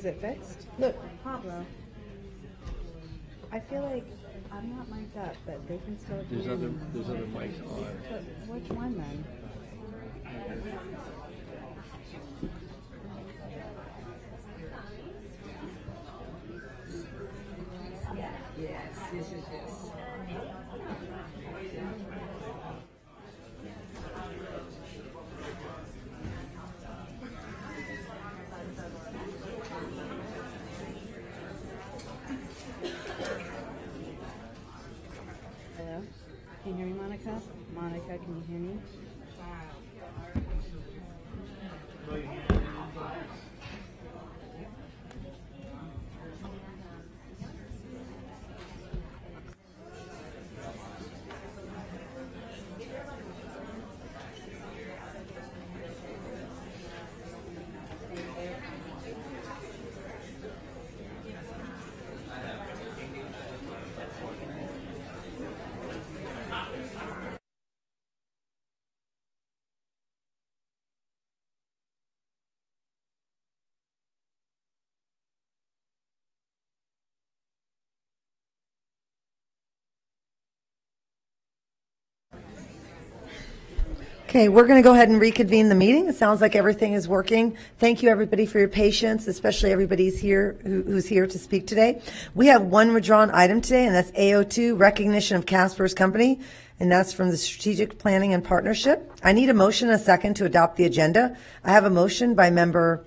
Is it fixed? Look, Pablo. I feel like I'm not mic'd up, but they can still There's hear other, me. there's other mics on. But which one then? Hello? Can you hear me, Monica? Monica, can you hear me? Okay, we're going to go ahead and reconvene the meeting. It sounds like everything is working. Thank you, everybody, for your patience, especially everybody's here who- who's here to speak today. We have one withdrawn item today, and that's AO2, recognition of Casper's Company, and that's from the Strategic Planning and Partnership. I need a motion and a second to adopt the agenda. I have a motion by member,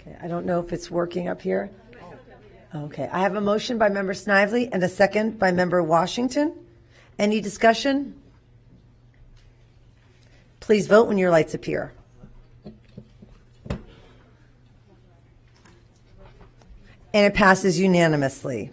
okay, I don't know if it's working up here. Okay, I have a motion by member Snively and a second by member Washington. Any discussion? Please vote when your lights appear. And it passes unanimously.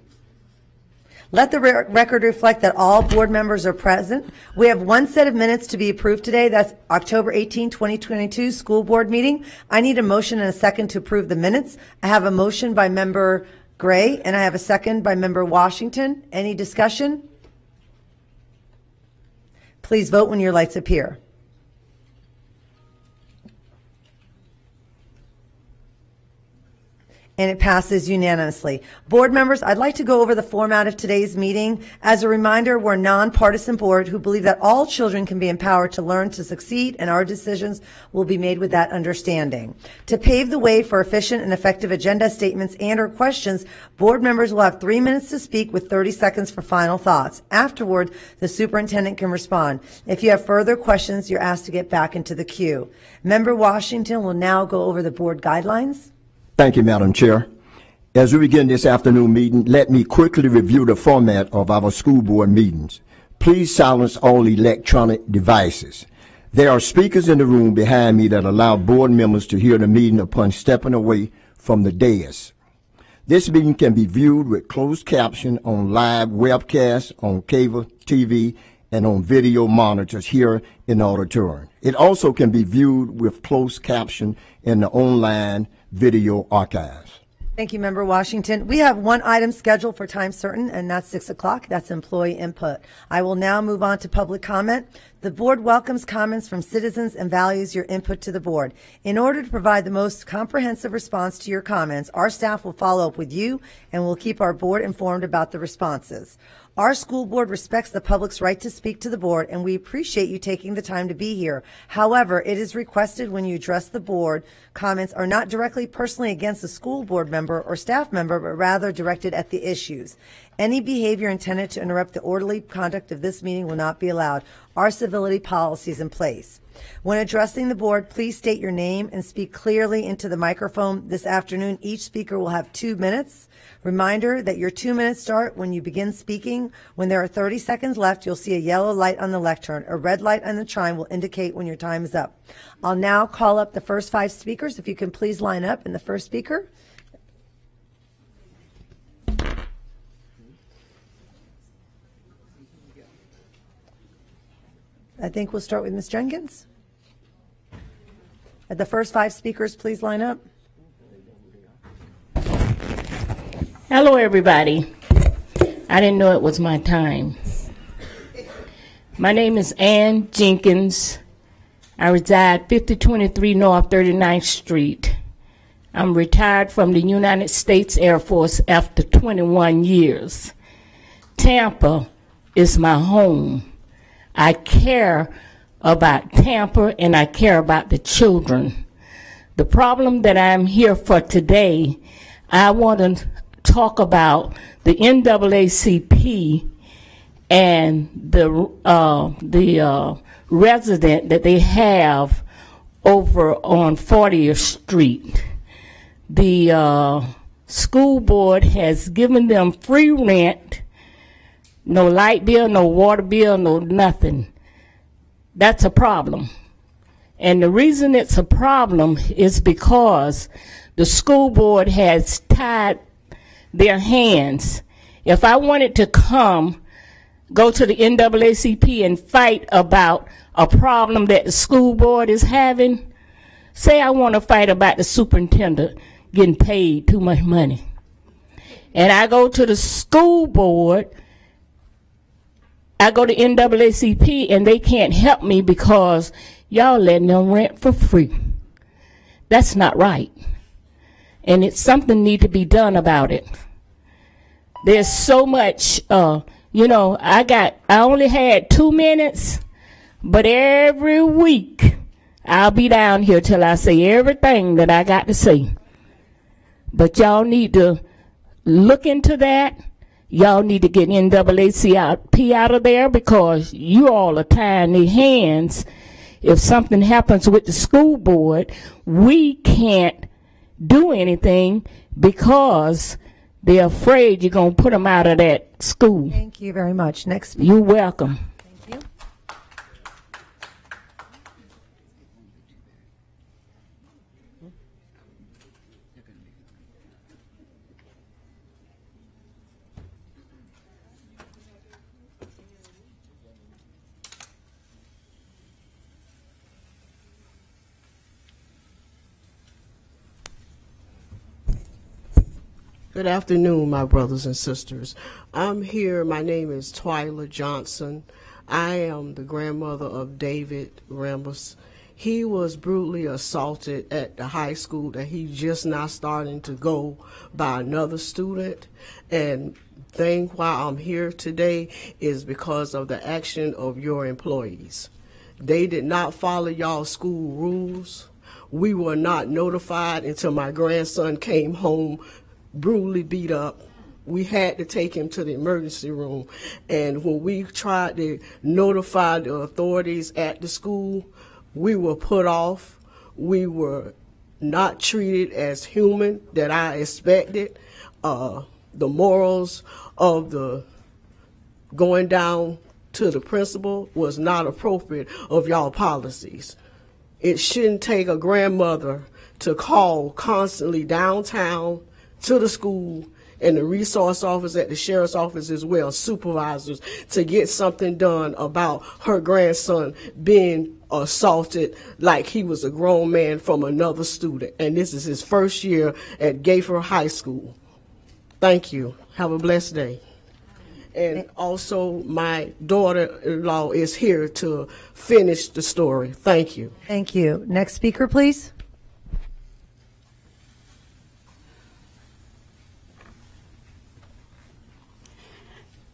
Let the re- record reflect that all board members are present. We have one set of minutes to be approved today. That's October 18, 2022, school board meeting. I need a motion and a second to approve the minutes. I have a motion by member Gray and I have a second by member Washington. Any discussion? Please vote when your lights appear. And it passes unanimously. Board members, I'd like to go over the format of today's meeting. As a reminder, we're a nonpartisan board who believe that all children can be empowered to learn to succeed, and our decisions will be made with that understanding. To pave the way for efficient and effective agenda statements and or questions, board members will have three minutes to speak with 30 seconds for final thoughts. Afterward, the superintendent can respond. If you have further questions, you're asked to get back into the queue. Member Washington will now go over the board guidelines. Thank you, Madam Chair. As we begin this afternoon meeting, let me quickly review the format of our school board meetings. Please silence all electronic devices. There are speakers in the room behind me that allow board members to hear the meeting upon stepping away from the dais. This meeting can be viewed with closed caption on live webcast, on cable TV, and on video monitors here in auditorium. It also can be viewed with closed caption in the online video archives. Thank you, Member Washington. We have one item scheduled for time certain, and that's 6 o'clock. That's employee input. I will now move on to public comment. The board welcomes comments from citizens and values your input to the board. In order to provide the most comprehensive response to your comments, our staff will follow up with you and will keep our board informed about the responses. Our school board respects the public's right to speak to the board, and we appreciate you taking the time to be here. However, it is requested when you address the board, comments are not directly personally against a school board member or staff member, but rather directed at the issues. Any behavior intended to interrupt the orderly conduct of this meeting will not be allowed. Our civility policy is in place. When addressing the board, please state your name and speak clearly into the microphone. This afternoon, each speaker will have two minutes. Reminder that your two minutes start when you begin speaking. When there are 30 seconds left, you'll see a yellow light on the lectern. A red light on the chime will indicate when your time is up. I'll now call up the first five speakers. If you can please line up in the first speaker. I think we'll start with Ms. Jenkins. The first five speakers, please line up. Hello, everybody. I didn't know it was my time. My name is Ann Jenkins. I reside 5023 North 39th Street. I'm retired from the United States Air Force after 21 years. Tampa is my home. I care about Tampa and I care about the children. The problem that I'm here for today, I want to talk about the NAACP and the uh, the uh, resident that they have over on 40th Street. The uh, school board has given them free rent, no light bill, no water bill, no nothing. That's a problem. And the reason it's a problem is because the school board has tied their hands. If I wanted to come, go to the NAACP and fight about a problem that the school board is having, say I want to fight about the superintendent getting paid too much money. And I go to the school board, I go to NAACP and they can't help me because y'all letting them rent for free. That's not right. And it's something need to be done about it. There's so much, uh, you know, I got, I only had two minutes, but every week I'll be down here till I say everything that I got to say. But y'all need to look into that. Y'all need to get NAACP out of there because you all are tying their hands. If something happens with the school board, we can't do anything because they're afraid you're going to put them out of that school. Thank you very much. Next. You're welcome. Good afternoon, my brothers and sisters. I'm here. My name is Twyla Johnson. I am the grandmother of David Rambus. He was brutally assaulted at the high school that he just now starting to go by another student. And thing why I'm here today is because of the action of your employees. They did not follow y'all school rules. We were not notified until my grandson came home brutally beat up. We had to take him to the emergency room. And when we tried to notify the authorities at the school, we were put off. We were not treated as human that I expected. Uh, the morals of the going down to the principal was not appropriate of y'all policies. It shouldn't take a grandmother to call constantly downtown to the school and the resource office at the sheriff's office as well, supervisors, to get something done about her grandson being assaulted like he was a grown man from another student. And this is his first year at Gaither High School. Thank you. Have a blessed day. And also, my daughter-in-law is here to finish the story. Thank you. Thank you. Next speaker, please.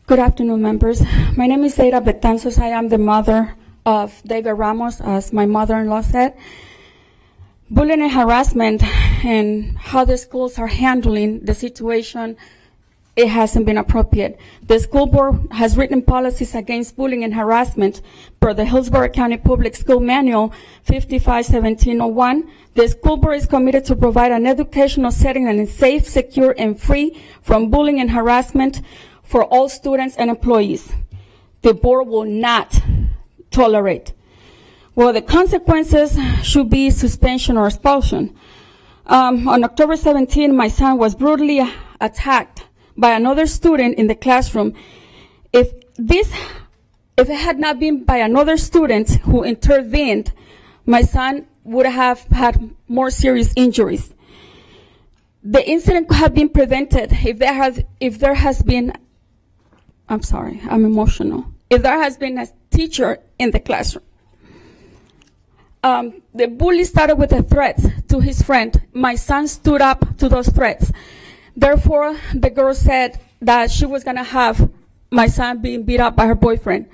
Good afternoon, members. My name is Zeta Betanzos. I am the mother of David Ramos, as my mother-in-law said. Bullying and harassment and how the schools are handling the situation, it hasn't been appropriate. The school board has written policies against bullying and harassment per the Hillsborough County Public School Manual 551701. The school board is committed to provide an educational setting that is safe, secure, and free from bullying and harassment for all students and employees. The board will not tolerate. Well, the consequences should be suspension or expulsion. Um, on October 17, my son was brutally attacked by another student in the classroom. If this, if it had not been by another student who intervened, my son would have had more serious injuries. The incident could have been prevented if there has, if there has been I'm sorry, I'm emotional. If there has been a teacher in the classroom. um, the bully started with a threat to his friend. My son stood up to those threats. Therefore, the girl said that she was going to have my son being beat up by her boyfriend.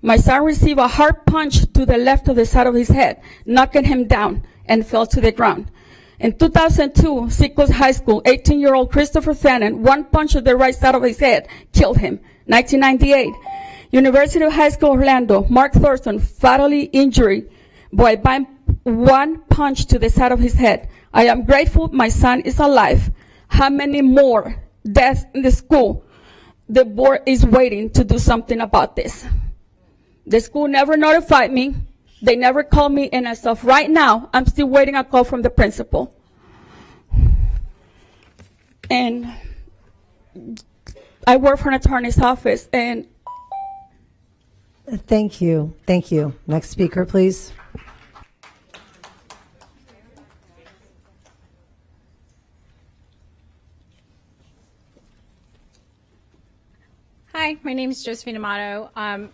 My son received a hard punch to the left of the side of his head, knocking him down and fell to the ground. In 2002, Seacoast High School, 18-year-old Christopher Fannin, one punch to the right side of his head, killed him. 1998, University of High School Orlando, Mark Thurston, fatally injured by one punch to the side of his head. I am grateful my son is alive. How many more deaths in the school? The board is waiting to do something about this. The school never notified me. They never called me, and as of right now, I'm still waiting a call from the principal. And I work for an attorney's office, and Thank you. Thank you. Next speaker, please. Hi, my name is Josephine Amato. Um,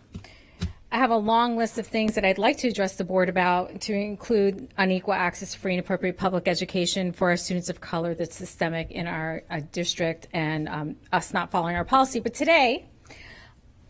I have a long list of things that I'd like to address the board about to include unequal access to free and appropriate public education for our students of color that's systemic in our uh, district and um, us not following our policy. But today,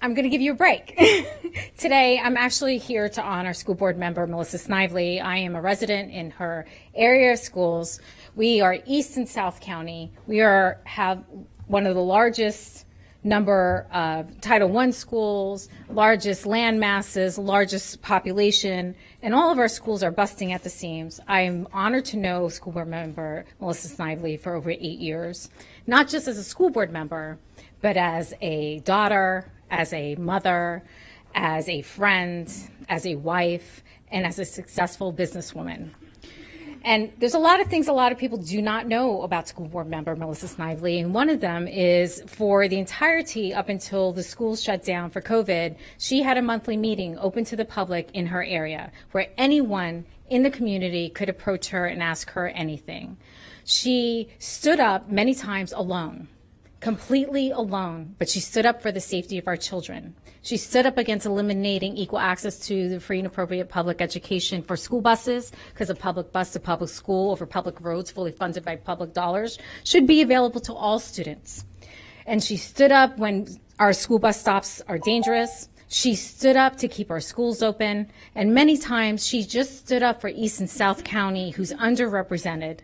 I'm going to give you a break. Today, I'm actually here to honor school board member Melissa Snively. I am a resident in her area of schools. We are East and South County. We are have one of the largest number of Title I schools, largest land masses, largest population, and all of our schools are busting at the seams. I am honored to know school board member Melissa Snively for over eight years, not just as a school board member, but as a daughter, as a mother, as a friend, as a wife, and as a successful businesswoman. And there's a lot of things a lot of people do not know about school board member Melissa Snively. And one of them is for the entirety up until the schools shut down for COVID, she had a monthly meeting open to the public in her area where anyone in the community could approach her and ask her anything. She stood up many times alone completely alone, but she stood up for the safety of our children. She stood up against eliminating equal access to the free and appropriate public education for school buses, because a public bus to public school over public roads fully funded by public dollars should be available to all students. And she stood up when our school bus stops are dangerous. She stood up to keep our schools open. And many times she just stood up for East and South County, who's underrepresented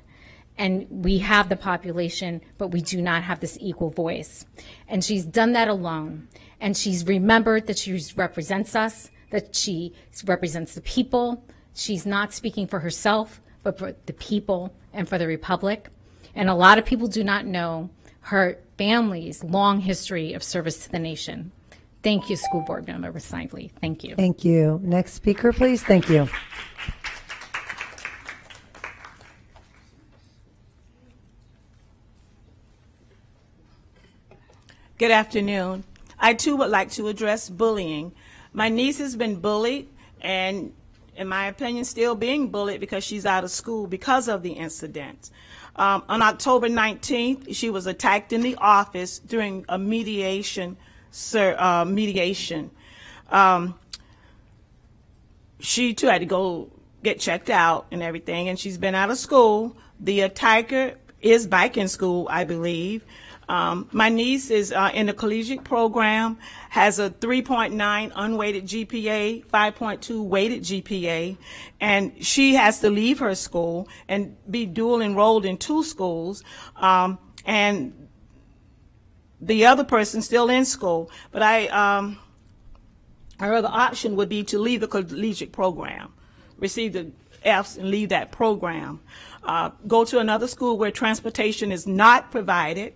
and we have the population, but we do not have this equal voice. And she's done that alone. And she's remembered that she represents us, that she represents the people. She's not speaking for herself, but for the people and for the Republic. And a lot of people do not know her family's long history of service to the nation. Thank you, School Board Member Snively. Thank you. Thank you. Next speaker, please. Thank you. Good afternoon. I too would like to address bullying. My niece has been bullied and, in my opinion, still being bullied because she's out of school because of the incident. Um, on October 19th, she was attacked in the office during a mediation, sir, uh, mediation. Um, she too had to go get checked out and everything, and she's been out of school. The attacker is back in school, I believe. Um, my niece is uh, in the collegiate program, has a 3.9 unweighted GPA, 5.2 weighted GPA, and she has to leave her school and be dual enrolled in two schools. Um, and the other person still in school, but I, um, her other option would be to leave the collegiate program, receive the Fs and leave that program. Uh, go to another school where transportation is not provided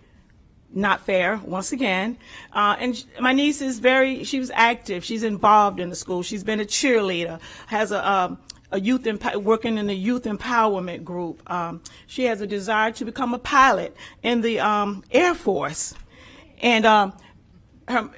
not fair once again. Uh, and my niece is very she was active. She's involved in the school. She's been a cheerleader has a um, a youth emp- working in the youth empowerment group. Um, she has a desire to become a pilot in the um, air force. And um, her,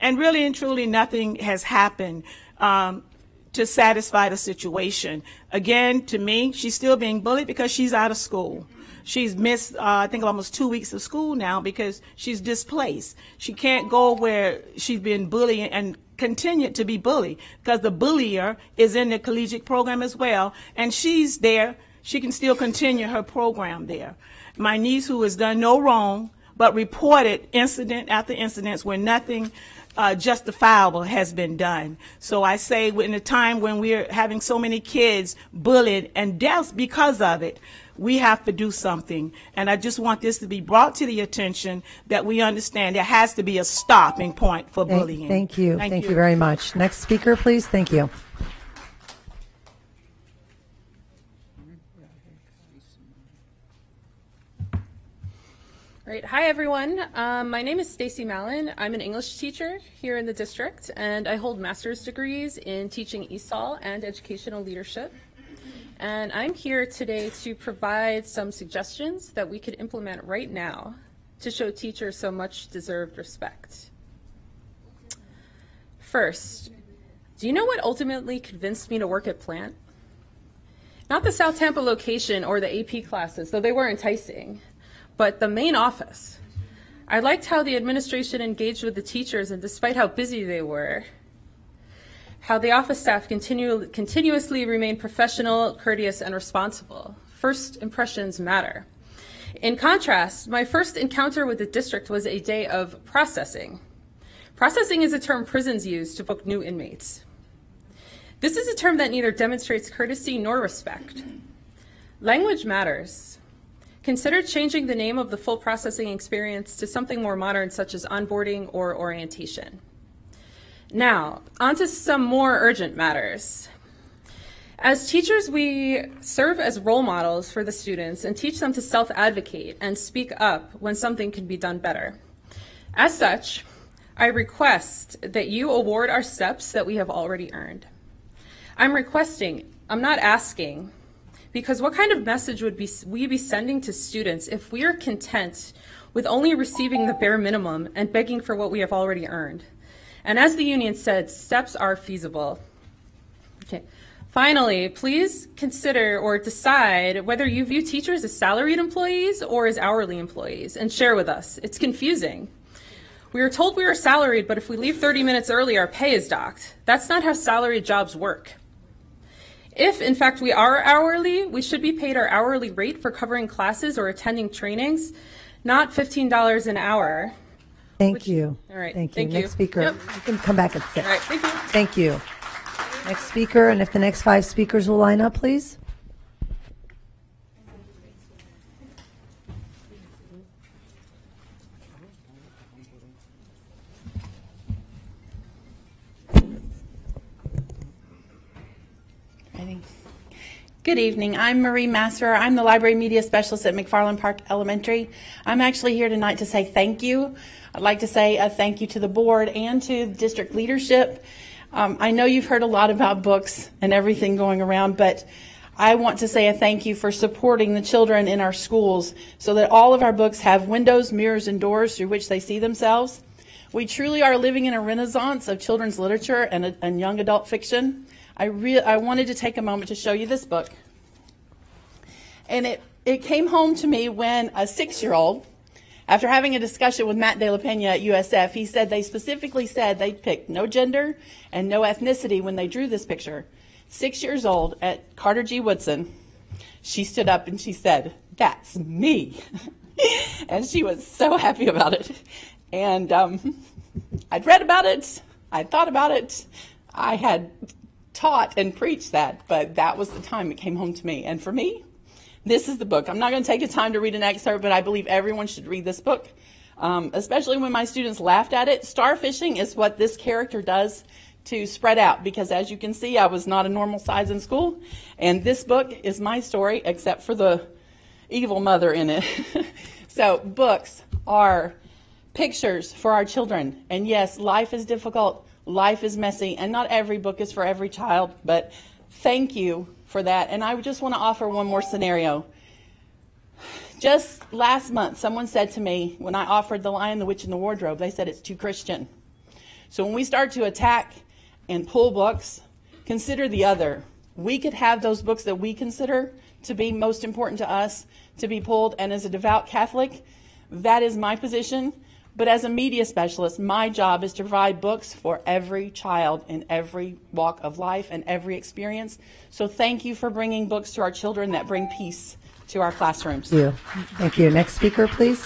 and really and truly nothing has happened um, to satisfy the situation. Again to me she's still being bullied because she's out of school She's missed, uh, I think, almost two weeks of school now because she's displaced. She can't go where she's been bullied and continued to be bullied because the bullier is in the collegiate program as well, and she's there. She can still continue her program there. My niece, who has done no wrong, but reported incident after incidents where nothing uh, justifiable has been done. So I say, in a time when we're having so many kids bullied and deaths because of it, we have to do something. And I just want this to be brought to the attention that we understand there has to be a stopping point for Thank- bullying. Thank you. Thank you very much. Next speaker, please. Thank you. Right. Hi, everyone. Um, my name is Stacy Mallon. I'm an English teacher here in the district, and I hold master's degrees in teaching ESOL and educational leadership. And I'm here today to provide some suggestions that we could implement right now to show teachers so much deserved respect. First, do you know what ultimately convinced me to work at Plant? Not the South Tampa location or the AP classes, though they were enticing, but the main office. I liked how the administration engaged with the teachers, and despite how busy they were, how the office staff continue, continuously remain professional, courteous, and responsible. First impressions matter. In contrast, my first encounter with the district was a day of processing. Processing is a term prisons use to book new inmates. This is a term that neither demonstrates courtesy nor respect. Language matters. Consider changing the name of the full processing experience to something more modern, such as onboarding or orientation. Now, on to some more urgent matters. As teachers, we serve as role models for the students and teach them to self advocate and speak up when something can be done better. As such, I request that you award our steps that we have already earned. I'm requesting, I'm not asking, because what kind of message would be, we be sending to students if we are content with only receiving the bare minimum and begging for what we have already earned? And as the union said, steps are feasible. Okay. Finally, please consider or decide whether you view teachers as salaried employees or as hourly employees and share with us. It's confusing. We are told we are salaried, but if we leave 30 minutes early, our pay is docked. That's not how salaried jobs work. If, in fact, we are hourly, we should be paid our hourly rate for covering classes or attending trainings, not $15 an hour. Thank you. All right, Thank you. thank you. Next speaker. Yep. You can come back at six. All right, thank you. Thank you. Next speaker, and if the next five speakers will line up, please. Ready? Good evening. I'm Marie Masser. I'm the library media specialist at McFarlane Park Elementary. I'm actually here tonight to say thank you. I'd like to say a thank you to the board and to district leadership. Um, I know you've heard a lot about books and everything going around, but I want to say a thank you for supporting the children in our schools so that all of our books have windows, mirrors, and doors through which they see themselves. We truly are living in a renaissance of children's literature and, and young adult fiction. I, re- I wanted to take a moment to show you this book. And it, it came home to me when a six year old, after having a discussion with Matt De La Pena at USF, he said they specifically said they picked no gender and no ethnicity when they drew this picture. Six years old at Carter G. Woodson, she stood up and she said, That's me. and she was so happy about it. And um, I'd read about it, I'd thought about it, I had taught and preached that, but that was the time it came home to me. And for me, this is the book. I'm not going to take the time to read an excerpt, but I believe everyone should read this book, um, especially when my students laughed at it. Starfishing is what this character does to spread out because, as you can see, I was not a normal size in school, and this book is my story, except for the evil mother in it. so, books are pictures for our children. And yes, life is difficult, life is messy, and not every book is for every child, but thank you for that. And I just want to offer one more scenario. Just last month, someone said to me when I offered The Lion, the Witch, and the Wardrobe, they said it's too Christian. So when we start to attack and pull books, consider the other. We could have those books that we consider to be most important to us to be pulled. And as a devout Catholic, that is my position. But as a media specialist, my job is to provide books for every child in every walk of life and every experience. So thank you for bringing books to our children that bring peace to our classrooms. Thank you. Thank you. Next speaker, please.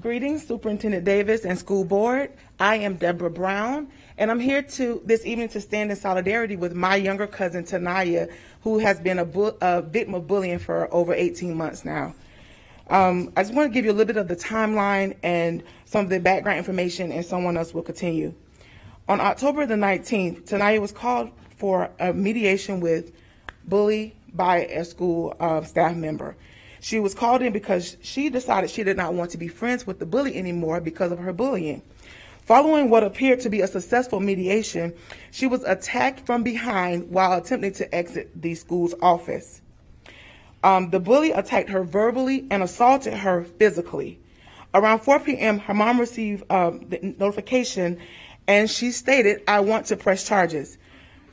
Greetings, Superintendent Davis and School Board. I am Deborah Brown, and I'm here to this evening to stand in solidarity with my younger cousin Tanaya, who has been a, bu- a victim of bullying for over 18 months now. Um, I just want to give you a little bit of the timeline and some of the background information, and someone else will continue. On October the 19th, Tanaya was called for a mediation with bully by a school uh, staff member. She was called in because she decided she did not want to be friends with the bully anymore because of her bullying. Following what appeared to be a successful mediation, she was attacked from behind while attempting to exit the school's office. Um, the bully attacked her verbally and assaulted her physically. Around 4 p.m., her mom received um, the notification and she stated, I want to press charges.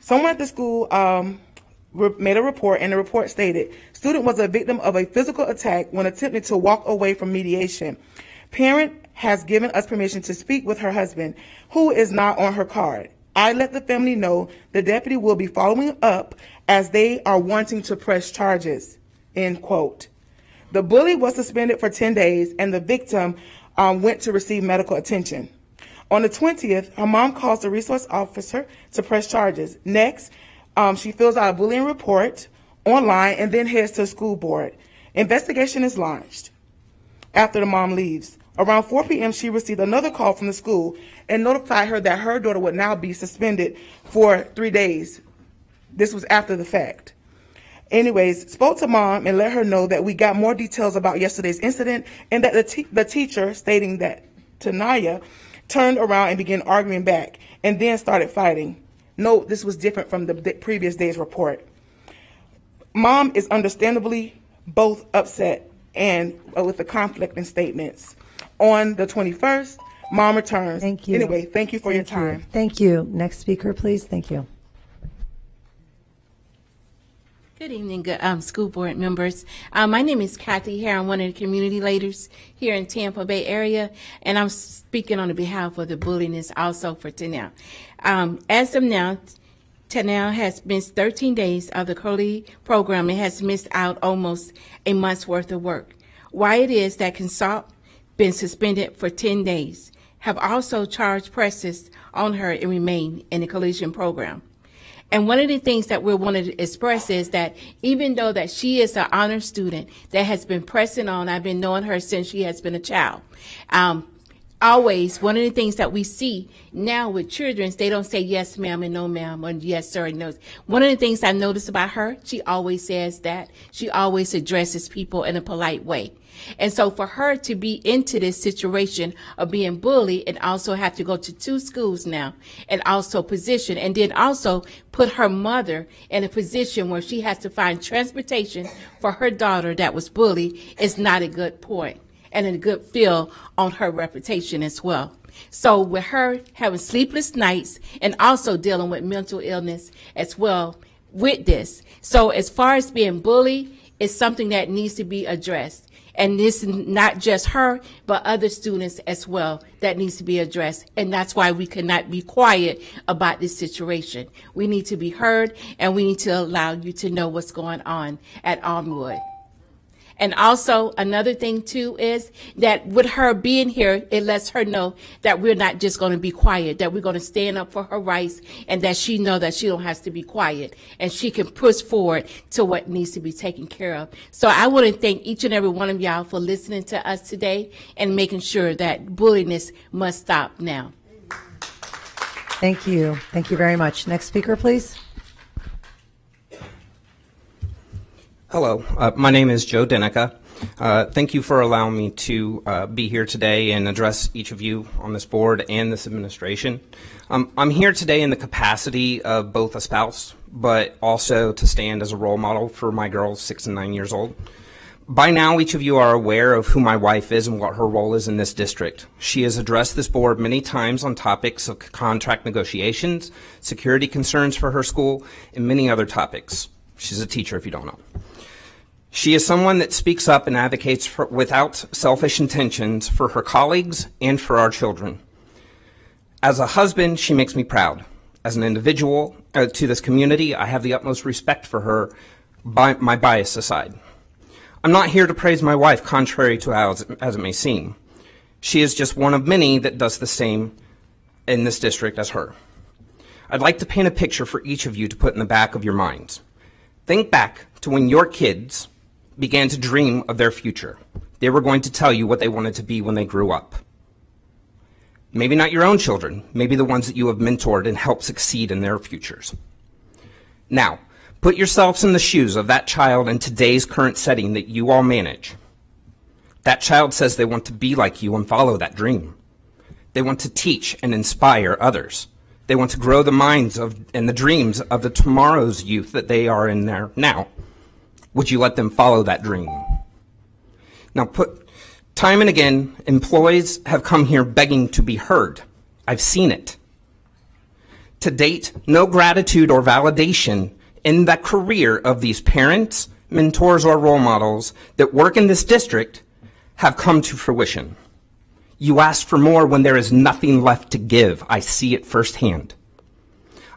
Someone at the school um, made a report, and the report stated student was a victim of a physical attack when attempting to walk away from mediation. Parent has given us permission to speak with her husband, who is not on her card. I let the family know the deputy will be following up as they are wanting to press charges. End quote. The bully was suspended for 10 days, and the victim um, went to receive medical attention. On the 20th, her mom calls the resource officer to press charges. Next, um, she fills out a bullying report online and then heads to the school board. Investigation is launched after the mom leaves. Around 4 p.m., she received another call from the school and notified her that her daughter would now be suspended for three days. This was after the fact. Anyways, spoke to mom and let her know that we got more details about yesterday's incident and that the, te- the teacher, stating that Tanaya, turned around and began arguing back and then started fighting. Note this was different from the previous day's report. Mom is understandably both upset and uh, with the conflict in statements. On the 21st, mom returns. Thank you. Anyway, thank you for your Thank you. time. Thank you. Next speaker, please. Thank you. Good evening, good, um, school board members. Uh, my name is Kathy Hare. I'm one of the community leaders here in Tampa Bay area, and I'm speaking on the behalf of the bulliness also for Tanel. Um, as of now, Tanel has missed 13 days of the COLI program and has missed out almost a month's worth of work. Why it is that Consult been suspended for 10 days, have also charged presses on her and remain in the collision program. And one of the things that we want to express is that even though that she is an honor student that has been pressing on, I've been knowing her since she has been a child. Um, always one of the things that we see now with children, they don't say yes, ma'am, and no, ma'am, or yes, sir, and no. One of the things I noticed about her, she always says that she always addresses people in a polite way. And so for her to be into this situation of being bullied and also have to go to two schools now and also position and then also put her mother in a position where she has to find transportation for her daughter that was bullied is not a good point and a good feel on her reputation as well. So with her having sleepless nights and also dealing with mental illness as well with this. So as far as being bullied, it's something that needs to be addressed. And this is not just her, but other students as well that needs to be addressed. And that's why we cannot be quiet about this situation. We need to be heard and we need to allow you to know what's going on at Armwood. And also another thing too is that with her being here, it lets her know that we're not just going to be quiet, that we're going to stand up for her rights and that she know that she don't have to be quiet and she can push forward to what needs to be taken care of. So I want to thank each and every one of y'all for listening to us today and making sure that bulliness must stop now. Thank you. Thank you very much. Next speaker, please. Hello, uh, my name is Joe Denica. Uh, thank you for allowing me to uh, be here today and address each of you on this board and this administration. Um, I'm here today in the capacity of both a spouse, but also to stand as a role model for my girls, six and nine years old. By now, each of you are aware of who my wife is and what her role is in this district. She has addressed this board many times on topics of contract negotiations, security concerns for her school, and many other topics. She's a teacher, if you don't know. She is someone that speaks up and advocates for, without selfish intentions for her colleagues and for our children. As a husband, she makes me proud. As an individual uh, to this community, I have the utmost respect for her, by my bias aside. I'm not here to praise my wife, contrary to how, as it may seem. She is just one of many that does the same in this district as her. I'd like to paint a picture for each of you to put in the back of your minds. Think back to when your kids began to dream of their future. They were going to tell you what they wanted to be when they grew up. Maybe not your own children, maybe the ones that you have mentored and helped succeed in their futures. Now, put yourselves in the shoes of that child in today's current setting that you all manage. That child says they want to be like you and follow that dream. They want to teach and inspire others. They want to grow the minds of and the dreams of the tomorrow's youth that they are in there now. Would you let them follow that dream? Now, put time and again, employees have come here begging to be heard. I've seen it. To date, no gratitude or validation in the career of these parents, mentors, or role models that work in this district have come to fruition. You ask for more when there is nothing left to give. I see it firsthand.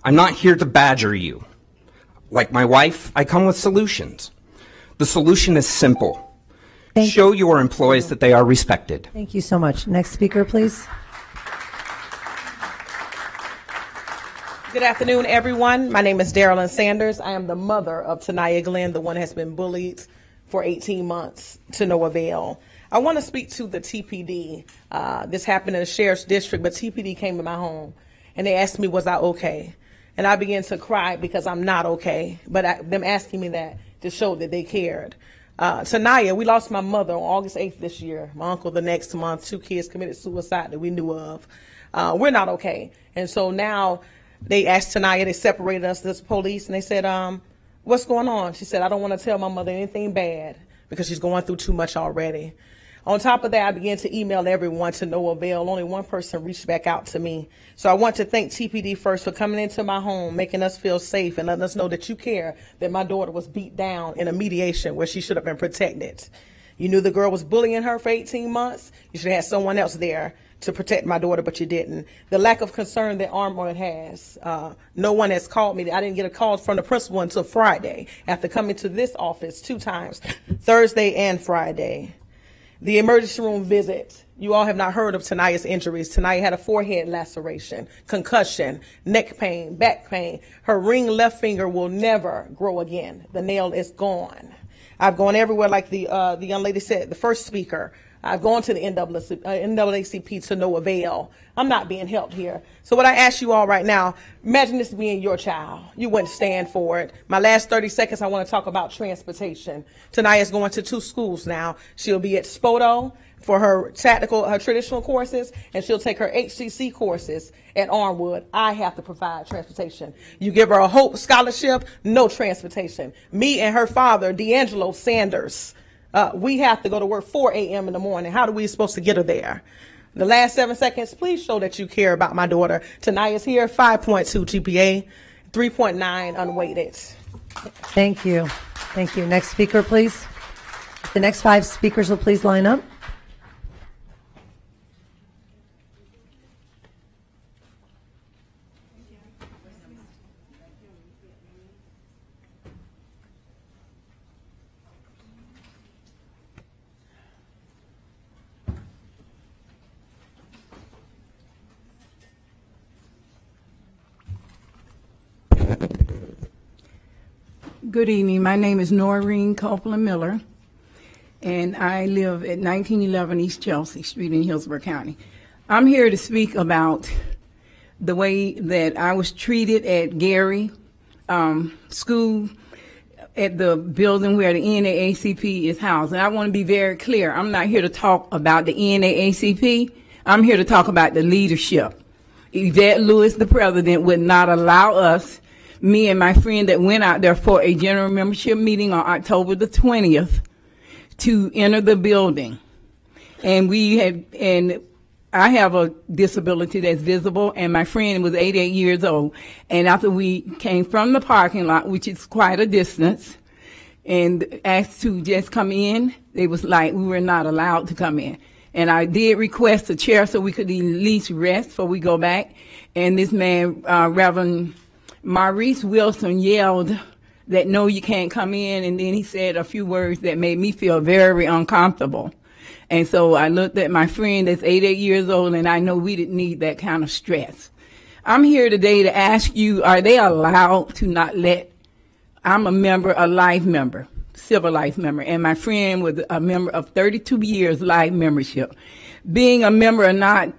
I'm not here to badger you. Like my wife, I come with solutions. The solution is simple. Thank Show your employees that they are respected. Thank you so much. Next speaker, please. Good afternoon, everyone. My name is Darylyn Sanders. I am the mother of Tanaya Glenn, the one who has been bullied for 18 months to no avail. I want to speak to the TPD. Uh, this happened in the sheriff's district, but TPD came to my home and they asked me, was I okay? And I began to cry because I'm not okay. But I, them asking me that to show that they cared. Uh, Tanaya, we lost my mother on August 8th this year. My uncle the next month. Two kids committed suicide that we knew of. Uh, we're not okay. And so now they asked Tanaya, they separated us, this police, and they said, um, what's going on? She said, I don't want to tell my mother anything bad because she's going through too much already. On top of that, I began to email everyone to no avail. Only one person reached back out to me. So I want to thank TPD first for coming into my home, making us feel safe and letting us know that you care that my daughter was beat down in a mediation where she should have been protected. You knew the girl was bullying her for 18 months. You should have had someone else there to protect my daughter, but you didn't. The lack of concern that Armwood has. Uh, no one has called me. I didn't get a call from the principal until Friday after coming to this office two times, Thursday and Friday. The emergency room visit. You all have not heard of Tanaya's injuries. Tanaya had a forehead laceration, concussion, neck pain, back pain. Her ring left finger will never grow again. The nail is gone. I've gone everywhere, like the uh, the young lady said, the first speaker. I've gone to the NAACP, uh, to no avail. I'm not being helped here. So what I ask you all right now, imagine this being your child. You wouldn't stand for it. My last 30 seconds, I want to talk about transportation. Tanaya's going to two schools now. She'll be at Spoto for her tactical, her traditional courses, and she'll take her HCC courses at Armwood. I have to provide transportation. You give her a Hope Scholarship, no transportation. Me and her father, D'Angelo Sanders, uh, we have to go to work 4 a.m. in the morning. How are we supposed to get her there? The last seven seconds, please show that you care about my daughter. Tanaya's here, 5.2 GPA, 3.9 unweighted. Thank you. Thank you. Next speaker, please. The next five speakers will please line up. Good evening. My name is Noreen Copeland Miller, and I live at 1911 East Chelsea Street in Hillsborough County. I'm here to speak about the way that I was treated at Gary um, School at the building where the NAACP is housed. And I want to be very clear. I'm not here to talk about the NAACP. I'm here to talk about the leadership. Yvette Lewis, the president, would not allow us me and my friend that went out there for a general membership meeting on October the 20th to enter the building. And we had, and I have a disability that's visible, and my friend was 88 years old. And after we came from the parking lot, which is quite a distance, and asked to just come in. They was like we were not allowed to come in. And I did request a chair so we could at least rest before we go back. And this man, uh, Reverend Maurice Wilson, yelled that no, you can't come in. And then he said a few words that made me feel very uncomfortable. And so I looked at my friend that's 88 years old, and I know we didn't need that kind of stress. I'm here today to ask you, are they allowed to not let, I'm a member, a life member, civil life member, and my friend was a member of 32 years life membership. Being a member or not,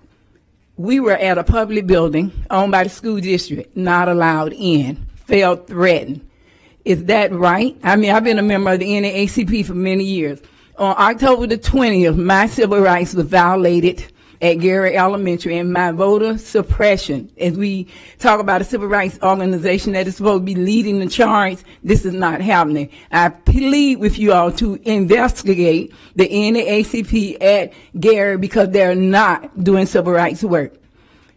we were at a public building owned by the school district, not allowed in, felt threatened. Is that right? I mean, I've been a member of the NAACP for many years. On October the 20th, my civil rights was violated at Gary Elementary and my voter suppression. As we talk about a civil rights organization that is supposed to be leading the charge, this is not happening. I plead with you all to investigate the NAACP at Gary because they're not doing civil rights work.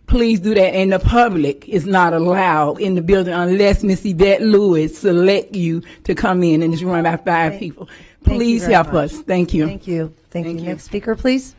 Please do that. And the public is not allowed in the building unless Miss Yvette Lewis select you to come in and it's run by five Thank- people. Please help much. us. Thank you. Thank you. Thank, Thank you. you. Next speaker, please.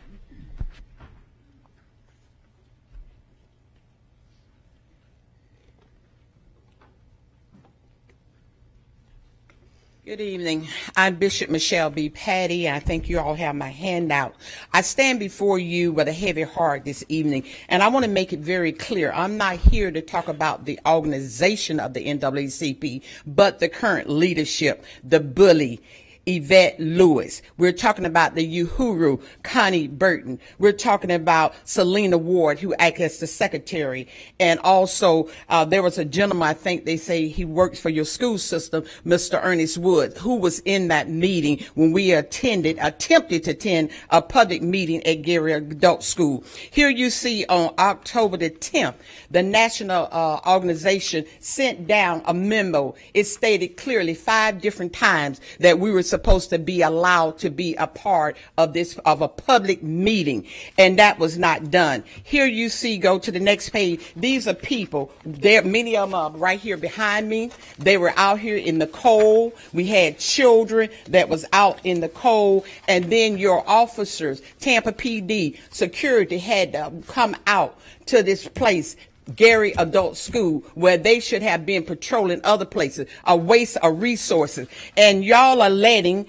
Good evening. I'm Bishop Michelle B. Patty. I think you all have my handout. I stand before you with a heavy heart this evening, and I want to make it very clear. I'm not here to talk about the organization of the NAACP, but the current leadership, the bully, Yvette Lewis. We're talking about the Uhuru, Connie Burton. We're talking about Selena Ward, who acts as the secretary. And also, uh, there was a gentleman, I think they say he works for your school system, Mr. Ernest Woods, who was in that meeting when we attended, attempted to attend a public meeting at Gary Adult School. Here you see on October the 10th, the national uh, organization sent down a memo. It stated clearly five different times that we were supposed to be allowed to be a part of this of a public meeting, and that was not done. Here you see, go to the next page. These are people. There, many of them are right here behind me. They were out here in the cold. We had children that was out in the cold, and then your officers, Tampa PD, security had to come out to this place Gary Adult School, where they should have been patrolling other places, a waste of resources. And y'all are letting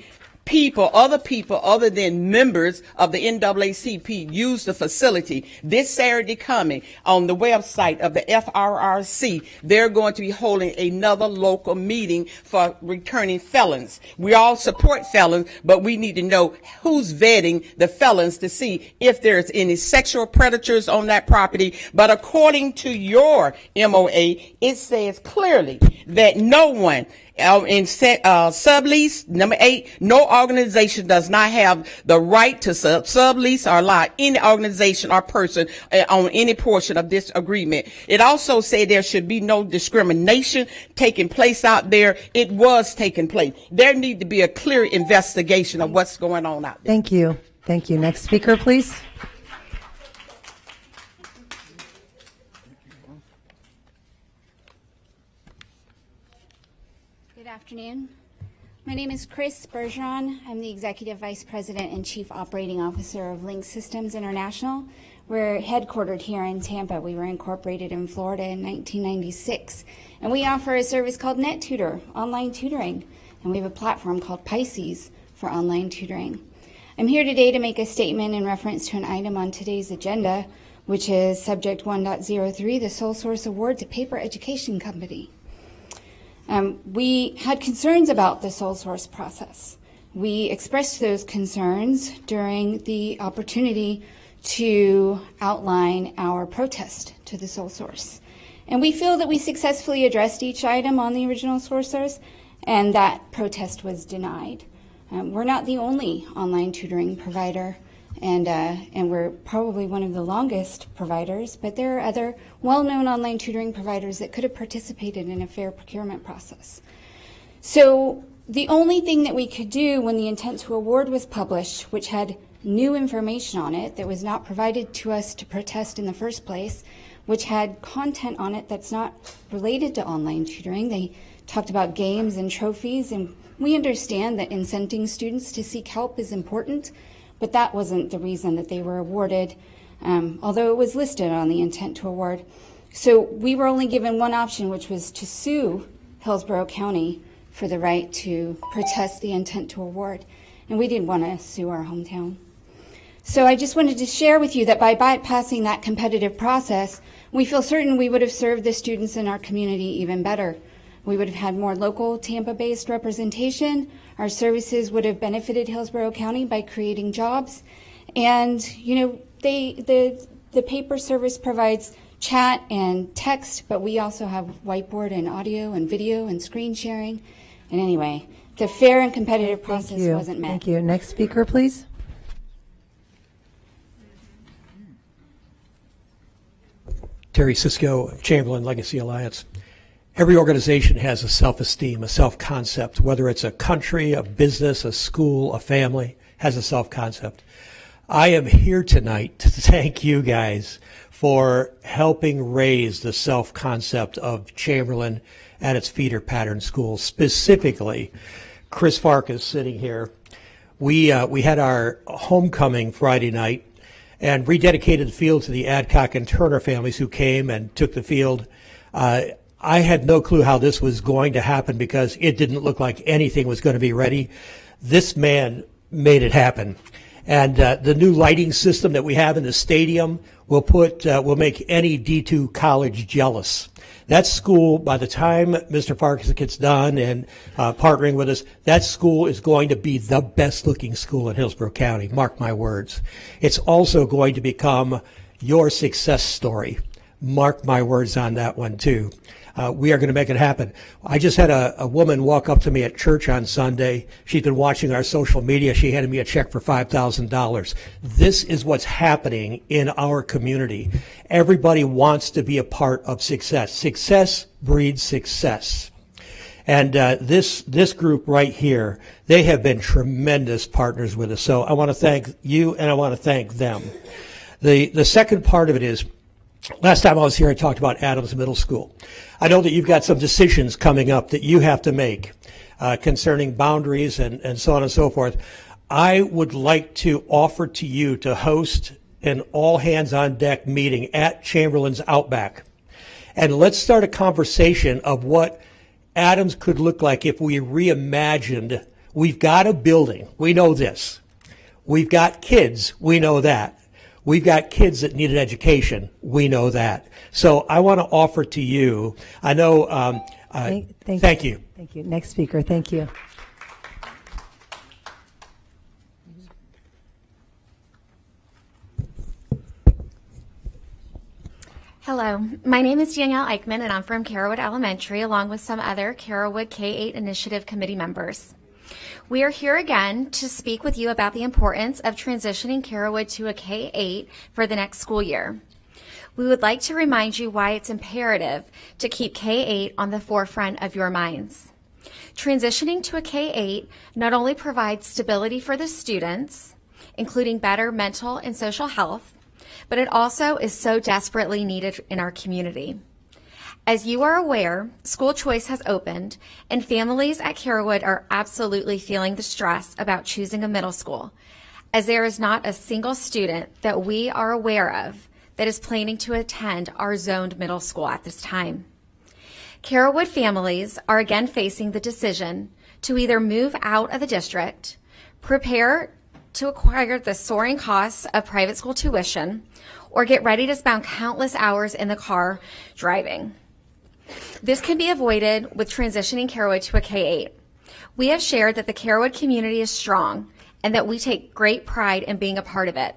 people, other people other than members of the NAACP use the facility. This Saturday coming on the website of the FRRC, they're going to be holding another local meeting for returning felons. We all support felons, but we need to know who's vetting the felons to see if there's any sexual predators on that property. But according to your MOA, it says clearly that no one uh, in set, uh, sublease number eight, no organization does not have the right to sub- sublease or allow any organization or person uh, on any portion of this agreement. It also said there should be no discrimination taking place out there. It was taking place. There need to be a clear investigation of what's going on out there. Thank you. Thank you. Next speaker, please. Afternoon. My name is Chris Bergeron. I'm the Executive Vice President and Chief Operating Officer of Link Systems International. We're headquartered here in Tampa. We were incorporated in Florida in 1996. And we offer a service called NetTutor, online tutoring. And we have a platform called Pisces for online tutoring. I'm here today to make a statement in reference to an item on today's agenda, which is Subject 1.03, the Sole Source Award to Paper Education Company. Um, we had concerns about the sole source process. We expressed those concerns during the opportunity to outline our protest to the sole source. And we feel that we successfully addressed each item on the original source and that protest was denied. Um, we're not the only online tutoring provider, and, uh, and we're probably one of the longest providers, but there are other well known online tutoring providers that could have participated in a fair procurement process. So the only thing that we could do when the intent to award was published, which had new information on it that was not provided to us to protest in the first place, which had content on it that's not related to online tutoring. They talked about games and trophies, and we understand that incenting students to seek help is important, but that wasn't the reason that they were awarded, um, although it was listed on the intent to award. So we were only given one option, which was to sue Hillsborough County for the right to protest the intent to award. And we didn't want to sue our hometown. So I just wanted to share with you that by bypassing that competitive process, we feel certain we would have served the students in our community even better. We would have had more local Tampa-based representation. Our services would have benefited Hillsborough County by creating jobs. And, you know, they, the, the paper service provides chat and text, but we also have whiteboard and audio and video and screen sharing. And anyway, the fair and competitive process Thank you. wasn't met. Thank you. Next speaker, please. Terry Cisco, Chamberlain Legacy Alliance. Every organization has a self esteem, a self concept, whether it's a country, a business, a school, a family, has a self concept. I am here tonight to thank you guys for helping raise the self concept of Chamberlain and its feeder pattern schools. Specifically, Chris Farkas sitting here. We, uh, we had our homecoming Friday night and rededicated the field to the Adcock and Turner families who came and took the field. Uh, I had no clue how this was going to happen because it didn't look like anything was going to be ready. This man made it happen. And uh, the new lighting system that we have in the stadium will put uh, will make any D2 college jealous. That school, by the time Mr. Farkas gets done and uh, partnering with us, that school is going to be the best looking school in Hillsborough County. Mark my words. It's also going to become your success story. Mark my words on that one too. Uh, we are going to make it happen. I just had a, a woman walk up to me at church on Sunday. She's been watching our social media. She handed me a check for $5,000. This is what's happening in our community. Everybody wants to be a part of success. Success breeds success. And uh, this this group right here, they have been tremendous partners with us. So I want to thank you, and I want to thank them. The the second part of it is Last time I was here, I talked about Adams Middle School. I know that you've got some decisions coming up that you have to make uh, concerning boundaries and, and so on and so forth. I would like to offer to you to host an all hands on deck meeting at Chamberlain's Outback. And let's start a conversation of what Adams could look like if we reimagined. We've got a building. We know this. We've got kids. We know that. We've got kids that need an education. We know that. So I want to offer to you, I know, um, uh, Thank, thank, thank you. Thank you. Next speaker. Thank you. Hello, my name is Danielle Eichman, and I'm from Carrollwood Elementary, along with some other Carrollwood K 8 Initiative Committee members. We are here again to speak with you about the importance of transitioning Carrollwood to a K 8 for the next school year. We would like to remind you why it's imperative to keep K 8 on the forefront of your minds. Transitioning to a K 8 not only provides stability for the students, including better mental and social health, but it also is so desperately needed in our community. As you are aware, school choice has opened, and families at Carrollwood are absolutely feeling the stress about choosing a middle school, as there is not a single student that we are aware of that is planning to attend our zoned middle school at this time. Carrollwood families are again facing the decision to either move out of the district, prepare to acquire the soaring costs of private school tuition, or get ready to spend countless hours in the car driving. This can be avoided with transitioning Carrollwood to a K-8. We have shared that the Carrollwood community is strong and that we take great pride in being a part of it.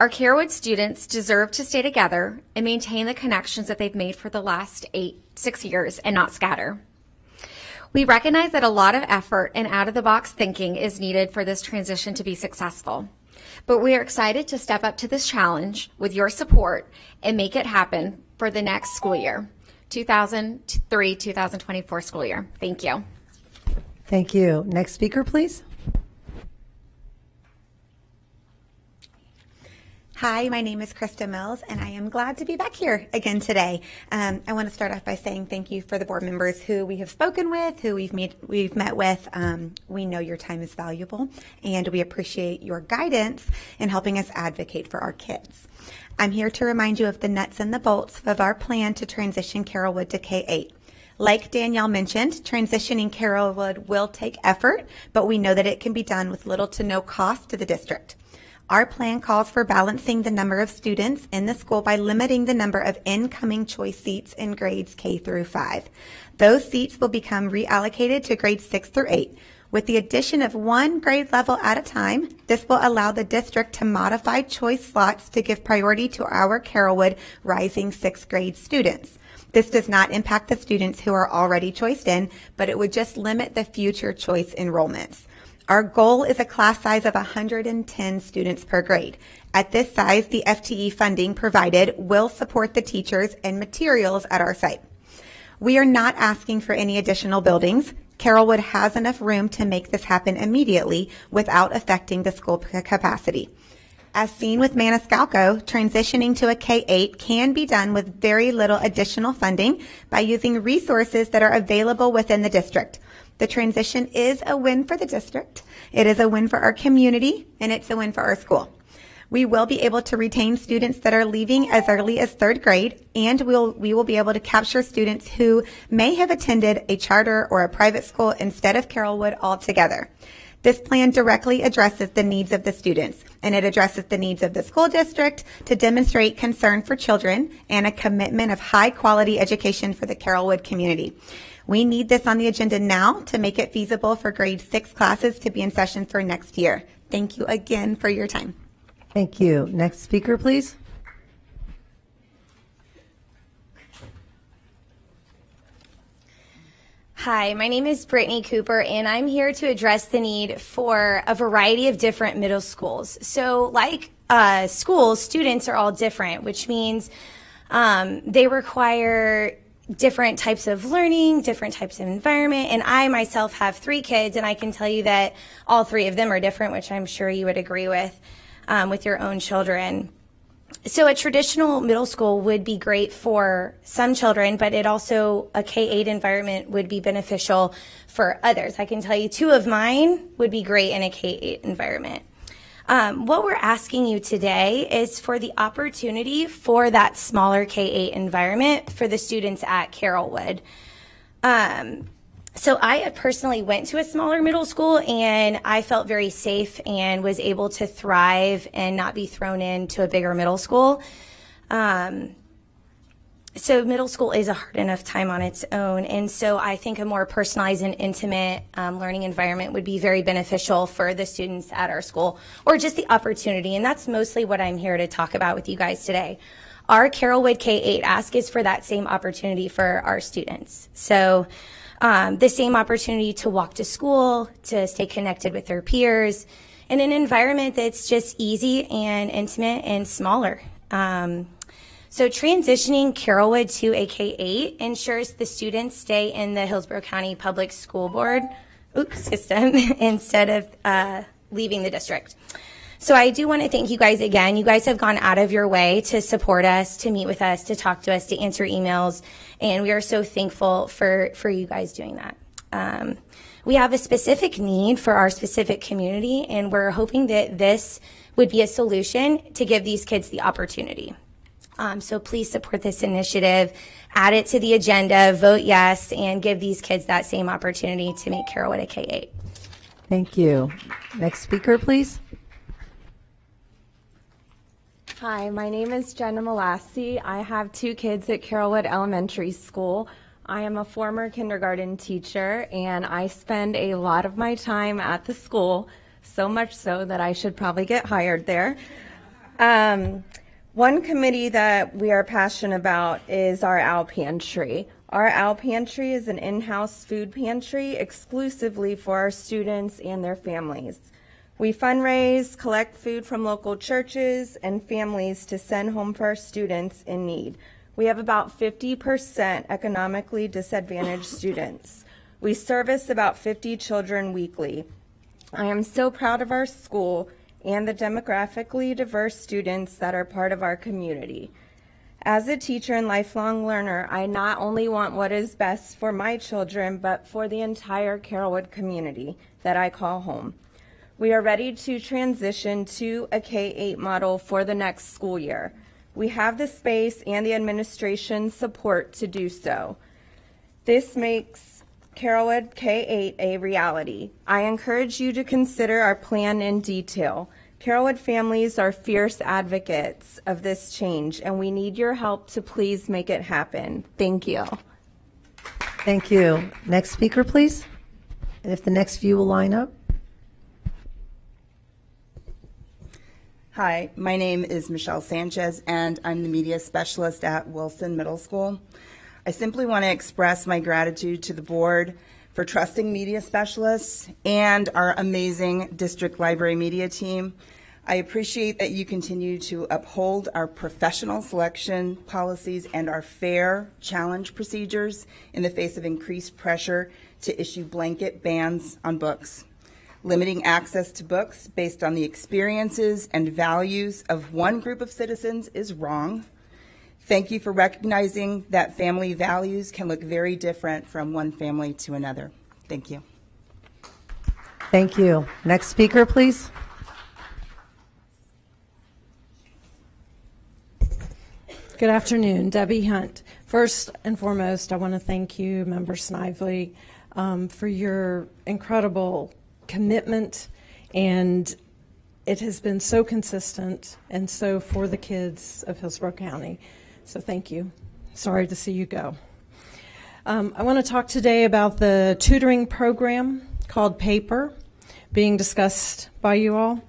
Our Carrollwood students deserve to stay together and maintain the connections that they've made for the last eight, six years and not scatter. We recognize that a lot of effort and out of the box thinking is needed for this transition to be successful. But we are excited to step up to this challenge with your support and make it happen for the next school year, 2003 2024 school year. Thank you. Thank you. Next speaker, please. Hi, my name is Krista Mills, and I am glad to be back here again today. Um, I want to start off by saying thank you for the board members who we have spoken with, who we've met, we've met with. Um, we know your time is valuable, and we appreciate your guidance in helping us advocate for our kids. I'm here to remind you of the nuts and the bolts of our plan to transition Carrollwood to K-8. Like Danielle mentioned, transitioning Carrollwood will take effort, but we know that it can be done with little to no cost to the district. Our plan calls for balancing the number of students in the school by limiting the number of incoming choice seats in grades K through 5. Those seats will become reallocated to grades 6 through 8. With the addition of one grade level at a time, this will allow the district to modify choice slots to give priority to our Carrollwood rising sixth grade students. This does not impact the students who are already choiced in, but it would just limit the future choice enrollments. Our goal is a class size of 110 students per grade. At this size, the FTE funding provided will support the teachers and materials at our site. We are not asking for any additional buildings. Carrollwood has enough room to make this happen immediately without affecting the school capacity. As seen with Maniscalco, transitioning to a K-8 can be done with very little additional funding by using resources that are available within the district. The transition is a win for the district. It is a win for our community and it's a win for our school. We will be able to retain students that are leaving as early as third grade, and we'll, we will be able to capture students who may have attended a charter or a private school instead of Carrollwood altogether. This plan directly addresses the needs of the students, and it addresses the needs of the school district to demonstrate concern for children and a commitment of high quality education for the Carrollwood community. We need this on the agenda now to make it feasible for grade six classes to be in session for next year. Thank you again for your time. Thank you. Next speaker, please. Hi, my name is Brittany Cooper, and I'm here to address the need for a variety of different middle schools. So, like uh, schools, students are all different, which means um, they require different types of learning, different types of environment. And I myself have three kids, and I can tell you that all three of them are different, which I'm sure you would agree with um, with your own children. So a traditional middle school would be great for some children, but it also, a K-8 environment would be beneficial for others. I can tell you two of mine would be great in a K-8 environment. Um, what we're asking you today is for the opportunity for that smaller K-8 environment for the students at Carrollwood. Um, so I personally went to a smaller middle school and I felt very safe and was able to thrive and not be thrown into a bigger middle school. Um, so middle school is a hard enough time on its own, and so I think a more personalized and intimate um, learning environment would be very beneficial for the students at our school, or just the opportunity. And that's mostly what I'm here to talk about with you guys today. Our Carrollwood K-8 ask is for that same opportunity for our students. So um, the same opportunity to walk to school, to stay connected with their peers, in an environment that's just easy and intimate and smaller. Um, so transitioning Carrollwood to a K-8 ensures the students stay in the Hillsborough County Public School Board oops, system instead of uh, leaving the district. So I do want to thank you guys again. You guys have gone out of your way to support us, to meet with us, to talk to us, to answer emails, and we are so thankful for, for you guys doing that. Um, we have a specific need for our specific community, and we're hoping that this would be a solution to give these kids the opportunity. Um, so please support this initiative, add it to the agenda, vote yes, and give these kids that same opportunity to make Carrollwood a K-8. Thank you. Next speaker, please. Hi, my name is Jenna Malassi. I have two kids at Carrollwood Elementary School. I am a former kindergarten teacher and I spend a lot of my time at the school, so much so that I should probably get hired there. Um, one committee that we are passionate about is our Owl Pantry. Our Owl Pantry is an in-house food pantry exclusively for our students and their families. We fundraise, collect food from local churches and families to send home for our students in need. We have about 50% economically disadvantaged students. We service about 50 children weekly. I am so proud of our school and the demographically diverse students that are part of our community. As a teacher and lifelong learner, I not only want what is best for my children, but for the entire Carrollwood community that I call home. We are ready to transition to a K 8 model for the next school year. We have the space and the administration support to do so. This makes Carrollwood K 8 a reality. I encourage you to consider our plan in detail. Carrollwood families are fierce advocates of this change, and we need your help to please make it happen. Thank you. Thank you. Next speaker, please. And if the next few will line up. Hi, my name is Michelle Sanchez, and I'm the media specialist at Wilson Middle School. I simply want to express my gratitude to the board for trusting media specialists and our amazing district library media team. I appreciate that you continue to uphold our professional selection policies and our fair challenge procedures in the face of increased pressure to issue blanket bans on books. Limiting access to books based on the experiences and values of one group of citizens is wrong. Thank you for recognizing that family values can look very different from one family to another. Thank you. Thank you. Next speaker, please. Good afternoon, Debbie Hunt. First and foremost, I want to thank you, Member Snively, um, for your incredible commitment, and it has been so consistent and so for the kids of Hillsborough County. So thank you. Sorry to see you go. Um, I want to talk today about the tutoring program called PAPER being discussed by you all.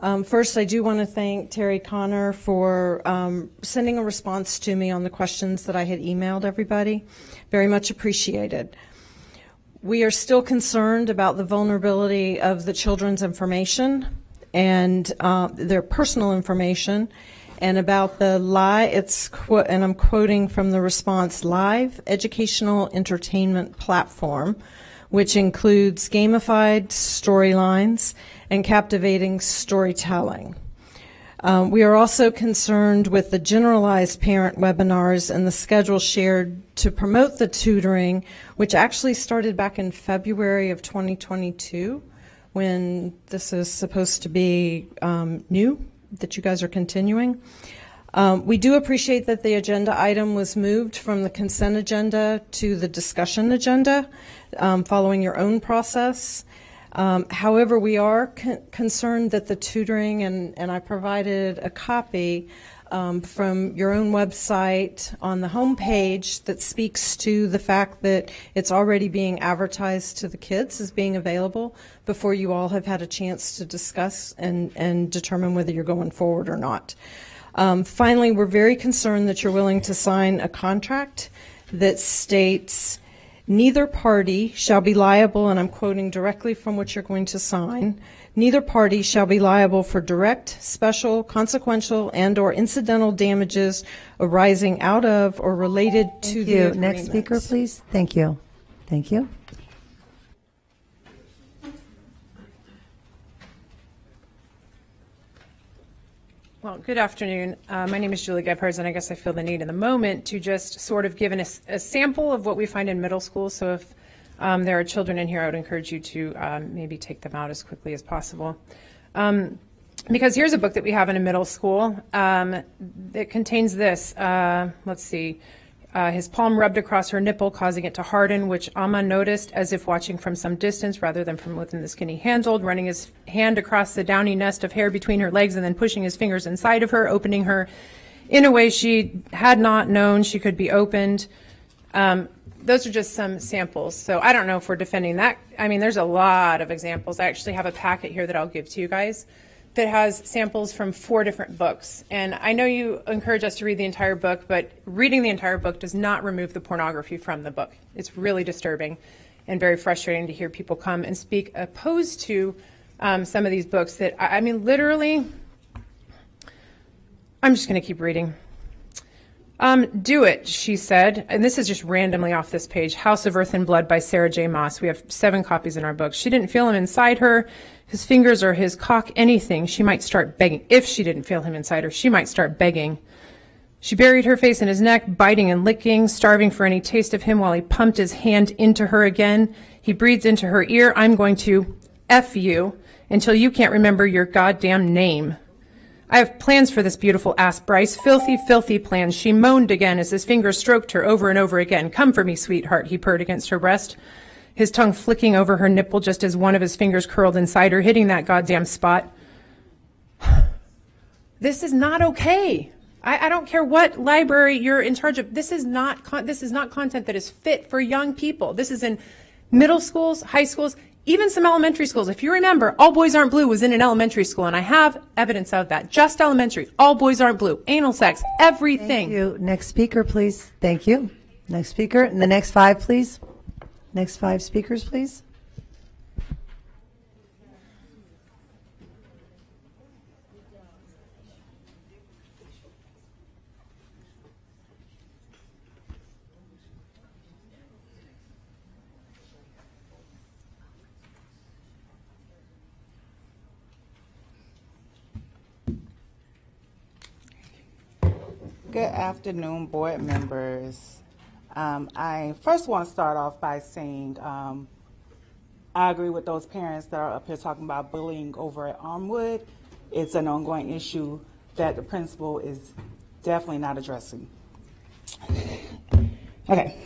Um, first, I do want to thank Terry Connor for um, sending a response to me on the questions that I had emailed everybody. Very much appreciated. We are still concerned about the vulnerability of the children's information and uh, their personal information and about the live, it's, and I'm quoting from the response, live educational entertainment platform, which includes gamified storylines and captivating storytelling. Um, we are also concerned with the generalized parent webinars and the schedule shared to promote the tutoring, which actually started back in February of 2022 when this is supposed to be um, new, that you guys are continuing. Um, we do appreciate that the agenda item was moved from the consent agenda to the discussion agenda um, following your own process. Um, however, we are con- concerned that the tutoring, and, and I provided a copy um, from your own website on the homepage that speaks to the fact that it's already being advertised to the kids as being available before you all have had a chance to discuss and, and determine whether you're going forward or not. Um, finally, we're very concerned that you're willing to sign a contract that states Neither party shall be liable, and I'm quoting directly from what you're going to sign. Neither party shall be liable for direct, special, consequential, and or incidental damages arising out of or related Thank to you. the agreement. Next speaker, please. Thank you. Thank you. Well, good afternoon. Uh, my name is Julie Gephardt, and I guess I feel the need in the moment to just sort of give an, a sample of what we find in middle school. So if um, there are children in here, I would encourage you to um, maybe take them out as quickly as possible. Um, because here's a book that we have in a middle school um, that contains this. Uh, let's see. Uh, his palm rubbed across her nipple, causing it to harden, which Amma noticed as if watching from some distance rather than from within the skinny handhold, running his hand across the downy nest of hair between her legs and then pushing his fingers inside of her, opening her in a way she had not known she could be opened. Um, those are just some samples. So I don't know if we're defending that. I mean, there's a lot of examples. I actually have a packet here that I'll give to you guys that has samples from four different books. And I know you encourage us to read the entire book, but reading the entire book does not remove the pornography from the book. It's really disturbing and very frustrating to hear people come and speak opposed to um, some of these books that, I, mean, literally, I'm just going to keep reading. Um, do it, she said. And this is just randomly off this page. House of Earth and Blood by Sarah J. Maas. We have seven copies in our book. She didn't feel him inside her, his fingers or his cock, anything. She might start begging. If she didn't feel him inside her, she might start begging. She buried her face in his neck, biting and licking, starving for any taste of him while he pumped his hand into her again. He breathed into her ear, I'm going to F you until you can't remember your goddamn name. I have plans for this beautiful ass, Bryce. Filthy, filthy plans. She moaned again as his fingers stroked her over and over again. Come for me, sweetheart, he purred against her breast, his tongue flicking over her nipple just as one of his fingers curled inside her, hitting that goddamn spot. This is not okay. I, I, don't care what library you're in charge of. This is not con- this is not content that is fit for young people. This is in middle schools, high schools even some elementary schools. If you remember, All Boys Aren't Blue was in an elementary school, and I have evidence of that. Just elementary. All Boys Aren't Blue. Anal sex. Everything. Thank you. Next speaker, please. Thank you. Next speaker. And the next five, please. Next five speakers, please. Good afternoon, board members. Um, I first want to start off by saying um, I agree with those parents that are up here talking about bullying over at Armwood. It's an ongoing issue that the principal is definitely not addressing. Okay.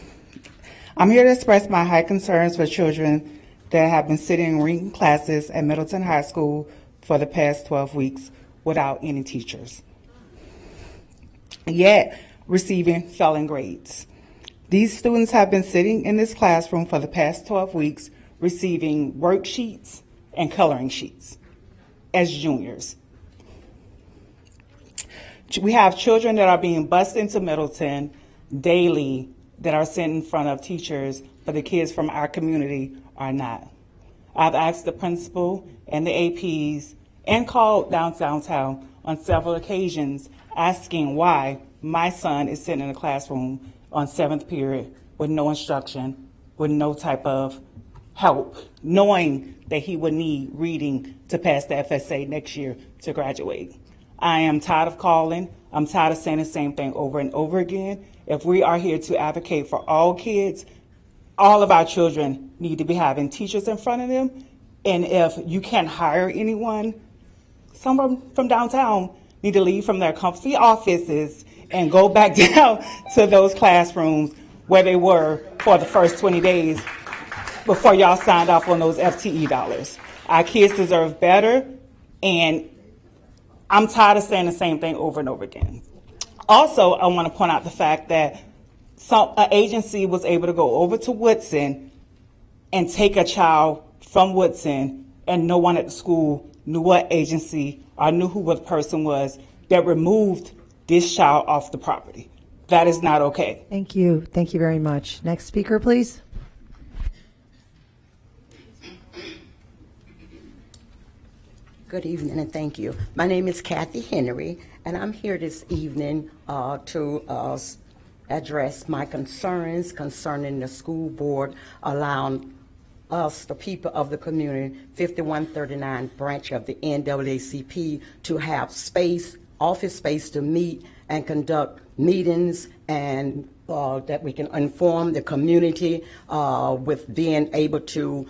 I'm here to express my high concerns for children that have been sitting in reading classes at Middleton High School for the past 12 weeks without any teachers yet receiving failing grades. These students have been sitting in this classroom for the past 12 weeks receiving worksheets and coloring sheets as juniors. We have children that are being bused into Middleton daily that are sent in front of teachers, but the kids from our community are not. I've asked the principal and the APs and called downtown town on several occasions asking why my son is sitting in a classroom on seventh period with no instruction, with no type of help, knowing that he would need reading to pass the FSA next year to graduate. I am tired of calling. I'm tired of saying the same thing over and over again. If we are here to advocate for all kids, all of our children need to be having teachers in front of them. And if you can't hire anyone, someone from downtown need to leave from their comfy offices and go back down to those classrooms where they were for the first 20 days before y'all signed off on those FTE dollars. Our kids deserve better, and I'm tired of saying the same thing over and over again. Also, I want to point out the fact that some an agency was able to go over to Woodson and take a child from Woodson, and no one at the school knew what agency or knew who the person was that removed this child off the property. That is not okay. Thank you. Thank you very much. Next speaker, please. Good evening and thank you. My name is Kathy Henry, and I'm here this evening uh, to uh, address my concerns concerning the school board allowing us, the people of the community, 5139 branch of the NAACP, to have space, office space to meet and conduct meetings and uh, that we can inform the community uh, with being able to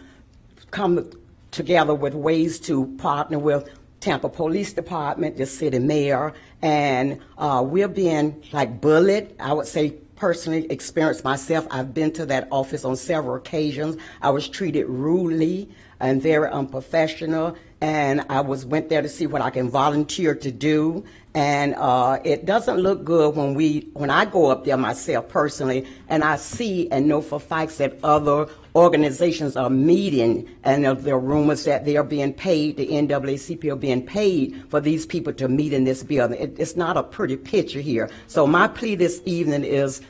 come together with ways to partner with Tampa Police Department, the city mayor, and uh, we're being like bullied. I would say personally experienced myself. I've been to that office on several occasions. I was treated rudely and very unprofessional, and I was went there to see what I can volunteer to do. And uh, it doesn't look good when we when I go up there myself personally, and I see and know for facts that other organizations are meeting, and there are rumors that they are being paid, the NAACP are being paid for these people to meet in this building. It, it's not a pretty picture here. So my plea this evening is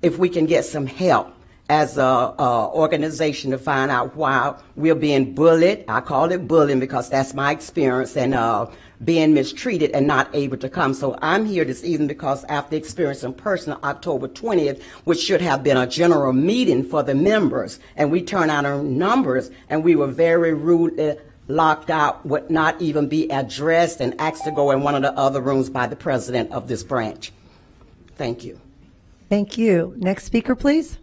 if we can get some help as a, a organization to find out why we're being bullied. I call it bullying because that's my experience and uh, being mistreated and not able to come. So I'm here this evening because after experiencing personal October 20th, which should have been a general meeting for the members, and we turned out our numbers and we were very rudely locked out, would not even be addressed and asked to go in one of the other rooms by the president of this branch. Thank you. Thank you. Next speaker, please.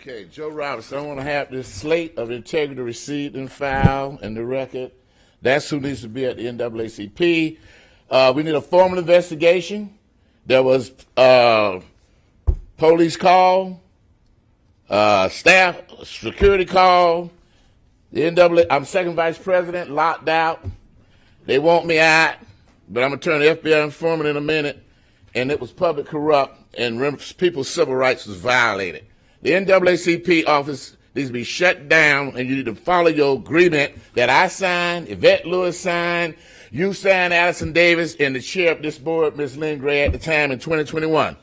Okay, Joe Robinson, I want to have this slate of integrity receipt and file and the record. That's who needs to be at the NAACP. Uh, we need a formal investigation. There was uh, police call, uh, staff security call. The NAA, I'm second vice president, locked out. They want me out, but I'm gonna turn the FBI informant in a minute. And it was public corrupt, and people's civil rights was violated. The NAACP office needs to be shut down, and you need to follow your agreement that I signed, Yvette Lewis signed, you signed, Addison Davis, and the chair of this board, Ms. Lynn Gray, at the time in 2021.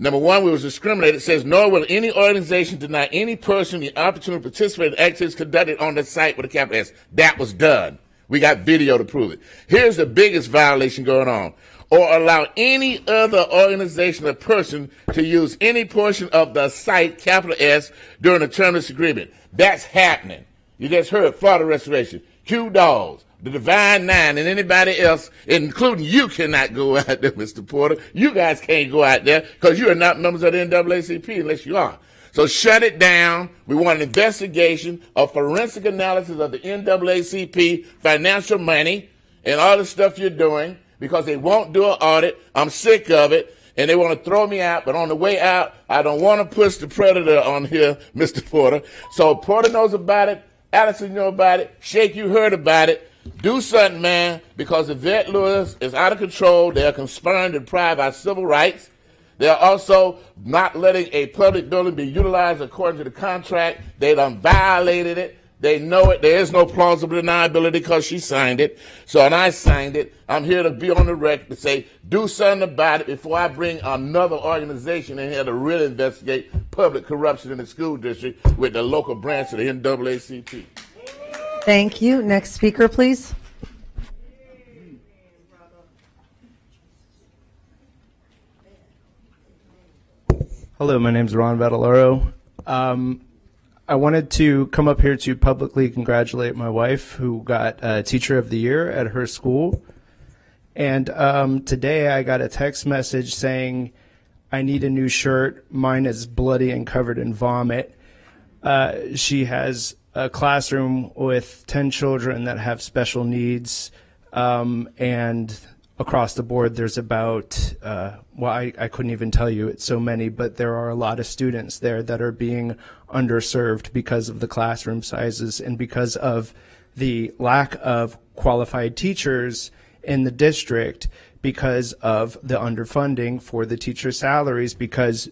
Number one, we was discriminated. It says, nor will any organization deny any person the opportunity to participate in activities conducted on the site with a capital S. That was done. We got video to prove it. Here's the biggest violation going on or allow any other organization or person to use any portion of the site, capital S, during a term of this agreement. That's happening. You just heard Florida Restoration, Q Dolls, the Divine Nine, and anybody else, including you, cannot go out there, Mr. Porter. You guys can't go out there because you are not members of the NAACP unless you are. So shut it down. We want an investigation, a forensic analysis of the NAACP financial money and all the stuff you're doing because they won't do an audit. I'm sick of it. And they want to throw me out, but on the way out, I don't want to push the predator on here, Mr. Porter. So Porter knows about it. Addison know about it. Shake, you heard about it. Do something, man, because Yvette Lewis is out of control. They're conspiring to deprive our civil rights. They're also not letting a public building be utilized according to the contract. They done violated it. They know it. There is no plausible deniability because she signed it. So, and I signed it. I'm here to be on the record to say, do something about it before I bring another organization in here to really investigate public corruption in the school district with the local branch of the NAACP. Thank you. Next speaker, please. Hello, my name is Ron Vadalaro. Um, I wanted to come up here to publicly congratulate my wife, who got uh, Teacher of the Year at her school. And um, today I got a text message saying, I need a new shirt. Mine is bloody and covered in vomit. Uh, she has a classroom with 10 children that have special needs. Um, and across the board, there's about, uh, well, I, I couldn't even tell you it's so many, but there are a lot of students there that are being underserved because of the classroom sizes and because of the lack of qualified teachers in the district because of the underfunding for the teacher salaries because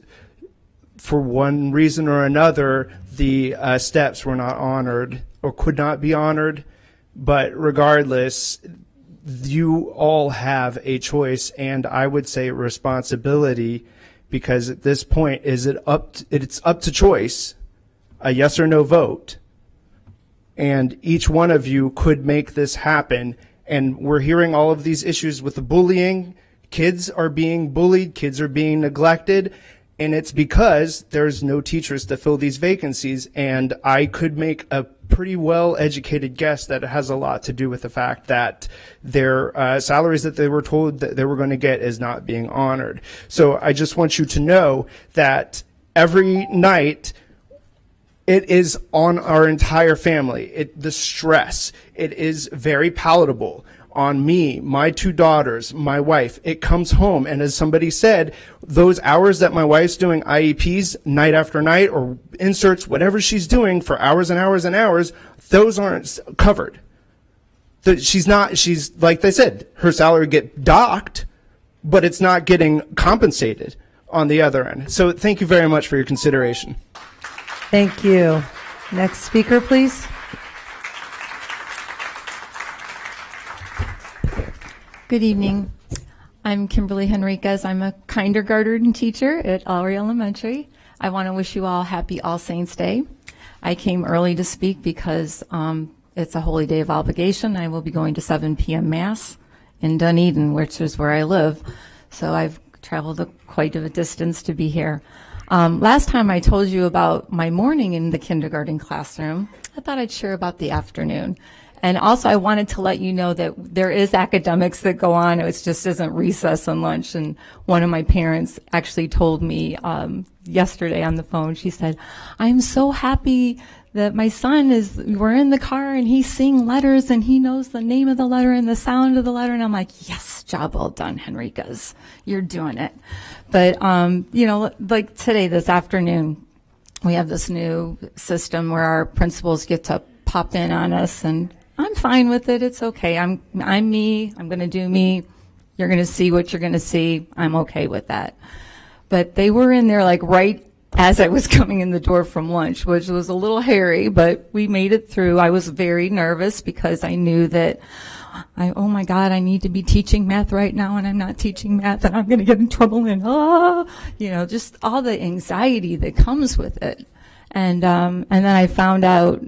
for one reason or another the uh, steps were not honored or could not be honored. But regardless you all have a choice and I would say responsibility because at this point is it up to, it's up to choice a yes or no vote and each one of you could make this happen. And we're hearing all of these issues with the bullying. Kids are being bullied kids are being neglected and it's because there's no teachers to fill these vacancies and I could make a pretty well educated guess that it has a lot to do with the fact that their uh, salaries that they were told that they were going to get is not being honored. So I just want you to know that every night it is on our entire family. It, the stress, it is very palatable on me, my two daughters, my wife. It comes home. And as somebody said, those hours that my wife's doing IEPs night after night or inserts, whatever she's doing for hours and hours and hours, those aren't covered. She's not, she's, like they said, her salary get docked, but it's not getting compensated on the other end. So thank you very much for your consideration. Thank you. Next speaker, please. Good evening. I'm Kimberly Henriquez. I'm a kindergarten teacher at Alry Elementary. I want to wish you all happy All Saints Day. I came early to speak because um, it's a holy day of obligation. I will be going to 7 p.m. Mass in Dunedin, which is where I live. So I've traveled a, quite a distance to be here. Um, last time I told you about my morning in the kindergarten classroom. I thought I'd share about the afternoon. And also, I wanted to let you know that there is academics that go on. It just isn't recess and lunch. And one of my parents actually told me um, yesterday on the phone. She said, "I'm so happy that my son is. We're in the car and he's seeing letters and he knows the name of the letter and the sound of the letter." And I'm like, "Yes, job well done, Henriquez. You're doing it." But um, you know, like today, this afternoon, we have this new system where our principals get to pop in on us and I'm fine with it. It's okay. I'm I'm me. I'm going to do me. You're going to see what you're going to see. I'm okay with that. But they were in there like right as I was coming in the door from lunch, which was a little hairy, but we made it through. I was very nervous because I knew that I, oh my God, I need to be teaching math right now and I'm not teaching math and I'm going to get in trouble and, oh, you know, just all the anxiety that comes with it. And, um, and then I found out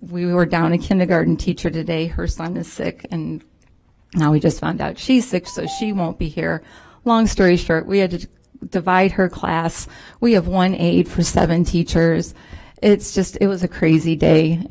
we were down a kindergarten teacher today. Her son is sick, and now we just found out she's sick, so she won't be here. Long story short, we had to divide her class. We have one aide for seven teachers. It's just, it was a crazy day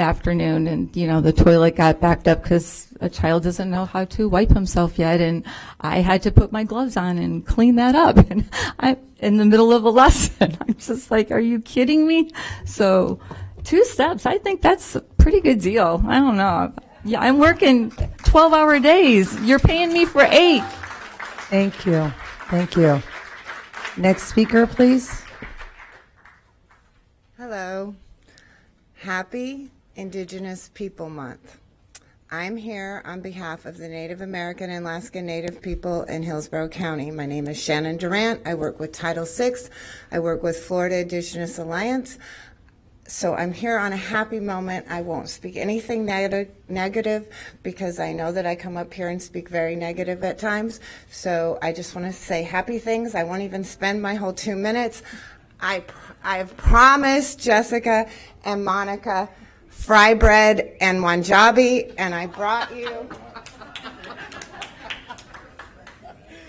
the afternoon, and you know, the toilet got backed up because a child doesn't know how to wipe himself yet, and I had to put my gloves on and clean that up. And I, in the middle of a lesson, I'm just like, are you kidding me? So, two steps. I think that's a pretty good deal. I don't know. Yeah, I'm working 12 hour days. You're paying me for eight. Thank you. Thank you. Next speaker, please. Hello. Happy Indigenous People Month. I'm here on behalf of the Native American and Alaska Native people in Hillsborough County. My name is Shannon Durant. I work with Title VI. I work with Florida Indigenous Alliance so I'm here on a happy moment. I won't speak anything neg- negative because I know that I come up here and speak very negative at times. So I just want to say happy things. I won't even spend my whole two minutes. I I've promised Jessica and Monica fry bread and wojapi, and I brought you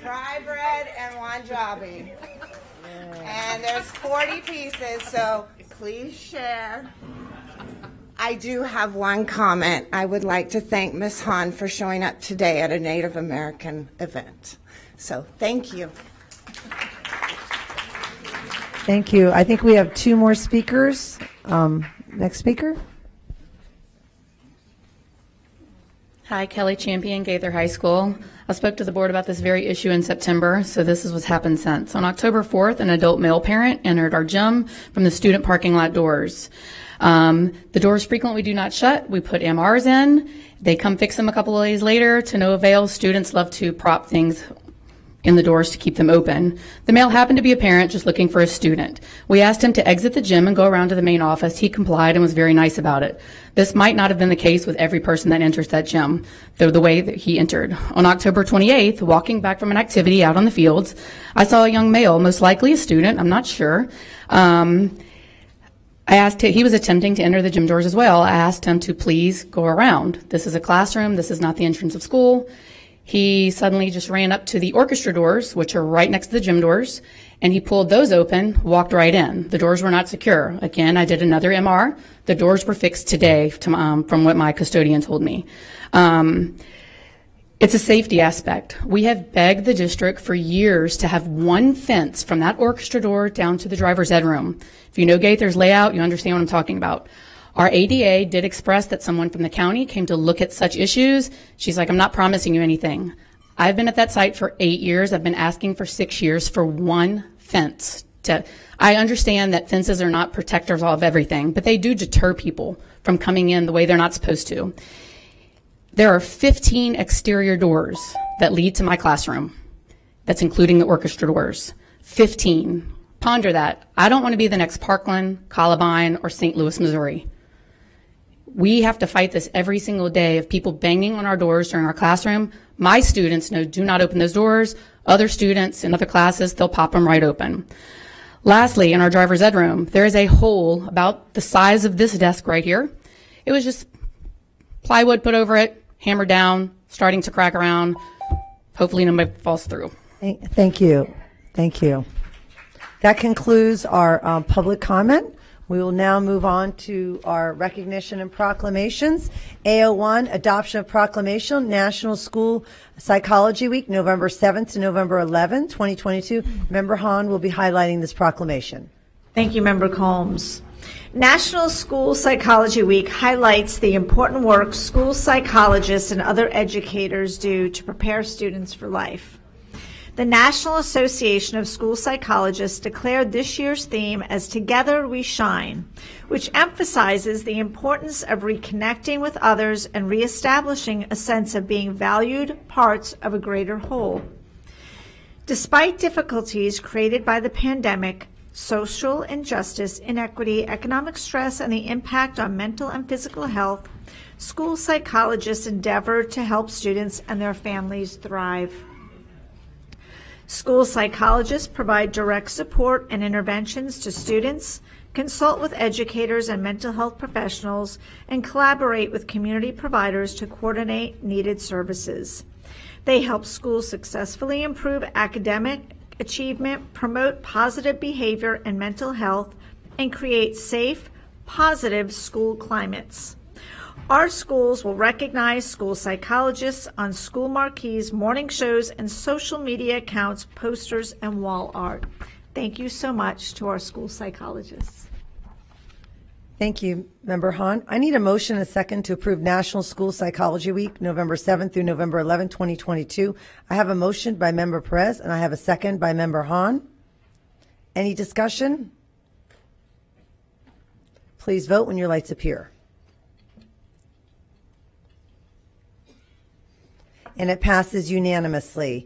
fry bread and wojapi. And there's 40 pieces, so please share. I do have one comment. I would like to thank Ms. Hahn for showing up today at a Native American event. So thank you. Thank you. I think we have two more speakers. Um, next speaker. Hi, Kelly Champion, Gaither High School. I spoke to the board about this very issue in September, so this is what's happened since. On October 4th, an adult male parent entered our gym from the student parking lot doors. Um, the doors frequently do not shut. We put MRs in. They come fix them a couple of days later to no avail. Students love to prop things in the doors to keep them open. The male happened to be a parent just looking for a student. We asked him to exit the gym and go around to the main office. He complied and was very nice about it. This might not have been the case with every person that enters that gym, though the way that he entered. On October 28th, walking back from an activity out on the fields, I saw a young male, most likely a student, I'm not sure. Um, I asked him, he was attempting to enter the gym doors as well. I asked him to please go around. This is a classroom. This is not the entrance of school. He suddenly just ran up to the orchestra doors, which are right next to the gym doors, and he pulled those open, walked right in. The doors were not secure. Again, I did another MR. The doors were fixed today, to, um, from what my custodian told me. Um, it's a safety aspect. We have begged the district for years to have one fence from that orchestra door down to the driver's ed room. If you know Gaither's layout, you understand what I'm talking about. Our ADA did express that someone from the county came to look at such issues. She's like, I'm not promising you anything. I've been at that site for eight years. I've been asking for six years for one fence. To, I understand that fences are not protectors of everything, but they do deter people from coming in the way they're not supposed to. There are 15 exterior doors that lead to my classroom. That's including the orchestra doors. 15. Ponder that. I don't want to be the next Parkland, Columbine, or St. Louis, Missouri We have to fight this every single day of people banging on our doors during our classroom. My students know do not open those doors. Other students in other classes, they'll pop them right open. Lastly, in our driver's ed room, there is a hole about the size of this desk right here. It was just plywood put over it, hammered down, starting to crack around. Hopefully nobody falls through. Thank you. Thank you. That concludes our um, public comment. We will now move on to our recognition and proclamations. AO1, adoption of proclamation, National School Psychology Week, November 7th to November 11th, 2022. Member Hahn will be highlighting this proclamation. Thank you, Member Combs. National School Psychology Week highlights the important work school psychologists and other educators do to prepare students for life. The National Association of School Psychologists declared this year's theme as Together We Shine, which emphasizes the importance of reconnecting with others and reestablishing a sense of being valued parts of a greater whole. Despite difficulties created by the pandemic, social injustice, inequity, economic stress, and the impact on mental and physical health, school psychologists endeavor to help students and their families thrive. School psychologists provide direct support and interventions to students, consult with educators and mental health professionals, and collaborate with community providers to coordinate needed services. They help schools successfully improve academic achievement, promote positive behavior and mental health, and create safe, positive school climates. Our schools will recognize school psychologists on school marquees, morning shows, and social media accounts, posters, and wall art. Thank you so much to our school psychologists. Thank you, Member Hahn. I need a motion and a second to approve National School Psychology Week, November 7th through November 11th, 2022. I have a motion by Member Perez and I have a second by Member Hahn. Any discussion? Please vote when your lights appear. And it passes unanimously.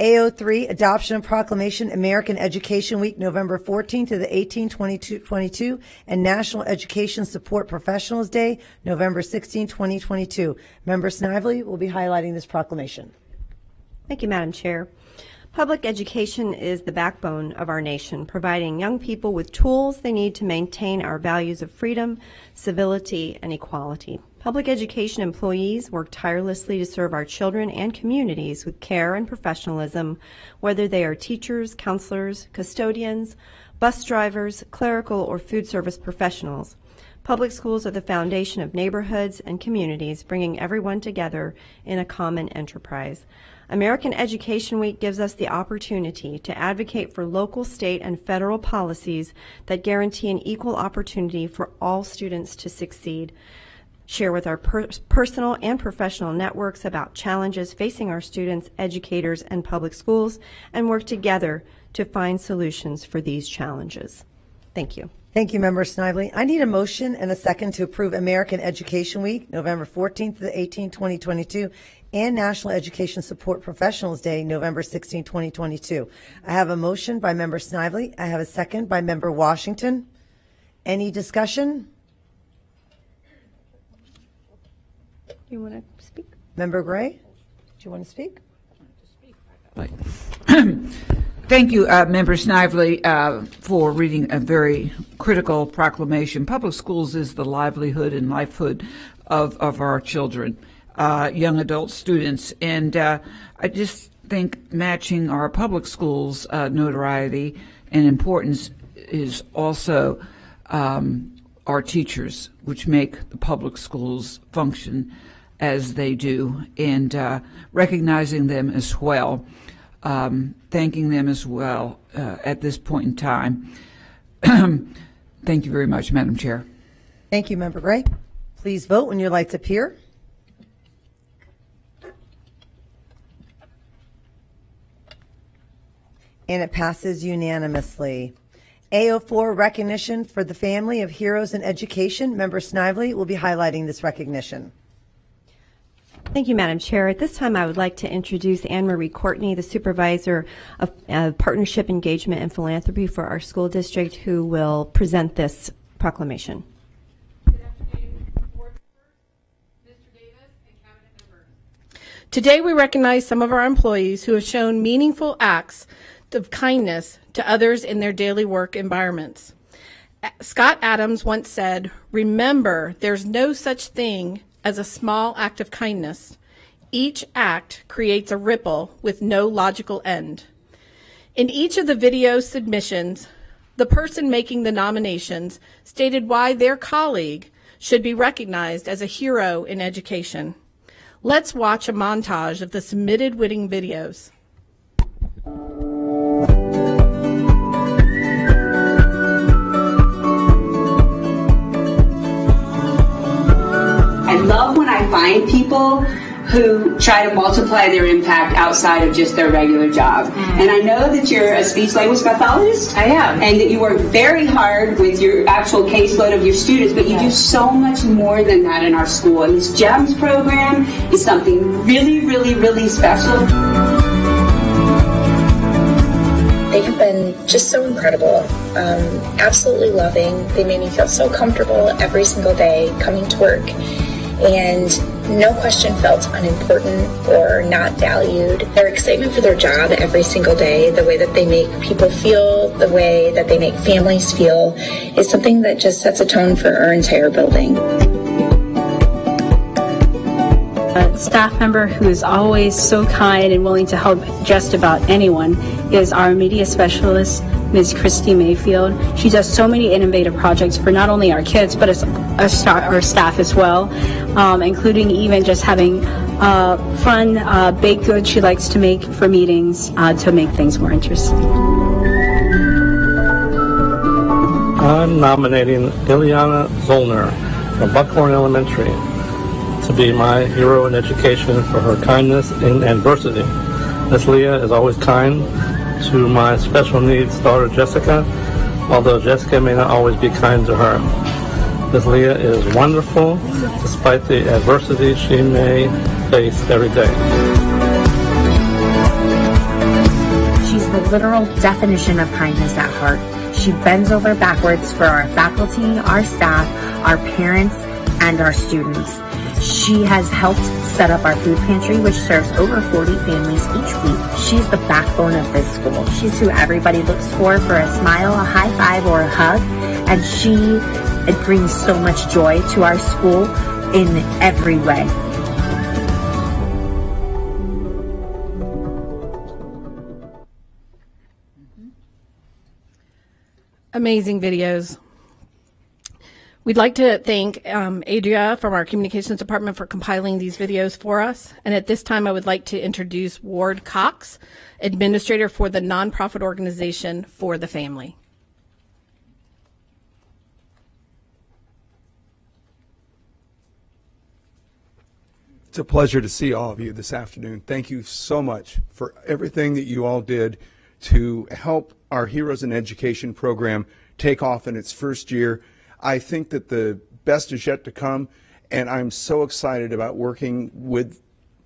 AO3, Adoption and Proclamation, American Education Week, November 14th to the 18th, 2022, and National Education Support Professionals Day, November 16, 2022. Member Snively will be highlighting this proclamation. Thank you, Madam Chair. Public education is the backbone of our nation, providing young people with tools they need to maintain our values of freedom, civility, and equality. Public education employees work tirelessly to serve our children and communities with care and professionalism, whether they are teachers, counselors, custodians, bus drivers, clerical, or food service professionals. Public schools are the foundation of neighborhoods and communities, bringing everyone together in a common enterprise. American Education Week gives us the opportunity to advocate for local, state, and federal policies that guarantee an equal opportunity for all students to succeed share with our per personal and professional networks about challenges facing our students, educators, and public schools, and work together to find solutions for these challenges. Thank you. Thank you, Member Snively. I need a motion and a second to approve American Education Week, November 14th to the 18th, 2022, and National Education Support Professionals Day, November 16, 2022. I have a motion by Member Snively. I have a second by Member Washington. Any discussion? You want to speak? Member Gray, do you want to speak? Thank you, uh, Member Snively, uh, for reading a very critical proclamation. Public schools is the livelihood and lifehood of, of our children, uh, young adult students. And uh, I just think matching our public schools' uh, notoriety and importance is also um, our teachers, which make the public schools function as they do and uh, recognizing them as well, um, thanking them as well uh, at this point in time. Thank you very much, Madam Chair. Thank you, Member Gray. Please vote when your lights appear. And it passes unanimously. AO4 recognition for the family of heroes in education. Member Snively will be highlighting this recognition. Thank you, Madam Chair. At this time, I would like to introduce Anne Marie Courtney, the Supervisor of uh, Partnership Engagement and Philanthropy for our school district, who will present this proclamation. Today, we recognize some of our employees who have shown meaningful acts of kindness to others in their daily work environments. Scott Adams once said, Remember, there's no such thing as a small act of kindness. Each act creates a ripple with no logical end. In each of the video submissions, the person making the nominations stated why their colleague should be recognized as a hero in education. Let's watch a montage of the submitted winning videos. Love find people who try to multiply their impact outside of just their regular job. Mm-hmm. And I know that you're a speech language pathologist. I am. And that you work very hard with your actual caseload of your students, but you do so much more than that in our school. And this GEMS program is something really, really, really special. They have been just so incredible, um, absolutely loving. They made me feel so comfortable every single day coming to work, and no question felt unimportant or not valued. Their excitement for their job every single day, the way that they make people feel, the way that they make families feel, is something that just sets a tone for our entire building. A staff member who is always so kind and willing to help just about anyone is our media specialist, Ms. Christy Mayfield. She does so many innovative projects for not only our kids, but our staff as well, um, including even just having uh, fun uh, baked goods she likes to make for meetings uh, to make things more interesting. I'm nominating Ileana Zollner from Buckhorn Elementary to be my hero in education for her kindness in adversity. Miss Leah is always kind to my special needs daughter Jessica, although Jessica may not always be kind to her. Miss Leah is wonderful despite the adversity she may face every day. She's the literal definition of kindness at heart. She bends over backwards for our faculty, our staff, our parents, and our students. She has helped set up our food pantry, which serves over 40 families each week. She's the backbone of this school. She's who everybody looks for for a smile, a high five, or a hug. And she it brings so much joy to our school in every way. Amazing videos. We'd like to thank um, Adria from our communications department for compiling these videos for us. And at this time, I would like to introduce Ward Cox, administrator for the nonprofit organization For the Family. It's a pleasure to see all of you this afternoon. Thank you so much for everything that you all did to help our Heroes in Education program take off in its first year. I think that the best is yet to come, and I'm so excited about working with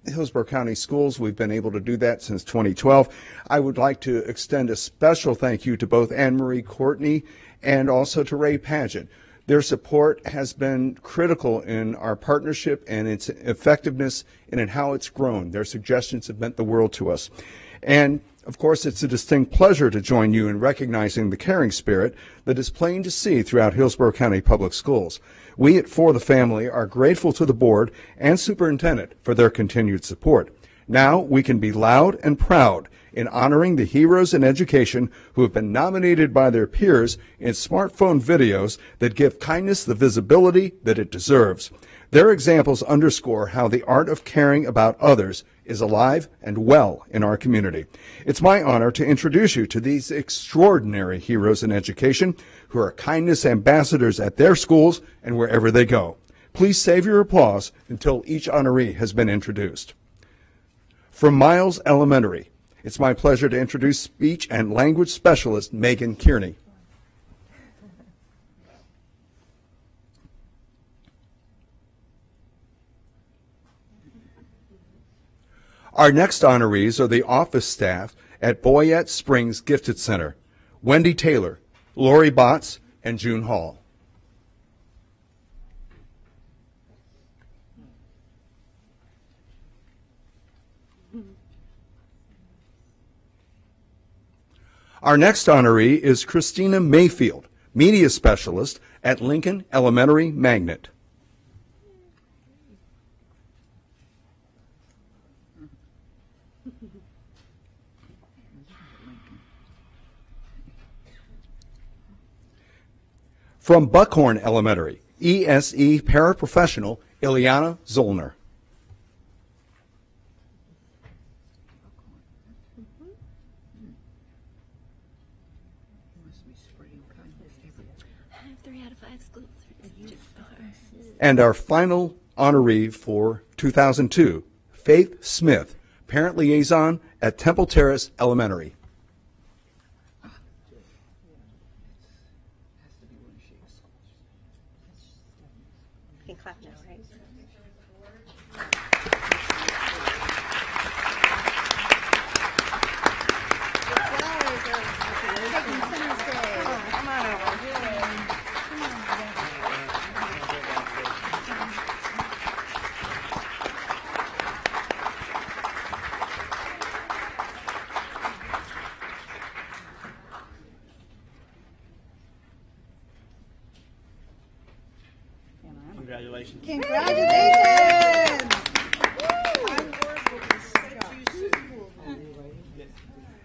Hillsborough County Schools. We've been able to do that since 2012. I would like to extend a special thank you to both Anne Marie Courtney and also to Ray Paget. Their support has been critical in our partnership and its effectiveness and in how it's grown. Their suggestions have meant the world to us. And of course, it's a distinct pleasure to join you in recognizing the caring spirit that is plain to see throughout Hillsborough County Public Schools. We at For the Family are grateful to the board and superintendent for their continued support. Now we can be loud and proud in honoring the heroes in education who have been nominated by their peers in smartphone videos that give kindness the visibility that it deserves. Their examples underscore how the art of caring about others is alive and well in our community. It's my honor to introduce you to these extraordinary heroes in education who are kindness ambassadors at their schools and wherever they go. Please save your applause until each honoree has been introduced. From Miles Elementary, it's my pleasure to introduce speech and language specialist Megan Kearney. Our next honorees are the office staff at Boyette Springs Gifted Center, Wendy Taylor, Lori Botts, and June Hall. Our next honoree is Christina Mayfield, Media Specialist at Lincoln Elementary Magnet. From Buckhorn Elementary, ESE paraprofessional Ileana Zollner. And our final honoree for 2002, Faith Smith, Parent Liaison at Temple Terrace Elementary.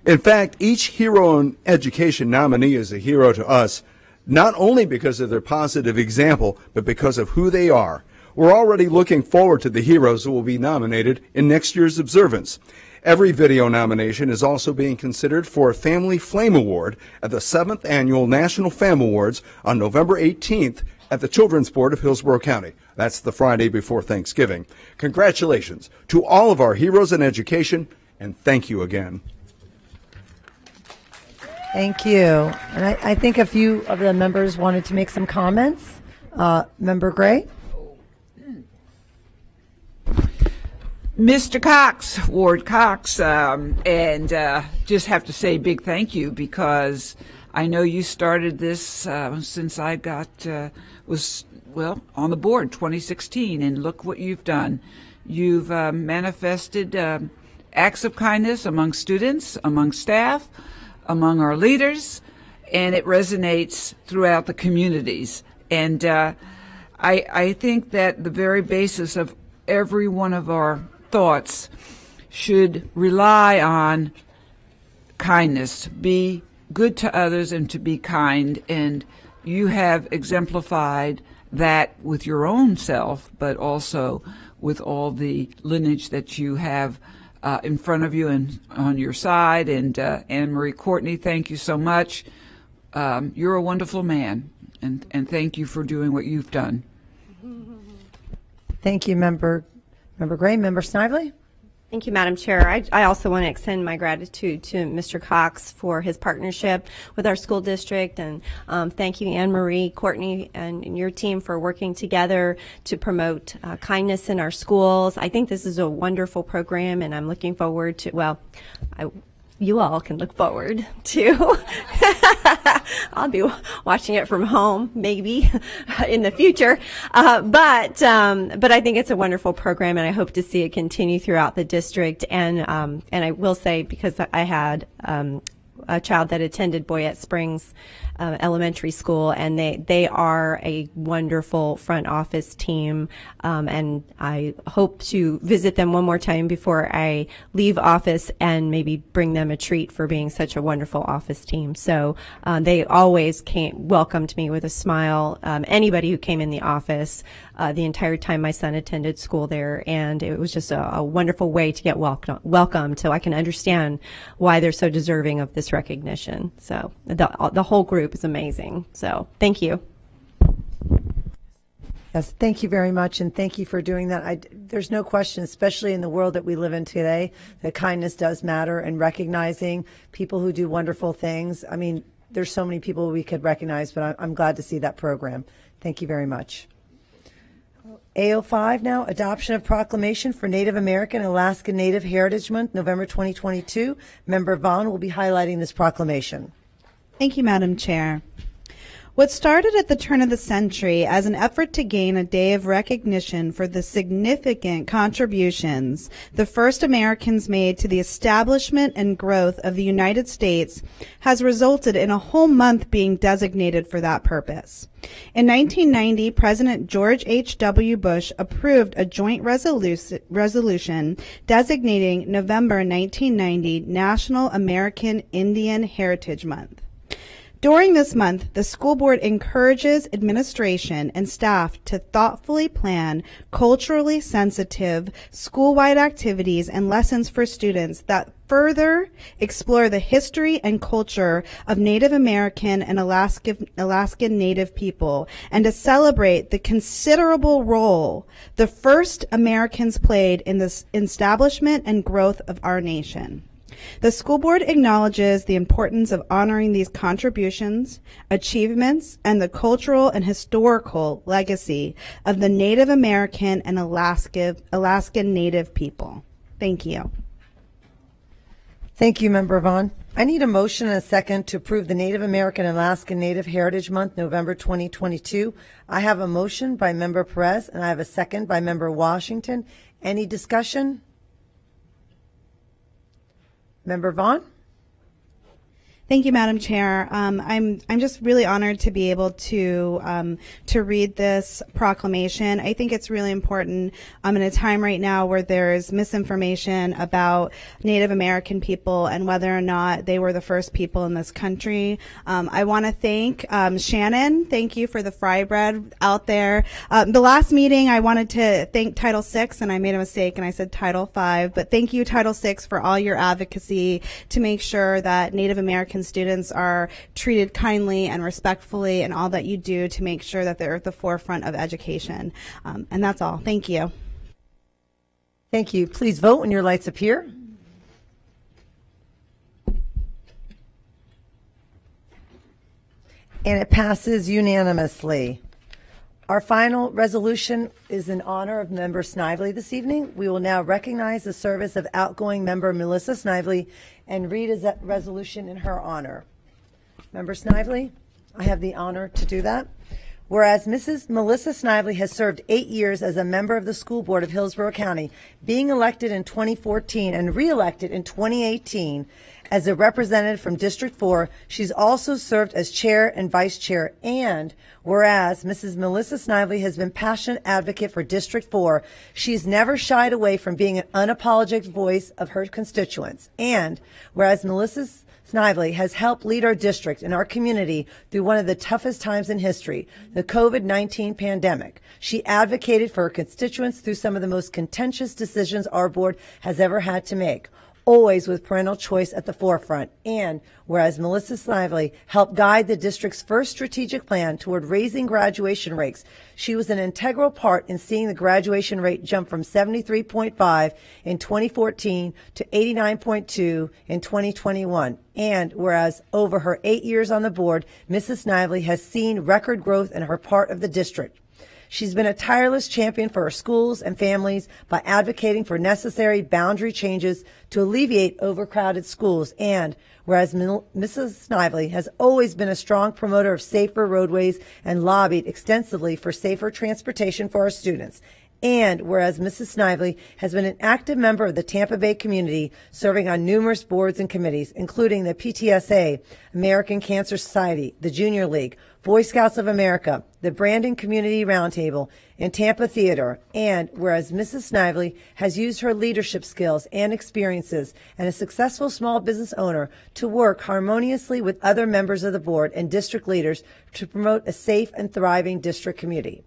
In fact, each hero in education nominee is a hero to us, not only because of their positive example, but because of who they are. We're already looking forward to the heroes who will be nominated in next year's observance. Every video nomination is also being considered for a Family Flame Award at the 7th Annual National Fam Awards on November 18th at the Children's Board of Hillsborough County. That's the Friday before Thanksgiving. Congratulations to all of our heroes in education, and thank you again. Thank you. And I, I think a few of the members wanted to make some comments. Uh, Member Gray? Mr. Cox, Ward Cox, um, and uh, just have to say big thank you because I know you started this uh, since I got uh, was well on the board 2016, and look what you've done. You've uh, manifested um acts of kindness among students, among staff, among our leaders, and it resonates throughout the communities. And uh, I, I think that the very basis of every one of our thoughts should rely on kindness, be good to others and to be kind. And you have exemplified that with your own self, but also with all the lineage that you have uh, in front of you and on your side. And uh, Anne Marie Courtney, thank you so much. Um, you're a wonderful man, and, and thank you for doing what you've done. Thank you, Member Member Gray. Member Snively? Thank you, Madam Chair. I, I also want to extend my gratitude to Mr. Cox for his partnership with our school district, and um, thank you, Anne Marie, Courtney, and, and your team for working together to promote uh, kindness in our schools. I think this is a wonderful program, and I'm looking forward to. Well, I, you all can look forward to. I'll be watching it from home, maybe in the future. Uh, but um, but I think it's a wonderful program, and I hope to see it continue throughout the district. And um, and I will say because I had. Um, a child that attended Boyette Springs uh, Elementary School, and they they are a wonderful front office team. Um, and I hope to visit them one more time before I leave office, and maybe bring them a treat for being such a wonderful office team. So uh, they always came welcomed me with a smile. Um, anybody who came in the office. Uh, the entire time my son attended school there, and it was just a, a wonderful way to get welcome, welcomed. So I can understand why they're so deserving of this recognition. So the the whole group is amazing. So thank you. Yes, thank you very much, and thank you for doing that. I, there's no question, especially in the world that we live in today, that kindness does matter and recognizing people who do wonderful things. I mean, there's so many people we could recognize, but I'm, I'm glad to see that program. Thank you very much. AO5 now, adoption of proclamation for Native American Alaska Native Heritage Month, November 2022. Member Vaughan will be highlighting this proclamation. Thank you, Madam Chair. What started at the turn of the century as an effort to gain a day of recognition for the significant contributions the first Americans made to the establishment and growth of the United States has resulted in a whole month being designated for that purpose. In 1990, President George H.W. Bush approved a joint resolu- resolution designating November 1990 National American Indian Heritage Month. During this month, the school board encourages administration and staff to thoughtfully plan culturally sensitive school-wide activities and lessons for students that further explore the history and culture of Native American and Alaska, Alaskan Native people and to celebrate the considerable role the first Americans played in the establishment and growth of our nation. The school board acknowledges the importance of honoring these contributions, achievements, and the cultural and historical legacy of the Native American and Alaska, Alaskan Native people. Thank you. Thank you, Member Vaughan. I need a motion and a second to approve the Native American and Alaskan Native Heritage Month, November 2022. I have a motion by Member Perez and I have a second by Member Washington. Any discussion? Member Vaughan? Thank you, Madam Chair. Um, I'm I'm just really honored to be able to um, to read this proclamation. I think it's really important I'm um, in a time right now where there's misinformation about Native American people and whether or not they were the first people in this country. Um, I want to thank um, Shannon. Thank you for the fry bread out there. Um, the last meeting, I wanted to thank Title VI, and I made a mistake and I said Title V. But thank you, Title VI, for all your advocacy to make sure that Native American students are treated kindly and respectfully and all that you do to make sure that they're at the forefront of education. Um, and that's all. Thank you. Thank you. Please vote when your lights appear. And it passes unanimously. Our final resolution is in honor of Member Snively this evening. We will now recognize the service of outgoing member Melissa Snively and read a resolution in her honor. Member Snively, I have the honor to do that. Whereas Mrs. Melissa Snively has served eight years as a member of the school board of Hillsborough County, being elected in 2014 and reelected in 2018 as a representative from District 4, she's also served as chair and vice chair. And whereas Mrs. Melissa Snively has been passionate advocate for District 4, she's never shied away from being an unapologetic voice of her constituents. And whereas Melissa Snively has helped lead our district and our community through one of the toughest times in history, the COVID-19 pandemic. She advocated for her constituents through some of the most contentious decisions our board has ever had to make always with parental choice at the forefront. And whereas Melissa Snively helped guide the district's first strategic plan toward raising graduation rates, she was an integral part in seeing the graduation rate jump from 73.5 in 2014 to 89.2 in 2021. And whereas over her eight years on the board, Mrs. Snively has seen record growth in her part of the district. She's been a tireless champion for our schools and families by advocating for necessary boundary changes to alleviate overcrowded schools. And whereas Mrs. Snively has always been a strong promoter of safer roadways and lobbied extensively for safer transportation for our students. And whereas Mrs. Snively has been an active member of the Tampa Bay community, serving on numerous boards and committees, including the PTSA, American Cancer Society, the Junior League, Boy Scouts of America, the Brandon Community Roundtable, and Tampa Theater. And whereas Mrs. Snively has used her leadership skills and experiences and a successful small business owner to work harmoniously with other members of the board and district leaders to promote a safe and thriving district community.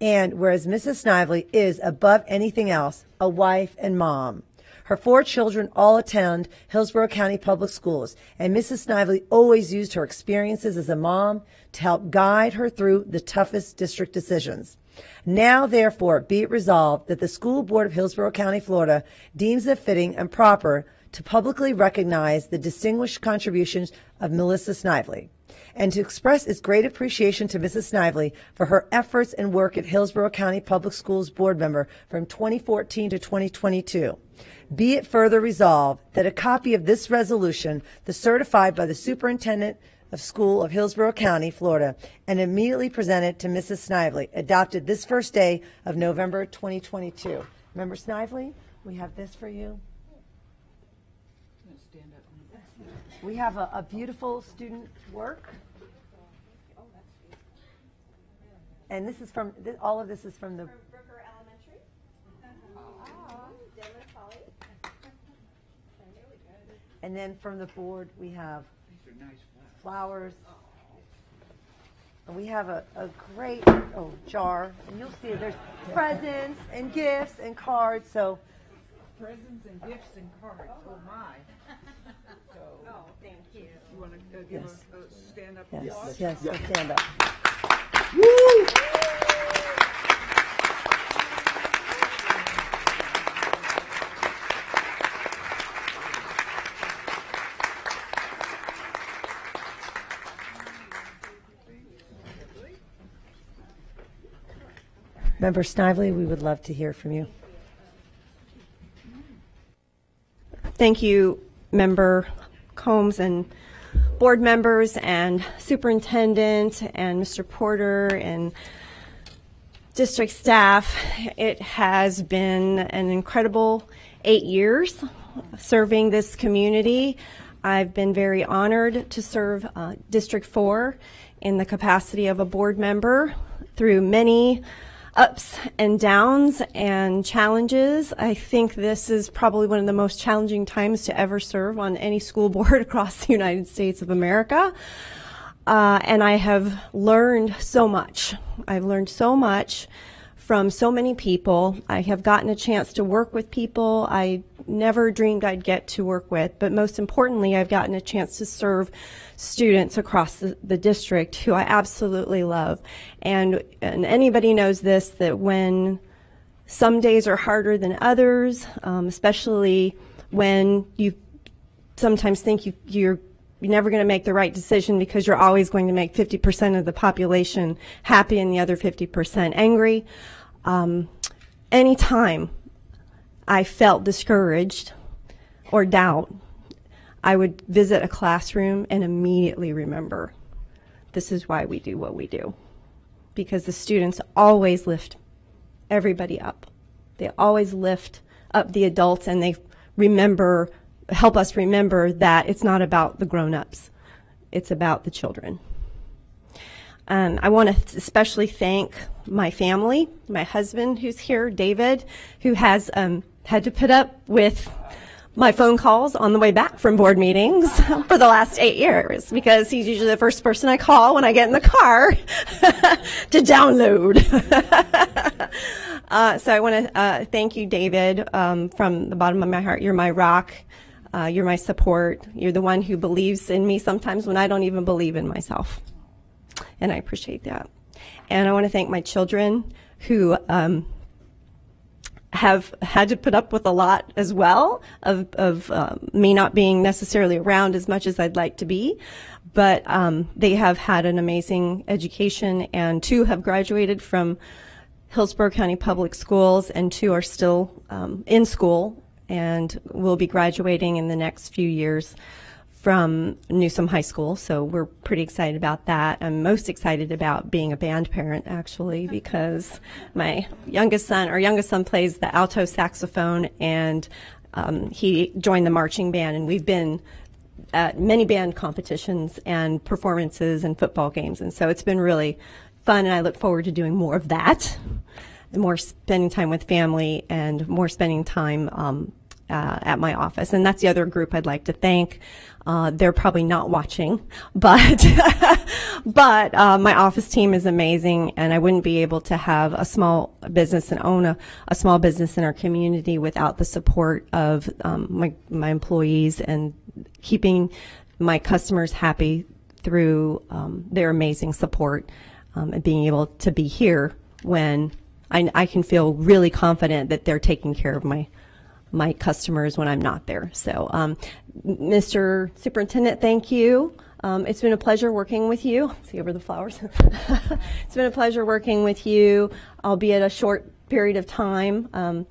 And whereas Mrs. Snively is, above anything else, a wife and mom. Her four children all attend Hillsborough County Public Schools, and Mrs. Snively always used her experiences as a mom to help guide her through the toughest district decisions. Now, therefore, be it resolved that the School Board of Hillsborough County, Florida deems it fitting and proper to publicly recognize the distinguished contributions of Melissa Snively and to express its great appreciation to Mrs. Snively for her efforts and work at Hillsborough County Public Schools board member from 2014 to 2022. Be it further resolved that a copy of this resolution, the certified by the superintendent of School of Hillsborough County, Florida, and immediately presented to Mrs. Snively, adopted this first day of November 2022. Member Snively, we have this for you. We have a, a beautiful student work. And this is from, thi- all of this is from the. Brooker Elementary. And then from the board, we have flowers. And we have a, a great, oh, jar, and you'll see there's presents and gifts and cards, so. Presents and gifts and cards, oh my. So, Oh, thank you. You want to give Yes. a, a stand up Yes, applause? yes, let's stand up. Member Snively, we would love to hear from you. Thank you, Member Combs and board members and superintendent and Mr. Porter and district staff. It has been an incredible eight years serving this community. I've been very honored to serve uh, District 4 in the capacity of a board member through many ups and downs and challenges. I think this is probably one of the most challenging times to ever serve on any school board across the United States of America. Uh, and I have learned so much. I've learned so much from so many people. I have gotten a chance to work with people I never dreamed I'd get to work with. But most importantly, I've gotten a chance to serve students across the, the district who I absolutely love. And, and anybody knows this that when some days are harder than others, um, especially when you sometimes think you, you're you're never going to make the right decision because you're always going to make 50% of the population happy and the other 50% angry. Um, anytime I felt discouraged or doubt, I would visit a classroom and immediately remember this is why we do what we do. Because the students always lift everybody up. They always lift up the adults and they remember, help us remember that it's not about the grown ups, it's about the children. Um, I want to especially thank my family, my husband who's here, David, who has um, had to put up with my phone calls on the way back from board meetings for the last eight years because he's usually the first person I call when I get in the car to download. uh, so I want to uh, thank you, David, um, from the bottom of my heart. You're my rock. Uh, you're my support. You're the one who believes in me sometimes when I don't even believe in myself. And I appreciate that. And I want to thank my children who um, have had to put up with a lot as well of, of uh, me not being necessarily around as much as I'd like to be. But um, they have had an amazing education, and two have graduated from Hillsborough County Public Schools, and two are still um, in school and will be graduating in the next few years from Newsome High School, so we're pretty excited about that. I'm most excited about being a band parent, actually, because my youngest son, our youngest son, plays the alto saxophone, and um, he joined the marching band, and we've been at many band competitions and performances and football games, and so it's been really fun, and I look forward to doing more of that, more spending time with family, and more spending time um, uh, at my office. And that's the other group I'd like to thank. Uh, they're probably not watching, but but uh, my office team is amazing, and I wouldn't be able to have a small business and own a, a small business in our community without the support of um, my my employees and keeping my customers happy through um, their amazing support um, and being able to be here when I, I can feel really confident that they're taking care of my my customers when I'm not there. So, um, Mr. Superintendent, thank you. Um, it's been a pleasure working with you. See over the flowers. it's been a pleasure working with you, albeit a short period of time. Um,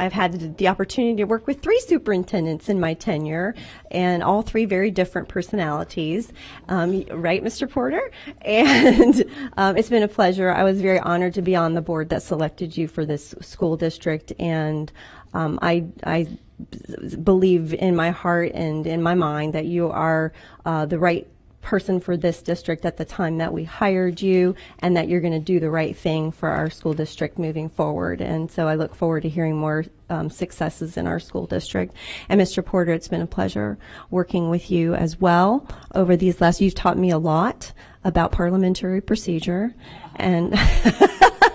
I've had the opportunity to work with three superintendents in my tenure, and all three very different personalities. Um, right, Mr. Porter? And um, it's been a pleasure. I was very honored to be on the board that selected you for this school district, and um, I, I believe in my heart and in my mind that you are uh, the right person for this district at the time that we hired you and that you're going to do the right thing for our school district moving forward. And so I look forward to hearing more um, successes in our school district. And Mr. Porter, it's been a pleasure working with you as well over these last, you've taught me a lot about parliamentary procedure and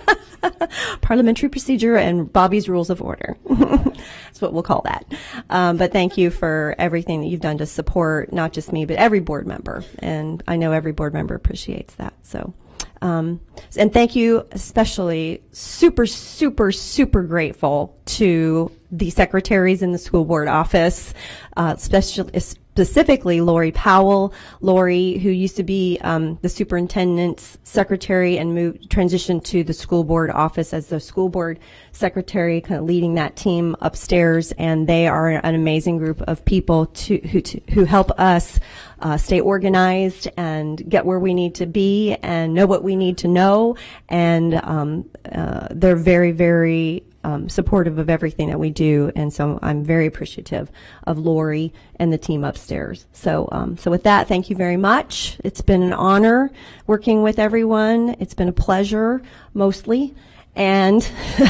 parliamentary procedure and Bobby's rules of order. That's what we'll call that. Um, but thank you for everything that you've done to support not just me, but every board member. And I know every board member appreciates that. So, um, and thank you especially super, super, super grateful to the secretaries in the school board office, uh, special, specifically Lori Powell. Lori, who used to be um, the superintendent's secretary and moved transitioned to the school board office as the school board secretary, kind of leading that team upstairs. And they are an amazing group of people to, who to, who help us uh, stay organized and get where we need to be and know what we need to know. And um, uh, they're very, very um, supportive of everything that we do, and so I'm very appreciative of Lori and the team upstairs. So, um, so with that, thank you very much. It's been an honor working with everyone. It's been a pleasure, mostly, and.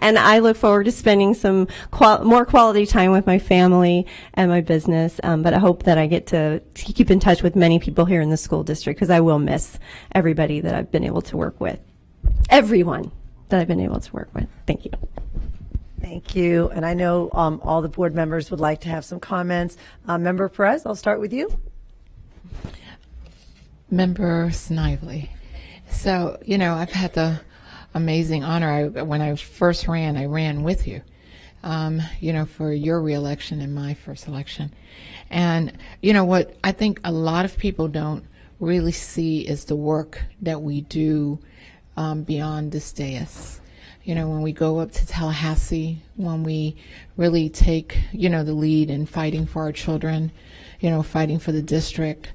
and I look forward to spending some qual- more quality time with my family and my business. Um, but I hope that I get to keep in touch with many people here in the school district because I will miss everybody that I've been able to work with. Everyone that I've been able to work with. Thank you. Thank you. And I know um, all the board members would like to have some comments. Uh, Member Perez, I'll start with you. Member Snively. So, you know, I've had the amazing honor. I, when I first ran, I ran with you, um, you know, for your reelection and my first election. And, you know, what I think a lot of people don't really see is the work that we do um, beyond this dais. You know, when we go up to Tallahassee, when we really take, you know, the lead in fighting for our children, you know, fighting for the district,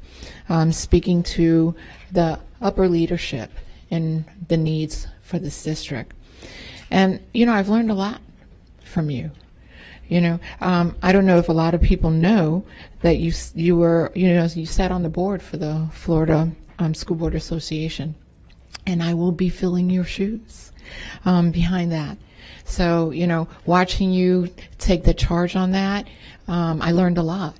um, speaking to the upper leadership and the needs for this district. And, you know, I've learned a lot from you. You know, um, I don't know if a lot of people know that you you were you know you sat on the board for the Florida um, School Board Association and I will be filling your shoes um, behind that. So, you know, watching you take the charge on that, um, I learned a lot.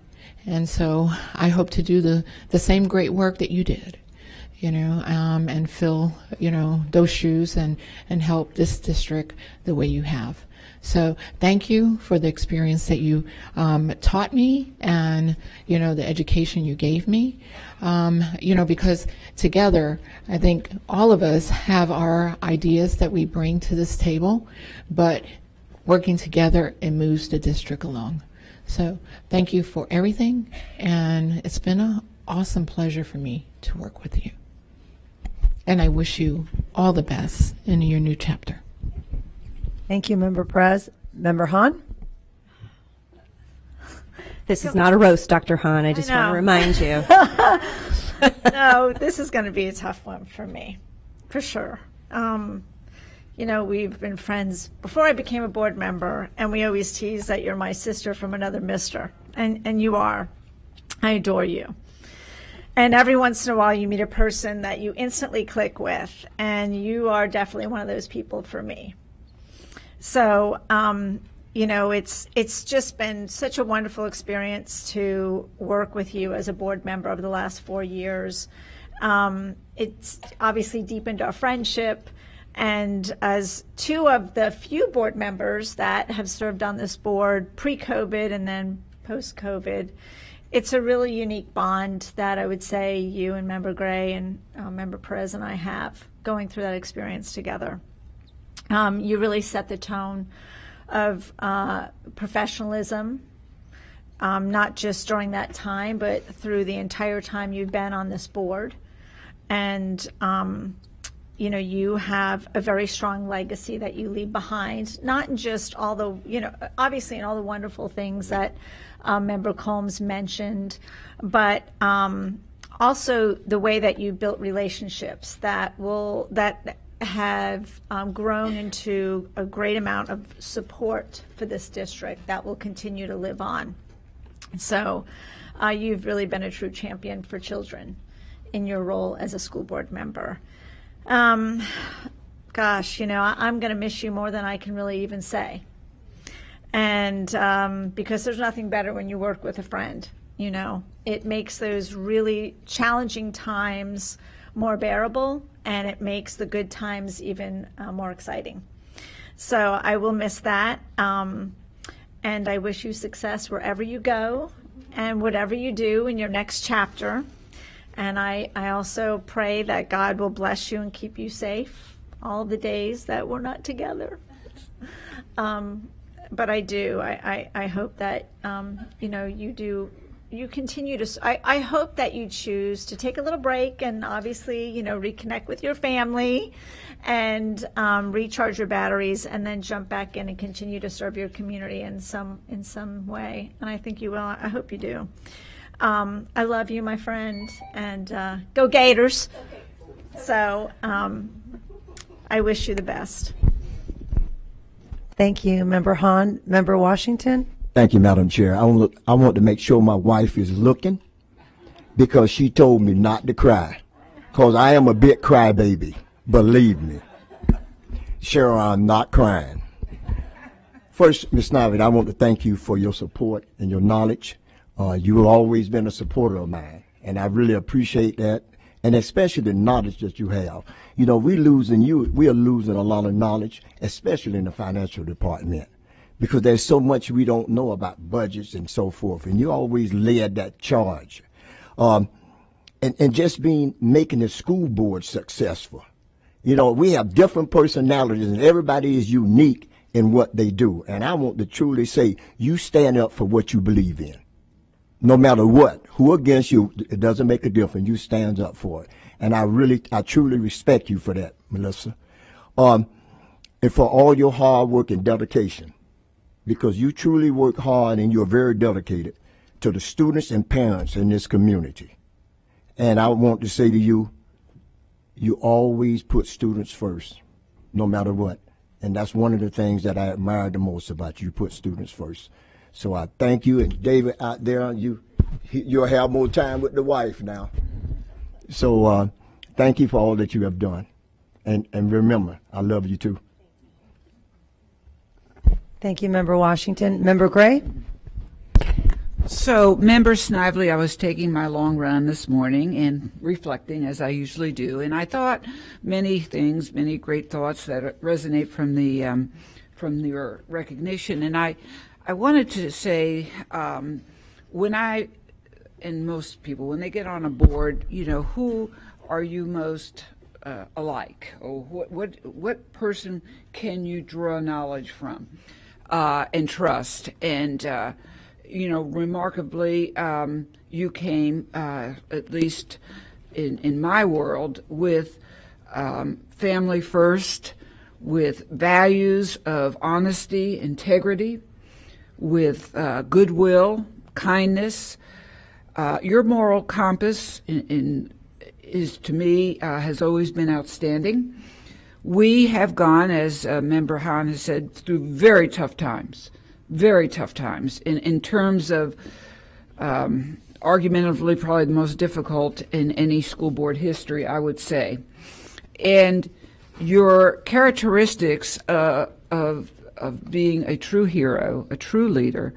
And so I hope to do the, the same great work that you did, you know, um, and fill, you know, those shoes and, and help this district the way you have. So thank you for the experience that you um, taught me and, you know, the education you gave me. Um, you know, because together, I think all of us have our ideas that we bring to this table, but working together, it moves the district along. So thank you for everything, and it's been an awesome pleasure for me to work with you. And I wish you all the best in your new chapter. Thank you, Member Perez. Member Hahn? This is not a roast, Dr. Hahn. I just want to remind you. no, this is going to be a tough one for me, for sure. Um, you know, we've been friends before I became a board member, and we always tease that you're my sister from another mister, and and you are. I adore you. And every once in a while, you meet a person that you instantly click with, and you are definitely one of those people for me. So, um, you know, it's it's just been such a wonderful experience to work with you as a board member over the last four years. Um, it's obviously deepened our friendship. And as two of the few board members that have served on this board pre COVID and then post COVID, it's a really unique bond that I would say you and Member Gray and uh, Member Perez and I have going through that experience together. Um, you really set the tone of uh, professionalism, um, not just during that time, but through the entire time you've been on this board. And, um, you know, you have a very strong legacy that you leave behind, not just all the, you know, obviously in all the wonderful things that um, Member Combs mentioned, but um, also the way that you built relationships that will, that have um, grown into a great amount of support for this district that will continue to live on. So uh, you've really been a true champion for children in your role as a school board member. Um, gosh, you know, I, am going to miss you more than I can really even say. And um, because there's nothing better when you work with a friend, you know, it makes those really challenging times more bearable and it makes the good times even uh, more exciting. So I will miss that. Um, and I wish you success wherever you go and whatever you do in your next chapter. And I, I also pray that God will bless you and keep you safe all the days that we're not together. Um, but I do. I, I, I hope that, um, you know, you do you continue to I, I hope that you choose to take a little break and obviously you know reconnect with your family and um, recharge your batteries and then jump back in and continue to serve your community in some in some way. And i think you will. I hope you do. Um, i love you my friend and uh, go gators. So um, i wish you the best. Thank you member hahn. Member washington Thank you, Madam Chair. I want, I want to make sure my wife is looking because she told me not to cry. Because I am a bit crybaby. Believe me. Cheryl, I'm not crying. First, Ms. Snively, I want to thank you for your support and your knowledge. Uh, you have always been a supporter of mine, and I really appreciate that, and especially the knowledge that you have. You know, we losing you, we are losing a lot of knowledge, especially in the financial department because there's so much we don't know about budgets and so forth. And you always led that charge. Um, and, and just being making the school board successful. You know, we have different personalities and everybody is unique in what they do. And I want to truly say you stand up for what you believe in. No matter what, who against you, it doesn't make a difference. You stand up for it. And I really, I truly respect you for that, Melissa. Um, and for all your hard work and dedication because you truly work hard and you're very dedicated to the students and parents in this community. And I want to say to you, you always put students first, no matter what. And that's one of the things that I admire the most about you. You put students first. So I thank you. And David out there, you, you'll have more time with the wife now. So uh, thank you for all that you have done. And, and remember, I love you too. Thank you, Member Washington. Member Gray? So, Member Snively, I was taking my long run this morning and reflecting as I usually do, and I thought many things, many great thoughts that resonate from the um, from your recognition. And I, I wanted to say, um, when I and most people when they get on a board, you know, who are you most uh, alike, or what what what person can you draw knowledge from? Uh, and trust. And, uh, you know, remarkably, um, you came, uh, at least in, in my world, with um, family first, with values of honesty, integrity, with uh, goodwill, kindness. Uh, your moral compass in, in, is, to me, uh, has always been outstanding. We have gone, as uh, Member Hahn has said, through very tough times, very tough times in, in terms of um, argumentatively probably the most difficult in any school board history, I would say. And your characteristics uh, of, of being a true hero, a true leader,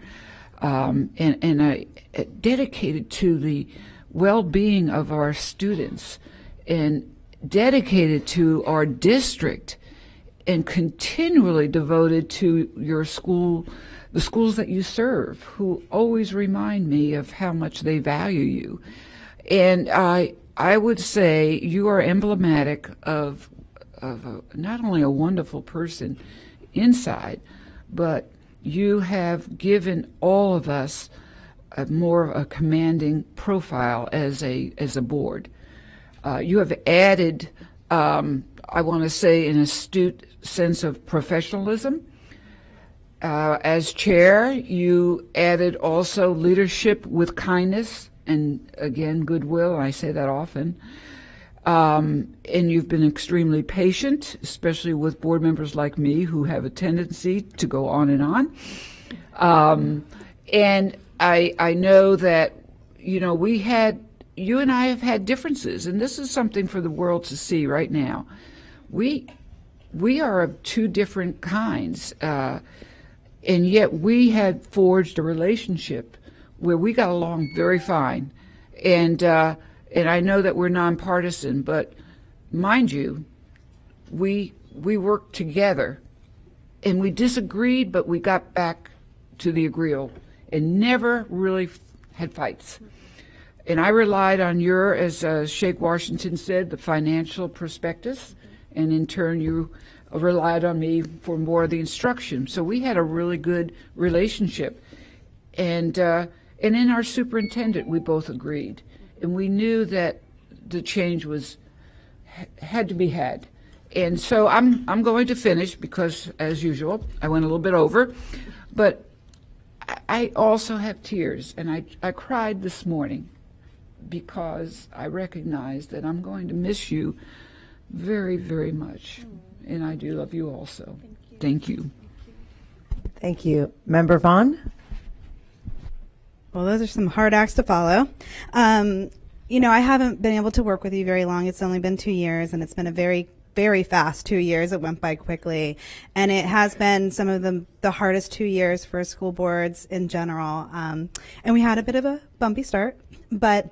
um, and, and a, a dedicated to the well-being of our students and dedicated to our district and continually devoted to your school, the schools that you serve, who always remind me of how much they value you. And I, I would say you are emblematic of, of a, not only a wonderful person inside, but you have given all of us a more of a commanding profile as a as a board. Uh, you have added um, I want to say, an astute sense of professionalism. Uh, as chair, you added also leadership with kindness and again goodwill. I say that often. Um, and you've been extremely patient, especially with board members like me who have a tendency to go on and on. Um, and I, I know that, you know, we had, you and I have had differences, and this is something for the world to see right now. We, we are of two different kinds, uh, and yet we had forged a relationship where we got along very fine. And, uh, and I know that we're nonpartisan, but mind you, we we worked together, and we disagreed, but we got back to the agreeable, and never really had fights. And I relied on your, as uh, Shake Washington said, the financial prospectus, and in turn you relied on me for more of the instruction. So we had a really good relationship, and uh, and in our superintendent, we both agreed. And we knew that the change was had to be had. And so I'm I'm going to finish because, as usual, I went a little bit over, but I also have tears, and I I cried this morning because I recognize that I'm going to miss you very very much, and I do love you also. Thank you. Thank you, Member Vaughan. Well, those are some hard acts to follow. Um, you know, I haven't been able to work with you very long. It's only been two years, and it's been a very very fast two years. It went by quickly, and it has been some of the the hardest two years for school boards in general. Um, and we had a bit of a bumpy start, but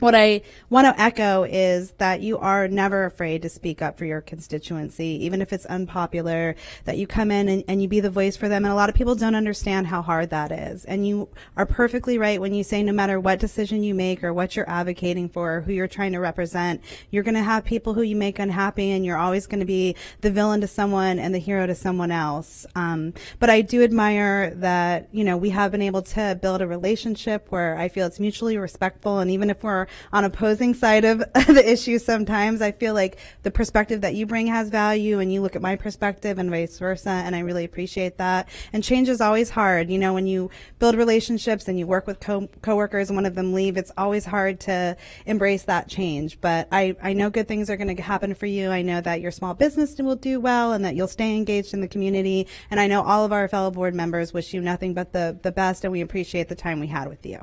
what I want to echo is that you are never afraid to speak up for your constituency, even if it's unpopular, that you come in and, and, you be the voice for them. And a lot of people don't understand how hard that is. And you are perfectly right when you say no matter what decision you make or what you're advocating for, or who you're trying to represent, you're going to have people who you make unhappy and you're always going to be the villain to someone and the hero to someone else. Um, but I do admire that, you know, we have been able to build a relationship where I feel it's mutually respectful. And even if we're on opposing side of the issue sometimes. I feel like the perspective that you bring has value and you look at my perspective and vice versa. And I really appreciate that. And change is always hard. You know, when you build relationships and you work with co- coworkers and one of them leave, it's always hard to embrace that change. But I, I know good things are going to happen for you. I know that your small business will do well and that you'll stay engaged in the community. And I know all of our fellow board members wish you nothing but the, the best and we appreciate the time we had with you.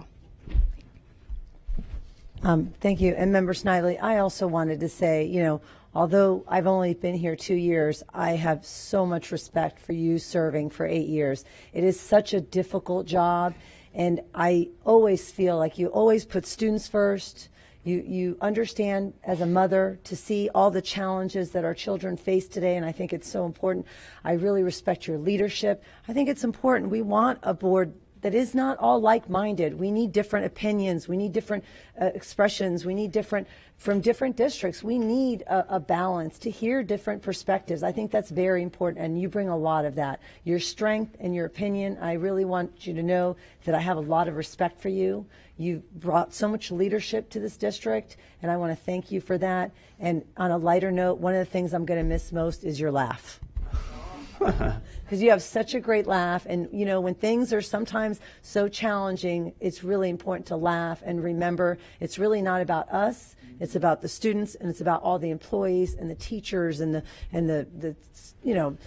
Um, thank you. And Member Snively, I also wanted to say, you know, although I've only been here two years, I have so much respect for you serving for eight years. It is such a difficult job, and I always feel like you always put students first. You, you understand as a mother to see all the challenges that our children face today, and I think it's so important. I really respect your leadership. I think it's important. We want a board that is not all like-minded. We need different opinions. We need different uh, expressions. We need different from different districts. We need a, a, balance to hear different perspectives. I think that's very important, and you bring a lot of that. Your strength and your opinion. I really want you to know that I have a lot of respect for you. You've brought so much leadership to this district, and I want to thank you for that. And on a lighter note, one of the things I'm going to miss most is your laugh. because you have such a great laugh. And, you know, when things are sometimes so challenging, it's really important to laugh and remember it's really not about us. It's about the students and it's about all the employees and the teachers and the, and the, the you know,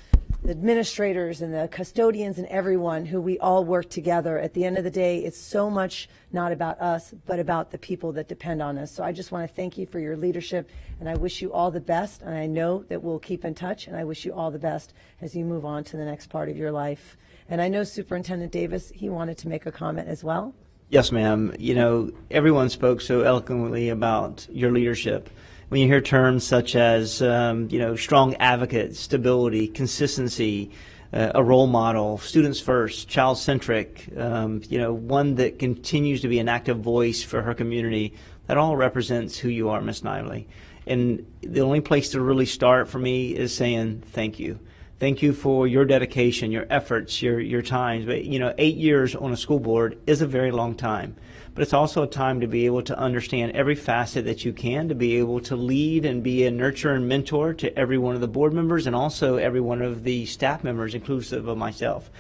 the administrators and the custodians and everyone who we all work together. At the end of the day, it's so much not about us, but about the people that depend on us. So I just want to thank you for your leadership, and I wish you all the best. And I know that we'll keep in touch, and I wish you all the best as you move on to the next part of your life. And I know Superintendent Davis, he wanted to make a comment as well. Yes, ma'am. You know, everyone spoke so eloquently about your leadership when you hear terms such as um, you know strong advocate, stability, consistency, uh, a role model, students first, child centric, um, you know one that continues to be an active voice for her community. That all represents who you are, Miss Snively. And the only place to really start for me is saying thank you. Thank you for your dedication, your efforts, your your times. But you know, eight years on a school board is a very long time. But it's also a time to be able to understand every facet that you can, to be able to lead and be a nurturer and mentor to every one of the board members and also every one of the staff members, inclusive of myself.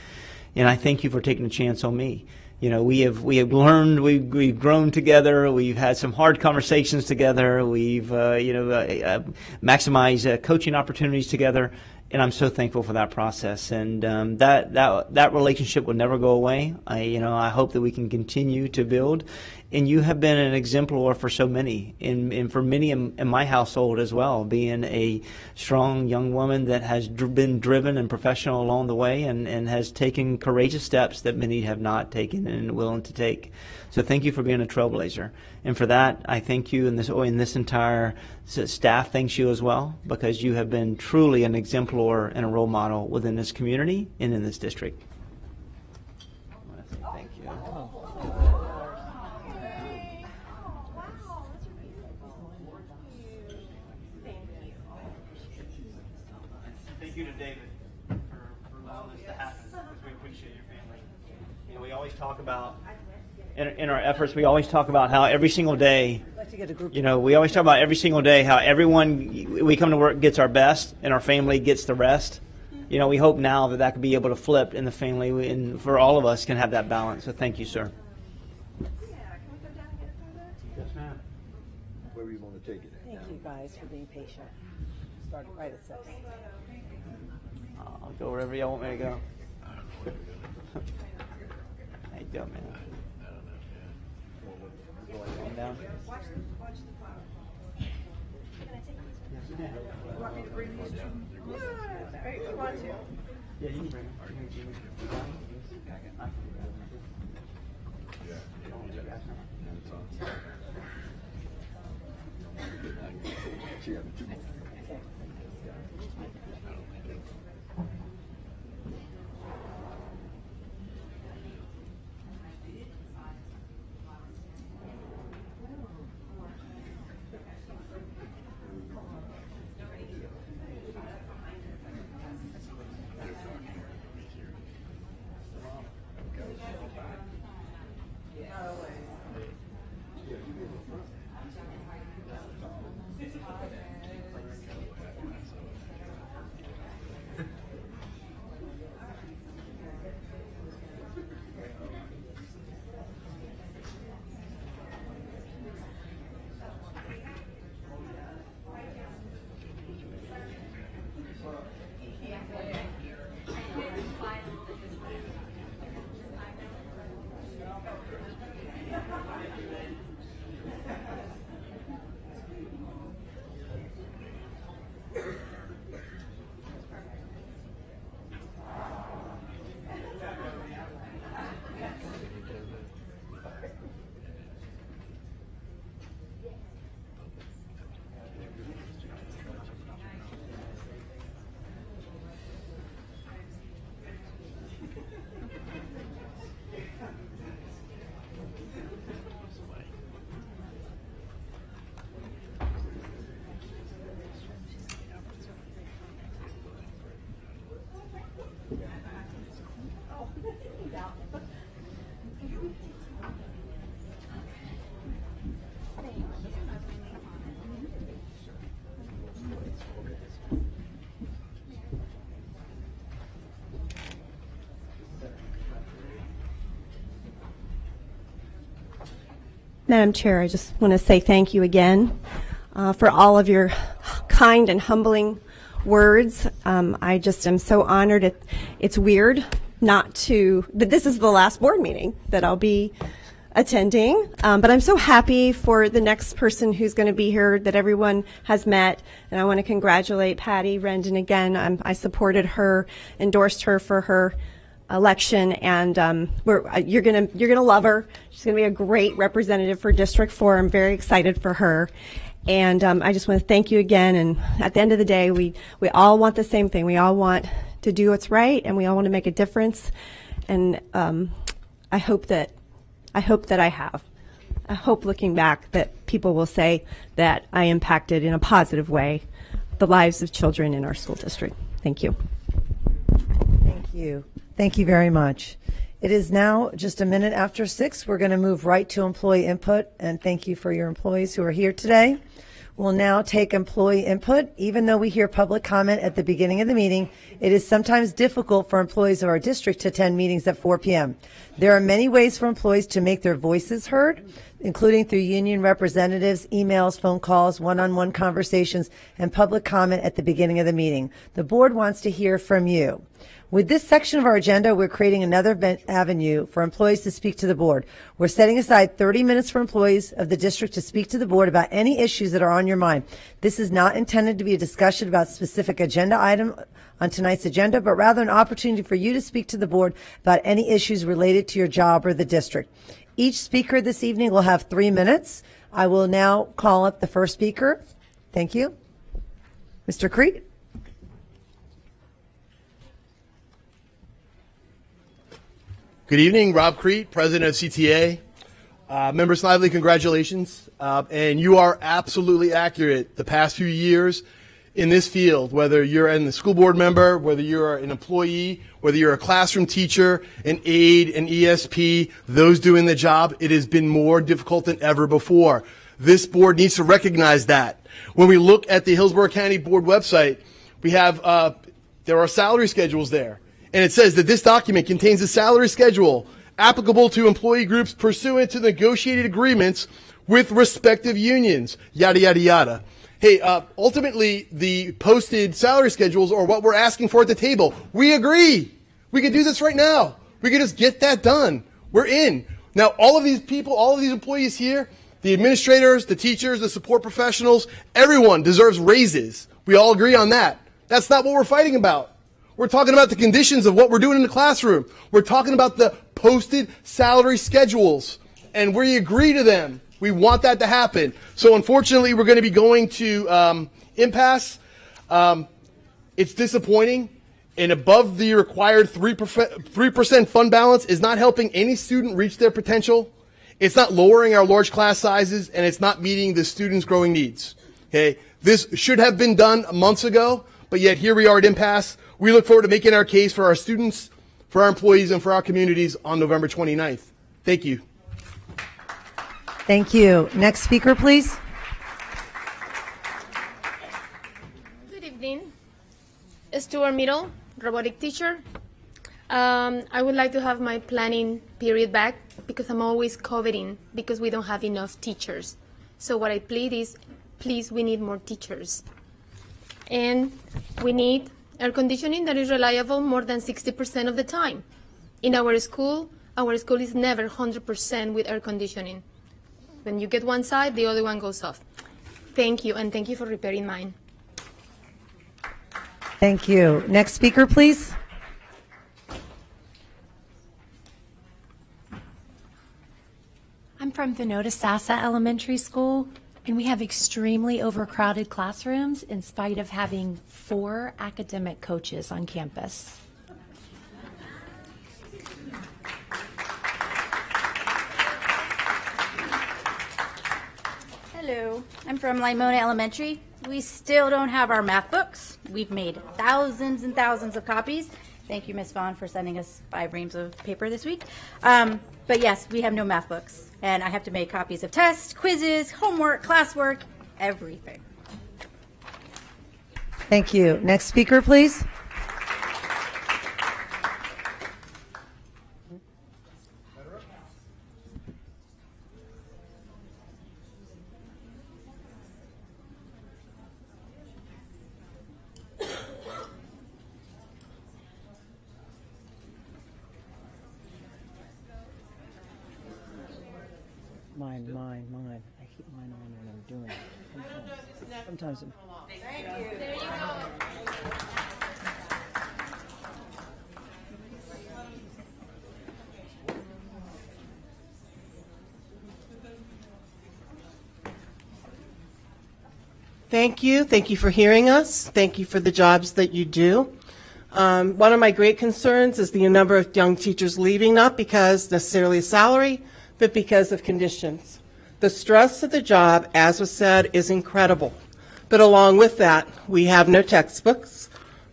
And I thank you for taking a chance on me you know, we have we have learned, we've we've grown together. We've had some hard conversations together. We've uh, you know uh, uh, maximized uh, coaching opportunities together, and I'm so thankful for that process. And um, that that that relationship will never go away. I you know I hope that we can continue to build and you have been an exemplar for so many, and, and for many in, in, my household as well, being a strong young woman that has dr- been driven and professional along the way and, and has taken courageous steps that many have not taken and willing to take. So thank you for being a trailblazer. And for that, I thank you and this, oh, and this entire staff thanks you as well because you have been truly an exemplar and a role model within this community and in this district. talk about in, in, our efforts, we always talk about how every single day, you know, we always talk about every single day how everyone we come to work gets our best and our family gets the rest. You know, we hope now that that could be able to flip in the family and for all of us can have that balance. So thank you, sir. Yes, ma'am. Where you want to take it? Thank you guys for being patient. Start right at six. I'll go wherever y'all want me to go man? Going down? Watch the, watch the. Can I take these? Yeah. You want me to bring these? Yeah, want to. Yeah, you can bring them. Yeah. Madam Chair, I just want to say thank you again uh, for all of your kind and humbling words. Um, I just am so honored. It, it's weird not to, but this is the last board meeting that I'll be attending. Um, but I'm so happy for the next person who's going to be here that everyone has met. And I want to congratulate Patti Rendon again. Um, I supported her, endorsed her for her election, and um, uh, you're gonna you're gonna love her. She's gonna be a great representative for District Four. I'm very excited for her. And um, I just want to thank you again. And at the end of the day, we we all want the same thing. We all want to do what's right, and we all want to make a difference. And um, I hope that I hope that I have. I hope looking back that people will say that I impacted in a positive way the lives of children in our school district. Thank you. Thank you. Thank you very much. It is now just a minute after six. We're going to move right to employee input, and thank you for your employees who are here today. We'll now take employee input. Even though we hear public comment at the beginning of the meeting, it is sometimes difficult for employees of our district to attend meetings at 4 p.m. There are many ways for employees to make their voices heard, including through union representatives, emails, phone calls, one-on-one conversations, and public comment at the beginning of the meeting. The board wants to hear from you. With this section of our agenda, we're creating another ven- avenue for employees to speak to the board. We're setting aside 30 minutes for employees of the district to speak to the board about any issues that are on your mind. This is not intended to be a discussion about specific agenda item on tonight's agenda, but rather an opportunity for you to speak to the board about any issues related to your job or the district. Each speaker this evening will have three minutes. I will now call up the first speaker. Thank you. Mr. Kriete. Good evening, Rob Kriete, President of CTA. Uh, Member Snively, congratulations. Uh, and you are absolutely accurate. The past few years in this field, whether you're in the school board member, whether you're an employee, whether you're a classroom teacher, an aide, an ESP, those doing the job, it has been more difficult than ever before. This board needs to recognize that. When we look at the Hillsborough County Board website, we have, uh, there are salary schedules there and it says that this document contains a salary schedule applicable to employee groups pursuant to negotiated agreements with respective unions, yada, yada, yada. Hey, uh, ultimately, the posted salary schedules are what we're asking for at the table. We agree. We could do this right now. We could just get that done. We're in. Now, all of these people, all of these employees here, the administrators, the teachers, the support professionals, everyone deserves raises. We all agree on that. That's not what we're fighting about. We're talking about the conditions of what we're doing in the classroom. We're talking about the posted salary schedules and we agree to them. We want that to happen. So unfortunately, we're going to be going to um, impasse. Um, it's disappointing. And above the required 3%, 3% fund balance is not helping any student reach their potential. It's not lowering our large class sizes and it's not meeting the students' growing needs. Okay. This should have been done months ago, but yet here we are at impasse. We look forward to making our case for our students, for our employees, and for our communities on November 29th. Thank you. Thank you. Next speaker, please. Good evening. Stewart Middle, robotic teacher. Um, I would like to have my planning period back because I'm always covering because we don't have enough teachers. So what I plead is, please, we need more teachers. And we need air conditioning that is reliable more than 60% of the time. In our school, our school is never 100% with air conditioning. When you get one side, the other one goes off. Thank you, and thank you for repairing mine. Thank you. Next speaker, please. I'm from Venota Sassa Elementary School, and we have extremely overcrowded classrooms in spite of having four academic coaches on campus. Hello, I'm from Limona Elementary. We still don't have our math books. We've made thousands and thousands of copies. Thank you, Ms. Vaughan, for sending us five reams of paper this week. Um, but yes, we have no math books, and I have to make copies of tests, quizzes, homework, classwork, everything. Thank you. Next speaker, please. Mine, mine, mine. I keep mine on when I'm doing it. Sometimes, sometimes I'm- Thank you. Thank you for hearing us. Thank you for the jobs that you do. Um, one of my great concerns is the number of young teachers leaving, not because necessarily salary, but because of conditions. The stress of the job, as was said, is incredible. But along with that, we have no textbooks,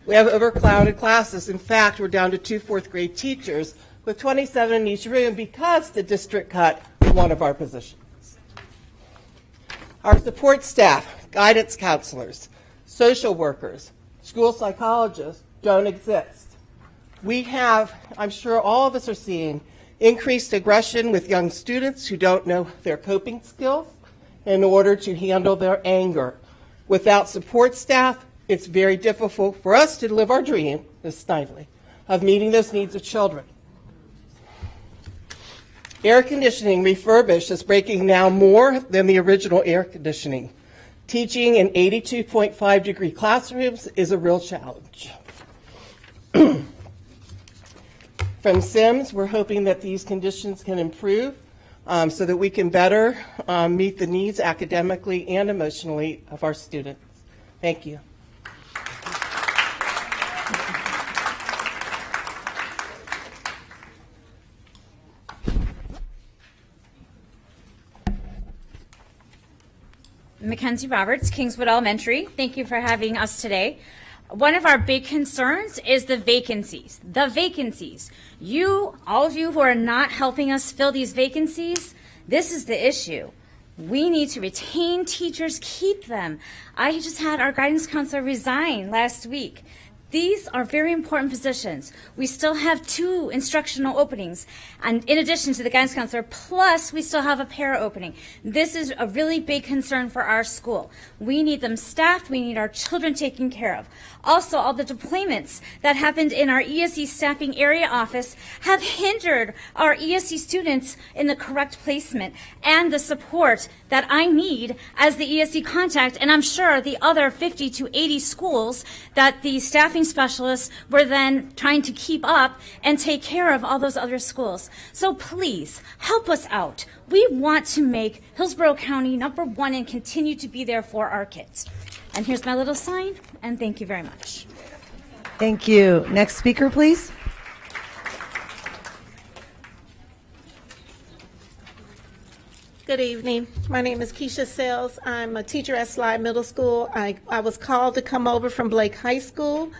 We have overcrowded classes. In fact, we're down to two fourth grade teachers with 27 in each room because the district cut one of our positions. Our support staff, guidance counselors, social workers, school psychologists don't exist. We have, I'm sure all of us are seeing, increased aggression with young students who don't know their coping skills in order to handle their anger. Without support staff, it's very difficult for us to live our dream, Ms. Snively, of meeting those needs of children. Air conditioning refurbished is breaking now more than the original air conditioning. Teaching in 82.5 degree classrooms is a real challenge. From Symmes, we're hoping that these conditions can improve um, so that we can better um, meet the needs academically and emotionally of our students. Thank you. Mackenzie Roberts, Kingswood Elementary. Thank you for having us today. One of our big concerns is the vacancies. The vacancies. You, all of you who are not helping us fill these vacancies, this is the issue. We need to retain teachers, keep them. I just had our guidance counselor resign last week. These are very important positions. We still have two instructional openings, and in addition to the guidance counselor, plus we still have a para opening. This is a really big concern for our school. We need them staffed. We need our children taken care of. Also, all the deployments that happened in our ESE staffing area office have hindered our ESE students in the correct placement and the support that I need as the ESE contact, and I'm sure the other 50 to 80 schools that the staffing specialists were then trying to keep up and take care of all those other schools. So please, help us out. We want to make Hillsborough County number one and continue to be there for our kids. And here's my little sign, and thank you very much. Thank you. Next speaker, please. Good evening. My name is Keisha Sales. I'm a teacher at Sligh Middle School. I, I was called to come over from Blake High School,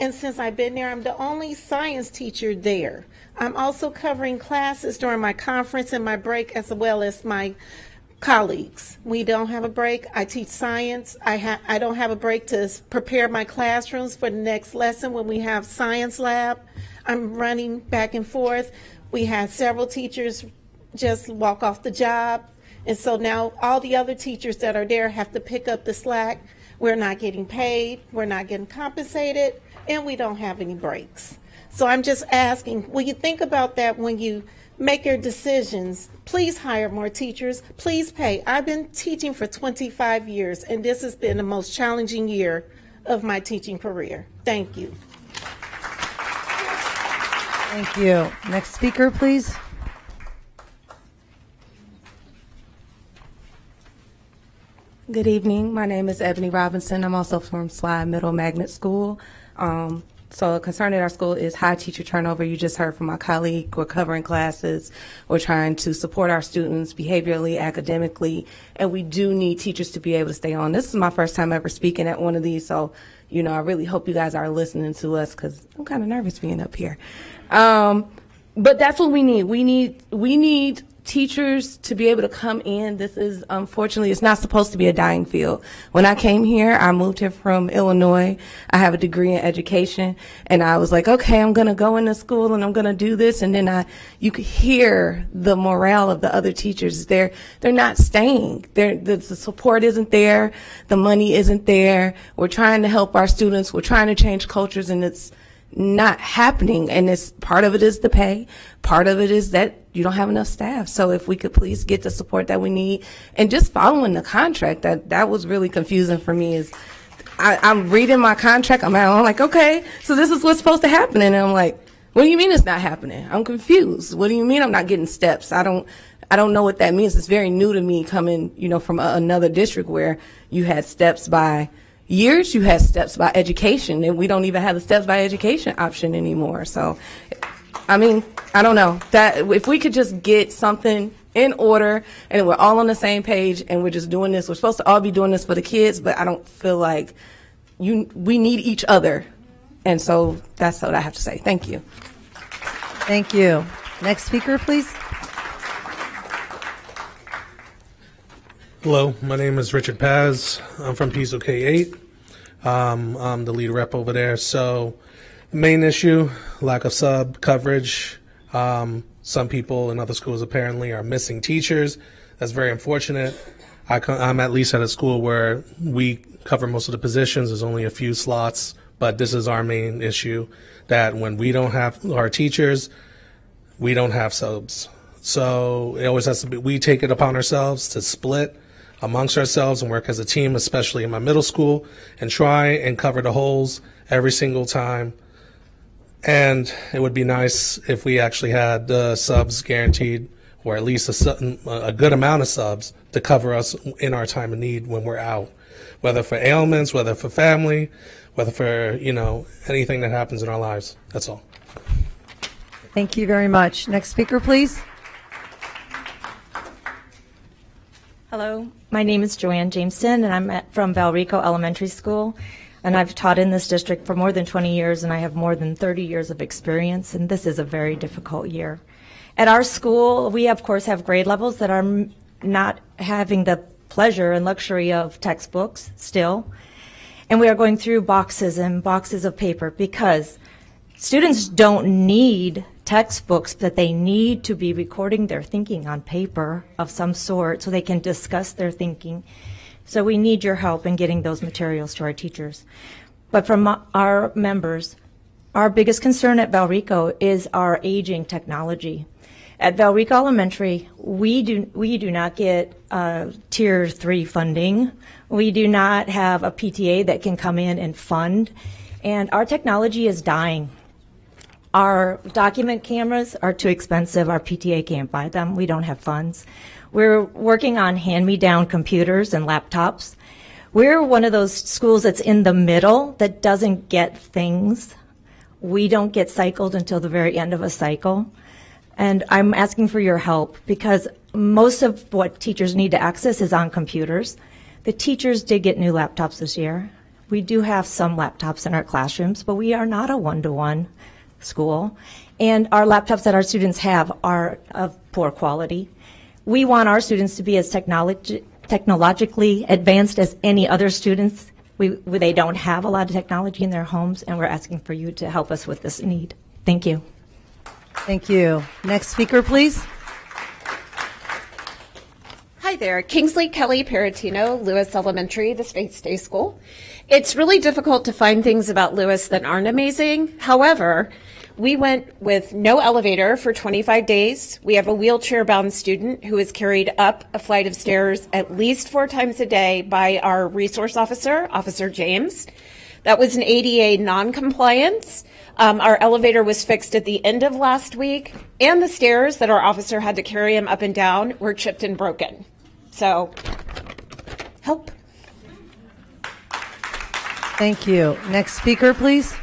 and since I've been there, I'm the only science teacher there. I'm also covering classes during my conference and my break, as well as my colleagues. We don't have a break. I teach science. I, ha- I don't have a break to prepare my classrooms for the next lesson when we have science lab. I'm running back and forth. We had several teachers just walk off the job. And so now all the other teachers that are there have to pick up the slack. We're not getting paid, we're not getting compensated, and we don't have any breaks. So I'm just asking, will you think about that when you make your decisions? Please hire more teachers, please pay. I've been teaching for 25 years, and this has been the most challenging year of my teaching career. Thank you. Thank you. Next speaker, please. Good evening. My name is Ebony Robinson. I'm also from Sligh Middle Magnet School. Um, so a concern at our school is high teacher turnover. You just heard from my colleague. We're covering classes. We're trying to support our students behaviorally, academically, and we do need teachers to be able to stay on. This is my first time ever speaking at one of these, so you know I really hope you guys are listening to us because I'm kind of nervous being up here. Um, but that's what we need. We need we need teachers to be able to come in. This is unfortunately it's not supposed to be a dying field. When I came here, I moved here from Illinois. I have a degree in education and I was like, okay, I'm going to go into school and I'm going to do this and then I you could hear the morale of the other teachers. They're they're not staying. They're, the, the support isn't there. The money isn't there. We're trying to help our students. We're trying to change cultures and it's not happening and it's part of it is the pay part of it is that you don't have enough staff. So if we could please get the support that we need. And just following the contract that that was really confusing for me is I, i'm reading my contract. I'm, I'm like okay so this is what's supposed to happen. And i'm like what do you mean it's not happening? I'm confused. What do you mean i'm not getting steps? I don't i don't know what that means. It's very new to me coming you know from a, another district where you had steps by years. You had steps by education. And we don't even have the steps by education option anymore. So i mean i don't know that if we could just get something in order and we're all on the same page and we're just doing this we're supposed to all be doing this for the kids but i don't feel like you we need each other and so that's what I have to say. Thank you. Thank you. Next speaker, please. Hello, my name is Richard Paz. I'm from Pizzo K8. Um, I'm the lead rep over there. So, the main issue lack of sub coverage. Um, some people in other schools apparently are missing teachers. That's very unfortunate. I, am at least at a school where we cover most of the positions. There's only a few slots, but this is our main issue that when we don't have our teachers, we don't have subs. So it always has to be, we take it upon ourselves to split amongst ourselves and work as a team, especially in my middle school, and try and cover the holes every single time. And it would be nice if we actually had the subs guaranteed, or at least a, a good amount of subs to cover us in our time of need when we're out, whether for ailments, whether for family, whether for, you know, anything that happens in our lives. That's all. Thank you very much. Next speaker, please. Hello, my name is Joanne Jameson, and I'm at, from Valrico Elementary School. And I've taught in this district for more than 20 years, and I have more than 30 years of experience, and this is a very difficult year. At our school, we of course have grade levels that are not having the pleasure and luxury of textbooks still. And we are going through boxes and boxes of paper because students don't need textbooks, but they need to be recording their thinking on paper of some sort so they can discuss their thinking. So we need your help in getting those materials to our teachers. But from our members, our biggest concern at Valrico is our aging technology. At Valrico Elementary, we do, we do not get uh, tier three funding. We do not have a PTA that can come in and fund. And our technology is dying. Our document cameras are too expensive. Our PTA can't buy them. We don't have funds. We're working on hand-me-down computers and laptops. We're one of those schools that's in the middle that doesn't get things. We don't get cycled until the very end of a cycle. And I'm asking for your help because most of what teachers need to access is on computers. The teachers did get new laptops this year. We do have some laptops in our classrooms, but we are not a one-to-one school. And our laptops that our students have are of poor quality. We want our students to be as technology, technologically advanced as any other students. We, they don't have a lot of technology in their homes, and we're asking for you to help us with this need. Thank you. Thank you. Next speaker, please. Hi there, Kingsley Kelly Peratino, Lewis Elementary, the States Day School. It's really difficult to find things about Lewis that aren't amazing. However, we went with no elevator for 25 days. We have a wheelchair bound student who is carried up a flight of stairs at least four times a day by our resource officer, Officer James. That was an ADA non compliance. Um, our elevator was fixed at the end of last week, and the stairs that our officer had to carry him up and down were chipped and broken. So, help. Thank you. Next speaker, please.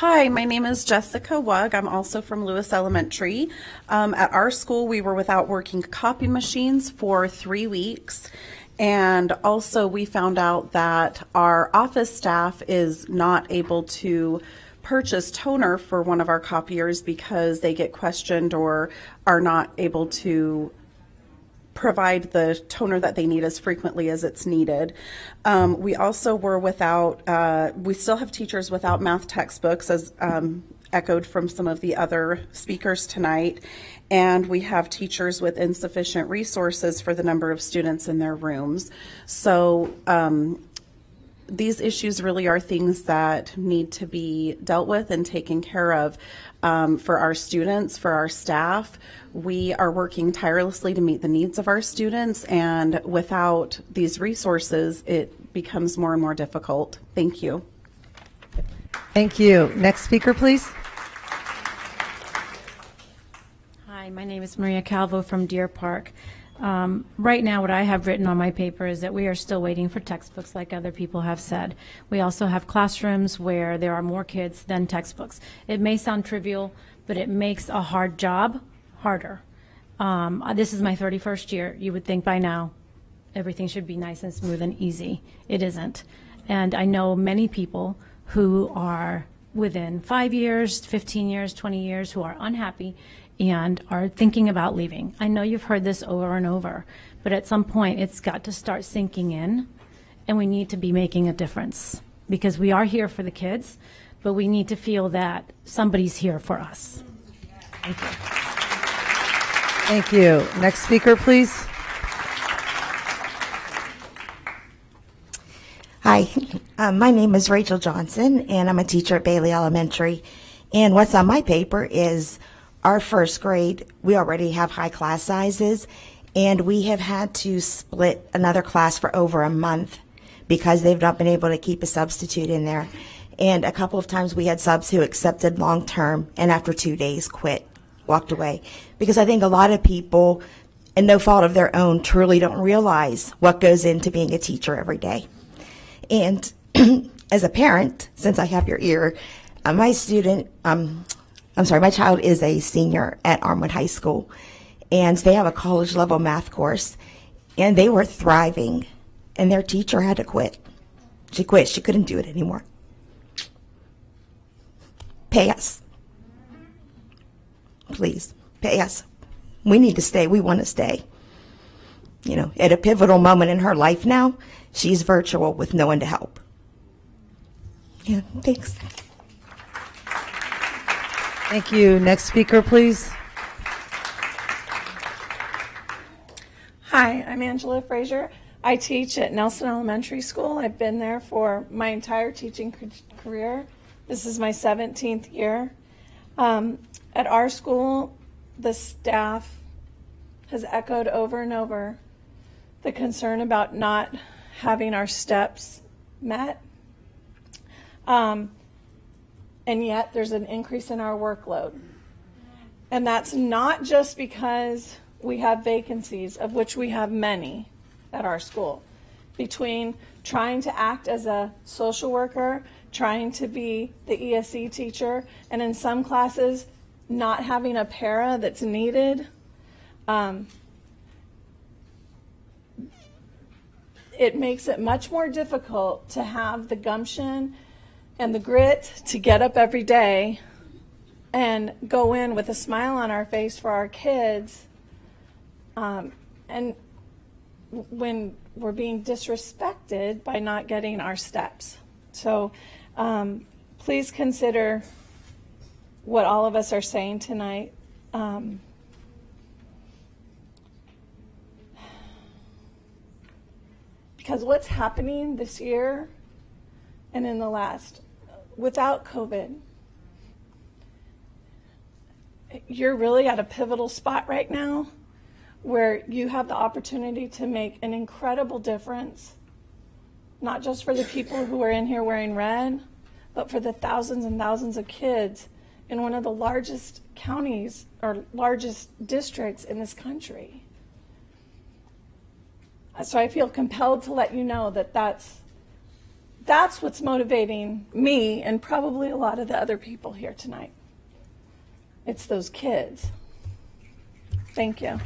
Hi, my name is Jessica Wug. I'm also from Lewis Elementary. Um, at our school, we were without working copy machines for three weeks. And also, we found out that our office staff is not able to purchase toner for one of our copiers because they get questioned or are not able to provide the toner that they need as frequently as it's needed. Um, we also were without, uh, we still have teachers without math textbooks, as um, echoed from some of the other speakers tonight. And we have teachers with insufficient resources for the number of students in their rooms. So um, these issues really are things that need to be dealt with and taken care of um, for our students, for our staff. We are working tirelessly to meet the needs of our students, and without these resources, it becomes more and more difficult. Thank you. Thank you. Next speaker, please. Hi, my name is Maria Calvo from Deer Park. Um, right now, what I have written on my paper is that we are still waiting for textbooks, like other people have said. We also have classrooms where there are more kids than textbooks. It may sound trivial, but it makes a hard job harder. Um, uh, this is my 31st year. You would think by now everything should be nice and smooth and easy. It isn't. And I know many people who are within five years, 15 years, 20 years, who are unhappy and are thinking about leaving. I know you've heard this over and over, but at some point it's got to start sinking in and we need to be making a difference because we are here for the kids, but we need to feel that somebody's here for us. Thank you. Thank you. Next speaker, please. Hi, um, my name is Rachel Johnson, and I'm a teacher at Bailey Elementary. And what's on my paper is our first grade, we already have high class sizes, and we have had to split another class for over a month because they've not been able to keep a substitute in there. And a couple of times we had subs who accepted long term and after two days quit, walked away. Because I think a lot of people, and no fault of their own, truly don't realize what goes into being a teacher every day. And as a parent, since I have your ear, uh, my student, um, I'm sorry, my child is a senior at Armwood High School, and they have a college level math course, and they were thriving, and their teacher had to quit. She quit, she couldn't do it anymore. Pay us. Please, pay us. We need to stay, we want to stay. You know, at a pivotal moment in her life now, she's virtual with no one to help. Yeah, thanks. Thank you. Next speaker, please. Hi, I'm Angela Frazier. I teach at Nelson Elementary School. I've been there for my entire teaching career. This is my 17th year. Um, at our school, the staff has echoed over and over the concern about not having our steps met. Um, and yet there's an increase in our workload. And that's not just because we have vacancies, of which we have many at our school, between trying to act as a social worker, trying to be the ESE teacher, and in some classes, not having a para that's needed. Um, it makes it much more difficult to have the gumption and the grit to get up every day and go in with a smile on our face for our kids. Um, and when we're being disrespected by not getting our steps. So um, please consider what all of us are saying tonight. Um, because what's happening this year and in the last without COVID, you're really at a pivotal spot right now where you have the opportunity to make an incredible difference, not just for the people who are in here wearing red, but for the thousands and thousands of kids in one of the largest counties or largest districts in this country. So I feel compelled to let you know that that's that's what's motivating me and probably a lot of the other people here tonight. It's those kids. Thank you.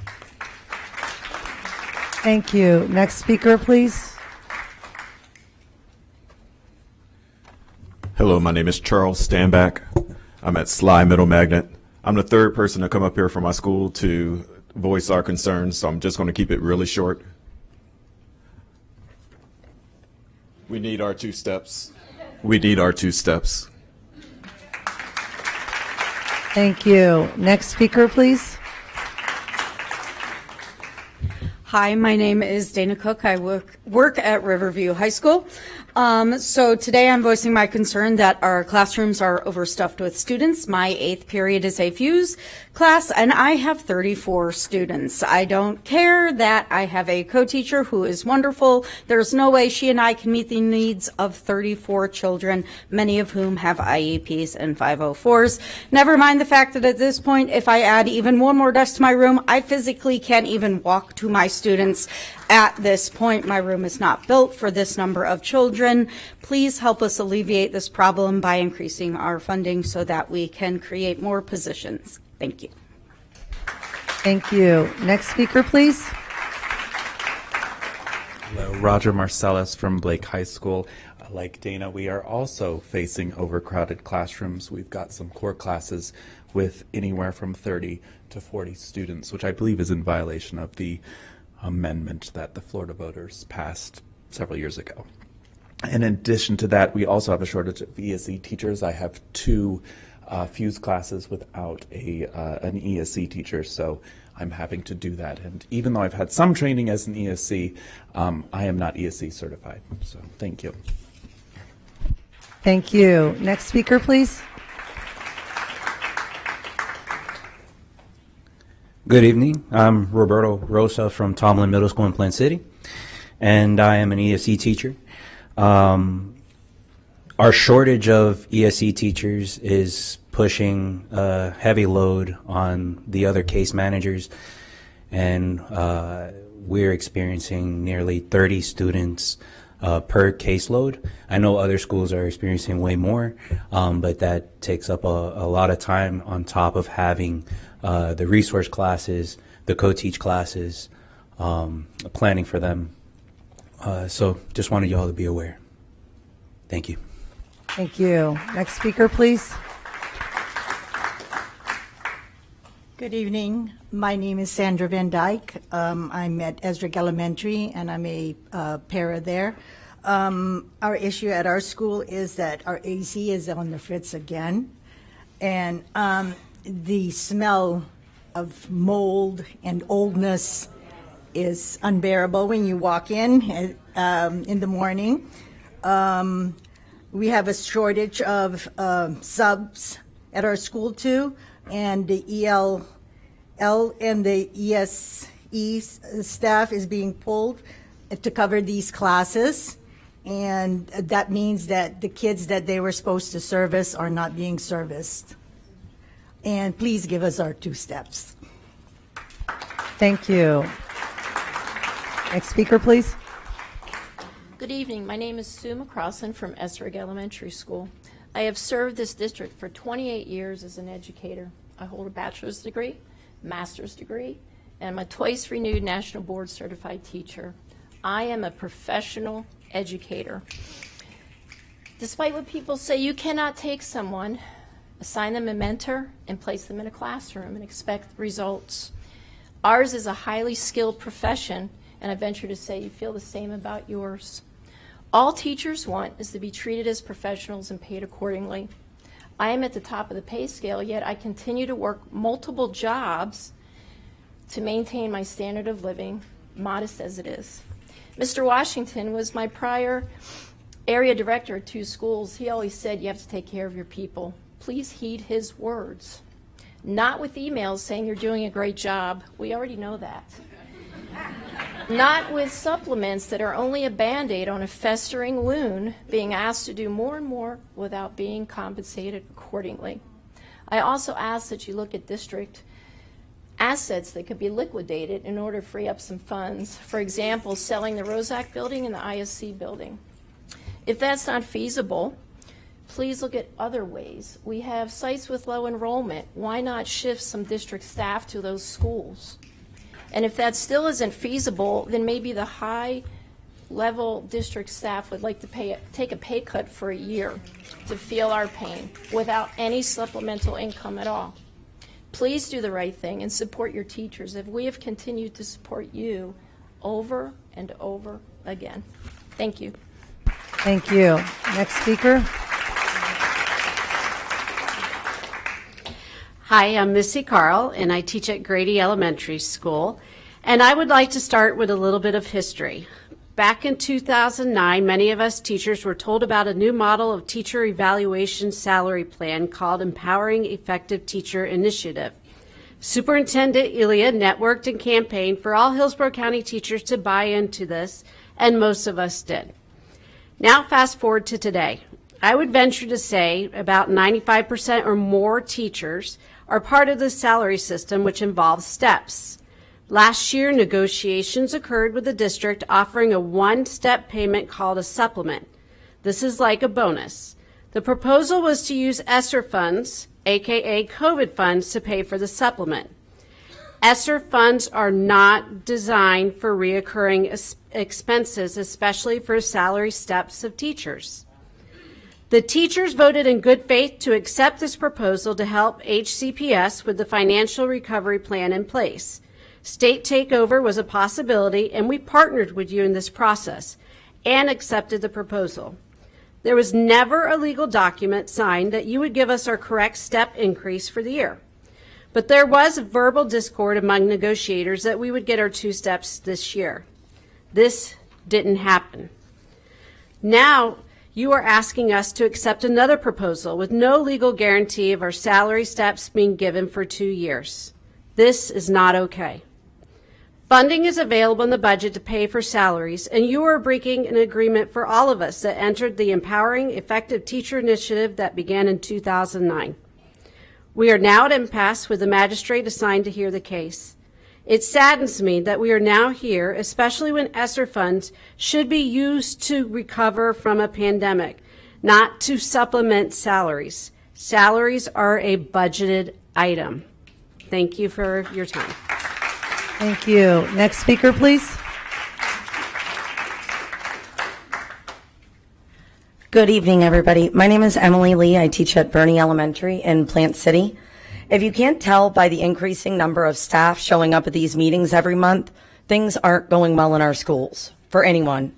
Thank you. Next speaker, please. Hello, my name is Charles Standback. I'm at Sligh Middle Magnet. I'm the third person to come up here from my school to voice our concerns, so I'm just going to keep it really short. We need our two steps. We need our two steps. Thank you. Next speaker, please. Hi, my name is Dana Cook. I work, work at Riverview High School. Um, so today I'm voicing my concern that our classrooms are overstuffed with students. My eighth period is a FUSE class and I have 34 students. I don't care that I have a co-teacher who is wonderful. There's no way she and I can meet the needs of 34 children, many of whom have IEPs and 504s. Never mind the fact that at this point, if I add even one more desk to my room, I physically can't even walk to my students at this point, my room is not built for this number of children. Please help us alleviate this problem by increasing our funding so that we can create more positions. Thank you. Thank you. Next speaker, please. Hello, Roger Marcellus from Blake High School. Uh, like Dana, we are also facing overcrowded classrooms. We've got some core classes with anywhere from 30 to 40 students, which I believe is in violation of the amendment that the Florida voters passed several years ago. In addition to that, we also have a shortage of ESE teachers. I have two uh, Fuse classes without a uh, an ESE teacher, so I'm having to do that. And even though I've had some training as an ESE, um, I am not ESE certified. So thank you. Thank you. Next speaker, please. Good evening. I'm Roberto Rosa from Tomlin Middle School in Plant City, and I am an ESE teacher. Um, our shortage of ESE teachers is pushing a heavy load on the other case managers, and uh, we're experiencing nearly 30 students uh, per caseload. I know other schools are experiencing way more, um, but that takes up a, a, lot of time on top of having uh, the resource classes, the co-teach classes, um, planning for them. Uh, so just wanted y'all to be aware. Thank you. Thank you. Next speaker, please. Good evening. My name is Sandra Van Dyke. Um, I'm at Essrig Elementary, and I'm a uh, para there. Um, our issue at our school is that our AC is on the fritz again, and um, the smell of mold and oldness is unbearable when you walk in um, in the morning. Um, we have a shortage of uh, subs at our school too, and the EL L and the ESE staff is being pulled to cover these classes. And that means that the kids that they were supposed to service are not being serviced. And please give us our two steps. Thank you. Next speaker, please. Good evening. My name is Sue McCrossan from Essrig Elementary School. I have served this district for 28 years as an educator. I hold a bachelor's degree, master's degree, and I'm a twice renewed national board certified teacher. I am a professional educator. Despite what people say, you cannot take someone, assign them a mentor, and place them in a classroom and expect results. Ours is a highly skilled profession, and I venture to say you feel the same about yours. All teachers want is to be treated as professionals and paid accordingly. I am at the top of the pay scale, yet I continue to work multiple jobs to maintain my standard of living, modest as it is. Mr. Washington was my prior area director at two schools. He always said you have to take care of your people. Please heed his words. Not with emails saying you're doing a great job. We already know that not with supplements that are only a band aid on a festering wound, being asked to do more and more without being compensated accordingly. I also ask that you look at district assets that could be liquidated in order to free up some funds. For example, selling the Roszak building and the ISC building. If that's not feasible, please look at other ways. We have sites with low enrollment. Why not shift some district staff to those schools? And if that still isn't feasible, then maybe the high level district staff would like to pay, take a pay cut for a year to feel our pain without any supplemental income at all. Please do the right thing and support your teachers if we have continued to support you over and over again. Thank you. Thank you. Next speaker. Hi, I'm Missy Carl, and I teach at Grady Elementary School. And I would like to start with a little bit of history. Back in 2009, many of us teachers were told about a new model of teacher evaluation salary plan called Empowering Effective Teacher Initiative. Superintendent Elia networked and campaigned for all Hillsborough County teachers to buy into this, and most of us did. Now, fast forward to today. I would venture to say about 95% or more teachers are part of the salary system, which involves steps. Last year, negotiations occurred with the district offering a one step payment called a supplement. This is like a bonus. The proposal was to use ESSER funds, aka COVID funds, to pay for the supplement. ESSER funds are not designed for reoccurring expenses, especially for salary steps of teachers. The teachers voted in good faith to accept this proposal to help HCPS with the financial recovery plan in place. State takeover was a possibility, and we partnered with you in this process and accepted the proposal. There was never a legal document signed that you would give us our correct step increase for the year. But there was verbal discord among negotiators that we would get our two steps this year. This didn't happen. Now, you are asking us to accept another proposal with no legal guarantee of our salary steps being given for two years. This is not okay. Funding is available in the budget to pay for salaries, and you are breaking an agreement for all of us that entered the Empowering Effective Teacher Initiative that began in 2009. We are now at impasse with the magistrate assigned to hear the case. It saddens me that we are now here, especially when ESSER funds should be used to recover from a pandemic, not to supplement salaries. Salaries are a budgeted item. Thank you for your time. Thank you. Next speaker, please. Good evening, everybody. My name is Emily Lee. I teach at Burney Elementary in Plant City. If you can't tell by the increasing number of staff showing up at these meetings every month, things aren't going well in our schools for anyone.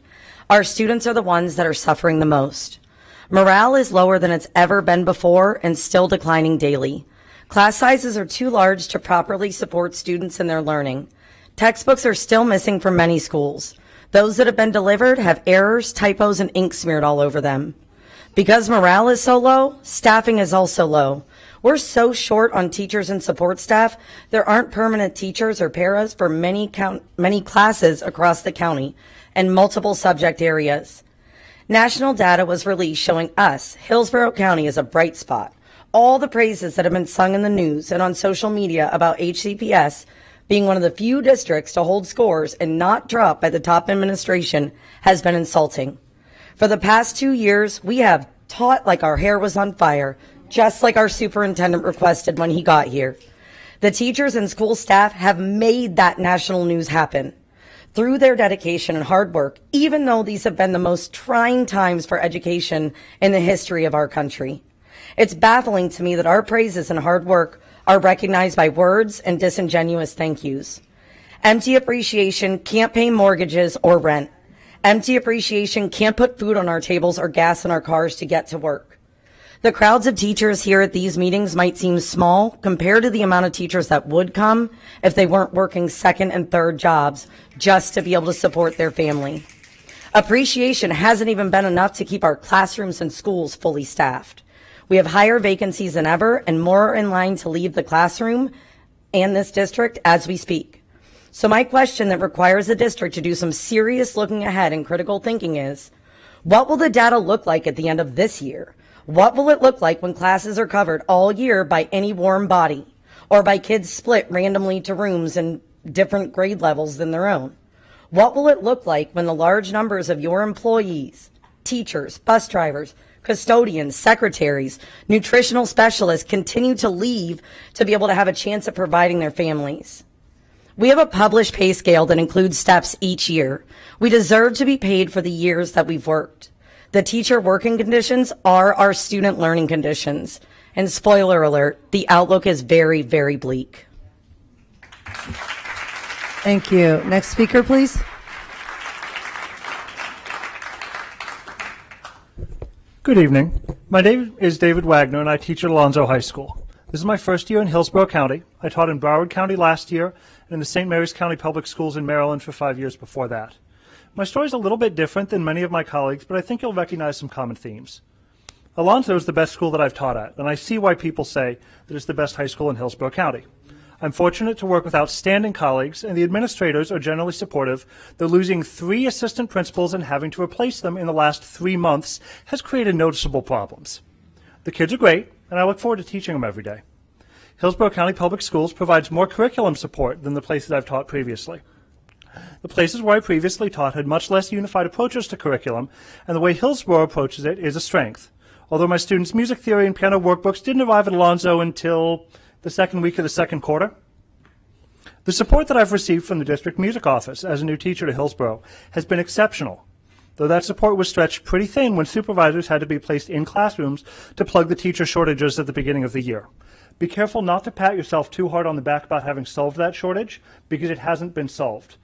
Our students are the ones that are suffering the most. Morale is lower than it's ever been before and still declining daily. Class sizes are too large to properly support students in their learning. Textbooks are still missing from many schools. Those that have been delivered have errors, typos, and ink smeared all over them. Because morale is so low, staffing is also low. We're so short on teachers and support staff, there aren't permanent teachers or paras for many, count, many classes across the county and multiple subject areas. National data was released showing us, Hillsborough County, is a bright spot. All the praises that have been sung in the news and on social media about HCPS being one of the few districts to hold scores and not drop by the top administration has been insulting. For the past two years, we have taught like our hair was on fire, just like our superintendent requested when he got here. The teachers and school staff have made that national news happen through their dedication and hard work, even though these have been the most trying times for education in the history of our country. It's baffling to me that our praises and hard work are recognized by words and disingenuous thank yous. Empty appreciation can't pay mortgages or rent. Empty appreciation can't put food on our tables or gas in our cars to get to work. The crowds of teachers here at these meetings might seem small compared to the amount of teachers that would come if they weren't working second and third jobs just to be able to support their family. Appreciation hasn't even been enough to keep our classrooms and schools fully staffed. We have higher vacancies than ever and more are in line to leave the classroom and this district as we speak. So my question that requires the district to do some serious looking ahead and critical thinking is, what will the data look like at the end of this year? What will it look like when classes are covered all year by any warm body or by kids split randomly to rooms in different grade levels than their own? What will it look like when the large numbers of your employees, teachers, bus drivers, custodians, secretaries, nutritional specialists continue to leave to be able to have a chance at providing their families? We have a published pay scale that includes steps each year. We deserve to be paid for the years that we've worked. The teacher working conditions are our student learning conditions. And spoiler alert, the outlook is very, very bleak. Thank you. Next speaker, please. Good evening. My name is David Wagner, and I teach at Alonso High School. This is my first year in Hillsborough County. I taught in Broward County last year and in the St. Mary's County Public Schools in Maryland for five years before that. My story is a little bit different than many of my colleagues, but I think you'll recognize some common themes. Alonso is the best school that I've taught at, and I see why people say that it's the best high school in Hillsborough County. I'm fortunate to work with outstanding colleagues, and the administrators are generally supportive, though losing three assistant principals and having to replace them in the last three months has created noticeable problems. The kids are great, and I look forward to teaching them every day. Hillsborough County Public Schools provides more curriculum support than the places I've taught previously. The places where I previously taught had much less unified approaches to curriculum, and the way Hillsborough approaches it is a strength. Although my students' music theory and piano workbooks didn't arrive at Alonso until the second week of the second quarter, The support that I've received from the district music office as a new teacher to Hillsborough has been exceptional, though that support was stretched pretty thin when supervisors had to be placed in classrooms to plug the teacher shortages at the beginning of the year. Be careful not to pat yourself too hard on the back about having solved that shortage because it hasn't been solved.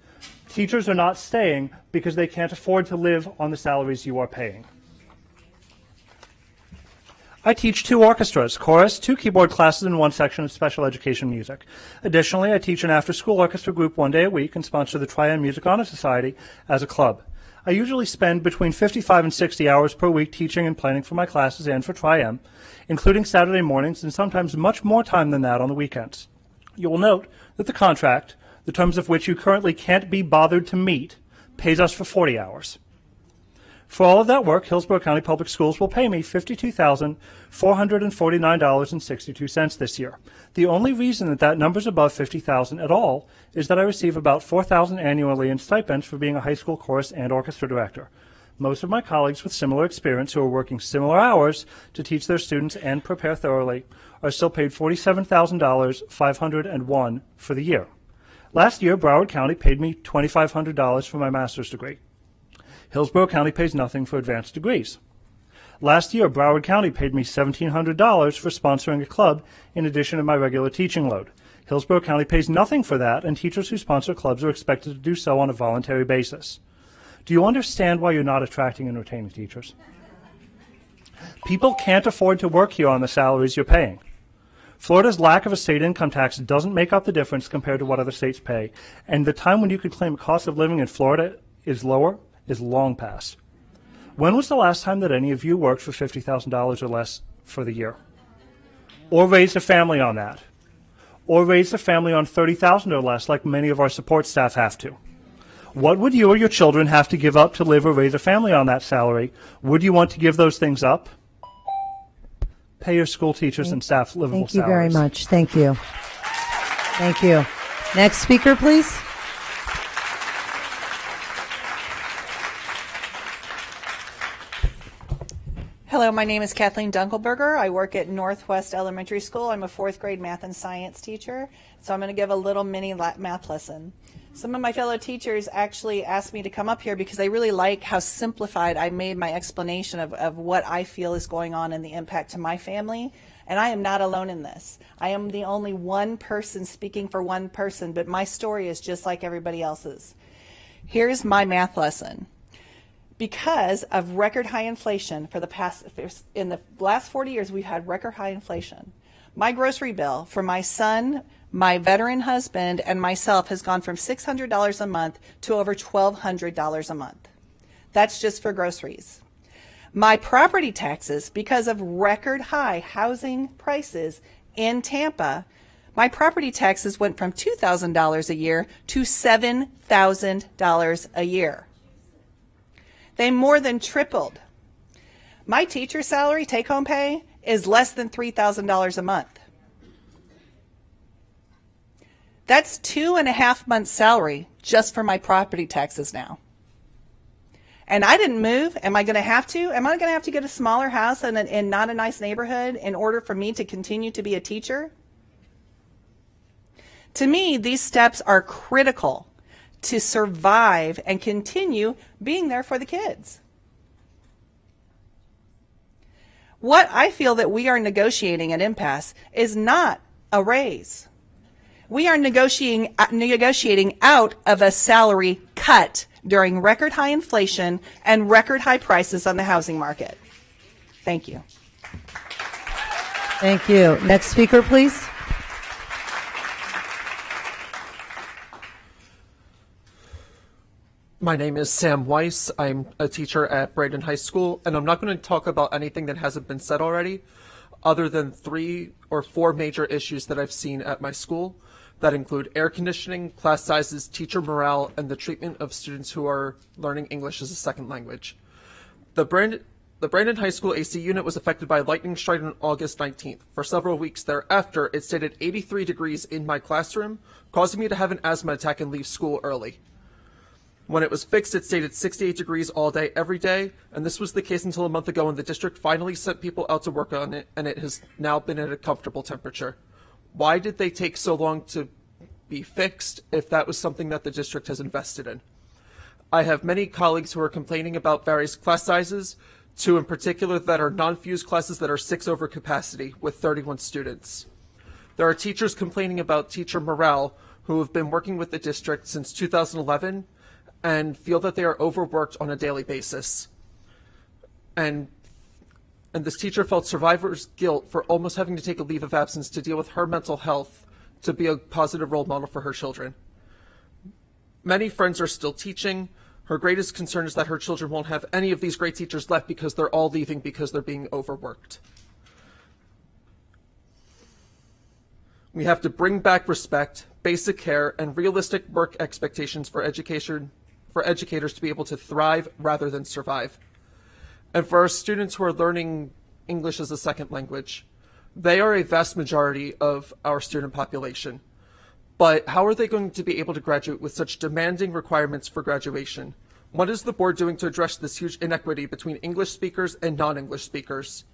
Teachers are not staying because they can't afford to live on the salaries you are paying. I teach two orchestras, chorus, two keyboard classes, and one section of special education music. Additionally, I teach an after-school orchestra group one day a week and sponsor the Tri-M Music Honor Society as a club. I usually spend between 55 and 60 hours per week teaching and planning for my classes and for Tri-M, including Saturday mornings and sometimes much more time than that on the weekends. You will note that the contract, the terms of which you currently can't be bothered to meet, pays us for 40 hours. For all of that work, Hillsborough County Public Schools will pay me $52,449.62 this year. The only reason that that number is above 50,000 at all is that I receive about 4,000 annually in stipends for being a high school chorus and orchestra director. Most of my colleagues with similar experience who are working similar hours to teach their students and prepare thoroughly are still paid $47,501 for the year. Last year, Broward County paid me $2,500 for my master's degree. Hillsborough County pays nothing for advanced degrees. Last year, Broward County paid me $1,700 for sponsoring a club in addition to my regular teaching load. Hillsborough County pays nothing for that, and teachers who sponsor clubs are expected to do so on a voluntary basis. Do you understand why you're not attracting and retaining teachers? People can't afford to work here on the salaries you're paying. Florida's lack of a state income tax doesn't make up the difference compared to what other states pay, and the time when you could claim cost of living in Florida is lower is long past. When was the last time that any of you worked for $50,000 or less for the year? Or raised a family on that? Or raised a family on 30,000 or less like many of our support staff have to? What would you or your children have to give up to live or raise a family on that salary? Would you want to give those things up? Pay your school teachers and staff livable Thank you salaries. very much. Thank you. Thank you. Next speaker, please. Hello, my name is Kathleen Dunkelberger. I work at Northwest Elementary School. I'm a fourth grade math and science teacher, so I'm going to give a little mini math lesson. Some of my fellow teachers actually asked me to come up here because they really like how simplified I made my explanation of, of what I feel is going on and the impact to my family. And I am not alone in this. I am the only one person speaking for one person, but my story is just like everybody else's. Here's my math lesson because of record high inflation for the past in the last 40 years we've had record high inflation my grocery bill for my son my veteran husband and myself has gone from $600 a month to over $1200 a month that's just for groceries my property taxes because of record high housing prices in Tampa my property taxes went from $2,000 a year to $7,000 a year they more than tripled. My teacher salary take home pay is less than $3,000 a month. That's two and a half months' salary just for my property taxes now. And I didn't move. Am I going to have to? Am I going to have to get a smaller house in, a, in not a nice neighborhood in order for me to continue to be a teacher? To me, these steps are critical to survive and continue being there for the kids. What I feel that we are negotiating at impasse is not a raise. We are negotiating uh, negotiating out of a salary cut during record high inflation and record high prices on the housing market. Thank you. Thank you. Next speaker, please. My name is Sam Weiss. I'm a teacher at Brandon High School, and I'm not going to talk about anything that hasn't been said already, other than three or four major issues that I've seen at my school that include air conditioning, class sizes, teacher morale, and the treatment of students who are learning English as a second language. The Brandon, the Brandon High School AC unit was affected by lightning strike on August 19th. For several weeks thereafter, it stayed at 83 degrees in my classroom, causing me to have an asthma attack and leave school early. When it was fixed, it stayed at 68 degrees all day, every day, and this was the case until a month ago when the district finally sent people out to work on it, and it has now been at a comfortable temperature. Why did they take so long to be fixed if that was something that the district has invested in. I have many colleagues who are complaining about various class sizes, two in particular that are non-fused classes that are six over capacity with 31 students. There are teachers complaining about teacher morale who have been working with the district since 2011 and feel that they are overworked on a daily basis. And and this teacher felt survivor's guilt for almost having to take a leave of absence to deal with her mental health to be a positive role model for her children. Many friends are still teaching. Her greatest concern is that her children won't have any of these great teachers left because they're all leaving because they're being overworked. We have to bring back respect, basic care, and realistic work expectations for education for educators to be able to thrive rather than survive. And for our students who are learning English as a second language, they are a vast majority of our student population. But how are they going to be able to graduate with such demanding requirements for graduation? What is the board doing to address this huge inequity between English speakers and non-English speakers?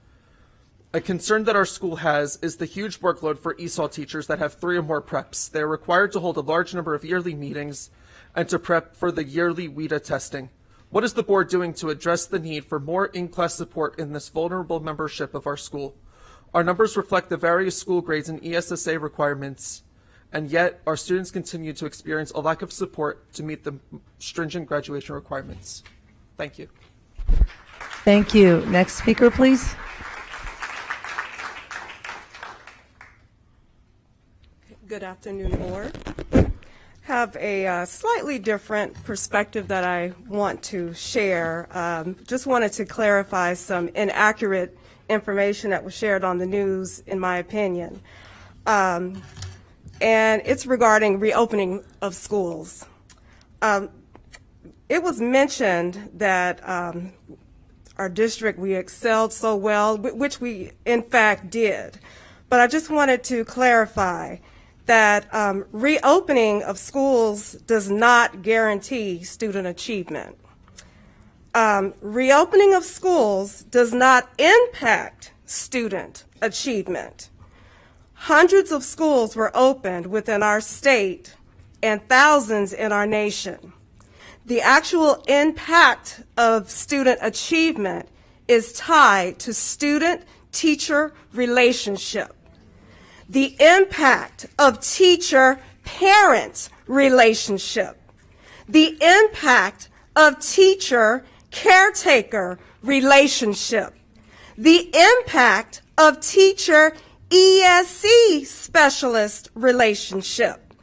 A concern that our school has is the huge workload for ESOL teachers that have three or more preps. They are required to hold a large number of yearly meetings and to prep for the yearly WIDA testing. What is the board doing to address the need for more in-class support in this vulnerable membership of our school? Our numbers reflect the various school grades and ESSA requirements, and yet our students continue to experience a lack of support to meet the stringent graduation requirements. Thank you. Thank you. Next speaker, please. Good afternoon, Board have a uh, slightly different perspective that I want to share. Um, just wanted to clarify some inaccurate information that was shared on the news, in my opinion. Um, and it's regarding reopening of schools. Um, it was mentioned that um, our district, we excelled so well, which we in fact did. But I just wanted to clarify that um, reopening of schools does not guarantee student achievement. Um, reopening of schools does not impact student achievement. Hundreds of schools were opened within our state and thousands in our nation. The actual impact of student achievement is tied to student-teacher relationship the impact of teacher-parent relationship, the impact of teacher-caretaker relationship, the impact of teacher ESE specialist relationship,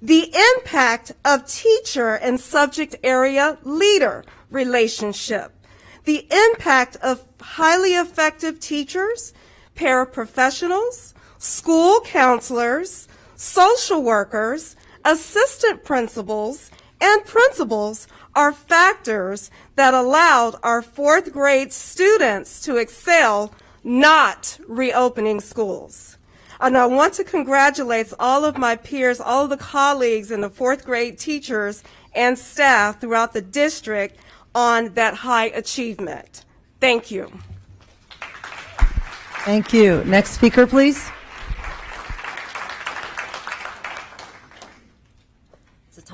the impact of teacher and subject area leader relationship, the impact of highly effective teachers, paraprofessionals, school counselors, social workers, assistant principals, and principals are factors that allowed our fourth grade students to excel, not reopening schools. And I want to congratulate all of my peers, all of the colleagues and the fourth grade teachers and staff throughout the district on that high achievement. Thank you. Thank you. Next speaker, please.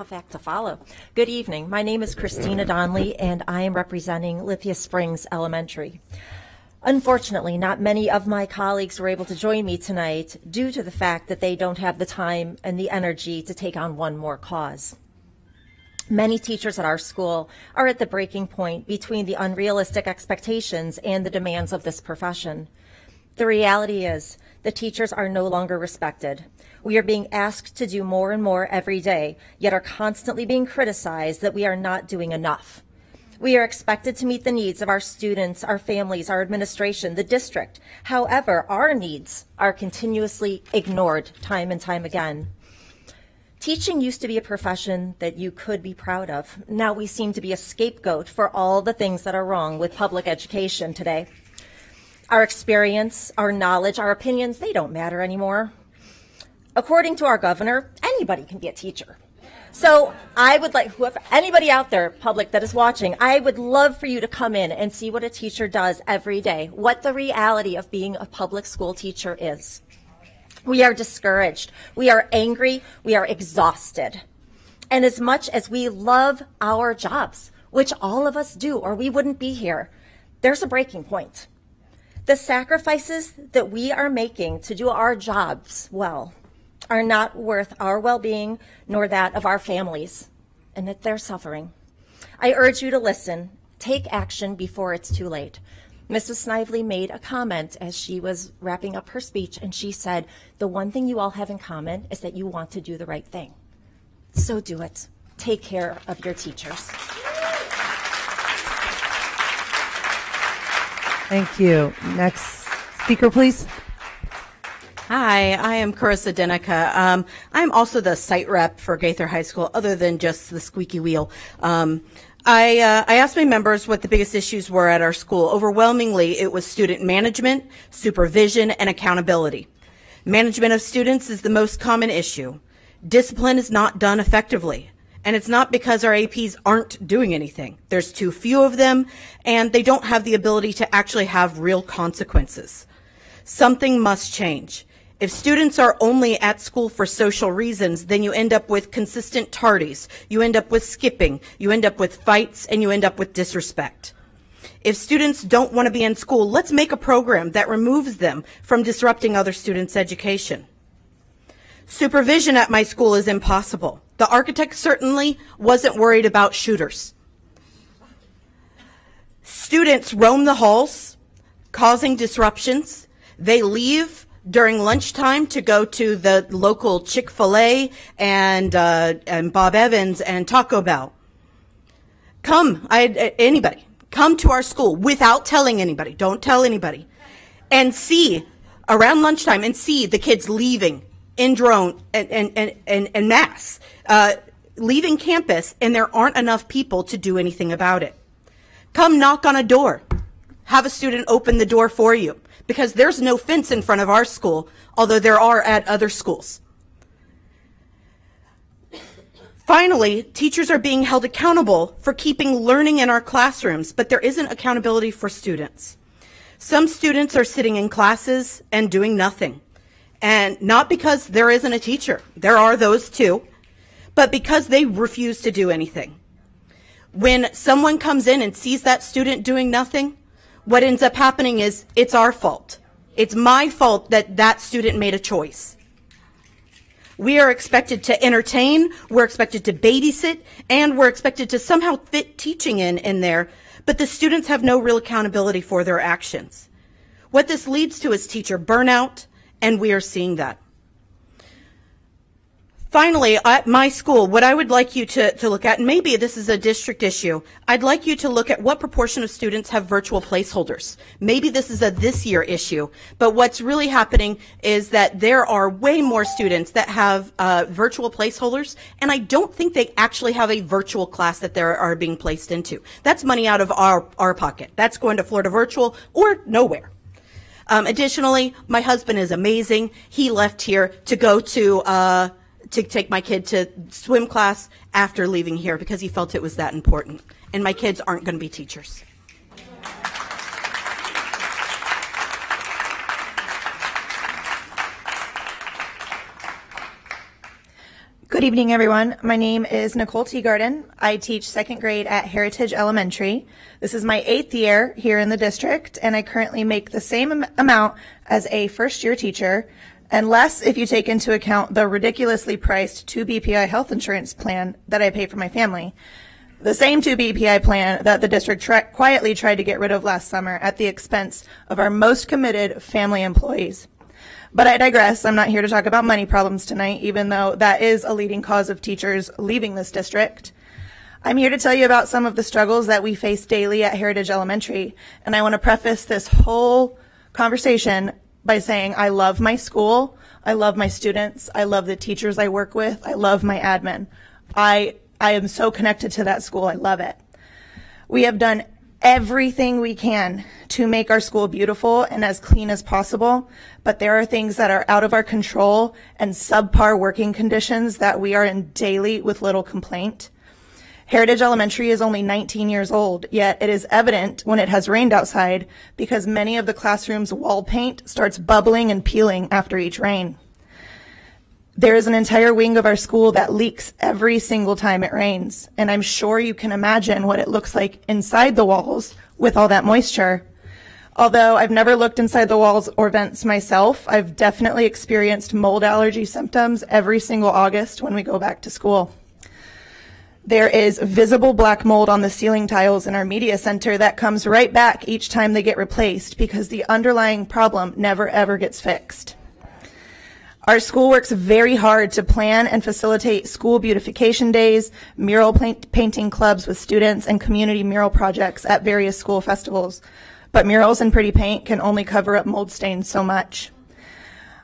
Tough act to follow. Good evening. My name is Christina Donnelly, and I am representing Lithia Springs Elementary. Unfortunately, not many of my colleagues were able to join me tonight due to the fact that they don't have the time and the energy to take on one more cause. Many teachers at our school are at the breaking point between the unrealistic expectations and the demands of this profession. The reality is the teachers are no longer respected. We are being asked to do more and more every day, yet are constantly being criticized that we are not doing enough. We are expected to meet the needs of our students, our families, our administration, the district. However, our needs are continuously ignored time and time again. Teaching used to be a profession that you could be proud of. Now we seem to be a scapegoat for all the things that are wrong with public education today. Our experience, our knowledge, our opinions, they don't matter anymore according to our governor, anybody can be a teacher. So I would like whoever anybody out there, public that is watching, I would love for you to come in and see what a teacher does every day, what the reality of being a public school teacher is. We are discouraged. We are angry. We are exhausted. And as much as we love our jobs, which all of us do, or we wouldn't be here, there's a breaking point. The sacrifices that we are making to do our jobs well are not worth our well being nor that of our families, and that they're suffering. I urge you to listen, take action before it's too late. Mrs. Snively made a comment as she was wrapping up her speech, and she said, The one thing you all have in common is that you want to do the right thing. So do it. Take care of your teachers. Thank you. Next speaker, please. Hi, I am Carissa Denica. Um, I'm also the site rep for Gaither High School, other than just the squeaky wheel. Um, I, uh, I asked my members what the biggest issues were at our school. Overwhelmingly, it was student management, supervision, and accountability. Management of students is the most common issue. Discipline is not done effectively. And it's not because our APs aren't doing anything. There's too few of them, and they don't have the ability to actually have real consequences. Something must change. If students are only at school for social reasons, then you end up with consistent tardies, you end up with skipping, you end up with fights, and you end up with disrespect. If students don't want to be in school, let's make a program that removes them from disrupting other students' education. Supervision at my school is impossible. The architect certainly wasn't worried about shooters. Students roam the halls, causing disruptions. They leave during lunchtime to go to the local Chick-fil-A and, uh, and Bob Evans and Taco Bell. Come, I, anybody, come to our school without telling anybody. Don't tell anybody. And see around lunchtime and see the kids leaving in drone and, and, and, and, and mass, uh, leaving campus and there aren't enough people to do anything about it. Come knock on a door. Have a student open the door for you because there's no fence in front of our school, although there are at other schools. Finally, teachers are being held accountable for keeping learning in our classrooms, but there isn't accountability for students. Some students are sitting in classes and doing nothing. And not because there isn't a teacher, there are those too, but because they refuse to do anything. When someone comes in and sees that student doing nothing, what ends up happening is it's our fault. It's my fault that that student made a choice. We are expected to entertain, we're expected to babysit, and we're expected to somehow fit teaching in in there, but the students have no real accountability for their actions. What this leads to is teacher burnout, and we are seeing that. Finally, at my school, what I would like you to, to look at, and maybe this is a district issue, I'd like you to look at what proportion of students have virtual placeholders. Maybe this is a this year issue, but what's really happening is that there are way more students that have uh, virtual placeholders, and I don't think they actually have a virtual class that they are being placed into. That's money out of our, our pocket. That's going to Florida Virtual or nowhere. Um, additionally, my husband is amazing. He left here to go to uh, to take my kid to swim class after leaving here because he felt it was that important. And my kids aren't going to be teachers. Good evening, everyone. My name is Nicole Teagarden. I teach second grade at Heritage Elementary. This is my eighth year here in the district, and I currently make the same amount as a first year teacher and less if you take into account the ridiculously priced 2 BPI health insurance plan that I pay for my family. The same 2 BPI plan that the district tri- quietly tried to get rid of last summer at the expense of our most committed family employees. But I digress. I'm not here to talk about money problems tonight, even though that is a leading cause of teachers leaving this district. I'm here to tell you about some of the struggles that we face daily at Heritage Elementary, and I want to preface this whole conversation by saying I love my school, I love my students, I love the teachers I work with, I love my admin. I I am so connected to that school. I love it. We have done everything we can to make our school beautiful and as clean as possible, but there are things that are out of our control and subpar working conditions that we are in daily with little complaint. Heritage Elementary is only 19 years old, yet it is evident when it has rained outside because many of the classroom's wall paint starts bubbling and peeling after each rain. There is an entire wing of our school that leaks every single time it rains, and I'm sure you can imagine what it looks like inside the walls with all that moisture. Although I've never looked inside the walls or vents myself, I've definitely experienced mold allergy symptoms every single August when we go back to school. There is visible black mold on the ceiling tiles in our media center that comes right back each time they get replaced because the underlying problem never ever gets fixed. Our school works very hard to plan and facilitate school beautification days, mural paint painting clubs with students, and community mural projects at various school festivals. But murals and pretty paint can only cover up mold stains so much.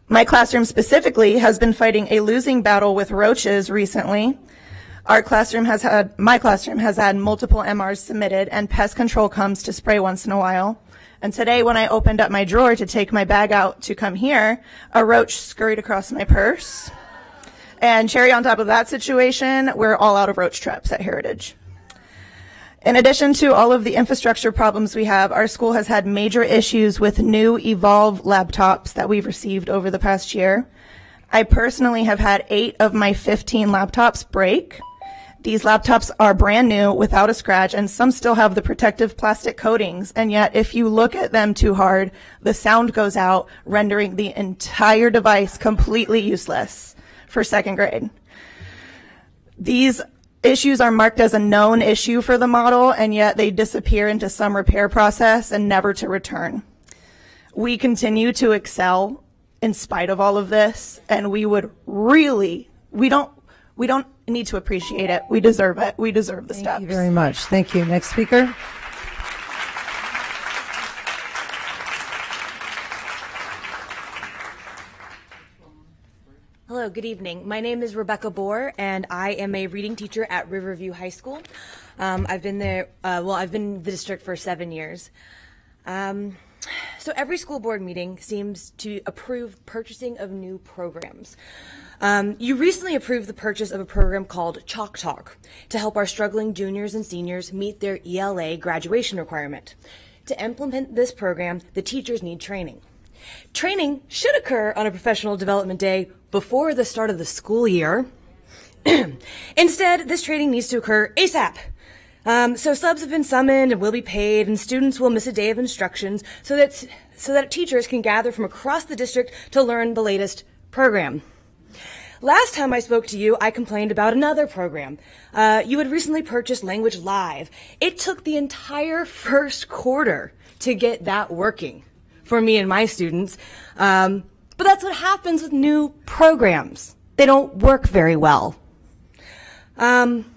My classroom specifically has been fighting a losing battle with roaches recently. Our classroom has had, my classroom has had multiple MRs submitted and pest control comes to spray once in a while. And today when I opened up my drawer to take my bag out to come here, a roach scurried across my purse. And cherry on top of that situation, we're all out of roach traps at Heritage. In addition to all of the infrastructure problems we have, our school has had major issues with new Evolve laptops that we've received over the past year. I personally have had eight of my 15 laptops break. These laptops are brand new without a scratch and some still have the protective plastic coatings. And yet if you look at them too hard, the sound goes out, rendering the entire device completely useless for second grade. These issues are marked as a known issue for the model and yet they disappear into some repair process and never to return. We continue to excel in spite of all of this and we would really, we don't, we don't need to appreciate it. We deserve it. We deserve the stuff. Thank steps. you very much. Thank you. Next speaker. Hello, good evening. My name is Rebecca Bohr, and I am a reading teacher at Riverview High School. Um, I've been there, uh, well, I've been in the district for seven years. Um, so every school board meeting seems to approve purchasing of new programs. Um, you recently approved the purchase of a program called Chalk Talk to help our struggling juniors and seniors meet their ELA graduation requirement. To implement this program, the teachers need training. Training should occur on a professional development day before the start of the school year. Instead, this training needs to occur ASAP. Um, so subs have been summoned and will be paid, and students will miss a day of instructions so that so that teachers can gather from across the district to learn the latest program. Last time I spoke to you, I complained about another program. Uh, you had recently purchased Language Live. It took the entire first quarter to get that working for me and my students. Um, but that's what happens with new programs. They don't work very well. Um,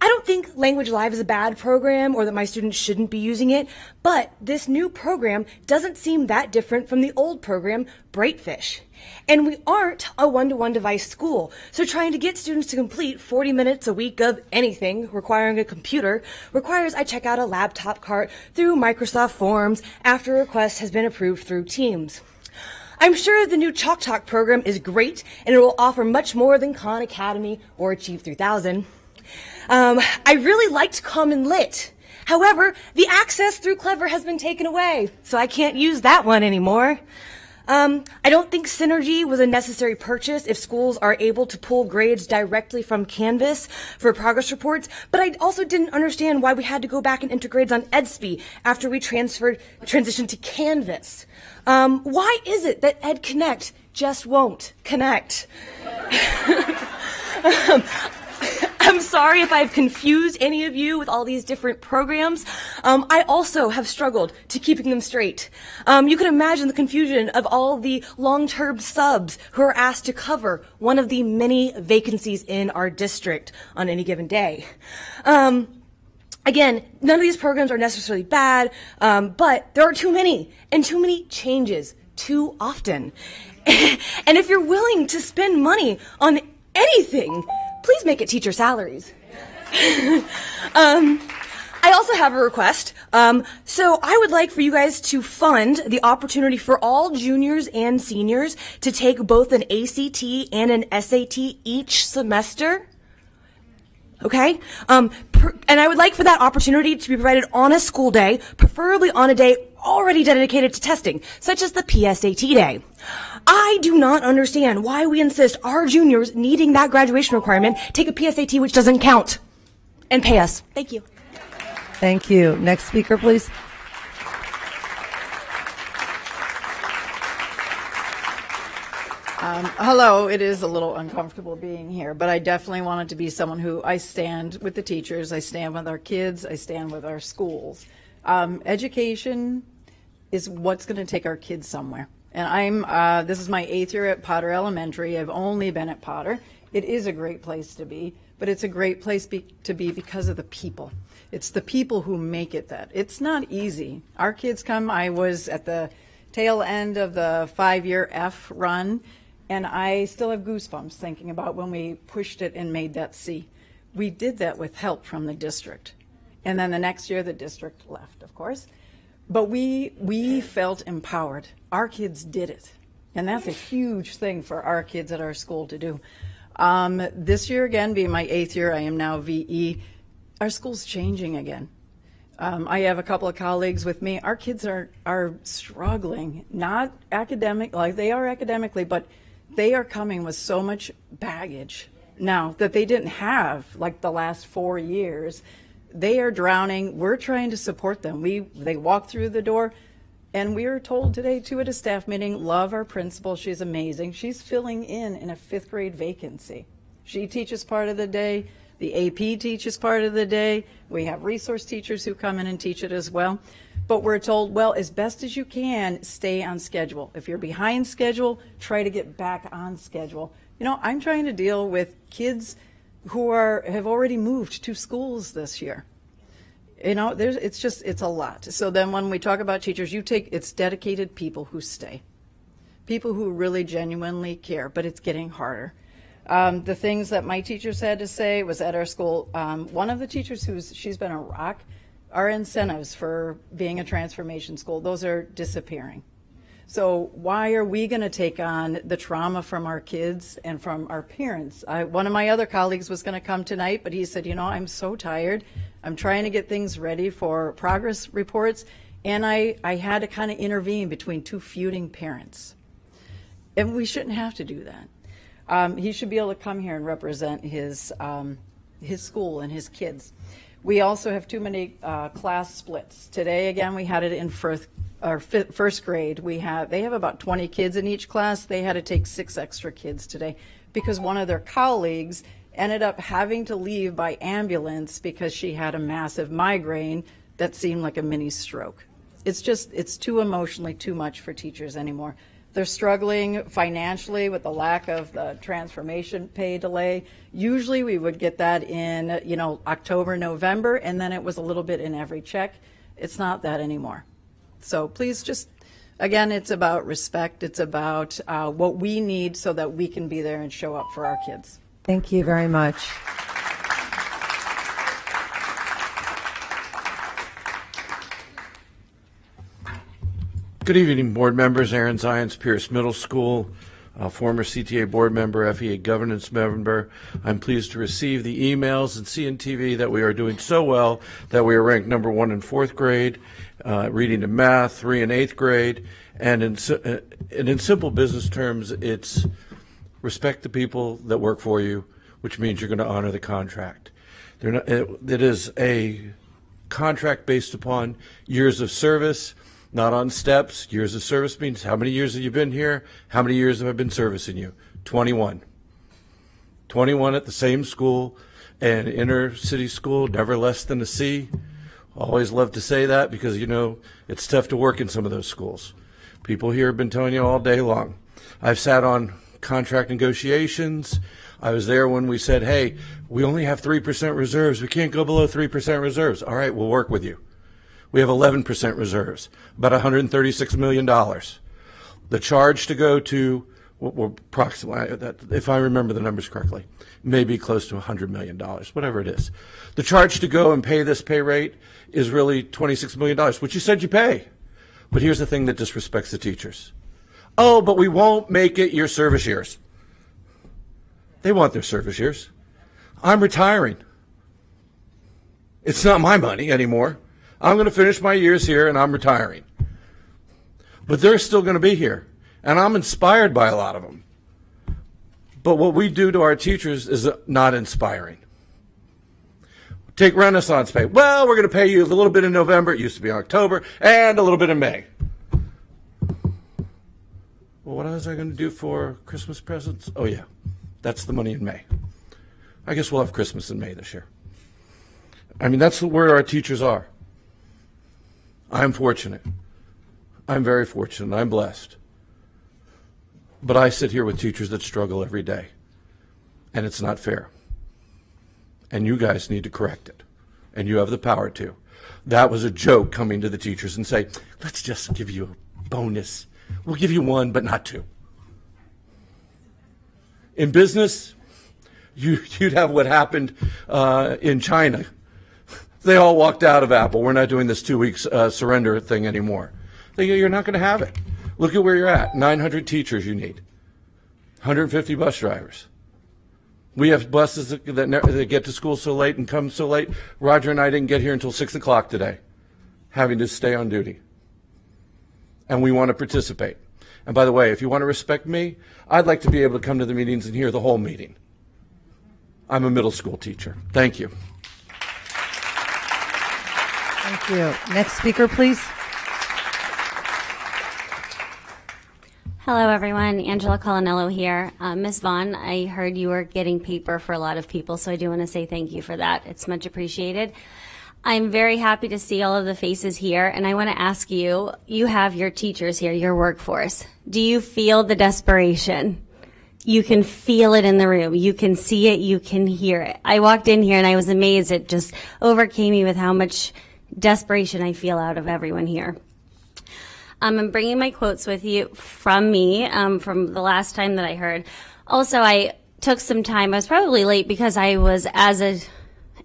I don't think Language Live is a bad program or that my students shouldn't be using it, but this new program doesn't seem that different from the old program, Brightfish. And we aren't a one-to-one device school, so trying to get students to complete 40 minutes a week of anything requiring a computer requires I check out a laptop cart through Microsoft Forms after a request has been approved through Teams. I'm sure the new Chalk Talk program is great and it will offer much more than Khan Academy or Achieve 3000. Um, I really liked CommonLit. However, the access through Clever has been taken away, so I can't use that one anymore. Um, I don't think Synergy was a necessary purchase if schools are able to pull grades directly from Canvas for progress reports, but I also didn't understand why we had to go back and enter grades on Edsby after we transferred, transitioned to Canvas. Um, why is it that EdConnect just won't connect? um, I'm sorry if I've confused any of you with all these different programs. Um, I also have struggled to keeping them straight. Um, you can imagine the confusion of all the long-term subs who are asked to cover one of the many vacancies in our district on any given day. Um, Again, none of these programs are necessarily bad, um, but there are too many and too many changes too often. and if you're willing to spend money on anything, please make it teacher salaries. um, I also have a request. Um, so I would like for you guys to fund the opportunity for all juniors and seniors to take both an ACT and an SAT each semester. Okay? Um, per, and I would like for that opportunity to be provided on a school day, preferably on a day already dedicated to testing, such as the PSAT day. I do not understand why we insist our juniors needing that graduation requirement take a PSAT which doesn't count and pay us. Thank you. Thank you. Next speaker, please. Um, hello, it is a little uncomfortable being here, but I definitely wanted to be someone who I stand with the teachers, I stand with our kids, I stand with our schools. Um, education is what's going to take our kids somewhere. And I'm, uh, this is my eighth year at Potter Elementary. I've only been at Potter. It is a great place to be, but it's a great place be, to be because of the people. It's the people who make it that. It's not easy. Our kids come, I was at the tail end of the five year F run, and I still have goosebumps thinking about when we pushed it and made that C. We did that with help from the district. And then the next year, the district left, of course. But we, we felt empowered. Our kids did it. And that's a huge thing for our kids at our school to do. Um, this year, again, being my eighth year, I am now VE. Our school's changing again. Um, I have a couple of colleagues with me. Our kids are, are struggling, not academic, like they are academically, but they are coming with so much baggage now that they didn't have like the last four years they are drowning. We're trying to support them. We they walk through the door, and we are told today too at a staff meeting. Love our principal. She's amazing. She's filling in in a fifth grade vacancy. She teaches part of the day. The AP teaches part of the day. We have resource teachers who come in and teach it as well. But we're told, well, as best as you can, stay on schedule. If you're behind schedule, try to get back on schedule. You know, I'm trying to deal with kids who are have already moved to schools this year. You know, there's it's just it's a lot. So then when we talk about teachers, you take it's dedicated people who stay. People who really genuinely care, but it's getting harder. Um, the things that my teachers had to say was at our school. Um, one of the teachers who's she's been a rock. Our incentives for being a transformation school, those are disappearing. So why are we going to take on the trauma from our kids and from our parents? I, one of my other colleagues was going to come tonight, but he said, you know, I'm so tired. I'm trying to get things ready for progress reports, and I, I had to kind of intervene between two feuding parents. And we shouldn't have to do that. Um, he should be able to come here and represent his, um, his school and his kids. We also have too many uh, class splits. Today, again, we had it in first, our first grade, we have they have about 20 kids in each class. They had to take six extra kids today because one of their colleagues ended up having to leave by ambulance because she had a massive migraine that seemed like a mini stroke. It's just it's too emotionally too much for teachers anymore. They're struggling financially with the lack of the transformation pay delay. Usually we would get that in, you know, October, November, and then it was a little bit in every check. It's not that anymore. So please just, again, it's about respect. It's about uh, what we need so that we can be there and show up for our kids. Thank you very much. Good evening, board members. Aaron Zions, Pierce Middle School, former CTA board member, FEA governance member. I'm pleased to receive the emails and see in TV that we are doing so well that we are ranked number one in fourth grade uh, reading and math, three and eighth grade. And in, uh, and in simple business terms, it's respect the people that work for you, which means you're going to honor the contract. Not, it, it is a contract based upon years of service, not on steps. Years of service means how many years have you been here? How many years have I been servicing you? 21. 21 at the same school, and inner city school, never less than a C. Always love to say that because, you know, it's tough to work in some of those schools. People here have been telling you all day long. I've sat on contract negotiations. I was there when we said, hey, we only have 3% reserves. We can't go below 3% reserves. All right, we'll work with you. We have 11% reserves, about $136 million. The charge to go to, well, approximately, if I remember the numbers correctly, maybe close to $100 million, whatever it is. The charge to go and pay this pay rate is really $26 million, which you said you pay. But here's the thing that disrespects the teachers. Oh, but we won't make it your service years. They want their service years. I'm retiring. It's not my money anymore. I'm going to finish my years here and I'm retiring. But they're still going to be here. And I'm inspired by a lot of them. But what we do to our teachers is not inspiring. Take Renaissance pay. Well, we're going to pay you a little bit in November. It used to be October, and a little bit in May. Well, what was I going to do for Christmas presents? Oh, yeah. That's the money in May. I guess we'll have Christmas in May this year. I mean, that's where our teachers are. I'm fortunate. I'm very fortunate. I'm blessed. But I sit here with teachers that struggle every day, and it's not fair and you guys need to correct it. And you have the power to. That was a joke coming to the teachers and say, let's just give you a bonus. We'll give you one, but not two. In business, you, would have what happened uh, in China. They all walked out of Apple. We're not doing this two weeks uh, surrender thing anymore. They, you're not going to have it. Look at where you're at 900 teachers you need, 150 bus drivers. We have buses that, that, that, get to school so late and come so late. Roger and I didn't get here until 6 o'clock today, having to stay on duty. And we want to participate. And by the way, if you want to respect me, I'd like to be able to come to the meetings and hear the whole meeting. I'm a middle school teacher. Thank you. Thank you. Next speaker, please. Hello, everyone. Angela Colanello here. Uh, Ms. Vaughan, I heard you were getting paper for a lot of people, so I do want to say thank you for that. It's much appreciated. I'm very happy to see all of the faces here, and I want to ask you, you have your teachers here, your workforce. Do you feel the desperation? You can feel it in the room. You can see it. You can hear it. I walked in here and I was amazed. It just overcame me with how much desperation I feel out of everyone here. Um, I'm bringing my quotes with you from me um, from the last time that I heard. Also, I took some time. I was probably late because I was as a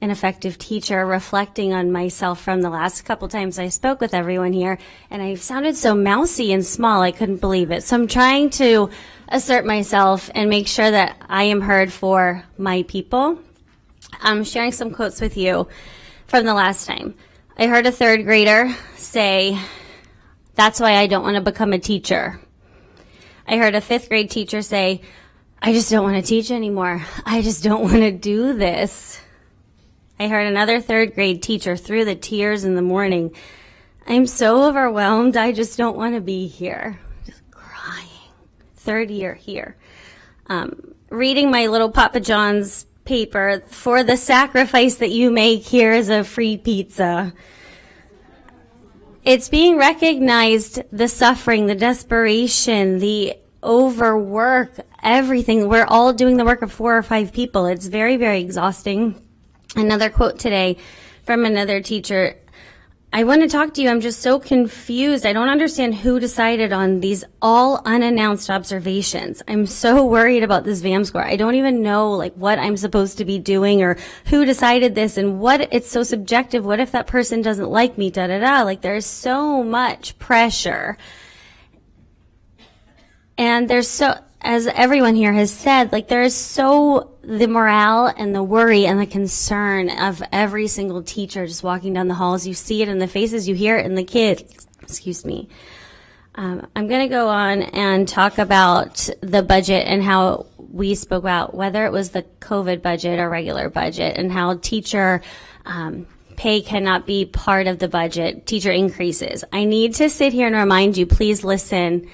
an effective teacher reflecting on myself from the last couple times I spoke with everyone here and I sounded so mousy and small I couldn't believe it. So I'm trying to assert myself and make sure that I am heard for my people. I'm sharing some quotes with you from the last time. I heard a third grader say, that's why I don't want to become a teacher. I heard a fifth grade teacher say, I just don't want to teach anymore. I just don't want to do this. I heard another third grade teacher through the tears in the morning. I'm so overwhelmed. I just don't want to be here. Just crying. Third year here. Um, reading my little Papa John's paper for the sacrifice that you make here is a free pizza it's being recognized the suffering, the desperation, the overwork, everything. We're all doing the work of four or five people. It's very, very exhausting. Another quote today from another teacher I want to talk to you. I'm just so confused. I don't understand who decided on these all unannounced observations. I'm so worried about this VAM score. I don't even know like what I'm supposed to be doing or who decided this and what it's so subjective. What if that person doesn't like me? Da da da. Like there's so much pressure. And there's so, as everyone here has said, like there is so the morale and the worry and the concern of every single teacher just walking down the halls. You see it in the faces, you hear it in the kids. Excuse me. Um, I'm going to go on and talk about the budget and how we spoke about whether it was the COVID budget or regular budget and how teacher um, pay cannot be part of the budget, teacher increases. I need to sit here and remind you, please listen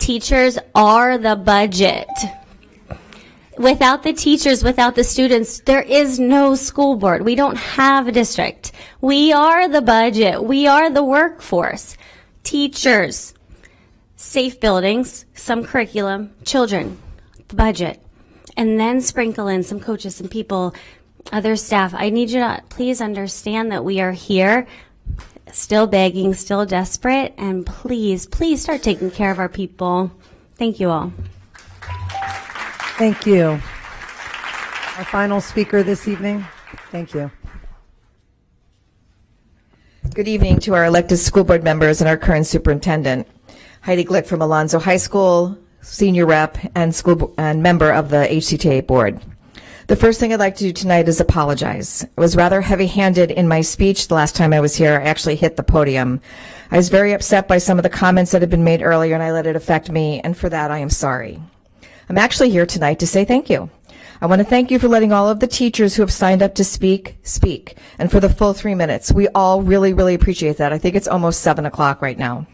Teachers are the budget. Without the teachers, without the students, there is no school board. We don't have a district. We are the budget. We are the workforce. Teachers, safe buildings, some curriculum, children, the budget, and then sprinkle in some coaches, some people, other staff. I need you to please understand that we are here still begging, still desperate, and please, please start taking care of our people. Thank you all. Thank you. Our final speaker this evening. Thank you. Good evening to our elected school board members and our current superintendent. Heidi Glick from Alonso High School, senior rep and school and member of the HCTA board. The first thing I'd like to do tonight is apologize. I was rather heavy handed in my speech the last time I was here. I actually hit the podium. I was very upset by some of the comments that had been made earlier, and I let it affect me, and for that I am sorry. I'm actually here tonight to say thank you. I want to thank you for letting all of the teachers who have signed up to speak, speak, and for the full three minutes. We all really, really appreciate that. I think it's almost seven o'clock right now.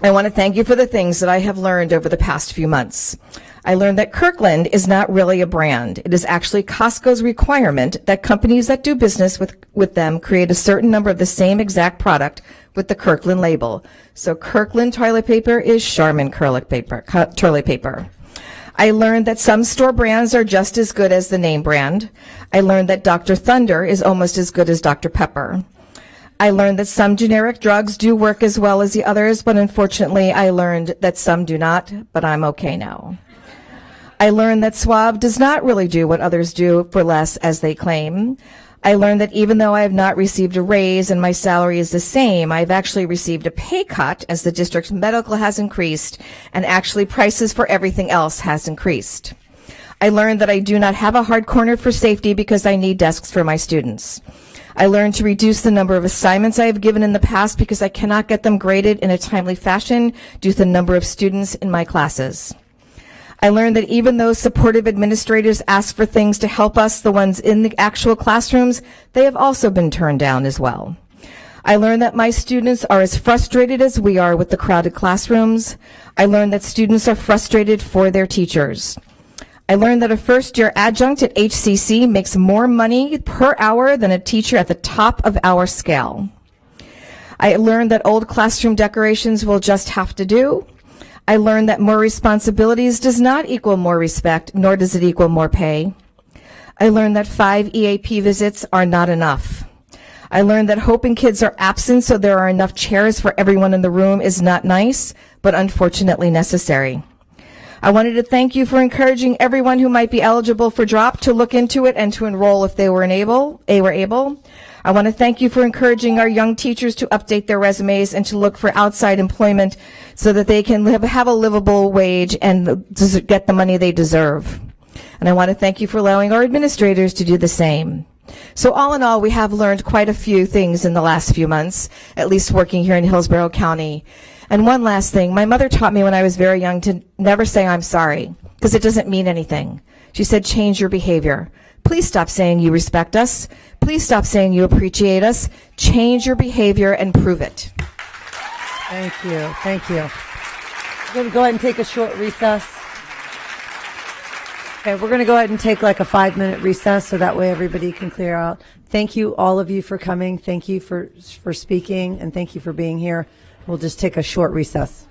I want to thank you for the things that I have learned over the past few months. I learned that Kirkland is not really a brand. It is actually Costco's requirement that companies that do business with, with them create a certain number of the same exact product with the Kirkland label. So Kirkland toilet paper is Charmin toilet paper, toilet paper. I learned that some store brands are just as good as the name brand. I learned that Dr. Thunder is almost as good as Dr. Pepper. I learned that some generic drugs do work as well as the others, but unfortunately I learned that some do not, but I'm okay now. I learned that Suave does not really do what others do for less as they claim. I learned that even though I have not received a raise and my salary is the same, I've actually received a pay cut as the district's medical has increased and actually prices for everything else has increased. I learned that I do not have a hard corner for safety because I need desks for my students. I learned to reduce the number of assignments I have given in the past because I cannot get them graded in a timely fashion due to the number of students in my classes. I learned that even though supportive administrators ask for things to help us, the ones in the actual classrooms, they have also been turned down as well. I learned that my students are as frustrated as we are with the crowded classrooms. I learned that students are frustrated for their teachers. I learned that a first year adjunct at HCC makes more money per hour than a teacher at the top of our scale. I learned that old classroom decorations will just have to do. I learned that more responsibilities does not equal more respect, nor does it equal more pay. I learned that five EAP visits are not enough. I learned that hoping kids are absent so there are enough chairs for everyone in the room is not nice, but unfortunately necessary. I wanted to thank you for encouraging everyone who might be eligible for drop to look into it and to enroll if they were able, they were able. I want to thank you for encouraging our young teachers to update their resumes and to look for outside employment so that they can live, have a livable wage and get the money they deserve. And I want to thank you for allowing our administrators to do the same. So all in all, we have learned quite a few things in the last few months, at least working here in Hillsborough County. And one last thing, my mother taught me when I was very young to never say I'm sorry, because it doesn't mean anything. She said, change your behavior. Please stop saying you respect us. Please stop saying you appreciate us. Change your behavior and prove it. Thank you. Thank you. We're going to go ahead and take a short recess. Okay, we're going to go ahead and take like a five minute recess so that way everybody can clear out. Thank you, all of you, for coming. Thank you for, for speaking, and thank you for being here. We'll just take a short recess.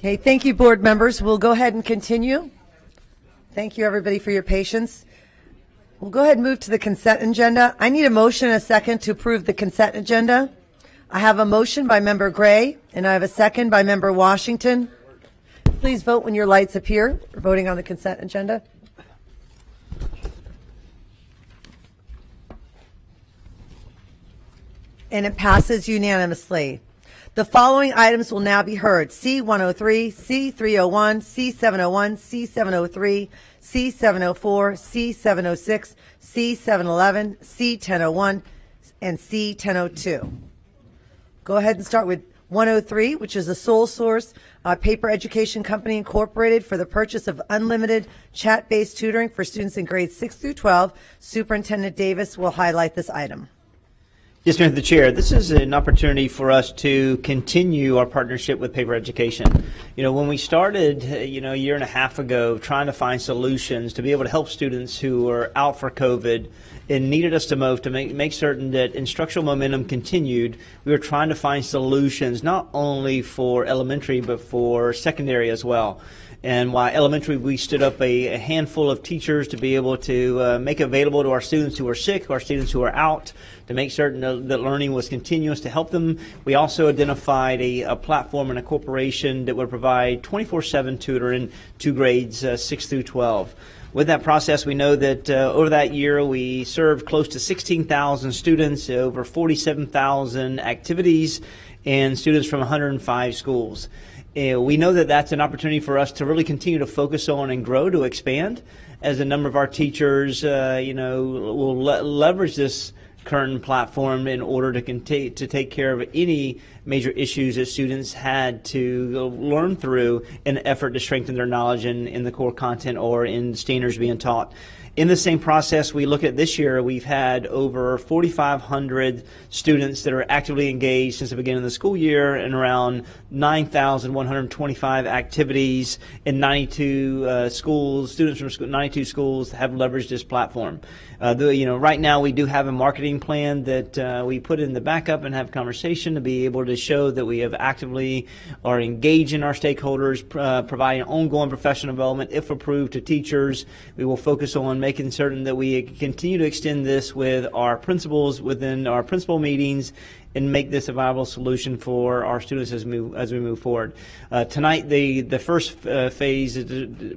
Okay, thank you, board members. We'll go ahead and continue. Thank you, everybody, for your patience. We'll go ahead and move to the consent agenda. I need a motion and a second to approve the consent agenda. I have a motion by member Gray, and I have a second by member Washington. Please vote when your lights appear. We're voting on the consent agenda. And it passes unanimously. The following items will now be heard. C-103, C-301, C-701, C-703, C-704, C-706, C-711, C-1001, and C-1002. Go ahead and start with 103, which is a sole source uh, paper education company incorporated for the purchase of unlimited chat-based tutoring for students in grades 6 through 12. Superintendent Davis will highlight this item. Yes, Mr. the Chair. This is an opportunity for us to continue our partnership with Paper Education. You know, when we started, you know, a year and a half ago, trying to find solutions to be able to help students who are out for COVID and needed us to move to make, make certain that instructional momentum continued, we were trying to find solutions not only for elementary but for secondary as well. And while elementary, we stood up a, a handful of teachers to be able to uh, make available to our students who are sick, our students who are out, to make certain that learning was continuous to help them. We also identified a, a platform and a corporation that would provide 24-7 tutoring to grades uh, 6 through 12 with that process, we know that uh, over that year we served close to 16,000 students, over 47,000 activities, and students from 105 schools. Uh, we know that that's an opportunity for us to really continue to focus on and grow, to expand, as a number of our teachers, uh, you know, will le- leverage this current platform in order to continue to take care of any major issues that students had to learn through in an effort to strengthen their knowledge in, in the core content or in standards being taught. In the same process, we look at this year, we've had over 4,500 students that are actively engaged since the beginning of the school year and around 9,125 activities in 92 uh, schools. Students from 92 schools have leveraged this platform. Uh, the, you know, right now we do have a marketing plan that uh, we put in the backup and have conversation to be able to show that we have actively are engaging our stakeholders, uh, providing ongoing professional development if approved to teachers. We will focus on making certain that we continue to extend this with our principals within our principal meetings and make this a viable solution for our students as, move, as we move forward. Uh, tonight, the, the first uh, phase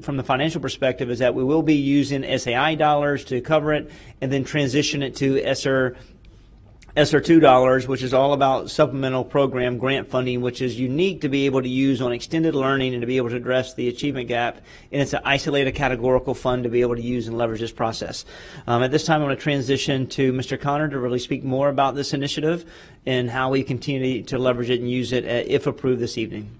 from the financial perspective is that we will be using SAI dollars to cover it and then transition it to ESSER ESSER 2, which is all about supplemental program grant funding, which is unique to be able to use on extended learning and to be able to address the achievement gap. And it's an isolated categorical fund to be able to use and leverage this process. Um, at this time, I'm going to transition to Mr. Connor to really speak more about this initiative and how we continue to leverage it and use it uh, if approved this evening.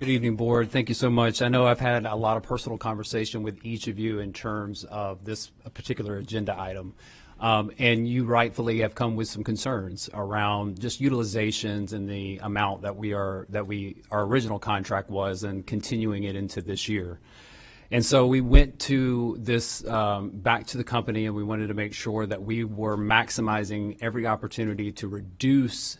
Good evening, board. Thank you so much. I know I've had a lot of personal conversation with each of you in terms of this particular agenda item. Um, and you rightfully have come with some concerns around just utilizations and the amount that we are that we our original contract was and continuing it into this year. And so we went to this um, back to the company and we wanted to make sure that we were maximizing every opportunity to reduce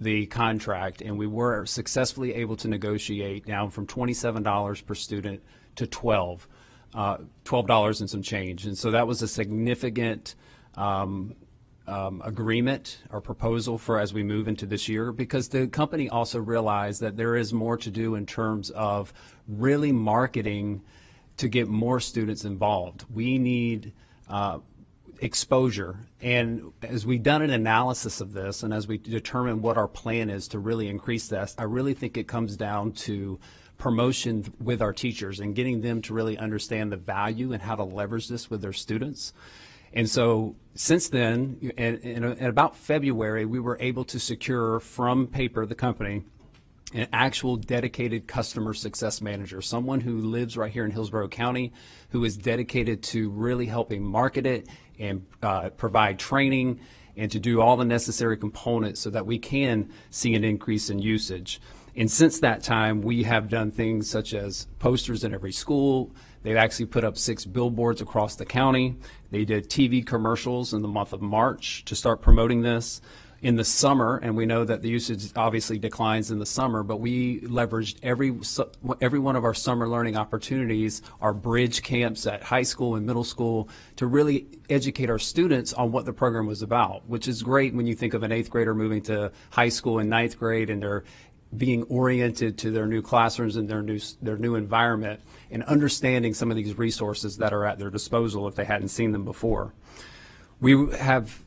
the contract and we were successfully able to negotiate down from $27 per student to 12 uh, $12 and some change. And so that was a significant um, um, agreement or proposal for as we move into this year because the company also realized that there is more to do in terms of really marketing to get more students involved. We need uh, exposure. And as we've done an analysis of this and as we determine what our plan is to really increase this, I really think it comes down to promotion with our teachers and getting them to really understand the value and how to leverage this with their students. And so since then, in, in, in, about February, we were able to secure from Paper, the company, an actual dedicated customer success manager, someone who lives right here in Hillsborough County, who is dedicated to really helping market it and uh, provide training and to do all the necessary components so that we can see an increase in usage. And since that time, we have done things such as posters in every school. They've actually put up six billboards across the county. They did TV commercials in the month of March to start promoting this in the summer, and we know that the usage obviously declines in the summer, but we leveraged every every one of our summer learning opportunities, our bridge camps at high school and middle school, to really educate our students on what the program was about, which is great when you think of an eighth grader moving to high school in ninth grade and they're being oriented to their new classrooms and their new their new environment and understanding some of these resources that are at their disposal if they hadn't seen them before. We have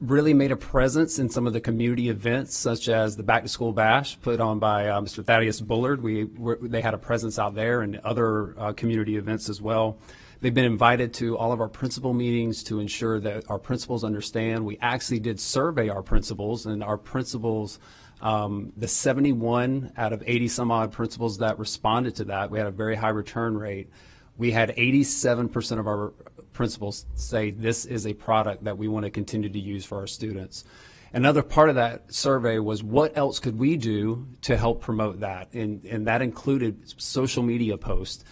really made a presence in some of the community events, such as the Back to School Bash put on by uh, Mr. Thaddeus Bullard. We were, they had a presence out there and other uh, community events as well. They've been invited to all of our principal meetings to ensure that our principals understand. We actually did survey our principals, and our principals, um, the 71 out of 80 some odd principals that responded to that, we had a very high return rate. We had 87% of our principals say this is a product that we want to continue to use for our students. Another part of that survey was what else could we do to help promote that? And, and that included social media posts.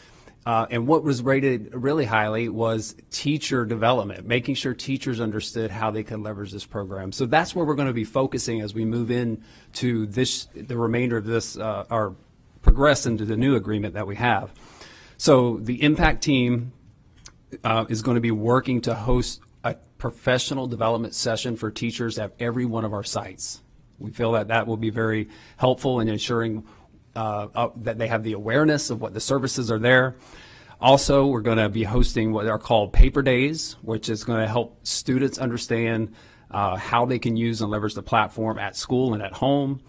Uh, and what was rated really highly was teacher development, making sure teachers understood how they can leverage this program. So that's where we're going to be focusing as we move into this, the remainder of this, uh, progress into the new agreement that we have. So the impact team uh, is going to be working to host a professional development session for teachers at every one of our sites. We feel that that will be very helpful in ensuring uh, uh, that they have the awareness of what the services are there. Also, we're going to be hosting what are called paper days, which is going to help students understand uh, how they can use and leverage the platform at school and at home.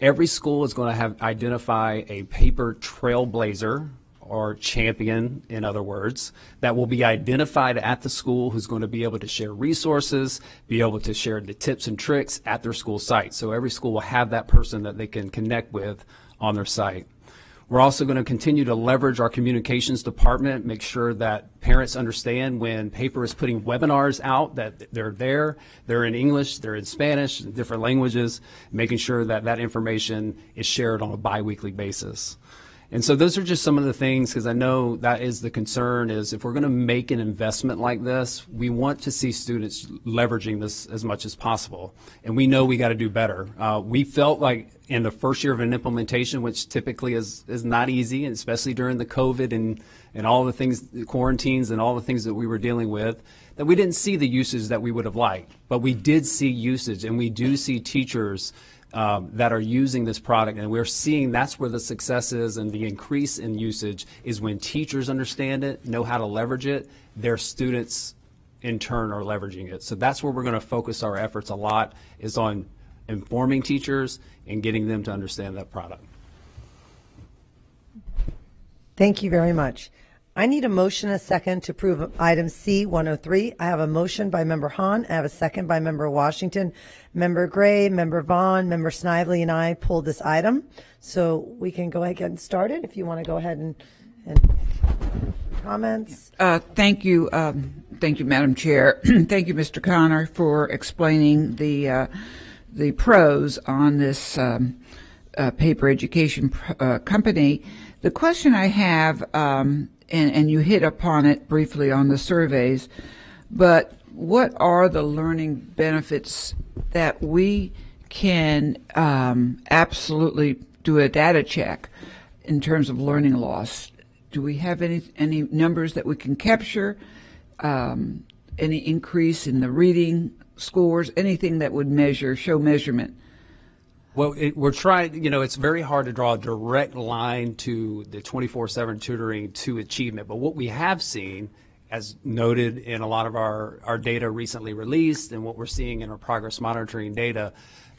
Every school is going to have identify a paper trailblazer or champion, in other words, that will be identified at the school who's going to be able to share resources, be able to share the tips and tricks at their school site. So every school will have that person that they can connect with on their site. We're also going to continue to leverage our communications department, make sure that parents understand when paper is putting webinars out that they're there, they're in English, they're in Spanish, different languages, making sure that that information is shared on a biweekly basis. And so those are just some of the things because I know that is the concern is if we're going to make an investment like this, we want to see students leveraging this as much as possible. And we know we got to do better. Uh, we felt like in the first year of an implementation, which typically is, is not easy, and especially during the COVID and, and all the things, the quarantines and all the things that we were dealing with, that we didn't see the usage that we would have liked. But we did see usage and we do see teachers um, that are using this product, and we're seeing that's where the success is and the increase in usage is when teachers understand it, know how to leverage it, their students in turn are leveraging it. So that's where we're going to focus our efforts a lot is on informing teachers and getting them to understand that product. Thank you very much. I need a motion, a second to approve item C 103. I have a motion by member Hahn. I have a second by member Washington. Member Gray, member Vaughn, member Snively, and I pulled this item. So we can go ahead and get started if you want to go ahead and, and comments. Uh, thank you. Um, thank you, Madam Chair. thank you, Mr. Connor, for explaining the, uh, the pros on this um, uh, paper education uh, company. The question I have um, and, and you hit upon it briefly on the surveys, but what are the learning benefits that we can um, absolutely do a data check in terms of learning loss? Do we have any any numbers that we can capture? Um, any increase in the reading scores? Anything that would measure show measurement? Well, it, we're trying, you know, it's very hard to draw a direct line to the 24 7 tutoring to achievement. But what we have seen, as noted in a lot of our, our data recently released and what we're seeing in our progress monitoring data,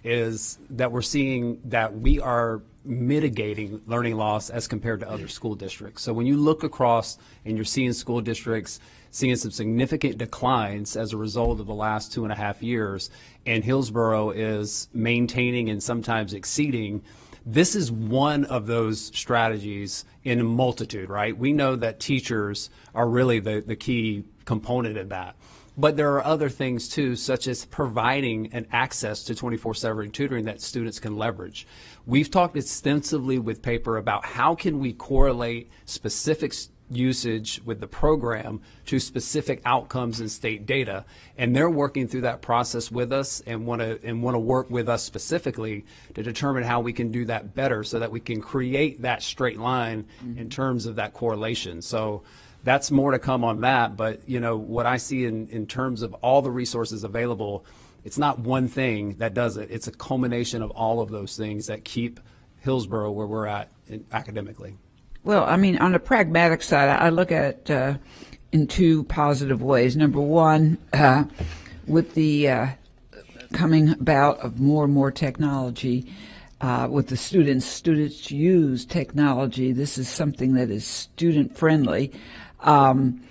is that we're seeing that we are mitigating learning loss as compared to other school districts. So when you look across and you're seeing school districts seeing some significant declines as a result of the last two and a half years, and Hillsborough is maintaining and sometimes exceeding. This is one of those strategies in a multitude, right? We know that teachers are really the, the key component in that. But there are other things too, such as providing an access to 24/7 tutoring that students can leverage. We've talked extensively with paper about how can we correlate specific usage with the program to specific outcomes and state data. And they're working through that process with us and want to and want to work with us specifically to determine how we can do that better so that we can create that straight line mm-hmm. in terms of that correlation. So that's more to come on that but you know what i see in in terms of all the resources available it's not one thing that does it. It's a culmination of all of those things that keep hillsborough where we're at in, academically well, I mean, on the pragmatic side, I look at uh, in two positive ways. Number one, uh, with the uh, coming about of more and more technology, uh, with the students, students use technology. This is something that is student friendly. Um,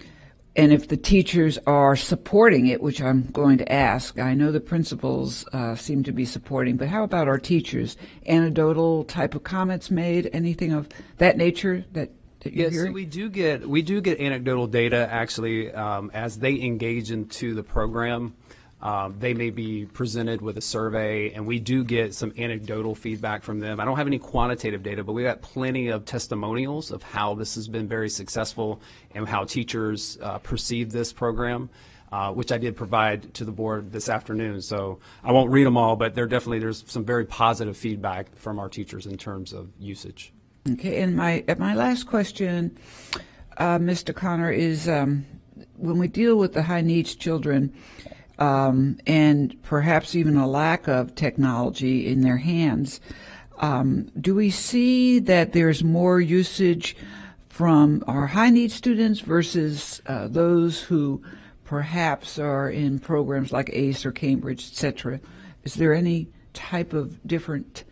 and if the teachers are supporting it, which I'm going to ask, I know the principals uh, seem to be supporting, but how about our teachers? Anecdotal type of comments made, anything of that nature that Yes, so we do get we do get anecdotal data actually um, as they engage into the program. Um, they may be presented with a survey, and we do get some anecdotal feedback from them. I don't have any quantitative data, but we got plenty of testimonials of how this has been very successful and how teachers uh, perceive this program. Uh, which I did provide to the board this afternoon. So I won't read them all, but there definitely there's some very positive feedback from our teachers in terms of usage. Okay, and my my last question, uh, Mr. Connor, is um, when we deal with the high needs children um, and perhaps even a lack of technology in their hands. Um, do we see that there's more usage from our high need students versus uh, those who perhaps are in programs like AICE or Cambridge, etc.? Is there any type of different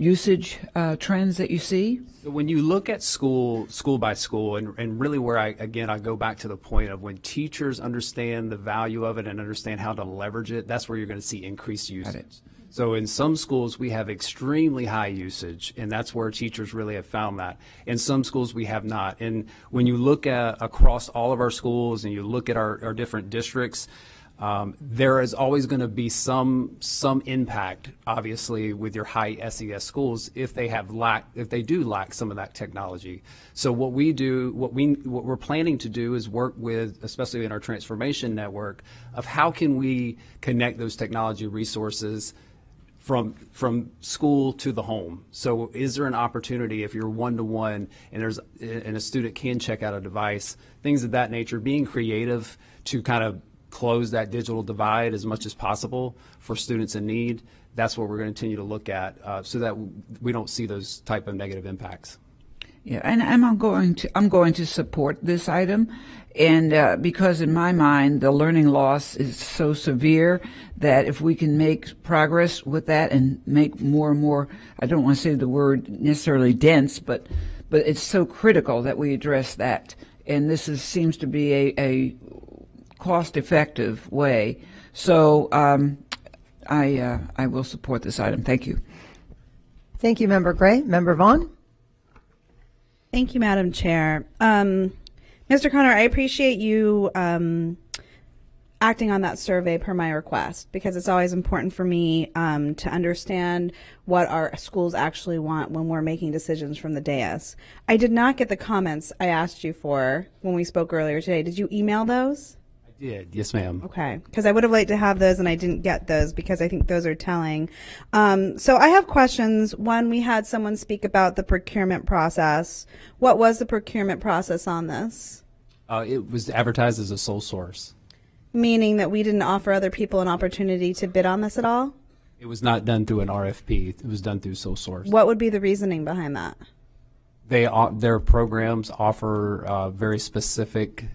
usage uh, trends that you see? So when you look at school, school by school, and, and really where I, again, I go back to the point of when teachers understand the value of it and understand how to leverage it, that's where you're going to see increased usage. So in some schools, we have extremely high usage, and that's where teachers really have found that. In some schools, we have not. And when you look at across all of our schools and you look at our, our different districts, um, there is always going to be some some impact, obviously, with your high SES schools if they have lack if they do lack some of that technology. So what we do, what we what we're planning to do is work with, especially in our transformation network, of how can we connect those technology resources from from school to the home. So is there an opportunity if you're one to one and there's and a student can check out a device, things of that nature, being creative to kind of close that digital divide as much as possible for students in need. That's what we're going to continue to look at uh, so that we don't see those type of negative impacts. Yeah, and I'm going to I'm going to support this item, and uh, because in my mind the learning loss is so severe that if we can make progress with that and make more and more, I don't want to say the word necessarily dense, but but it's so critical that we address that. And this is, seems to be a, a cost effective way. So um, I, uh, I will support this item. Thank you. Thank you, Member Gray. Member Vaughn? Thank you, Madam Chair. Um, Mr. Connor, I appreciate you um, acting on that survey per my request because it's always important for me um, to understand what our schools actually want when we're making decisions from the dais. I did not get the comments I asked you for when we spoke earlier today. Did you email those? Yes, ma'am. Okay. Because I would have liked to have those and I didn't get those because I think those are telling. Um, so I have questions. One, we had someone speak about the procurement process. What was the procurement process on this? Uh, it was advertised as a sole source. Meaning that we didn't offer other people an opportunity to bid on this at all? It was not done through an RFP. It was done through sole source. What would be the reasoning behind that? They their programs offer uh, very specific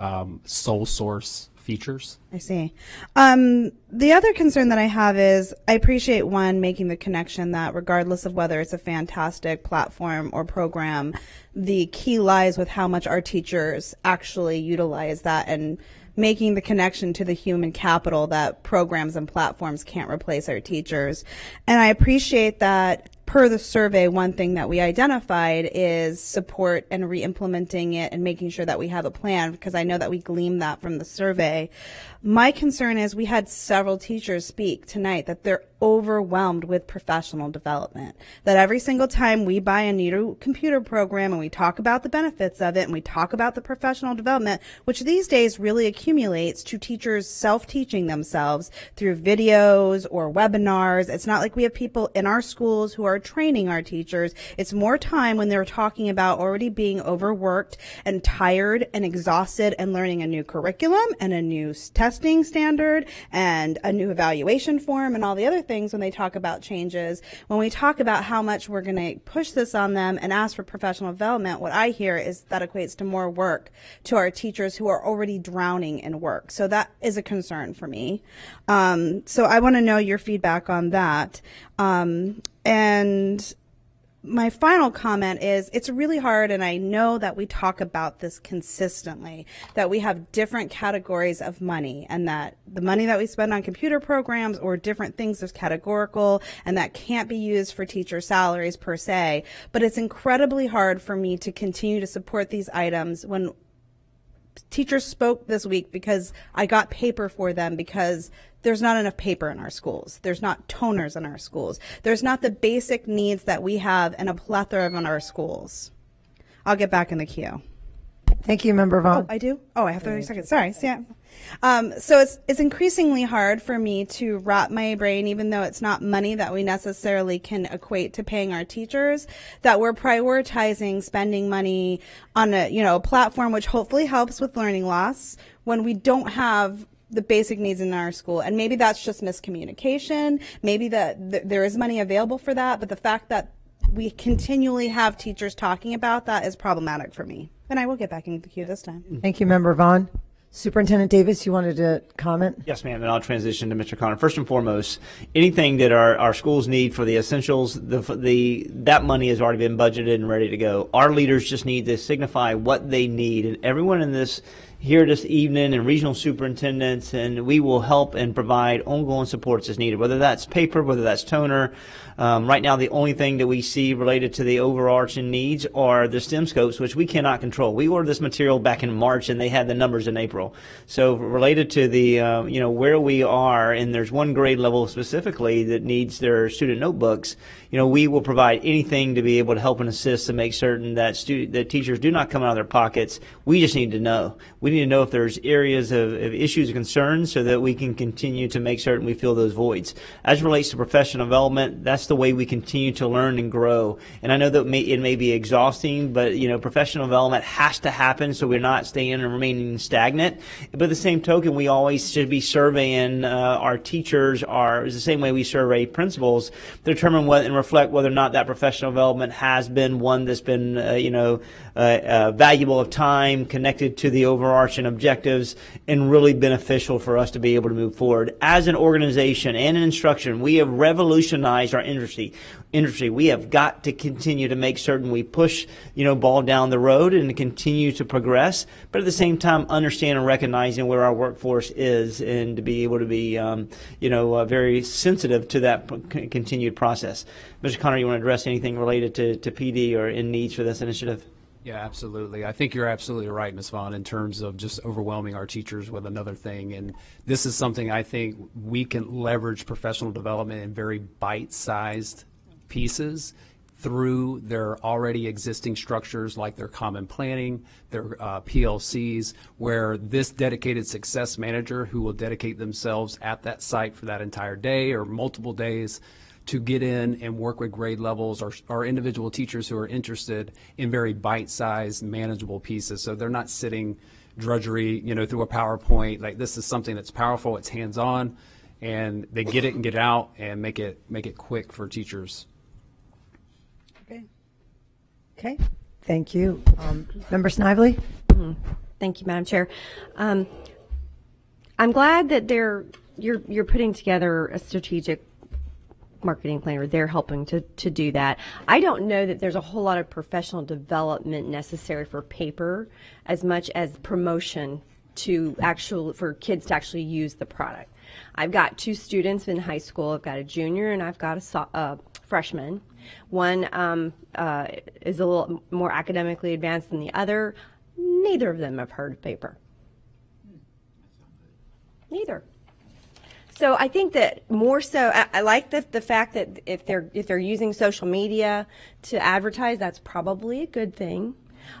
um, sole source features. I see. Um, the other concern that I have is I appreciate one making the connection that regardless of whether it's a fantastic platform or program, the key lies with how much our teachers actually utilize that and making the connection to the human capital that programs and platforms can't replace our teachers. And I appreciate that per the survey, one thing that we identified is support and re-implementing it and making sure that we have a plan because I know that we gleaned that from the survey. My concern is we had several teachers speak tonight that they're overwhelmed with professional development. That every single time we buy a new computer program and we talk about the benefits of it and we talk about the professional development, which these days really accumulates to teachers self-teaching themselves through videos or webinars. It's not like we have people in our schools who are training our teachers. It's more time when they're talking about already being overworked and tired and exhausted and learning a new curriculum and a new testing standard and a new evaluation form and all the other things when they talk about changes. When we talk about how much we're going to push this on them and ask for professional development, what I hear is that equates to more work to our teachers who are already drowning in work. So that is a concern for me. Um, so I want to know your feedback on that. Um, and my final comment is it's really hard, and I know that we talk about this consistently, that we have different categories of money, and that the money that we spend on computer programs or different things is categorical, and that can't be used for teacher salaries per se. But it's incredibly hard for me to continue to support these items when teachers spoke this week because I got paper for them because there's not enough paper in our schools. There's not toners in our schools. There's not the basic needs that we have in a plethora of in our schools. I'll get back in the queue. Thank you, Member Vaughn. Oh, I do? Oh, I have 30 seconds. Sorry. See, Yeah. Um, so it's, it's increasingly hard for me to wrap my brain, even though it's not money that we necessarily can equate to paying our teachers, that we're prioritizing spending money on a, you know, a platform which hopefully helps with learning loss when we don't have the basic needs in our school. And maybe that's just miscommunication. Maybe that th- there is money available for that, but the fact that we continually have teachers talking about that is problematic for me. And I will get back in the queue this time. Thank you, Member Vaughn. Superintendent Davis, you wanted to comment? Yes, ma'am, and I'll transition to Mr. Connor. First and foremost, anything that our, our schools need for the essentials, the, the that money has already been budgeted and ready to go. Our leaders just need to signify what they need, and everyone in this here this evening and regional superintendents, and we will help and provide ongoing supports as needed, whether that's paper, whether that's toner. Um, right now, the only thing that we see related to the overarching needs are the STEMscopes, which we cannot control. We ordered this material back in March, and they had the numbers in April. So related to the, uh, you know, where we are, and there's one grade level specifically that needs their student notebooks, you know, we will provide anything to be able to help and assist to make certain that student, that teachers do not come out of their pockets. We just need to know. We need to know if there's areas of, of issues and concerns so that we can continue to make certain we fill those voids. As relates to professional development, that's the way we continue to learn and grow. And I know that may, it may be exhausting, but you know, professional development has to happen so we're not staying and remaining stagnant. But the same token, we always should be surveying uh, our teachers. Is the same way we survey principals to determine what and reflect whether or not that professional development has been one that's been, uh, you know, uh, uh, valuable of time, connected to the overarching objectives, and really beneficial for us to be able to move forward. As an organization and an instruction, we have revolutionized our industry. Industry, we have got to continue to make certain we push, you know, ball down the road and continue to progress, but at the same time, understand and recognizing where our workforce is, and to be able to be, um, you know, uh, very sensitive to that continued process. Mr. Connor, you want to address anything related to, to PD or in needs for this initiative? Yeah, absolutely. I think you're absolutely right, Ms. Vaughn, in terms of just overwhelming our teachers with another thing. And this is something I think we can leverage professional development in very bite sized pieces through their already existing structures like their common planning, their uh, PLCs, where this dedicated success manager who will dedicate themselves at that site for that entire day or multiple days to get in and work with grade levels or, or individual teachers who are interested in very bite-sized, manageable pieces. So they're not sitting drudgery, you know, through a PowerPoint. Like this is something that's powerful, it's hands-on, and they get it and get out and make it make it quick for teachers. Okay. Okay. Thank you. Um, Member Snively? Mm, Thank you, Madam Chair. Um, I'm glad that they're, you're, you're putting together a strategic marketing plan, or they're helping to, to do that. I don't know that there's a whole lot of professional development necessary for paper as much as promotion to actual, for kids to actually use the product. I've got two students in high school. I've got a junior and I've got a uh, freshman. One um, uh, is a little more academically advanced than the other. Neither of them have heard of paper. Neither. So I think that more so, I, I like the, the fact that if they're if they're using social media to advertise, that's probably a good thing.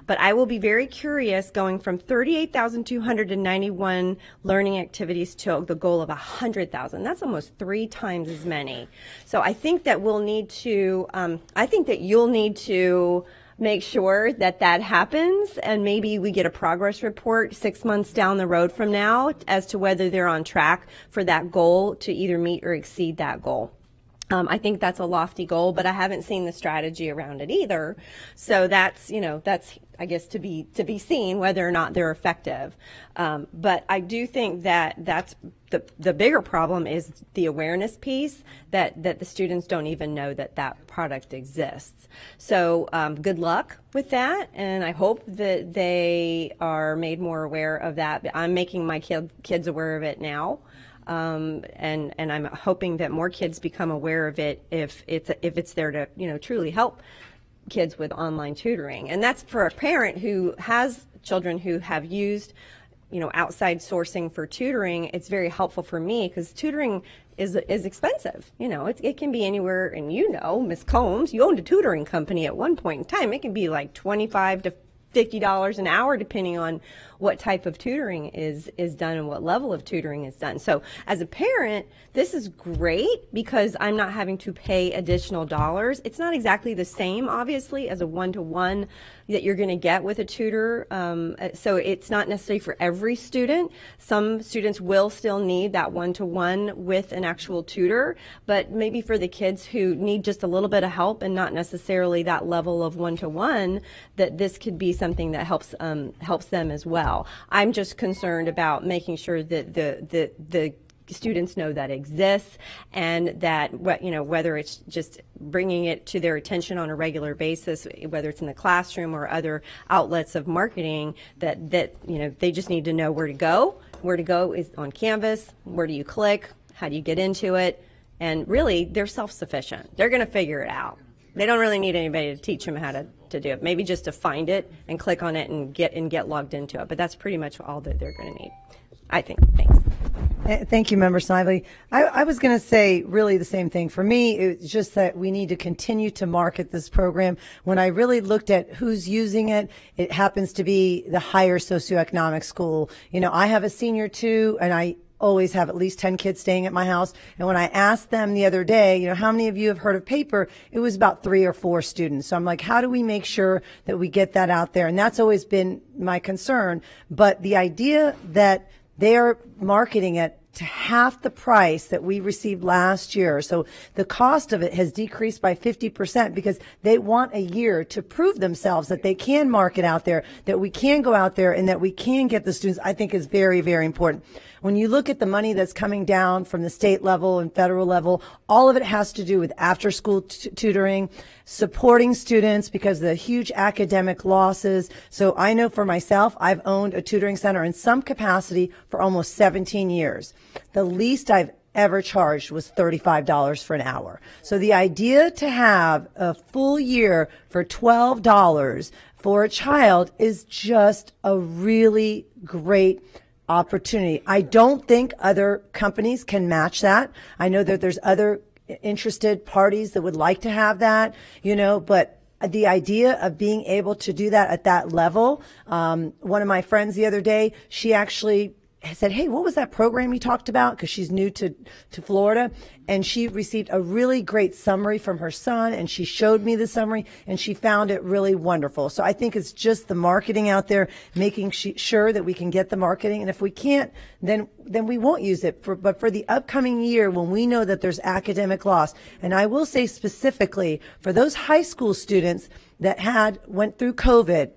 But I will be very curious going from 38,291 learning activities to the goal of 100,000. That's almost three times as many. So I think that we'll need to, um, I think that you'll need to make sure that that happens and maybe we get a progress report six months down the road from now as to whether they're on track for that goal to either meet or exceed that goal. Um, I think that's a lofty goal, but I haven't seen the strategy around it either. So that's, you know, that's, I guess, to be to be seen whether or not they're effective. Um, but I do think that that's the the bigger problem is the awareness piece that that the students don't even know that that product exists. So um, good luck with that, and I hope that they are made more aware of that. I'm making my kid, kids aware of it now. Um, and and I'm hoping that more kids become aware of it if it's if it's there to you know truly help kids with online tutoring. And that's for a parent who has children who have used you know outside sourcing for tutoring. It's very helpful for me because tutoring is is expensive. You know, it, it can be anywhere, and you know, Miss Combs, you owned a tutoring company at one point in time. It can be like twenty five to fifty dollars an hour, depending on what type of tutoring is is done and what level of tutoring is done. So as a parent, this is great because I'm not having to pay additional dollars. It's not exactly the same, obviously, as a one-to-one that you're going to get with a tutor. Um, so it's not necessarily for every student. Some students will still need that one-to-one with an actual tutor, but maybe for the kids who need just a little bit of help and not necessarily that level of one-to-one, that this could be something that helps um, helps them as well well. I'm just concerned about making sure that the, the, the students know that exists and that you know whether it's just bringing it to their attention on a regular basis whether it's in the classroom or other outlets of marketing that that you know they just need to know where to go. Where to go is on canvas. Where do you click? How do you get into it? And really they're self-sufficient. They're going to figure it out they don't really need anybody to teach them how to, to do it. Maybe just to find it and click on it and get and get logged into it. But that's pretty much all that they're going to need. I think. Thanks. Eh, thank you, Member Snively. I, I was going to say really the same thing. For me, it's just that we need to continue to market this program. When I really looked at who's using it, it happens to be the higher socioeconomic school. You know, I have a senior too, and I always have at least 10 kids staying at my house. And when I asked them the other day, you know, how many of you have heard of paper? It was about three or four students. So I'm like, how do we make sure that we get that out there? And that's always been my concern. But the idea that they're marketing it to half the price that we received last year. So the cost of it has decreased by 50% because they want a year to prove themselves that they can market out there, that we can go out there and that we can get the students, I think is very, very important. When you look at the money that's coming down from the state level and federal level, all of it has to do with after school t- tutoring, supporting students because of the huge academic losses. So I know for myself, I've owned a tutoring center in some capacity for almost 17 years. The least I've ever charged was $35 for an hour. So the idea to have a full year for $12 for a child is just a really great opportunity. I don't think other companies can match that. I know that there's other interested parties that would like to have that, you know, but the idea of being able to do that at that level. Um, one of my friends the other day, she actually said, Hey, what was that program you talked about? Because she's new to, to Florida. And she received a really great summary from her son. And she showed me the summary and she found it really wonderful. So I think it's just the marketing out there, making sure that we can get the marketing. And if we can't, then, then we won't use it. For, but for the upcoming year, when we know that there's academic loss, and I will say specifically for those high school students that had, went through COVID,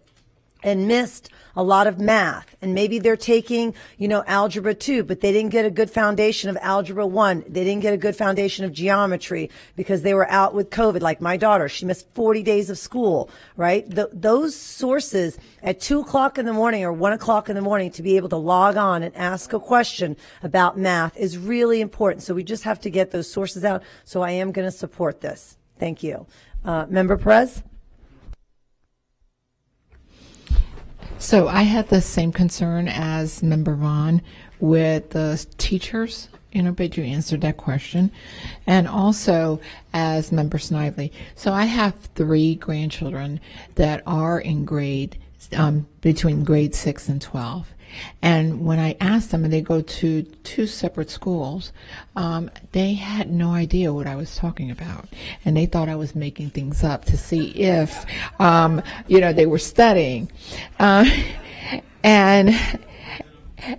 and missed a lot of math and maybe they're taking, you know, algebra 2, but they didn't get a good foundation of algebra 1. They didn't get a good foundation of geometry because they were out with COVID like my daughter. She missed 40 days of school, right? Those sources at two o'clock in the morning or one o'clock in the morning to be able to log on and ask a question about math is really important. So we just have to get those sources out. So I am going to support this. Thank you. Uh, Member Perez? So I had the same concern as Member Vaughn with the teachers. You know, but you answered that question. And also as Member Snively. So I have three grandchildren that are in grade, um, between grade six and 12. And when I asked them, and they go to two separate schools, um, they had no idea what I was talking about, and they thought I was making things up to see if, um, you know, they were studying, uh, and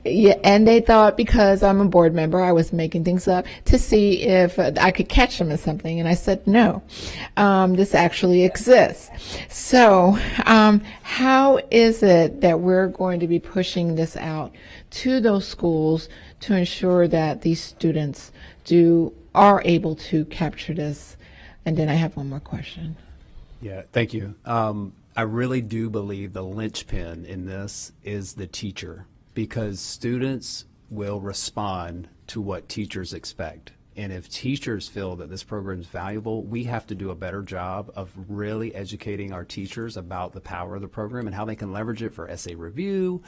yeah, and they thought because I'm a board member, I was making things up to see if I could catch them in something. And I said, no, um, this actually exists. So, um, how is it that we're going to be pushing this out to those schools to ensure that these students do are able to capture this? And then I have one more question. Yeah, thank you. Um, I really do believe the linchpin in this is the teacher because students will respond to what teachers expect. And if teachers feel that this program is valuable, we have to do a better job of really educating our teachers about the power of the program and how they can leverage it for essay review,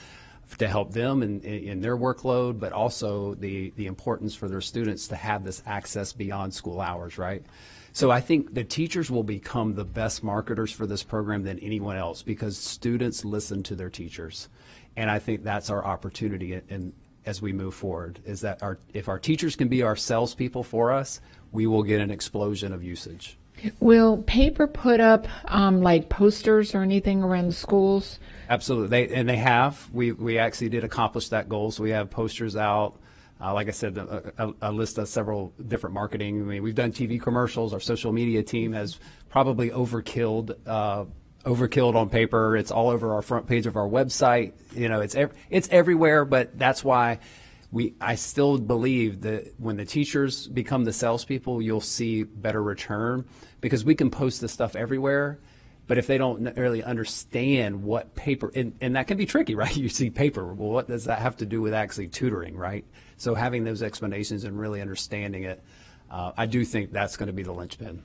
to help them in, in their workload, but also the, the importance for their students to have this access beyond school hours, right? So I think the teachers will become the best marketers for this program than anyone else because students listen to their teachers. And I think that's our opportunity in, as we move forward is that our, if our teachers can be our salespeople for us, we will get an explosion of usage. Will paper put up um, like posters or anything around the schools? Absolutely, they, and they have. We we actually did accomplish that goal. So we have posters out. Uh, like I said, a, a, a, list of several different marketing. I mean, we've done TV commercials. Our social media team has probably overkilled uh, overkilled on paper. It's all over our front page of our website. You know, it's it's everywhere. But that's why we I still believe that when the teachers become the salespeople, you'll see better return because we can post this stuff everywhere. But if they don't really understand what paper, and, and that can be tricky, right? You see paper. Well, what does that have to do with actually tutoring, right? So having those explanations and really understanding it, uh, I do think that's going to be the linchpin.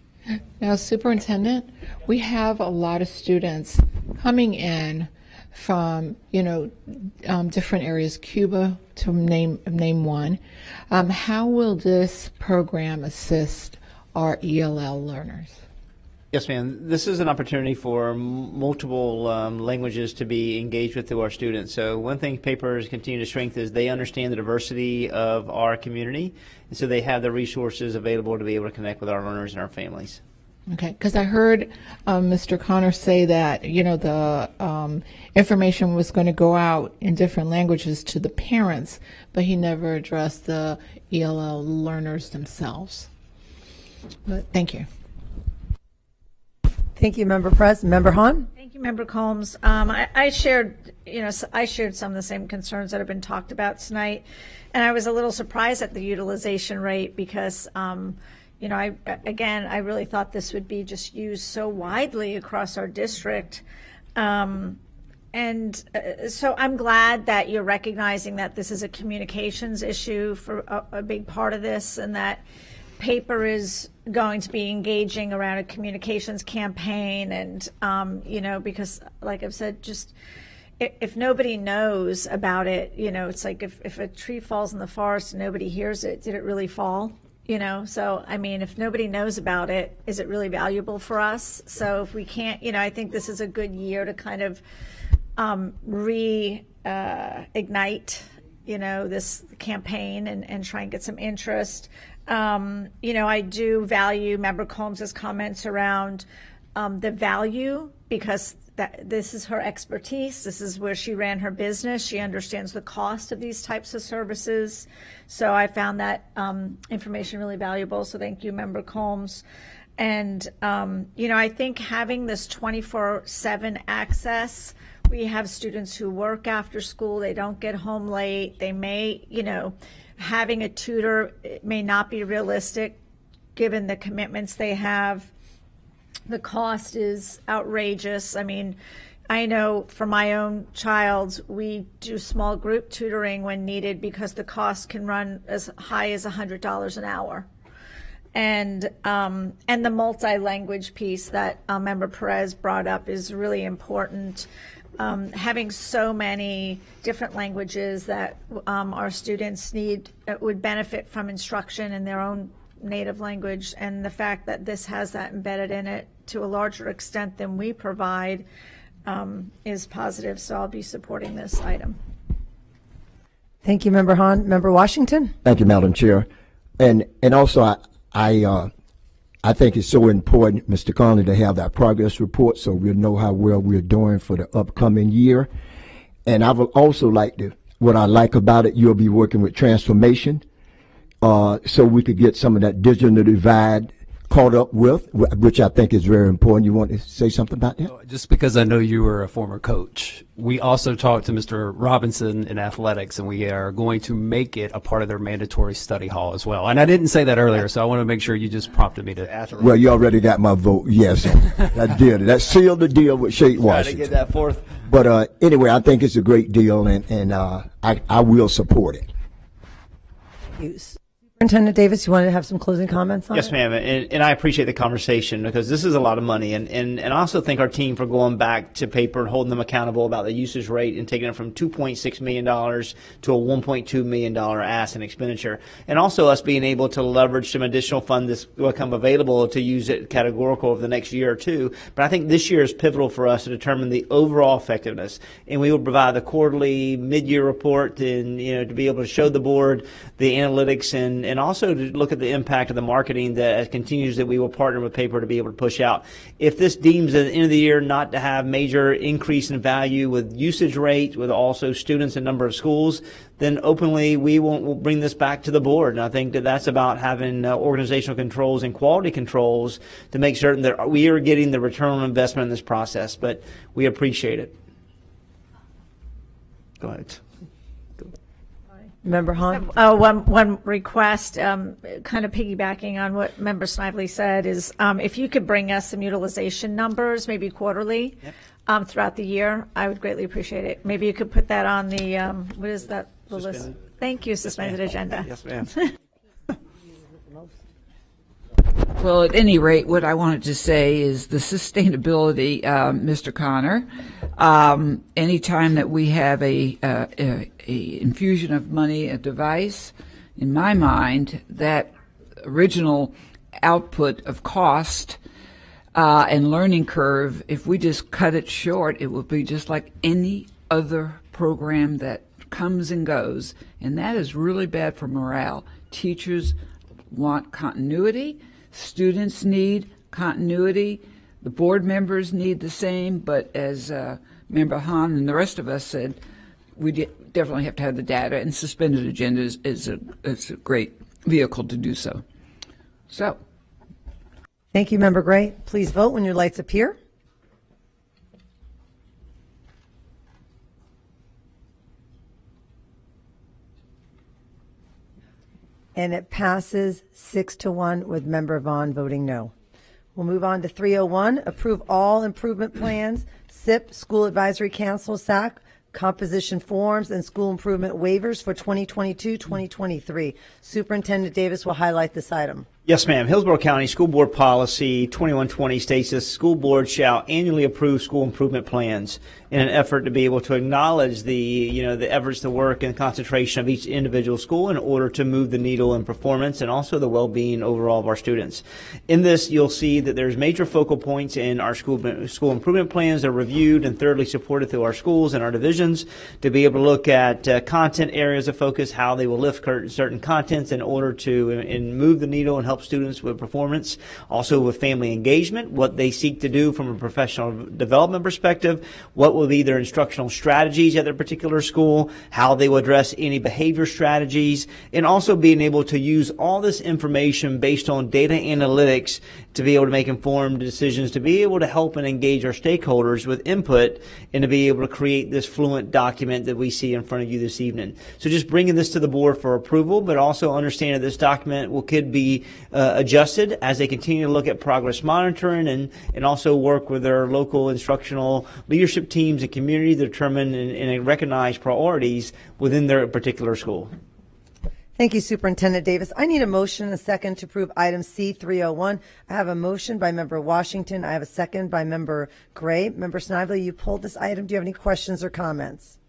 Now, Superintendent, we have a lot of students coming in from you know um, different areas, Cuba to name name one. Um, how will this program assist our ELL learners? Yes, ma'am. This is an opportunity for multiple um, languages to be engaged with through our students. So one thing papers continue to strengthen is they understand the diversity of our community, and so they have the resources available to be able to connect with our learners and our families. Okay, because I heard um, Mr. Connor say that you know the um, information was going to go out in different languages to the parents, but he never addressed the ELL learners themselves. But thank you. Thank you, Member Perez. Member Hahn? Thank you, Member Combs. Um, I, I, shared, you know, I shared some of the same concerns that have been talked about tonight, and I was a little surprised at the utilization rate because, um, you know, I again, I really thought this would be just used so widely across our district. Um, and uh, so I'm glad that you're recognizing that this is a communications issue for a, a big part of this, and that paper is going to be engaging around a communications campaign and um, you know because like i've said just if, nobody knows about it you know it's like if, if a tree falls in the forest and nobody hears it did it really fall? You know so i mean if nobody knows about it is it really valuable for us? So if we can't you know i think this is a good year to kind of um, re uh, ignite you know this campaign and, and try and get some interest um, you know, I do value Member Combs's comments around um, the value because that this is her expertise. This is where she ran her business. She understands the cost of these types of services. So I found that um, information really valuable. So thank you, Member Combs. And, um, you know, I think having this 24 7 access, we have students who work after school, they don't get home late, they may, you know, having a tutor may not be realistic given the commitments they have. The cost is outrageous. I mean, I know for my own child, we do small group tutoring when needed because the cost can run as high as $100 an hour. and um, and the multi-language piece that uh, Member Perez brought up is really important. Um, having so many different languages that um, our students need uh, would benefit from instruction in their own native language, and the fact that this has that embedded in it to a larger extent than we provide um, is positive. So I'll be supporting this item. Thank you, Member Hahn. Member Washington? Thank you, Madam Chair. And and also I I uh, I think it's so important, Mr. Conley, to have that progress report so we'll know how well we're doing for the upcoming year. And I would also like to what I like about it, you'll be working with transformation, uh, so we could get some of that digital divide caught up with, which I think is very important. You want to say something about that? Just because I know you were a former coach, we also talked to Mr. Robinson in athletics, and we are going to make it a part of their mandatory study hall as well. And I didn't say that earlier, so I want to make sure you just prompted me to. Well, you already got my vote. Yes, that did. That sealed the deal with Shake Washington. Try to get that fourth. But uh, anyway, I think it's a great deal, and and uh, I I will support it. Superintendent Davis, you wanted to have some closing comments on Yes, ma'am. And, and I appreciate the conversation because this is a lot of money. And, and, and I also thank our team for going back to paper and holding them accountable about the usage rate and taking it from $2.6 million to a $1.2 million ask and expenditure. And also us being able to leverage some additional funds that will become available to use it categorical over the next year or two. But I think this year is pivotal for us to determine the overall effectiveness. And we will provide the quarterly mid-year report and, you know, to be able to show the board the analytics and, and also to look at the impact of the marketing that continues that we will partner with paper to be able to push out. If this deems at the end of the year not to have major increase in value with usage rate, with also students and number of schools, then openly we will we'll bring this back to the board. And I think that that's about having uh, organizational controls and quality controls to make certain that we are getting the return on investment in this process. But we appreciate it. Go ahead. Member Hahn? Uh, one, one request, um, kind of piggybacking on what Member Snively said, is um, if you could bring us some utilization numbers, maybe quarterly, um, throughout the year, I would greatly appreciate it. Maybe you could put that on the, um, what is that, the list? Suspended. Thank you, suspended agenda. Yes, ma'am. Well, at any rate, what I wanted to say is the sustainability, uh, Mr. Connor. Um, anytime that we have a, uh, a, a infusion of money, a device, in my mind, that original output of cost uh, and learning curve, if we just cut it short, it will be just like any other program that comes and goes, and that is really bad for morale. Teachers want continuity. Students need continuity. The board members need the same, but as uh, Member Hahn and the rest of us said, we de- definitely have to have the data, and suspended agenda is, is, a, is a great vehicle to do so. So, Thank you, Member Gray. Please vote when your lights appear. And it passes six to one with Member Vaughn voting no. We'll move on to 301, approve all improvement plans, SIP, School Advisory Council, SAC, composition forms, and school improvement waivers for 2022-2023. Superintendent Davis will highlight this item. Yes, ma'am. Hillsborough County School Board Policy 2120 states that school board shall annually approve school improvement plans in an effort to be able to acknowledge the, you know, the efforts, the work, and concentration of each individual school in order to move the needle in performance and also the well-being overall of our students. In this, you'll see that there's major focal points in our school school improvement plans that are reviewed and thoroughly supported through our schools and our divisions to be able to look at uh, content areas of focus, how they will lift certain contents in order to and move the needle and help students with performance. Also with family engagement, what they seek to do from a professional development perspective, what will be their instructional strategies at their particular school, how they will address any behavior strategies, and also being able to use all this information based on data analytics to be able to make informed decisions, to be able to help and engage our stakeholders with input, and to be able to create this fluent document that we see in front of you this evening. So just bringing this to the board for approval, but also understanding that this document will could be uh, adjusted as they continue to look at progress monitoring and, and also work with their local instructional leadership teams and community to determine and, and recognize priorities within their particular school. Thank you, Superintendent Davis. I need a motion and a second to approve item C301. I have a motion by member Washington. I have a second by member Gray. Member Snively, you pulled this item. Do you have any questions or comments?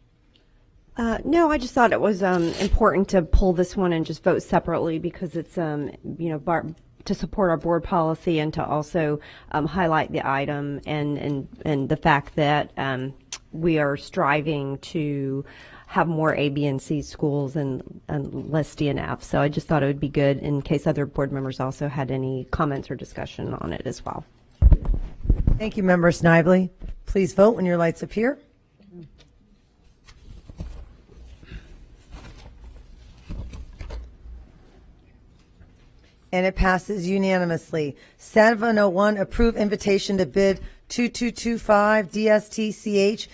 Uh, no, I just thought it was um, important to pull this one and just vote separately because it's, um, you know, bar- to support our board policy and to also um, highlight the item and, and, and the fact that um, we are striving to have more A, B, and C schools and, and less D and F. So I just thought it would be good in case other board members also had any comments or discussion on it as well. Thank you, Member Snively. Please vote when your lights appear. And it passes unanimously. 701, approve invitation to bid 2225 DSTCH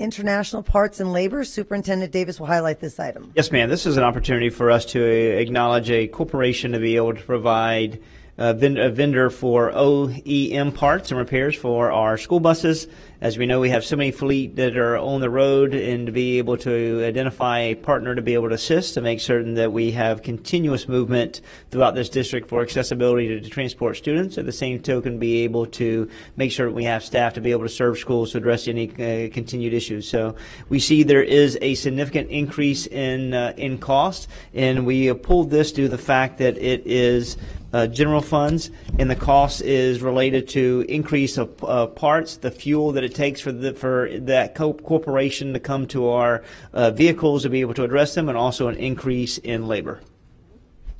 International Parts and Labor. Superintendent Davis will highlight this item. Yes, ma'am. This is an opportunity for us to acknowledge a corporation to be able to provide a vendor for OEM parts and repairs for our school buses. As we know, we have so many fleet that are on the road, and to be able to identify a partner to be able to assist to make certain that we have continuous movement throughout this district for accessibility to, to transport students. At the same token, be able to make sure that we have staff to be able to serve schools to address any uh, continued issues. So we see there is a significant increase in uh, in cost, and we pulled this due to the fact that it is uh, general funds, and the cost is related to increase of uh, parts, the fuel that it takes for the for that co- corporation to come to our uh, vehicles to be able to address them, and also an increase in labor.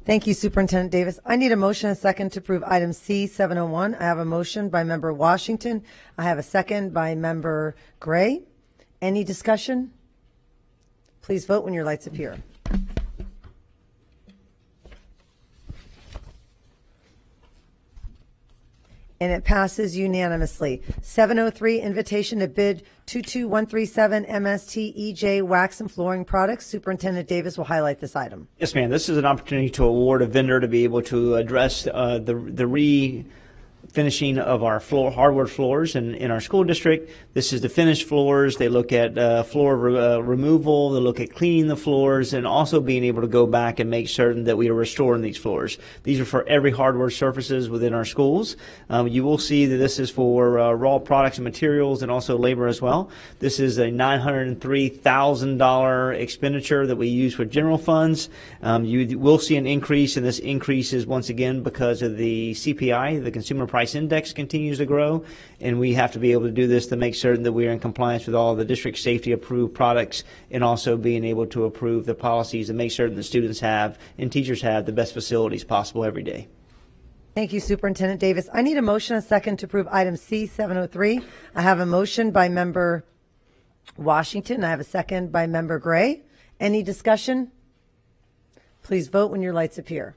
Thank you, Superintendent Davis. I need a motion a second to approve item C 701. I have a motion by member Washington. I have a second by member Gray. Any discussion? Please vote when your lights appear. And it passes unanimously. 703, invitation to bid 22137 MST EJ Wax and Flooring Products. Superintendent Davis will highlight this item. Yes, ma'am. This is an opportunity to award a vendor to be able to address uh, the the re finishing of our floor hardwood floors in, in our school district. This is the finished floors. They look at uh, floor re- uh, removal. They look at cleaning the floors and also being able to go back and make certain that we are restoring these floors. These are for every hardware surfaces within our schools. Um, you will see that this is for uh, raw products and materials and also labor as well. This is a $903,000 expenditure that we use for general funds. Um, you will see an increase, and this increase is once again because of the CPI, the Consumer Price Index continues to grow, and we have to be able to do this to make certain that we are in compliance with all the district safety approved products and also being able to approve the policies and make certain that students have and teachers have the best facilities possible every day. Thank you, Superintendent Davis. I need a motion a second to approve item C 703. I have a motion by member Washington. I have a second by member Gray. Any discussion? Please vote when your lights appear.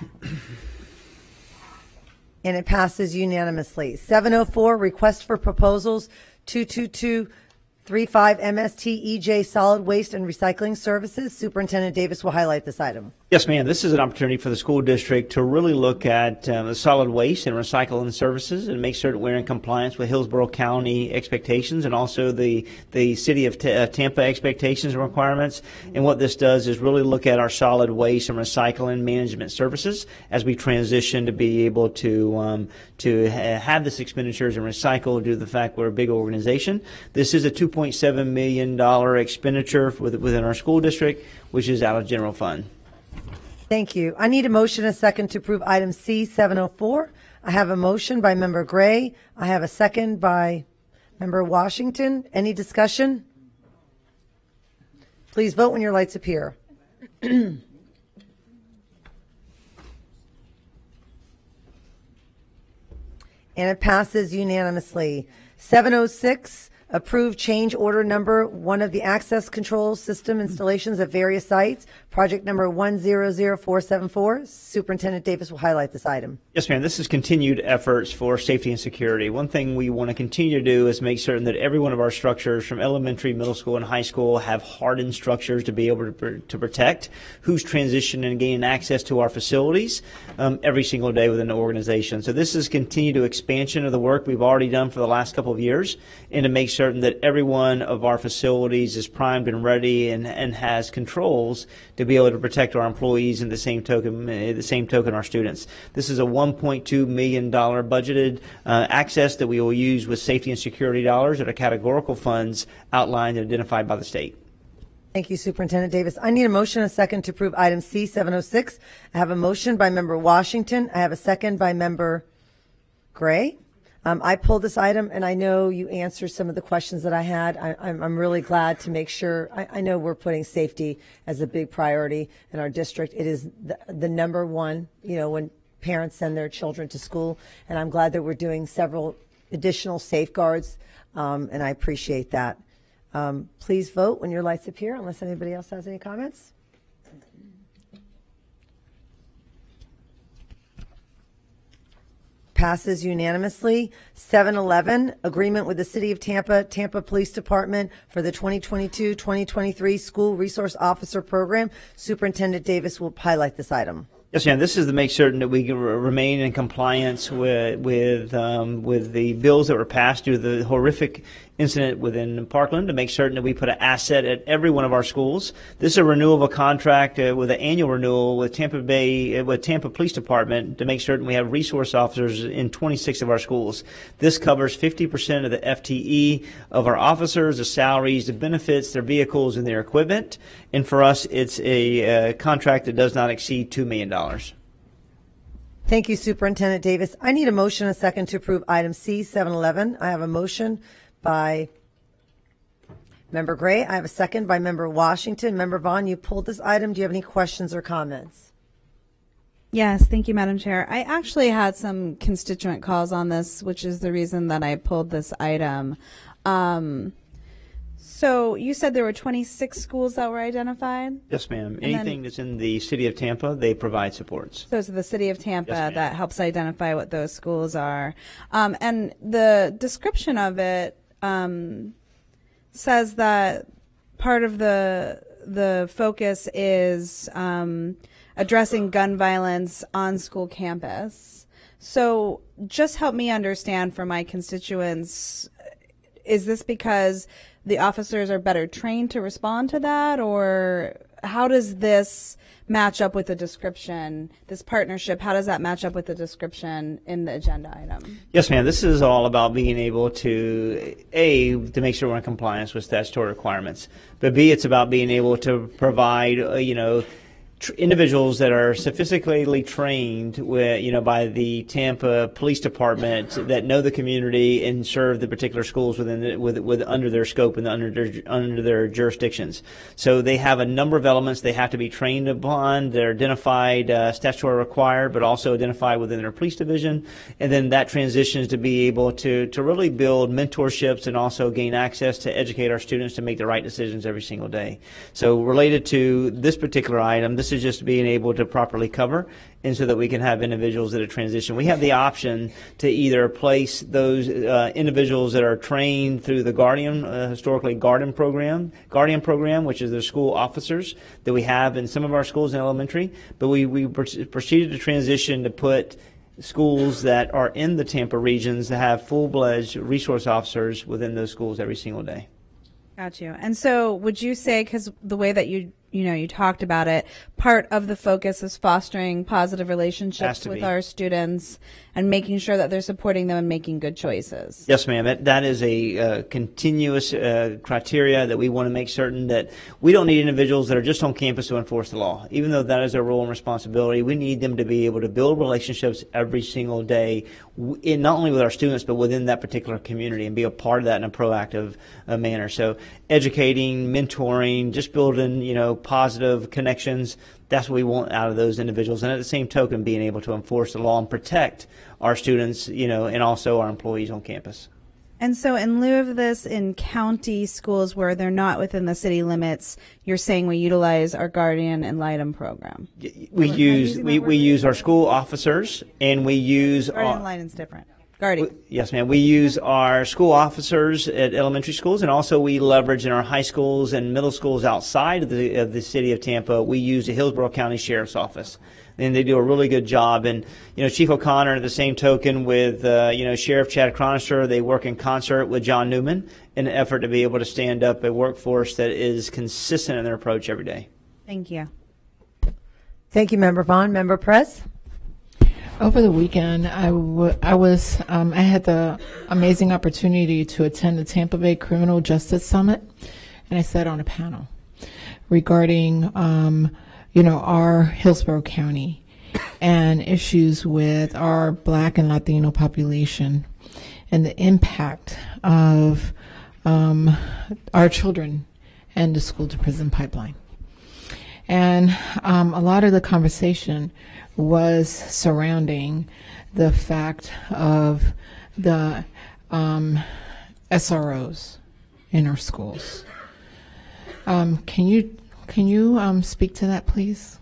and it passes unanimously. 704, request for proposals, 22235 MST EJ Solid Waste and Recycling Services. Superintendent Davis will highlight this item. Yes, ma'am. This is an opportunity for the school district to really look at um, the solid waste and recycling services and make sure that we're in compliance with Hillsborough County expectations and also the the city of T- uh, Tampa expectations and requirements. And what this does is really look at our solid waste and recycling management services as we transition to be able to um, to ha- have this expenditures and recycle due to the fact we're a big organization. This is a 2.7 million dollar expenditure with, within our school district, which is out of general fund. Thank you. I need a motion a second to approve item C 704. I have a motion by member Gray. I have a second by member Washington. Any discussion? Please vote when your lights appear. and it passes unanimously. 706, approve change order number one of the access control system installations at various sites, project number 100474. Superintendent Davis will highlight this item. Yes, ma'am. This is continued efforts for safety and security. One thing we want to continue to do is make certain that every one of our structures, from elementary, middle school, and high school, have hardened structures to be able to, to protect who's transitioning and gaining access to our facilities um, every single day within the organization. So this is continued expansion of the work we've already done for the last couple of years, and to make certain certain that every one of our facilities is primed and ready and, and has controls to be able to protect our employees and the same token, the same token our students. This is a 1.2 million dollar budgeted uh, access that we will use with safety and security dollars that are categorical funds outlined and identified by the state. Thank you, Superintendent Davis. I need a motion a second to approve item C 706. I have a motion by member Washington. I have a second by member Gray. Um, I pulled this item, and I know you answered some of the questions that I had. I, I'm, I'm really glad to make sure. I, I know we're putting safety as a big priority in our district. It is the, the number one. You know, when parents send their children to school, and I'm glad that we're doing several additional safeguards, um, and I appreciate that. Um, please vote when your lights appear, unless anybody else has any comments. Passes unanimously. 711, agreement with the City of Tampa, Tampa Police Department for the 2022-2023 School Resource Officer Program. Superintendent Davis will highlight this item. Yes, ma'am. This is to make certain that we remain in compliance with with um, with the bills that were passed due to the horrific incident within Parkland. To make certain that we put an asset at every one of our schools. This is a renewal of a contract uh, with an annual renewal with Tampa Bay uh, with Tampa Police Department to make certain we have resource officers in 26 of our schools. This covers 50% of the FTE of our officers, the salaries, the benefits, their vehicles, and their equipment. And for us, it's a uh, contract that does not exceed two million dollars. Thank you, Superintendent Davis. I need a motion a second to approve item C 711. I have a motion by Member Gray. I have a second by Member Washington. Member Vaughn, you pulled this item. Do you have any questions or comments? Yes, thank you, Madam Chair. I actually had some constituent calls on this, which is the reason that I pulled this item. Um, so you said there were 26 schools that were identified? Yes, ma'am. then- Anything that's in the city of Tampa, they provide supports. So it's the city of Tampa that helps identify what those schools are. Um, and the description of it um, says that part of the the focus is um, addressing gun violence on school campus. So just help me understand for my constituents is this because the officers are better trained to respond to that or how does this match up with the description this partnership how does that match up with the description in the agenda item Yes, ma'am. This is all about being able to a to make sure we're in compliance with statutory requirements, but b it's about being able to provide uh, you know individuals that are sophisticatedly trained with you know by the Tampa Police Department that know the community and serve the particular schools within the, with with under their scope and under their under their jurisdictions. So they have a number of elements they have to be trained upon. They're identified uh, statutory required, but also identified within their police division, and then that transitions to be able to to really build mentorships and also gain access to educate our students to make the right decisions every single day. So related to this particular item, this is just being able to properly cover and so that we can have individuals that are transition. We have the option to either place those uh, individuals that are trained through the Guardian, uh, historically Guardian program, Guardian program, which is the school officers that we have in some of our schools in elementary, but we, we proceeded to transition to put schools that are in the Tampa regions to have full-fledged resource officers within those schools every single day. got you and so would you say because the way that you you know you talked about it part of the focus is fostering positive relationships with be. our students and making sure that they're supporting them and making good choices Yes, ma'am. That, that is a uh, continuous uh, criteria that we want to make certain that we don't need individuals that are just on campus to enforce the law. Even though that is their role and responsibility, we need them to be able to build relationships every single day, in, not only with our students but within that particular community and be a part of that in a proactive uh, manner. So, educating, mentoring, just building, you know, positive connections. That's what we want out of those individuals, and at the same token, being able to enforce the law and protect our students, you know, and also our employees on campus. and so in lieu of this in county schools where they're not within the city limits you're saying we utilize our guardian and lightem program We use we, we use our school officers and we use guardian our, and lightem's different Gardy. Yes, ma'am. We use our school officers at elementary schools, and also we leverage in our high schools and middle schools outside of the of the city of Tampa. We use the Hillsborough County Sheriff's Office, and they do a really good job. And you know, Chief O'Connor, at the same token, with uh, you know Sheriff Chad Chronister, they work in concert with John Newman in an effort to be able to stand up a workforce that is consistent in their approach every day. Thank you. Thank you, Member Vaughn. Member Perez. Over the weekend, I, w- I was um, I had the amazing opportunity to attend the Tampa Bay Criminal Justice Summit, and I sat on a panel regarding um, you know our Hillsborough County and issues with our Black and Latino population and the impact of um, our children and the school to prison pipeline. And um, a lot of the conversation was surrounding the fact of the um, SROs in our schools. Um, can you can you um, speak to that, please?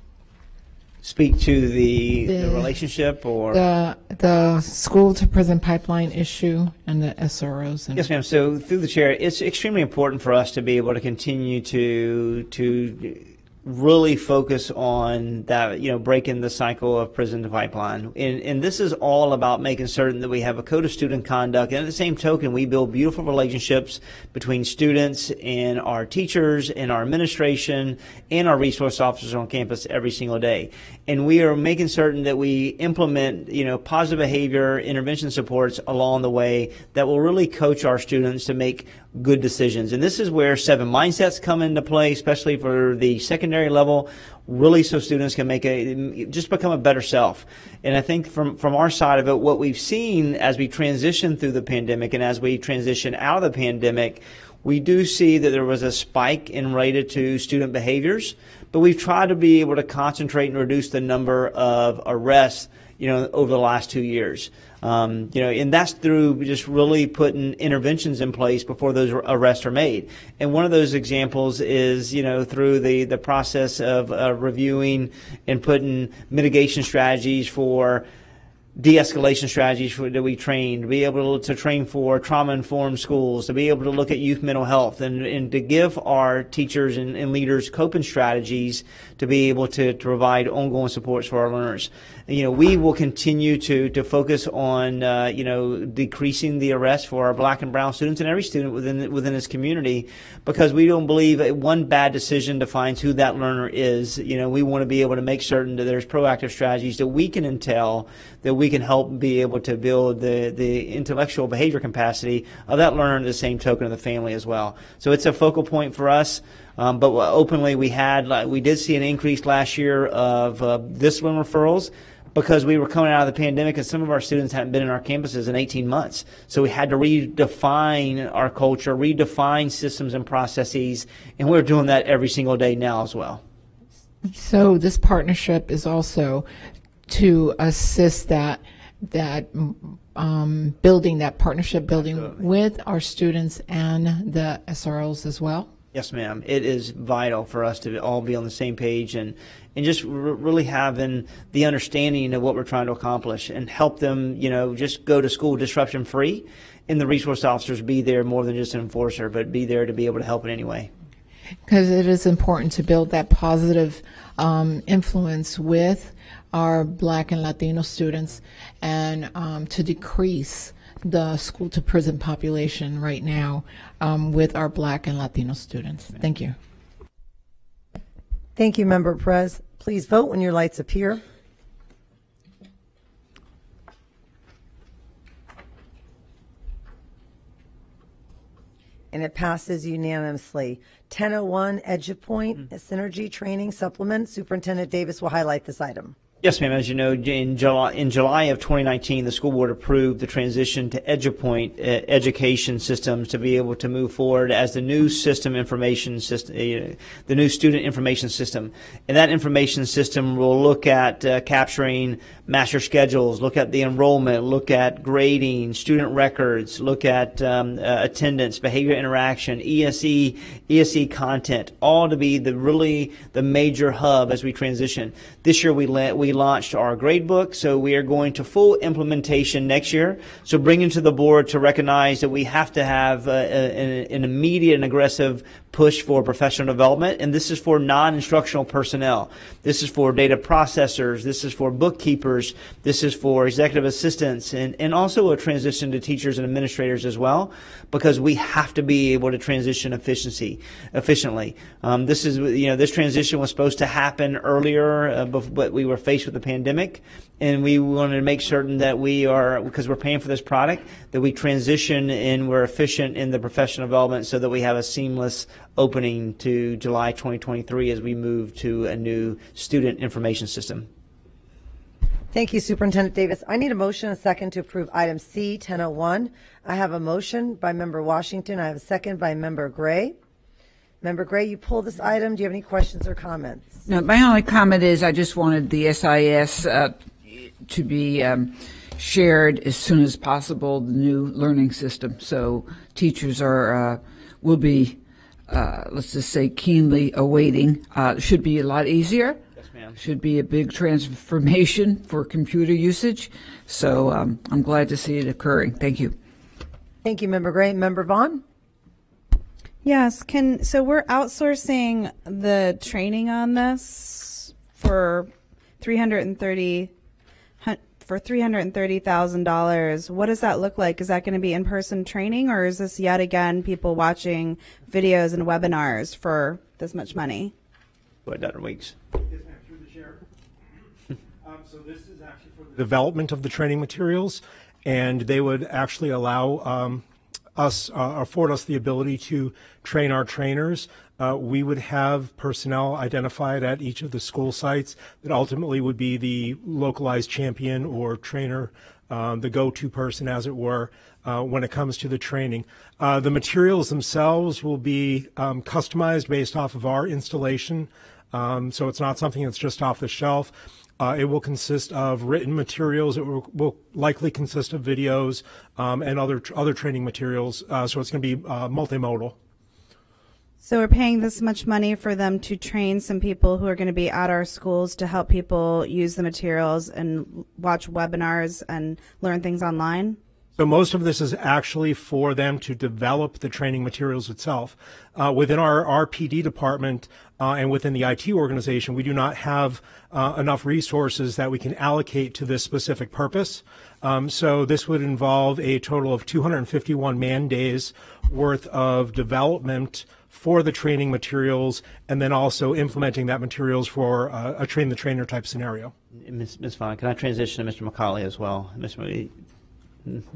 Speak to the, the, The- relationship or The the school to prison pipeline issue and the SROs. And Yes, ma'am. So through the chair, it's extremely important for us to be able to continue to to really focus on that, you know, breaking the cycle of prison to pipeline. And, and this is all about making certain that we have a code of student conduct. And at the same token, we build beautiful relationships between students and our teachers and our administration and our resource officers on campus every single day. And we are making certain that we implement, you know, positive behavior intervention supports along the way that will really coach our students to make good decisions. And this is where seven mindsets come into play, especially for the secondary level, really so students can make a, just become a better self. And I think from, from our side of it, what we've seen as we transition through the pandemic and as we transition out of the pandemic, we do see that there was a spike in related to student behaviors, but we've tried to be able to concentrate and reduce the number of arrests, you know, over the last two years. Um, you know, and that's through just really putting interventions in place before those arrests are made. And one of those examples is, you know, through the, the process of uh, reviewing and putting mitigation strategies for de-escalation strategies for, that we train, to be able to, train for trauma-informed schools, to be able to look at youth mental health, and, and to give our teachers and, and leaders coping strategies to be able to, to provide ongoing supports for our learners. You know, we will continue to, to focus on, uh, you know, decreasing the arrests for our black and brown students and every student within, within this community because we don't believe one bad decision defines who that learner is. You know, we want to be able to make certain that there's proactive strategies that we can entail that we can help be able to build the, the intellectual behavior capacity of that learner at the same token of the family as well. So it's a focal point for us. Um, but openly, we had we did see an increase last year of uh, discipline referrals because we were coming out of the pandemic and some of our students hadn't been in our campuses in 18 months. So we had to redefine our culture, redefine systems and processes, and we're doing that every single day now as well. So this partnership is also to assist that that um, building that partnership building Absolutely. with our students and the SROs as well. Yes, ma'am. It is vital for us to all be on the same page and and just really having the understanding of what we're trying to accomplish and help them, you know, just go to school disruption free, and the resource officers be there more than just an enforcer, but be there to be able to help in any way. because it is important to build that positive um, influence with our Black and Latino students and um, to decrease the school to prison population right now um, with our Black and Latino students. Thank you. Thank you, Member Perez. Please vote when your lights appear. And it passes unanimously. 1001 EduPoint Synergy Training Supplement. Superintendent Davis will highlight this item. Yes, ma'am. As you know, in July, in July of 2019, the school board approved the transition to EduPoint uh, education systems to be able to move forward as the new system information system, uh, the new student information system. And that information system will look at uh, capturing master schedules, look at the enrollment, look at grading, student records, look at um, uh, attendance, behavior interaction, ESE, ESE content, all to be the really the major hub as we transition. This year we la- we launched our gradebook, so we are going to full implementation next year. So bringing to the board to recognize that we have to have uh, an immediate and aggressive push for professional development, and this is for non-instructional personnel. This is for data processors. This is for bookkeepers. This is for executive assistants, and, and also a transition to teachers and administrators as well, because we have to be able to transition efficiency efficiently. Um, this is you know this transition was supposed to happen earlier, uh, but we were faced with the pandemic, and we wanted to make certain that we are, because we're paying for this product, that we transition and we're efficient in the professional development so that we have a seamless opening to July 2023 as we move to a new student information system. Thank you, Superintendent Davis. I need a motion and a second to approve item C 1001. I have a motion by member Washington. I have a second by member Gray. Member Gray, you pulled this item. Do you have any questions or comments? No, my only comment is I just wanted the SIS uh, to be um, shared as soon as possible, the new learning system. So teachers are uh, will be, uh, let's just say, keenly awaiting. Uh, should be a lot easier. Yes, ma'am. Should be a big transformation for computer usage. So um, I'm glad to see it occurring. Thank you. Thank you, Member Gray. Member Vaughn? Yes, can so we're outsourcing the training on this for 330 for $330,000. What does that look like? Is that going to be in-person training or is this yet again people watching videos and webinars for this much money? What, Dr. Weeks? So this is actually for the development of the training materials, and they would actually allow um, us uh, afford us the ability to train our trainers. Uh, we would have personnel identified at each of the school sites that ultimately would be the localized champion or trainer, um, the go-to person, as it were, uh, when it comes to the training. Uh, the materials themselves will be um, customized based off of our installation, um, so it's not something that's just off the shelf. Uh, it will consist of written materials. It will, will likely consist of videos um, and other other training materials. Uh, so it's going to be uh, multimodal. So we're paying this much money for them to train some people who are going to be at our schools to help people use the materials and watch webinars and learn things online. So most of this is actually for them to develop the training materials itself. Uh, within our RPD department uh, and within the IT organization, we do not have uh, enough resources that we can allocate to this specific purpose. Um, so this would involve a total of 251 man days worth of development for the training materials and then also implementing that materials for uh, a train the trainer type scenario. Ms. Ms. Vaughn, can I transition to Mr. McCauley as well? Mr.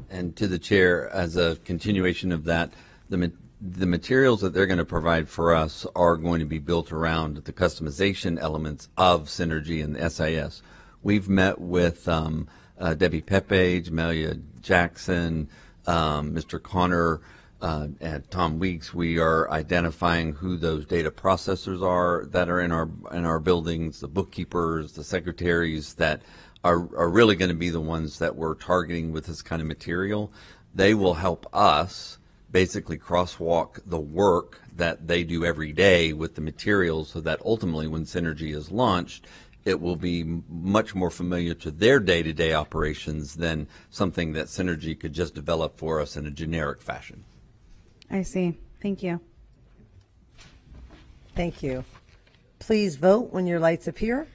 And to the chair, as a continuation of that, the, the materials that they're going to provide for us are going to be built around the customization elements of Synergy and SIS. We've met with um, uh, Debbie Pepe, Jamelia Jackson, um, Mr. Connor, uh, at Tom Weeks, we are identifying who those data processors are that are in our in our buildings, the bookkeepers, the secretaries that are, are really going to be the ones that we're targeting with this kind of material. They will help us basically crosswalk the work that they do every day with the materials so that ultimately when Synergy is launched, it will be much more familiar to their day-to-day operations than something that Synergy could just develop for us in a generic fashion. I see. Thank you. Thank you. Please vote when your lights appear.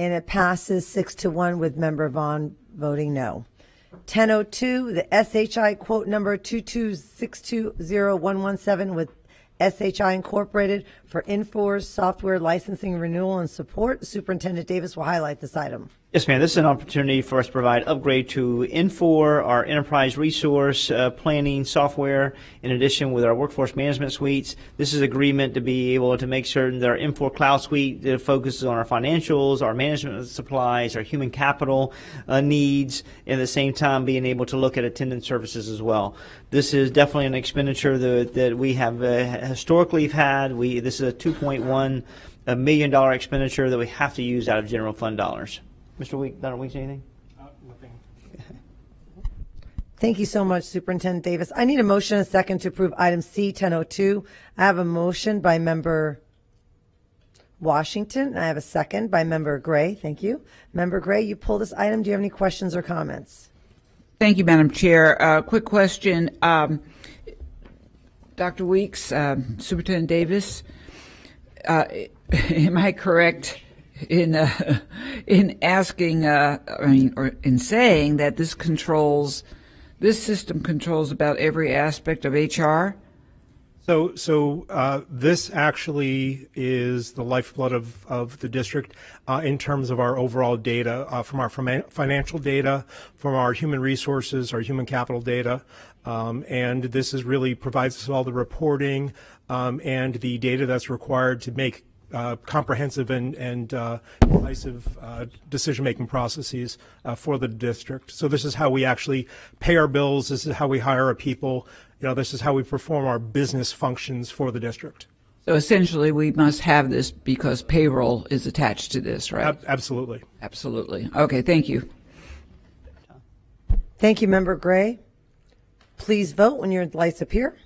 And it passes six to one with member Vaughn voting no. 1002, the SHI quote number 2262017 with SHI Incorporated for Infor software licensing renewal and support. Superintendent Davis will highlight this item. Yes, ma'am. This is an opportunity for us to provide upgrade to Infor, our enterprise resource uh, planning software, in addition with our workforce management suites. This is agreement to be able to make certain that our Infor cloud suite that focuses on our financials, our management supplies, our human capital uh, needs, and at the same time being able to look at attendance services as well. This is definitely an expenditure that, that we have uh, historically had. We this is a 2.1 million dollar expenditure that we have to use out of general fund dollars. Mr. Week, Dr. Weeks, anything? Uh, nothing. Thank you so much, Superintendent Davis. I need a motion and a second to approve item C 1002. I have a motion by member Washington. and I have a second by member Gray. Thank you. Member Gray, you pull this item. Do you have any questions or comments? Thank you, Madam Chair. Uh, quick question. Um, Dr. Weeks, uh, Superintendent Davis, uh, am I correct in uh, in asking, uh, I mean, or in saying that this controls, this system controls about every aspect of HR? So, so uh, this actually is the lifeblood of, of the district uh, in terms of our overall data, uh, from our financial data, from our human resources, our human capital data, um, and this is really provides us all the reporting um, and the data that's required to make uh, comprehensive and, and uh, decisive uh, decision-making processes uh, for the district. So this is how we actually pay our bills. This is how we hire our people. You know, this is how we perform our business functions for the district. So essentially, we must have this because payroll is attached to this, right? Ab- absolutely. Absolutely. Okay, thank you. Thank you, Member Gray. Please vote when your lights appear.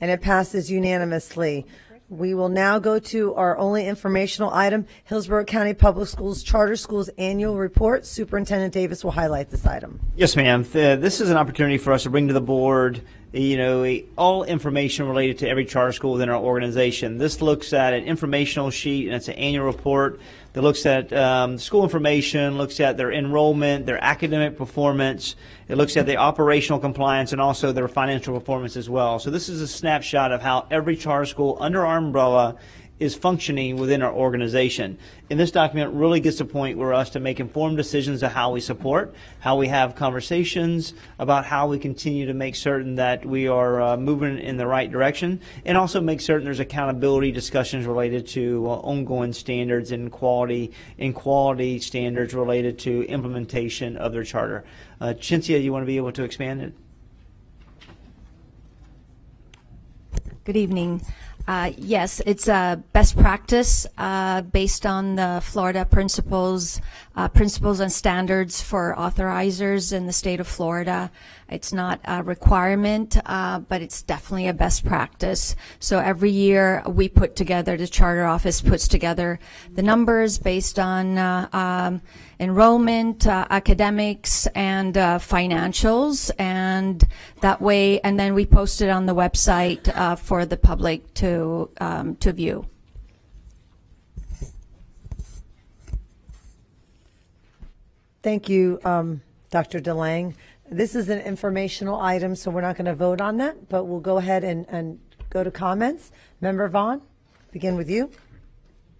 And it passes unanimously. We will now go to our only informational item, Hillsborough County Public Schools Charter Schools Annual Report. Superintendent Davis will highlight this item. Yes, ma'am. This is an opportunity for us to bring to the board, you know, all information related to every charter school within our organization. This looks at an informational sheet, and it's an annual report that looks at um, school information, looks at their enrollment, their academic performance. It looks at the operational compliance and also their financial performance as well. So this is a snapshot of how every charter school under our umbrella is functioning within our organization. And this document really gets to the point where us to make informed decisions of how we support, how we have conversations about how we continue to make certain that we are uh, moving in the right direction, and also make certain there's accountability discussions related to uh, ongoing standards and quality and quality standards related to implementation of their charter. Uh, Chintzia, you want to be able to expand it? Good evening. Uh, yes, it's a best practice uh, based on the Florida principles, uh, principles and standards for authorizers in the state of Florida. It's not a requirement, uh, but it's definitely a best practice. So every year we put together, the charter office puts together the numbers based on uh, um, enrollment, uh, academics, and uh, financials, and that way, and then we post it on the website uh, for the public to um, to view. Thank you, um, Dr. DeLang. This is an informational item, so we're not going to vote on that, but we'll go ahead and, and go to comments. Member Vaughn, begin with you.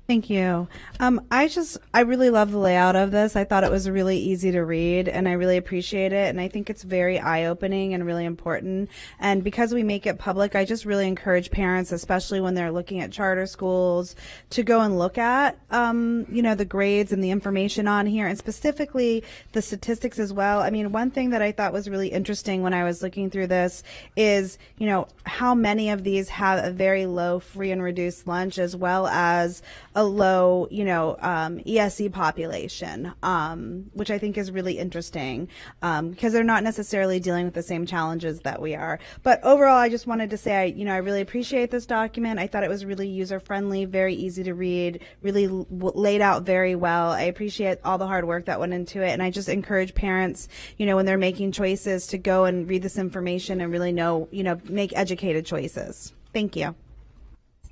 Thank you. Um, I just, I really love the layout of this. I thought it was really easy to read and I really appreciate it. And I think it's very eye opening and really important. And because we make it public, I just really encourage parents, especially when they're looking at charter schools, to go and look at, um, you know, the grades and the information on here and specifically the statistics as well. I mean, one thing that I thought was really interesting when I was looking through this is, you know, how many of these have a very low free and reduced lunch as well as a low, you know, um, ESE population, um, which I think is really interesting because um, they're not necessarily dealing with the same challenges that we are. But overall, I just wanted to say, I, you know, I really appreciate this document. I thought it was really user friendly, very easy to read, really laid out very well. I appreciate all the hard work that went into it, and I just encourage parents, you know, when they're making choices, to go and read this information and really know, you know, make educated choices. Thank you.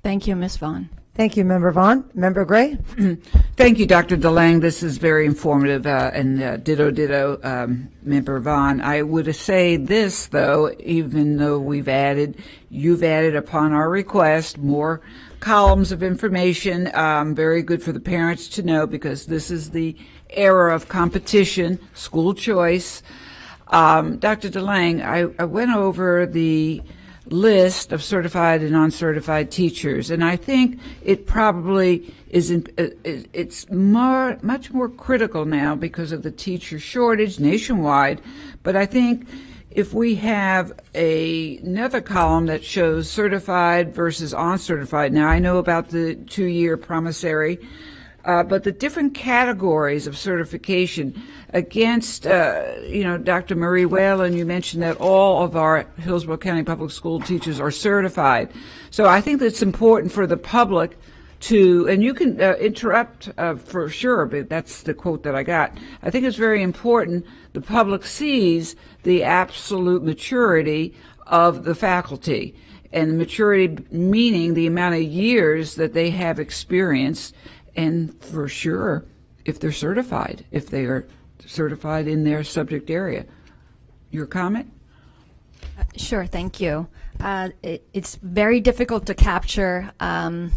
Thank you, Ms. Vaughn. Thank you, Member Vaughn. Member Gray? Thank you, Dr. DeLang. This is very informative, uh, and uh, ditto, ditto, um, Member Vaughn. I would say this, though, even though we've added, you've added upon our request more columns of information, um, very good for the parents to know because this is the era of competition, school choice. Um, Dr. DeLang, I, I went over the list of certified and non-certified teachers, and I think it probably is. In, uh, it's more, much more critical now because of the teacher shortage nationwide. But I think if we have a, another column that shows certified versus uncertified. Now I know about the two-year promissory uh, but the different categories of certification against, uh, you know, Dr. Marie Whalen, you mentioned that all of our Hillsborough County Public School teachers are certified. So I think that's important for the public to, and you can uh, interrupt uh, for sure, but that's the quote that I got. I think it's very important the public sees the absolute maturity of the faculty. And maturity meaning the amount of years that they have experience, and for sure, if they're certified, if they are certified in their subject area. Your comment? Sure, thank you. Uh, it, it's very difficult to capture um,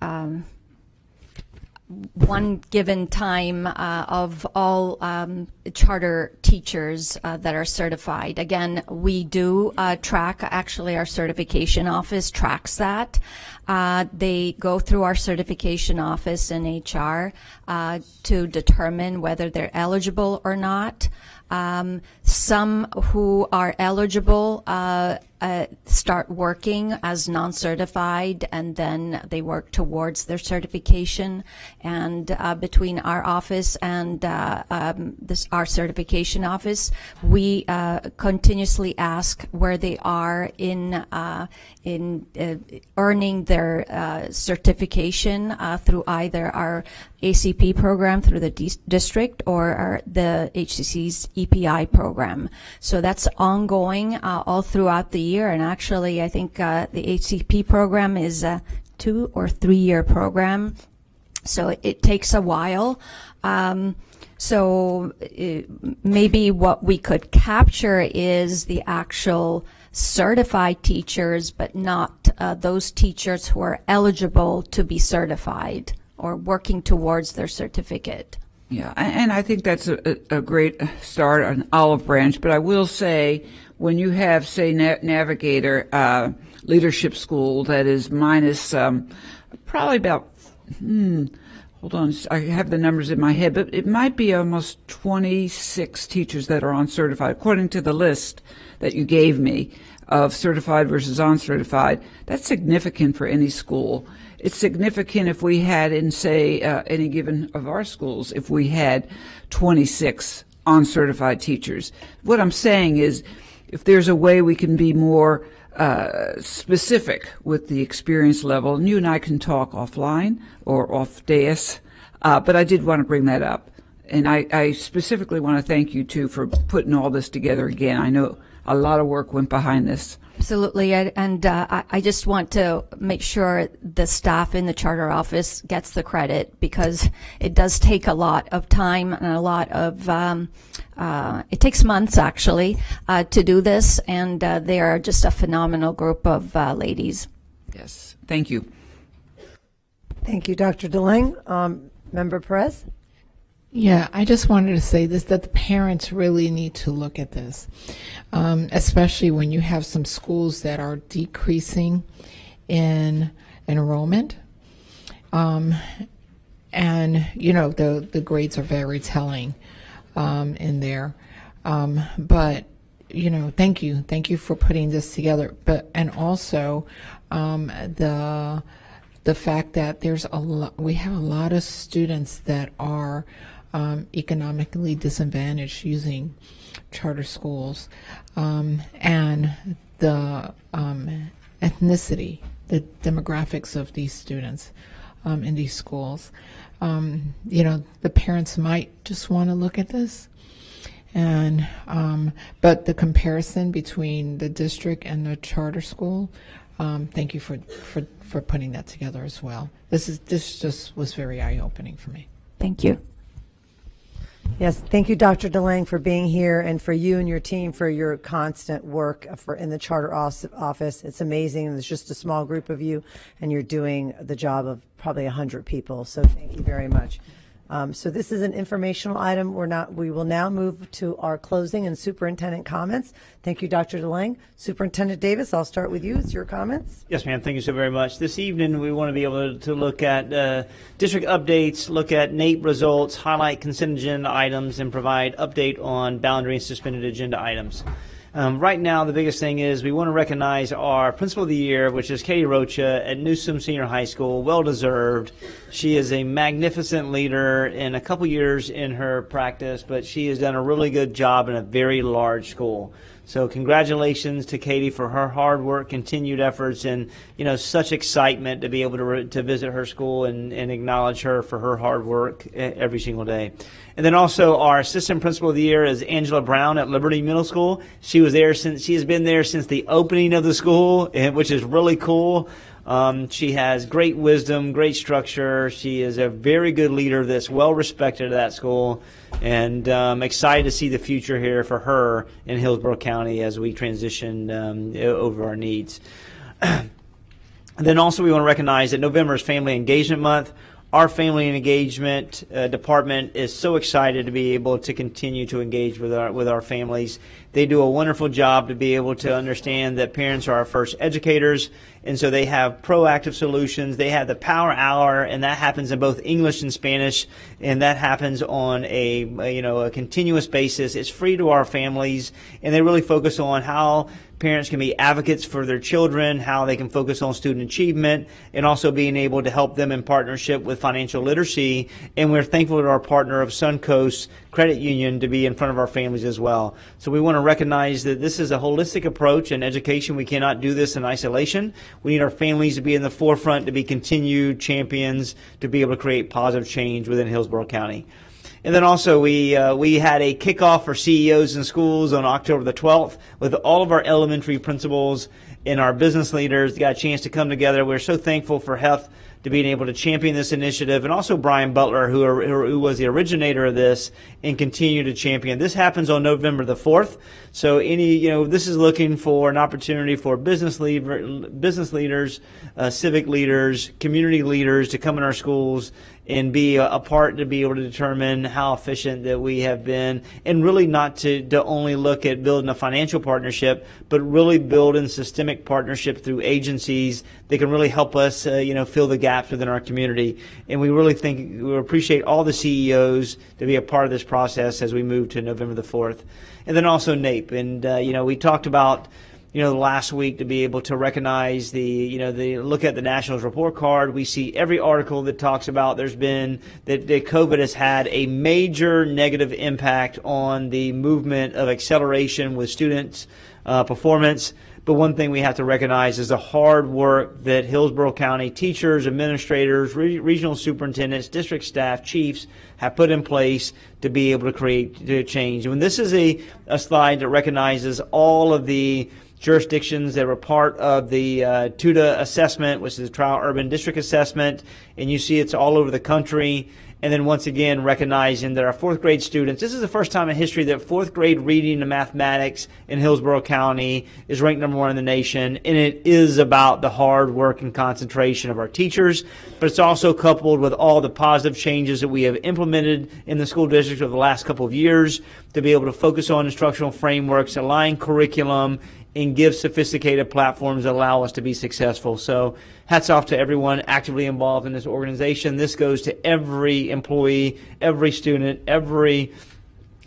um, one given time uh, of all um, charter teachers uh, that are certified. Again, we do uh, track, actually, our certification office tracks that. Uh, they go through our certification office in HR uh, to determine whether they're eligible or not. Um, some who are eligible uh, uh, start working as non-certified and then they work towards their certification. And uh, between our office and uh, um, this our certification office we uh, continuously ask where they are in uh, in earning their certification through either our ACP program through the district or our, the HCC's EPI program. So that's ongoing all throughout the year. And actually, I think uh, the HCP program is a two or three year program. So it, takes a while. Um, so it, uh, maybe what we could capture is the actual certified teachers, but not uh, those teachers who are eligible to be certified or working towards their certificate. Yeah, and I think that's a, a great start on olive branch. But I will say, when you have, say, Na- Navigator uh, Leadership School that is minus um, probably about, hmm, hold on, I have the numbers in my head, but it might be almost 26 teachers that are uncertified, according to the list that you gave me of certified versus uncertified. That's significant for any school it's significant if we had in say uh, any given of our schools if we had 26 uncertified teachers what i'm saying is if there's a way we can be more uh, specific with the experience level. And you and i can talk offline or off dais uh, but i did want to bring that up. And I, I specifically want to thank you too for putting all this together again. I know a lot of work went behind this Absolutely, and uh, I just want to make sure the staff in the charter office gets the credit because it does take a lot of time and a lot of um, uh, it takes months actually uh, to do this, and uh, they are just a phenomenal group of uh, ladies. Yes, thank you. Thank you, Dr. DeLange. Um, Member Perez. Yeah, I just wanted to say this that the parents really need to look at this, um, especially when you have some schools that are decreasing in enrollment. Um, and, you know, the, the grades are very telling um, in there. Um, but, you know, thank you. Thank you for putting this together. But, and also um, the, the fact that there's a lot, we have a lot of students that are um, economically disadvantaged using charter schools, um, and the um, ethnicity, the demographics of these students um, in these schools. Um, you know, the parents might just want to look at this. And um, but the comparison between the district and the charter school, thank you for, for for putting that together as well. This is this just was very eye opening for me. Thank you. Yes, thank you, Dr. DeLange, for being here, and for you and your team for your constant work for in the charter office. It's amazing. There's just a small group of you, and you're doing the job of probably hundred people. So thank you very much. Um, so this is an informational item. We're not. We will now move to our closing and superintendent comments. Thank you, Dr. DeLange. Superintendent Davis, I'll start with you. It's your comments. Yes, ma'am. Thank you so very much. This evening, we want to be able to look at uh, district updates, look at NAEP results, highlight consent agenda items, and provide update on boundary and suspended agenda items. Um, right now, the biggest thing is we want to recognize our Principal of the Year, which is Katie Rocha at Newsome Senior High School. Well deserved. She is a magnificent leader in a couple years in her practice, but she has done a really good job in a very large school. So congratulations to Katie for her hard work, continued efforts, and you know such excitement to be able to to visit her school and, and acknowledge her for her hard work every single day. And then also our assistant principal of the year is Angela Brown at Liberty Middle School. She was there since she has been there since the opening of the school, eh, which is really cool. Um, she has great wisdom, great structure. She is a very good leader that's well respected at that school, and um, excited to see the future here for her in Hillsborough County as we transition um, over our needs. then also we want to recognize that November is Family Engagement Month our family engagement uh, department is so excited to be able to continue to engage with our with our families. They do a wonderful job to be able to understand that parents are our first educators, and so they have proactive solutions. They have the Power Hour, and that happens in both English and Spanish, and that happens on a, a you know a continuous basis. It's free to our families, and they really focus on how parents can be advocates for their children, how they can focus on student achievement, and also being able to help them in partnership with financial literacy. And we're thankful to our partner of Suncoast Credit Union to be in front of our families as well. So we want to recognize that this is a holistic approach in education. We cannot do this in isolation. We need our families to be in the forefront, to be continued champions, to be able to create positive change within Hillsborough County. And then also we uh, we had a kickoff for CEOs in schools on October the 12th with all of our elementary principals and our business leaders. Got a chance to come together. We're so thankful for Heth to being able to champion this initiative, and also Brian Butler, who, who was the originator of this, and continue to champion. This happens on November the fourth. So any you know this is looking for an opportunity for business leader, business leaders, uh, civic leaders, community leaders to come in our schools and be a, a, part to be able to determine how efficient that we have been. And really not to, to only look at building a financial partnership but really building systemic partnership through agencies that can really help us uh, you know fill the gaps within our community. And we really think we appreciate all the CEOs to be a part of this process as we move to November the 4th and then also NAEP and uh, you know we talked about you know, the last week to be able to recognize the, you know, the look at the Nationals report card. We see every article that talks about there's been that, that COVID has had a major negative impact on the movement of acceleration with students' uh, performance. But one thing we have to recognize is the hard work that Hillsborough County teachers, administrators, re- regional superintendents, district staff, chiefs have put in place to be able to create to change. And this is a, a slide that recognizes all of the jurisdictions that were part of the uh, TUDA assessment, which is the Trial Urban District Assessment, and you see it's all over the country. And then once again, recognizing that our fourth grade students, this is the first time in history that fourth grade reading and mathematics in Hillsborough County is ranked number one in the nation. And it is about the hard work and concentration of our teachers, but it's also coupled with all the positive changes that we have implemented in the school district over the last couple of years to be able to focus on instructional frameworks, align curriculum, and give sophisticated platforms that allow us to be successful. So hats off to everyone actively involved in this organization. This goes to every employee, every student, every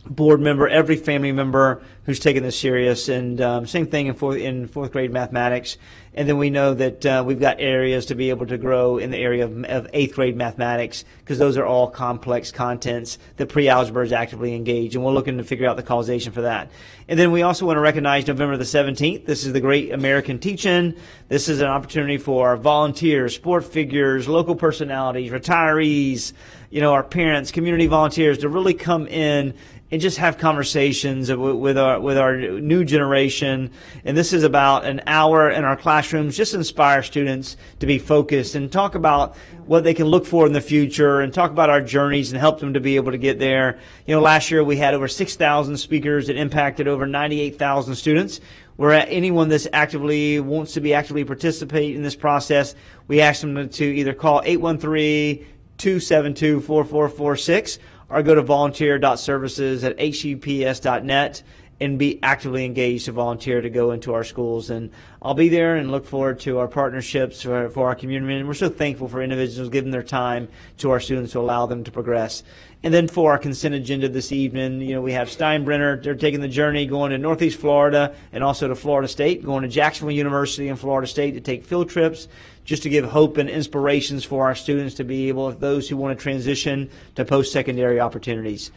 board member, every family member who's taken this serious. And um, same thing in fourth, in fourth grade mathematics. And then we know that uh, we've got areas to be able to grow in the area of, of eighth grade mathematics because those are all complex contents that pre-algebra is actively engaged. And we're looking to figure out the causation for that. And then we also want to recognize November the 17th. This is the Great American Teach-In. This is an opportunity for volunteers, sport figures, local personalities, retirees, you know, our parents, community volunteers to really come in and just have conversations with our with our new generation. And this is about an hour in our classrooms, just inspire students to be focused and talk about what they can look for in the future, and talk about our journeys and help them to be able to get there. You know, last year we had over six thousand speakers that impacted over ninety eight thousand students. Where anyone that's actively wants to be actively participate in this process, we ask them to either call 813 272 4446 or go to volunteer.services at hcps.net and be actively engaged to volunteer to go into our schools. And I'll be there and look forward to our partnerships for, for our community. And we're so thankful for individuals giving their time to our students to allow them to progress. And then for our consent agenda this evening, you know, we have Steinbrenner. They're taking the journey going to Northeast Florida and also to Florida State, going to Jacksonville University and Florida State to take field trips just to give hope and inspirations for our students to be able, those who want to transition to post-secondary opportunities.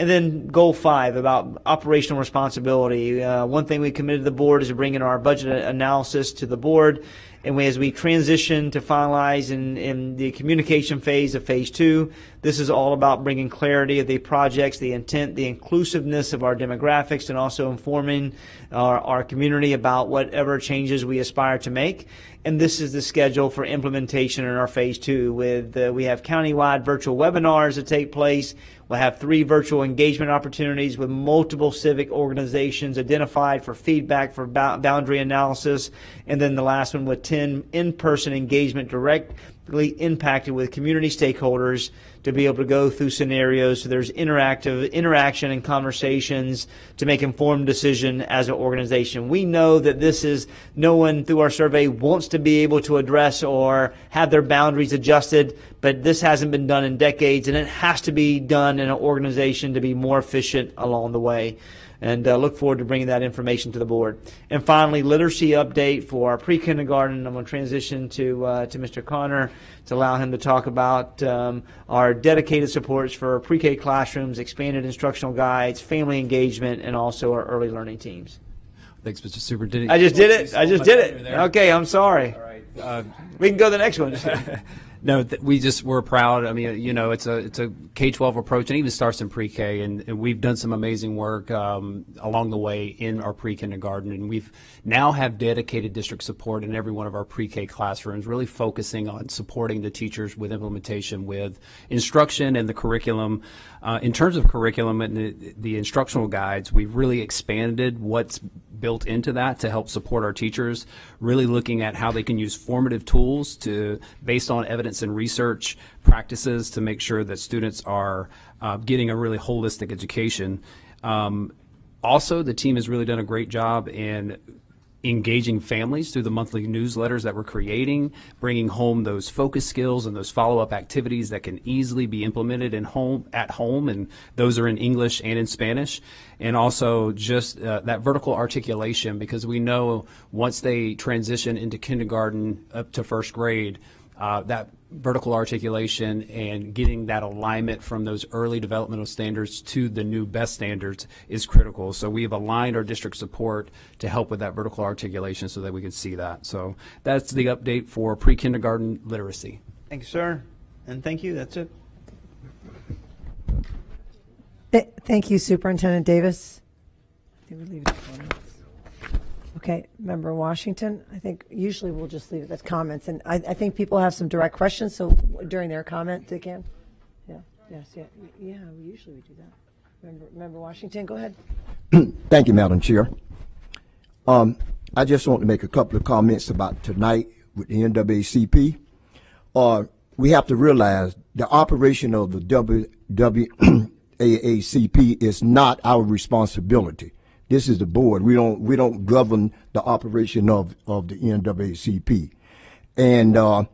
And then goal five about operational responsibility. Uh, one thing we committed to the board is to bring in our budget analysis to the board. And we, as we transition to finalize in, in the communication phase of phase two, this is all about bringing clarity of the projects, the intent, the inclusiveness of our demographics, and also informing our, our community about whatever changes we aspire to make. And this is the schedule for implementation in our phase two. With uh, we have countywide virtual webinars that take place. We'll have three virtual engagement opportunities with multiple civic organizations identified for feedback for boundary analysis, and then the last one with 10 in-person engagement directly impacted with community stakeholders to be able to go through scenarios so there's interactive interaction and conversations to make informed decision as an organization. We know that this is no one through our survey wants to be able to address or have their boundaries adjusted, but this hasn't been done in decades and it has to be done in an organization to be more efficient along the way and uh, look forward to bringing that information to the board. And finally, literacy update for our pre-kindergarten. I'm going to transition to uh, to Mr. Connor to allow him to talk about um, our dedicated supports for pre-K classrooms, expanded instructional guides, family engagement, and also our early learning teams. Thanks, Mr. Superintendent. I just did it. I just did it. Okay, I'm sorry. All right. Uh, we can go to the next one. No, th- we just we're proud. I mean, you know, it's a it's a K twelve approach, and even starts in pre K, and, and, we've done some amazing work um, along the way in our pre kindergarten, and we've now have dedicated district support in every one of our pre K classrooms, really focusing on supporting the teachers with implementation, with instruction and the curriculum. Uh, in terms of curriculum and the, the instructional guides, we've really expanded what's built into that to help support our teachers, really looking at how they can use formative tools to, based on evidence and research practices, to make sure that students are uh, getting a really holistic education. Um, also, the team has really done a great job in engaging families through the monthly newsletters that we're creating, bringing home those focus skills and those follow-up activities that can easily be implemented in home at home, and those are in English and in Spanish, and also just uh, that vertical articulation because we know once they transition into kindergarten up to first grade, uh, that vertical articulation and getting that alignment from those early developmental standards to the new best standards is critical. So we've aligned our district support to help with that vertical articulation so that we can see that. So that's the update for pre-kindergarten literacy. Thank you, sir. And thank you. That's it. thank you, Superintendent Davis. I think we leave it Okay, Member Washington, I think usually we'll just leave it as comments, and I, I think people have some direct questions, so during their comment, they can. Yeah, yes, yeah, yeah, we usually we do that. Member, Member Washington, go ahead. Thank you, Madam Chair. Um, I just want to make a couple of comments about tonight with the NAACP. Uh, we have to realize the operation of the WWAACP is not our responsibility. This is the board. We don't we don't govern the operation of of the NAACP, and uh,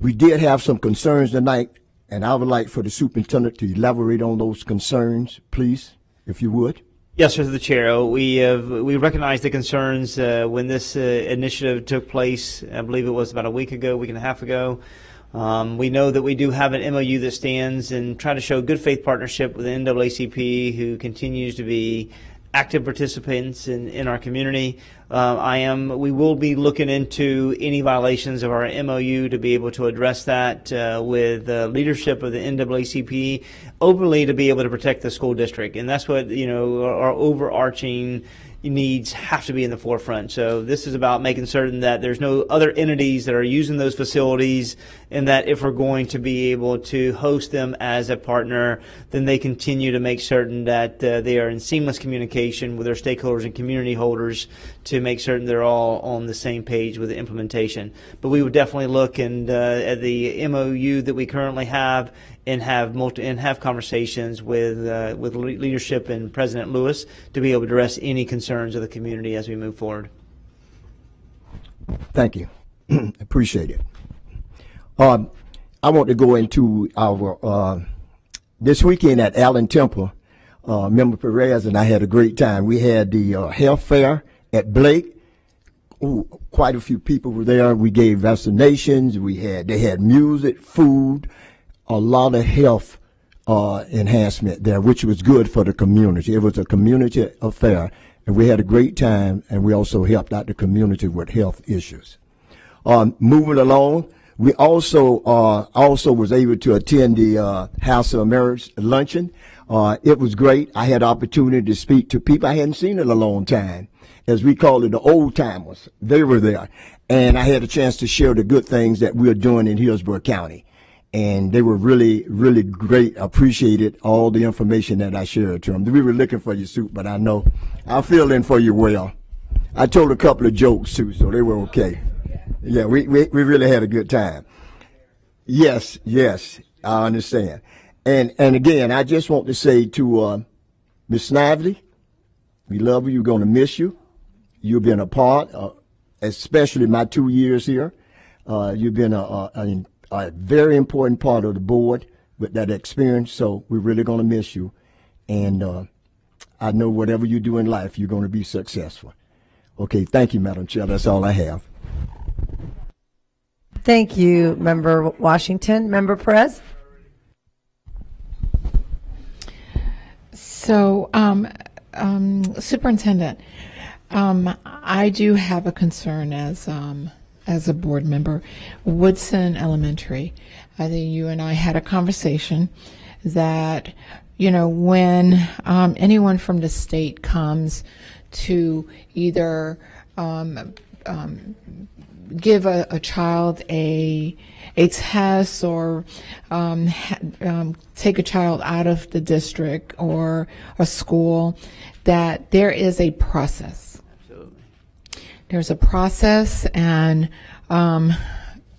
we did have some concerns tonight. And I would like for the superintendent to elaborate on those concerns, please, if you would. Yes, sir, the chair. We have, we recognize the concerns uh, when this uh, initiative took place. I believe it was about a week ago, week and a half ago. Um, we know that we do have an MOU that stands and try to show good faith partnership with the NAACP, who continues to be active participants in, in our community. Uh, I am. We will be looking into any violations of our MOU to be able to address that uh, with the leadership of the NAACP openly to be able to protect the school district, and that's what you know our overarching needs have to be in the forefront. So this is about making certain that there's no other entities that are using those facilities and that if we're going to be able to host them as a partner, then they continue to make certain that uh, they are in seamless communication with their stakeholders and community holders to make certain they're all on the same page with the implementation. But we would definitely look and uh, at the MOU that we currently have and have multi, and have conversations with uh, with leadership and President Lewis to be able to address any concerns of the community as we move forward. Thank you. Appreciate it. Um, I want to go into our uh, this weekend at Allen Temple. Uh, Member Perez and I had a great time. We had the uh, health fair at Blake. Ooh, quite a few people were there. We gave vaccinations. We had they had music, food, a lot of health uh, enhancement there, which was good for the community. It was a community affair, and we had a great time. And we also helped out the community with health issues. Um, moving along, we also uh, also was able to attend the uh, House of Emeritus luncheon. Uh, it was great. I had opportunity to speak to people I hadn't seen in a long time, as we call it, the old timers. They were there, and I had a chance to share the good things that we're doing in Hillsborough County, and they were really, really great. Appreciated all the information that I shared to them. We were looking for your suit, but I know I feel in for you well. I told a couple of jokes too, so they were okay. Yeah, we, we, we really had a good time. Yes, yes, I understand. And and again, I just want to say to uh, Miss Snively, we love you. You're going to miss you. You've been a part, uh, especially my two years here. Uh, you've been a, a, a, very important part of the board with that experience. So we're really going to miss you. And uh, I know whatever you do in life, you're going to be successful. Okay, thank you, Madam Chair. That's all I have. Thank you, Member Washington. Member Perez? So, um, um, Superintendent, um, I do have a concern as um, as a board member. Woodson Elementary. I think you and I had a conversation that you know when um, anyone from the state comes to either um, give a, a child a a test or um, ha, um, take a child out of the district or a school, that there is a process. There's a process, and um,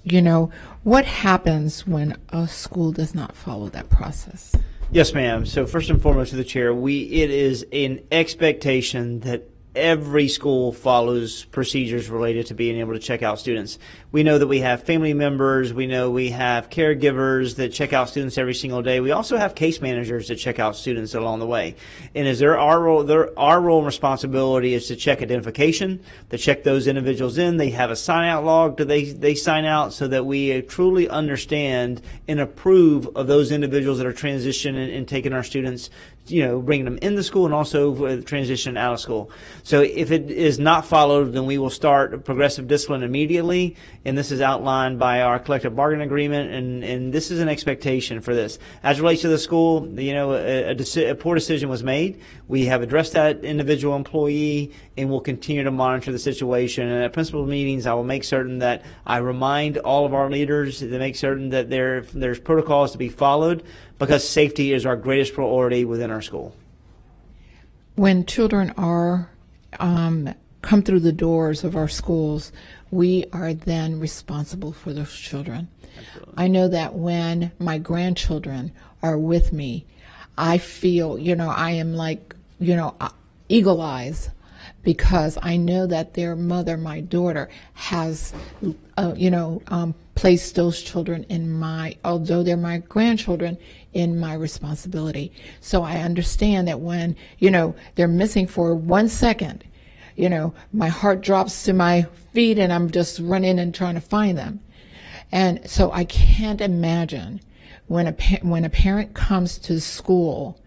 you know what happens when a school does not follow that process. Yes, ma'am. So first and foremost, to the chair, we it is an expectation that every school follows procedures related to being able to check out students. We know that we have family members, we know we have caregivers that check out students every single day. We also have case managers that check out students along the way. And is there our role our role and responsibility is to check identification, to check those individuals in. They have a sign out log, do they they sign out so that we uh, truly understand and approve of those individuals that are transitioning and taking our students you know, bringing them in the school and also transition out of school. So if it is not followed, then we will start progressive discipline immediately. And this is outlined by our collective bargaining agreement. And, and this is an expectation for this. As relates to the school, you know, a, a, a poor decision was made. We have addressed that individual employee and we'll continue to monitor the situation. And at principal meetings, I will make certain that I remind all of our leaders to make certain that there, there's protocols to be followed because safety is our greatest priority within our school. When children are um, come through the doors of our schools, we are then responsible for those children. Absolutely. I know that when my grandchildren are with me, I feel, you know, I am like, you know, uh, eagle eyes because I know that their mother, my daughter, has, uh, you know, um, placed those children in my, although they're my grandchildren, in my responsibility. So I understand that when, you know, they're missing for one second, you know, my heart drops to my feet and I'm just running and trying to find them. And so I can't imagine when a when a parent comes to school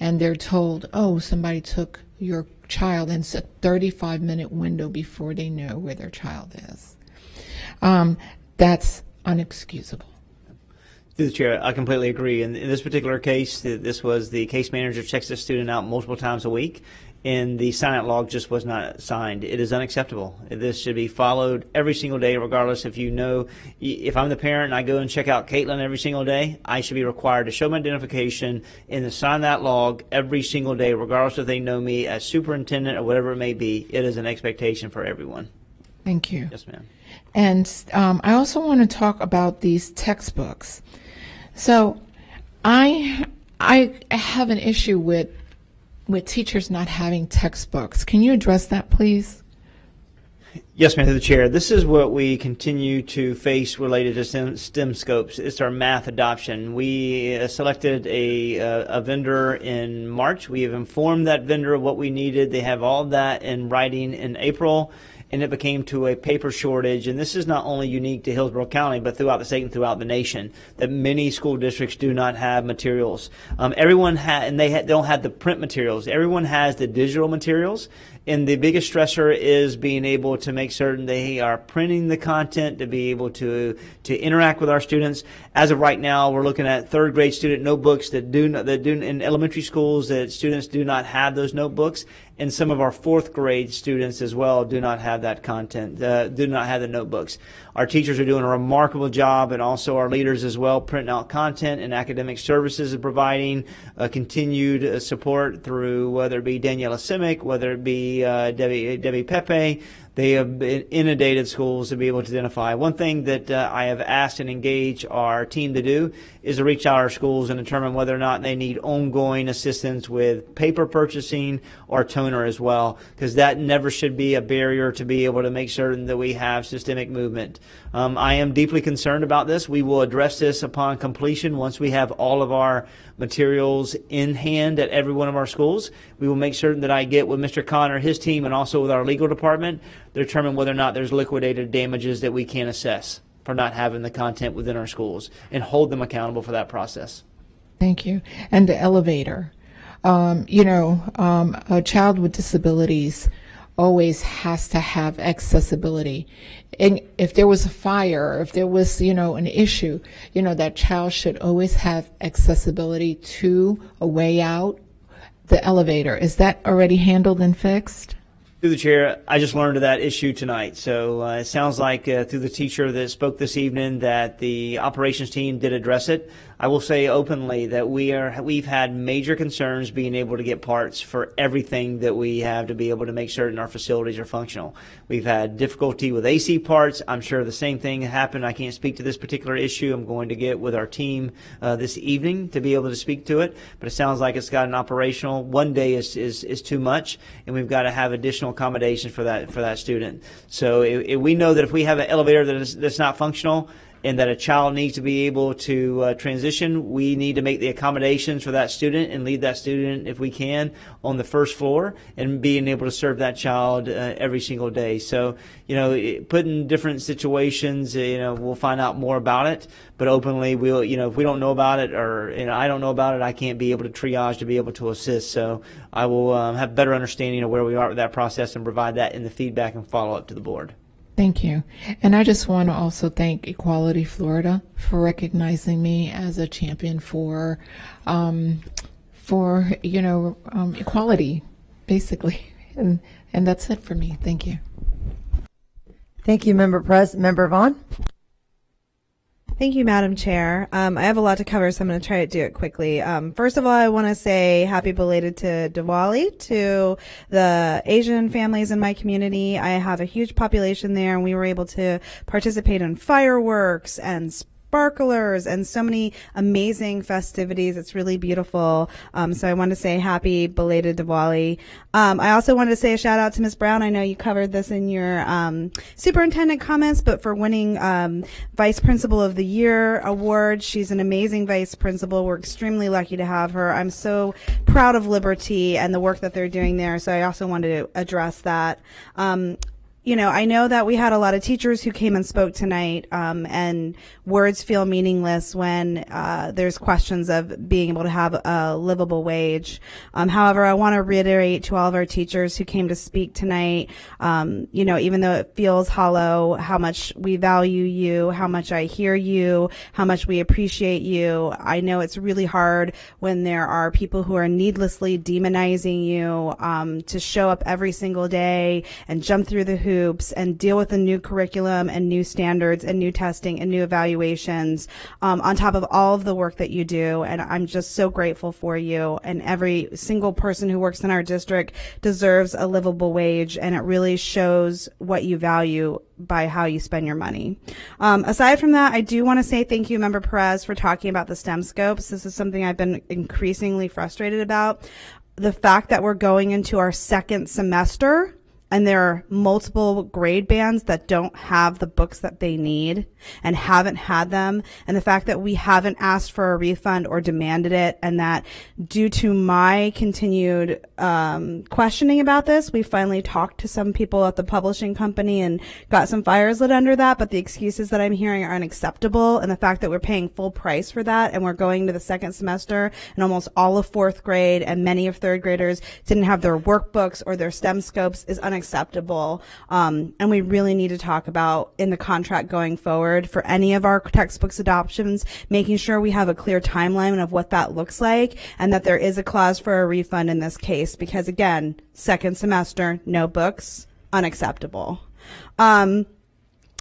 and they're told, "Oh, somebody took your child," and it's a 35 minute window before they know where their child is. Um, that's unexcusable. Through the chair, I completely agree. In, in this particular case, this was the case manager checks the student out multiple times a week, and the sign out log just was not signed. It is unacceptable. This should be followed every single day, regardless if you know, if I'm the parent and I go and check out Caitlin every single day, I should be required to show my identification and to sign that log every single day, regardless if they know me as superintendent or whatever it may be. It is an expectation for everyone. Thank you. Yes, ma'am. And um, I also want to talk about these textbooks. So I I have an issue with with teachers not having textbooks. Can you address that, please? Yes, ma'am, the chair. This is what we continue to face related to STEM, STEMscopes. It's our math adoption. We uh, selected a, uh, a vendor in March. We have informed that vendor what we needed. They have all that in writing in April and it became to a paper shortage. And this is not only unique to Hillsborough County, but throughout the state and throughout the nation, that many school districts do not have materials. Um, everyone ha- and they, ha- don't have the print materials. Everyone has the digital materials. And the biggest stressor is being able to make certain they are printing the content to be able to to interact with our students. As of right now, we're looking at third grade student notebooks that do that do in elementary schools that students do not have those notebooks, and some of our fourth grade students as well do not have that content, uh, do not have the notebooks. Our teachers are doing a remarkable job, and also our leaders as well, printing out content and academic services and providing uh, continued uh, support through whether it be Daniela Simic, whether it be uh, Debbie, Debbie Pepe, they have inundated schools to be able to identify. One thing that uh, I have asked and engaged our team to do is to reach out our schools and determine whether or not they need ongoing assistance with paper purchasing or toner as well, because that never should be a barrier to be able to make certain that we have systemic movement. Um, I am deeply concerned about this. We will address this upon completion once we have all of our materials in hand at every one of our schools. We will make certain that I get with Mr. Connor, his team, and also with our legal department to determine whether or not there's liquidated damages that we can assess for not having the content within our schools and hold them accountable for that process. Thank you. And the elevator. Um, you know, um, a child with disabilities always has to have accessibility. And if there was a fire, if there was, you know, an issue, you know, that child should always have accessibility to a way out, the elevator. Is that already handled and fixed? Through the chair, I just learned of that issue tonight. So uh, it sounds like uh, through the teacher that spoke this evening that the operations team did address it. I will say openly that we are we've had major concerns being able to get parts for everything that we have to be able to make certain our facilities are functional. We've had difficulty with AC parts. I'm sure the same thing happened. I can't speak to this particular issue. I'm going to get with our team uh, this evening to be able to speak to it. But it sounds like it's got an operational. One day is is, is too much, and we've got to have additional accommodations for that for that student. So it, it, we know that if we have an elevator that is that's not functional and that a child needs to be able to uh, transition, we need to make the accommodations for that student and leave that student, if we can, on the first floor and being able to serve that child uh, every single day. So, you know, put in different situations, you know, we'll find out more about it, but openly we'll, you know, if we don't know about it or, you know, I don't know about it, I can't be able to triage to be able to assist. So I will um, have better understanding of where we are with that process and provide that in the feedback and follow up to the board. Thank you. And I just want to also thank Equality Florida for recognizing me as a champion for, um, for you know, um, equality, basically. And and that's it for me. Thank you. Thank you, Member Perez. Member Vaughn. Thank you, Madam Chair. Um, I have a lot to cover, so I'm going to try to do it quickly. Um, first of all, I want to say happy belated to Diwali to the Asian families in my community. I have a huge population there, and we were able to participate in fireworks and sparklers and so many amazing festivities. It's really beautiful. Um, so I want to say happy belated Diwali. Um, I also wanted to say a shout out to Miss Brown. I know you covered this in your um, superintendent comments, but for winning um, Vice Principal of the Year award, she's an amazing vice principal. We're extremely lucky to have her. I'm so proud of Liberty and the work that they're doing there. So I also wanted to address that. You know, I know that we had a lot of teachers who came and spoke tonight, um, and words feel meaningless when uh, there's questions of being able to have a livable wage. Um, however, I want to reiterate to all of our teachers who came to speak tonight, um, you know, even though it feels hollow, how much we value you, how much I hear you, how much we appreciate you. I know it's really hard when there are people who are needlessly demonizing you um, to show up every single day and jump through the hoops hoops and deal with a new curriculum and new standards and new testing and new evaluations um, on top of all of the work that you do. And I'm just so grateful for you. And every single person who works in our district deserves a livable wage. And it really shows what you value by how you spend your money. Um, aside from that, I do want to say thank you, Member Perez, for talking about the STEMscopes. This is something I've been increasingly frustrated about. The fact that we're going into our second semester and there are multiple grade bands that don't have the books that they need and haven't had them. And the fact that we haven't asked for a refund or demanded it and that due to my continued um, questioning about this we finally talked to some people at the publishing company and got some fires lit under that. But the excuses that i'm hearing are unacceptable. And the fact that we're paying full price for that and we're going to the second semester and almost all of fourth grade and many of third graders didn't have their workbooks or their STEMscopes is unacceptable unacceptable. Um, and we really need to talk about in the contract going forward for any of our textbooks adoptions, making sure we have a clear timeline of what that looks like and that there is a clause for a refund in this case. Because again, second semester, no books, unacceptable. Um,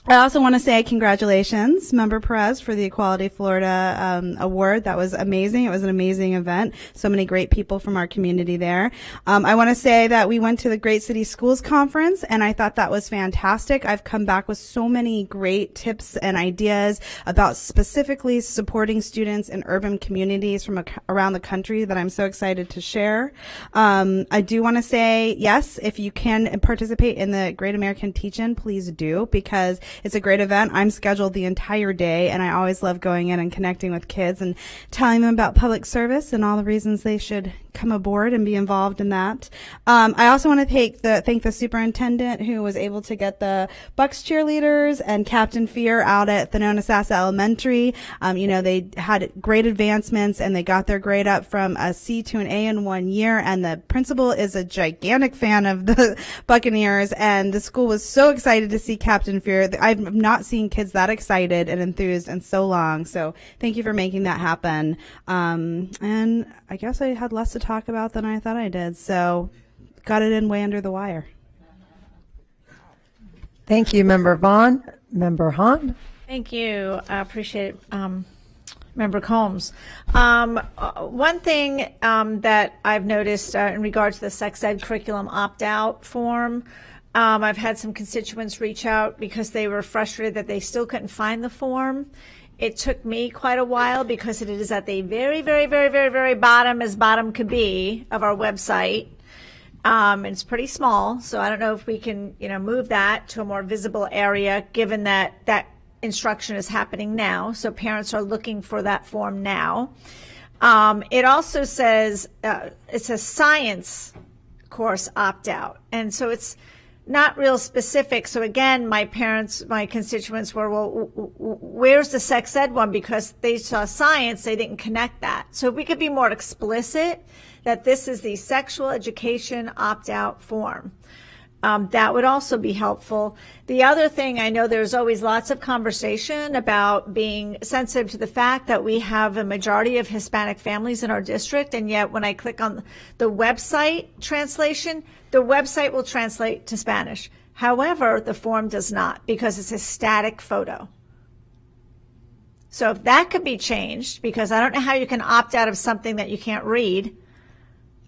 I also want to say congratulations, Member Perez, for the Equality Florida um, Award. That was amazing. It was an amazing event. So many great people from our community there. Um, I want to say that we went to the Great City Schools Conference, and I thought that was fantastic. I've come back with so many great tips and ideas about specifically supporting students in urban communities from around the country that I'm so excited to share. Um, I do want to say, yes, if you can participate in the Great American Teach-In, please do, because it's a great event. I'm scheduled the entire day and I always love going in and connecting with kids and telling them about public service and all the reasons they should come aboard and be involved in that. Um, I also want to thank the thank the superintendent who was able to get the Bucks cheerleaders and Captain Fear out at Thonotosassa Elementary. Um, you know, they had great advancements and they got their grade up from a C to an A in one year. And the principal is a gigantic fan of the Buccaneers. And the school was so excited to see Captain Fear. I've not seen kids that excited and enthused in so long. So thank you for making that happen. Um, and I guess I had less to talk about than I thought I did. So got it in way under the wire. Thank you, Member Vaughn. Member Hahn. Thank you. I appreciate it. Um, Member Combs. Um, uh, one thing um, that I've noticed uh, in regard to the sex ed curriculum opt out form, um, I've had some constituents reach out because they were frustrated that they still couldn't find the form. It took me quite a while because it is at the very, very, very, very, very bottom, as bottom could be, of our website. Um, it's pretty small, so I don't know if we can, you know, move that to a more visible area, given that that instruction is happening now. So parents are looking for that form now. Um, it also says uh, it's a science course opt out, and so it's not real specific. So again, my parents, my constituents were, well, where's the sex ed one? Because they saw science, they didn't connect that. So if we could be more explicit that this is the sexual education opt out form. Um, that would also be helpful. The other thing, I know there's always lots of conversation about being sensitive to the fact that we have a majority of Hispanic families in our district, and yet when I click on the website translation, the website will translate to Spanish. However, the form does not because it's a static photo. So if that could be changed, because I don't know how you can opt out of something that you can't read,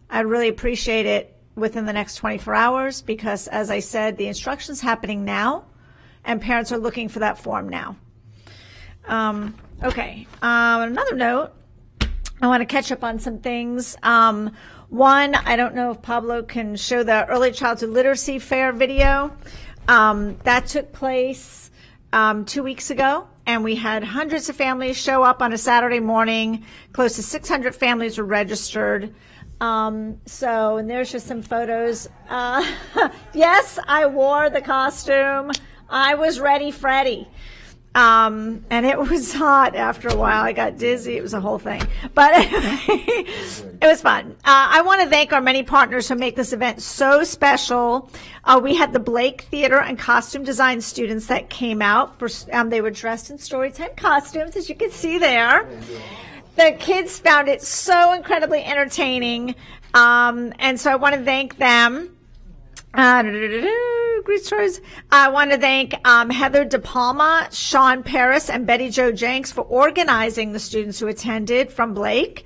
I'd really appreciate it within the next 24 hours because, as I said, the instruction's happening now and parents are looking for that form now. Um, okay. Um, another note, I want to catch up on some things. Um, one, I don't know if Pablo can show the early childhood literacy fair video. Um, that took place um, two weeks ago, and we had hundreds of families show up on a Saturday morning. Close to 600 families were registered. Um, so, and there's just some photos. Uh, yes, I wore the costume. I was ready, Freddy. Um, and it was hot after a while. I got dizzy. It was a whole thing, but it was fun. Uh, I want to thank our many partners who make this event so special. Uh, we had the Blake Theater and Costume Design students that came out for, um, they were dressed in storytime costumes, as you can see there the kids found it so incredibly entertaining. Um, and so I want to thank them. Uh, great stories. I want to thank um, Heather DePalma, Sean Paris, and Betty Jo Jenks for organizing the students who attended from Blake.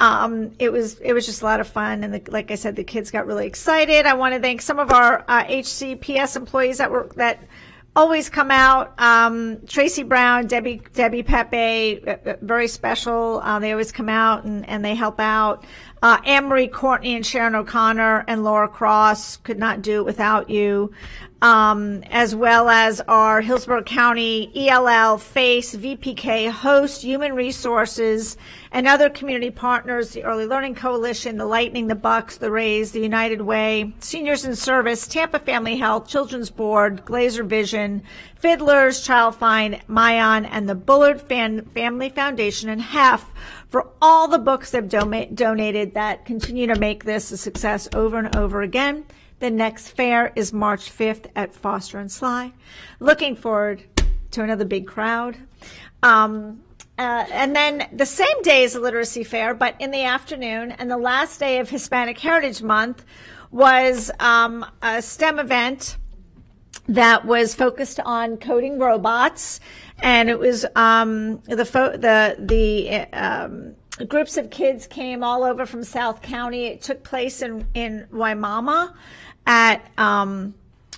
Um, it was it was just a lot of fun, and the, like I said, the kids got really excited. I want to thank some of our uh, HCPS employees that were that always come out. Um, Tracy Brown, Debbie Debbie Pepe, uh, uh, very special. Uh, they always come out and, and they help out. Uh, Marie Courtney and Sharon O'Connor and Laura Cross could not do it without you. Um, as well as our Hillsborough County ELL, FACE, VPK, Host, Human Resources, and other community partners, the Early Learning Coalition, the Lightning, the Bucks, the Rays, the United Way, Seniors in Service, Tampa Family Health, Children's Board, Glazer Vision, Fiddlers, Child Find, Mayan, and the Bullard Fan- Family Foundation and HEF for all the books they've donated that continue to make this a success over and over again. The next fair is March 5th at Foster and Sligh. Looking forward to another big crowd. Um, uh, and then the same day is the literacy fair, but in the afternoon, and the last day of Hispanic Heritage Month was um, a STEM event that was focused on coding robots, and it was um, the the the um, groups of kids came all over from South County. It took place in in Wimauma at um,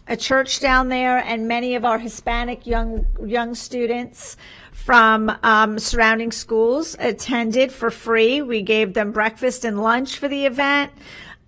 a church down there, and many of our Hispanic young young students from um, surrounding schools attended for free. We gave them breakfast and lunch for the event.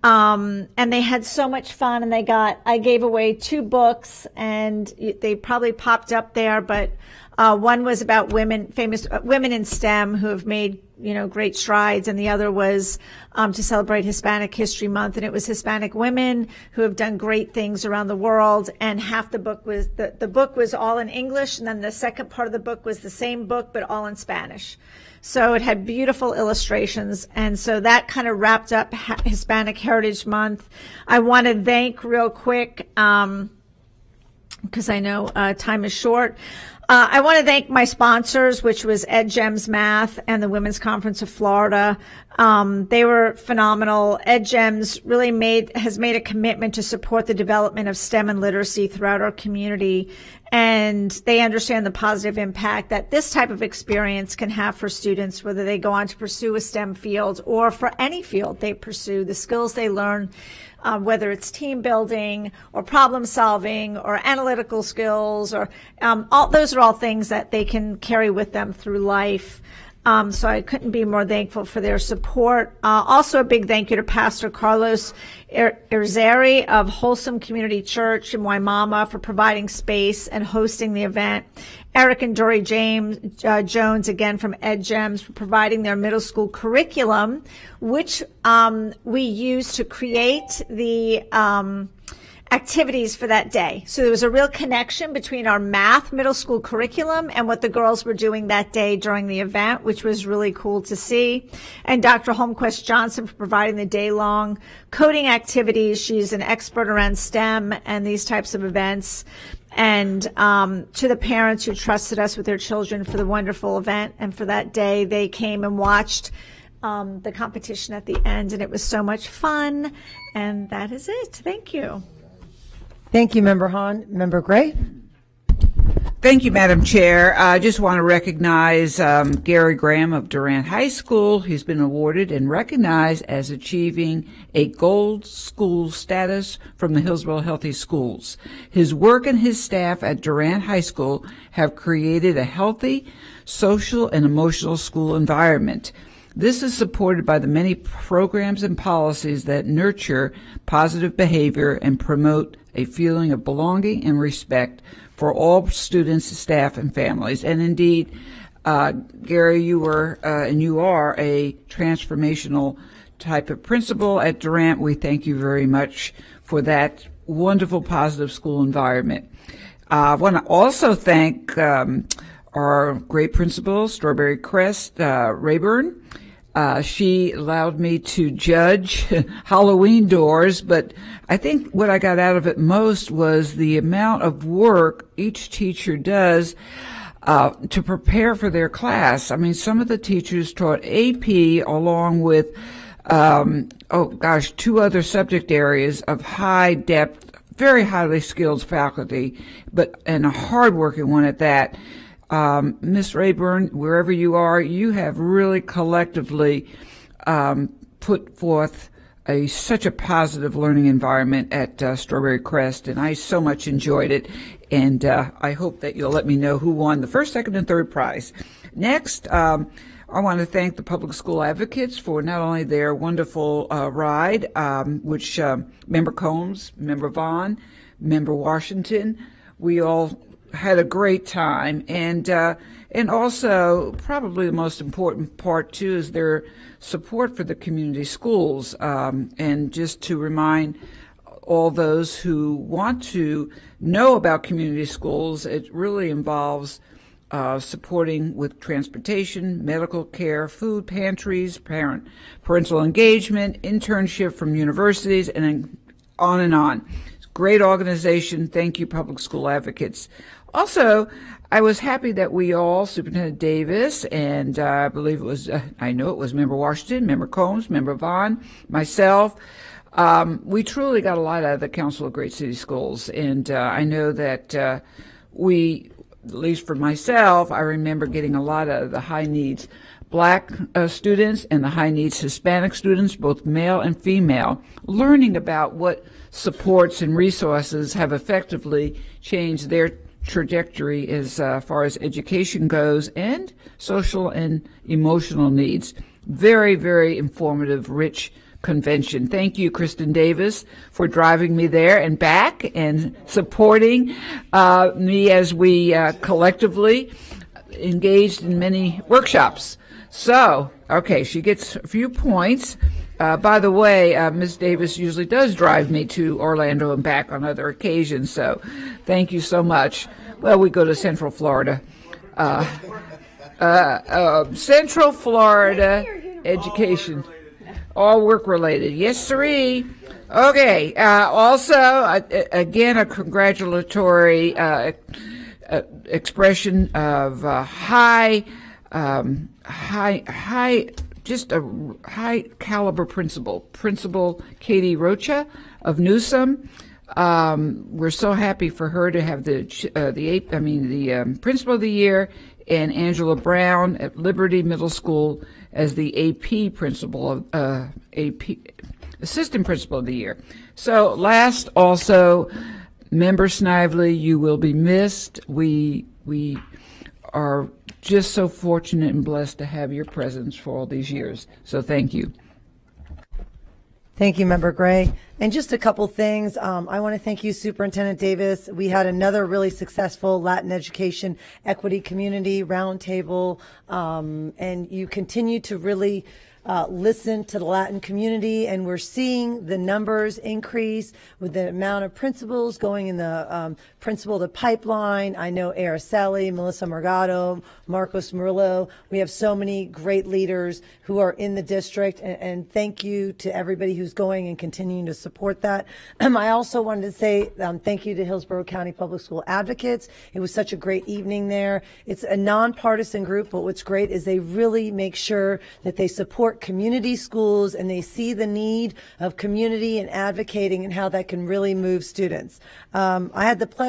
Um, and they had so much fun and they got, I gave away two books and they probably popped up there, but, uh, one was about women, famous uh, women in STEM who have made, you know, great strides. And the other was, um, to celebrate Hispanic History Month. And it was Hispanic women who have done great things around the world. And half the book was, the, the book was all in English. And then the second part of the book was the same book, but all in Spanish. So it had beautiful illustrations. And so that kind of wrapped up Hispanic Heritage Month. I want to thank real quick, um, because I know uh, time is short. Uh, I want to thank my sponsors, which was EdGems Math and the Women's Conference of Florida. Um, they were phenomenal. EdGems really made has made a commitment to support the development of STEM and literacy throughout our community, and they understand the positive impact that this type of experience can have for students, whether they go on to pursue a STEM field or for any field they pursue. The skills they learn um, whether it's team building or problem solving or analytical skills or um, all those are all things that they can carry with them through life. Um, so I couldn't be more thankful for their support. Uh, also, a big thank you to Pastor Carlos Irizarry of Wholesome Community Church in Wimauma for providing space and hosting the event. Eric and Dory James uh, Jones, again from EdGems, for providing their middle school curriculum, which um, we use to create the um, activities for that day. So there was a real connection between our math middle school curriculum and what the girls were doing that day during the event, which was really cool to see. And Dr. Holmquist Johnson for providing the day long coding activities. She's an expert around STEM and these types of events. And um, to the parents who trusted us with their children for the wonderful event and for that day, they came and watched um, the competition at the end, and it was so much fun. And that is it. Thank you. Thank you, Member Hahn. Member Gray? Thank you, Madam Chair. I just want to recognize um, Gary Graham of Durant High School. He's been awarded and recognized as achieving a gold school status from the Hillsborough Healthy Schools. His work and his staff at Durant High School have created a healthy, social, and emotional school environment. This is supported by the many programs and policies that nurture positive behavior and promote a feeling of belonging and respect for all students, staff, and families. And indeed, uh, Gary, you were uh, and you are a transformational type of principal at Durant. We thank you very much for that wonderful, positive school environment. Uh, I want to also thank um, our great principal, Strawberry Crest uh, Rayburn. Uh, she allowed me to judge Halloween doors, but I think what I got out of it most was the amount of work each teacher does uh, to prepare for their class. I mean, some of the teachers taught AP along with, um, oh gosh, two other subject areas of high depth very highly skilled faculty, but and a hardworking one at that. Um, Miss Rayburn, wherever you are, you have really collectively um, put forth a such a positive learning environment at uh, Strawberry Crest, and I so much enjoyed it. And uh, I hope that you'll let me know who won the first, second, and third prize. Next, um, I want to thank the public school advocates for not only their wonderful uh, ride, um, which um, Member Combs, Member Vaughan, Member Washington, we all had a great time, and uh, and also probably the most important part too is their support for the community schools, um, and just to remind all those who want to know about community schools, it really involves uh, supporting with transportation, medical care, food pantries, parent parental engagement, internship from universities, and on and on. Great organization. Thank you, public school advocates. Also, I was happy that we all, Superintendent Davis, and uh, I believe it was, uh, I know it was Member Washington, Member Combs, Member Vaughan, myself, um, we truly got a lot out of the Council of Great City Schools. And uh, I know that uh, we, at least for myself, I remember getting a lot of the high needs black uh, students and the high needs Hispanic students, both male and female, learning about what supports and resources have effectively changed their trajectory as uh, far as education goes and social and emotional needs. Very, very informative, rich convention. Thank you, Kristen Davis, for driving me there and back and supporting uh, me as we uh, collectively engaged in many workshops. So, okay, she gets a few points. Uh, by the way, uh, Ms. Davis usually does drive me to Orlando and back on other occasions, so thank you so much. Well, we go to Central Florida. Uh, uh, uh Central Florida education, all work related. Yes, sirree. Okay. Uh, also, uh, again, a congratulatory expression of high, um, high, high just a high caliber principal, Principal Katie Rocha of Newsome. Um, we're so happy for her to have the uh, the I mean the um, principal of the year and Angela Brown at Liberty Middle School as the AP principal of uh, AP assistant principal of the year. So last also, member Snively, you will be missed. We we are just so fortunate and blessed to have your presence for all these years. So thank you. Thank you, Member Gray. And just a couple things. Um, I want to thank you, Superintendent Davis. We had another really successful Latin education equity community roundtable, um, and you continue to really uh, listen to the Latin community, and we're seeing the numbers increase with the amount of principals going in the um, principal to pipeline. I know Araceli, Melissa Morgado, Marcos Murillo. We have so many great leaders who are in the district, and, and thank you to everybody who's going and continuing to support that. I also wanted to say um, thank you to Hillsborough County Public School Advocates. It was such a great evening there. It's a nonpartisan group, but what's great is they really make sure that they support support community schools and they see the need of community and advocating and how that can really move students. Um, I had the pleasure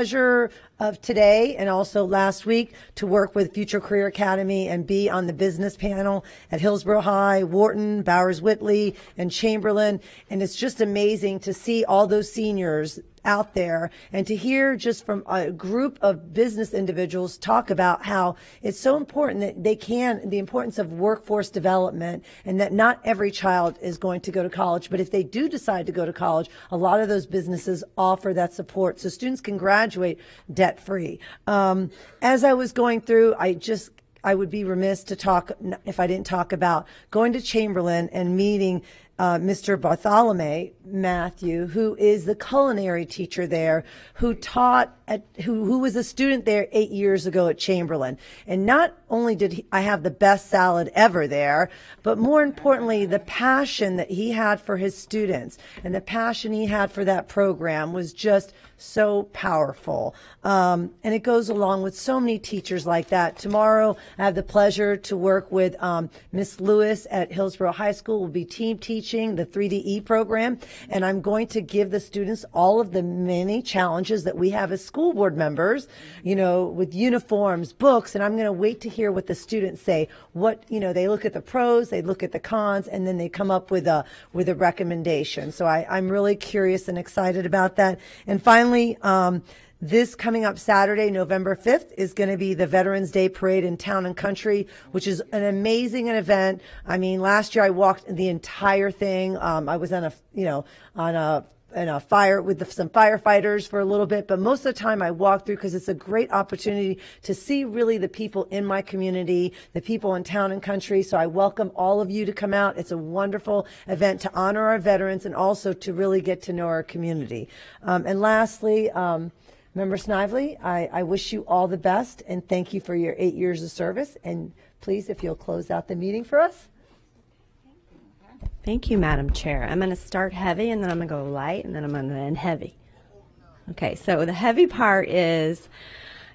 of today and also last week to work with Future Career Academy and be on the business panel at Hillsborough High, Wharton, Bowers Whitley, and Chamberlain. And it's just amazing to see all those seniors out there and to hear just from a group of business individuals talk about how it's so important that they can, the importance of workforce development and that not every child is going to go to college. But if they do decide to go to college, a lot of those businesses offer that support so students can graduate debt free. Um, as I was going through, I just I would be remiss to talk if I didn't talk about going to Chamberlain and meeting uh, Mr. Bartholomew Matthew, who is the culinary teacher there, who taught at, who, who was a student there eight years ago at Chamberlain. And not only did he, I have the best salad ever there, but more importantly, the passion that he had for his students and the passion he had for that program was just so powerful. Um, and it goes along with so many teachers like that. Tomorrow, I have the pleasure to work with um, Miss Lewis at Hillsborough High School. We'll be team teaching the 3DE program, and I'm going to give the students all of the many challenges that we have as school board members, you know, with uniforms, books, and I'm going to wait to hear what the students say. What, you know, they look at the pros, they look at the cons, and then they come up with a, with a recommendation. So I, I'm really curious and excited about that. And finally, um, this coming up Saturday, November 5th, is going to be the Veterans Day Parade in Town and Country, which is an amazing event. I mean, last year I walked the entire thing. Um, I was on a, you know, on a in a fire with the, some firefighters for a little bit, but most of the time I walk through because it's a great opportunity to see really the people in my community, the people in town and country. So I welcome all of you to come out. It's a wonderful event to honor our veterans and also to really get to know our community. Um, and lastly, um, Member Snively, I, I wish you all the best and thank you for your eight years of service. And please, if you'll close out the meeting for us. Thank you, Madam Chair. I'm going to start heavy and then I'm going to go light and then I'm going to end heavy. Okay, so the heavy part is,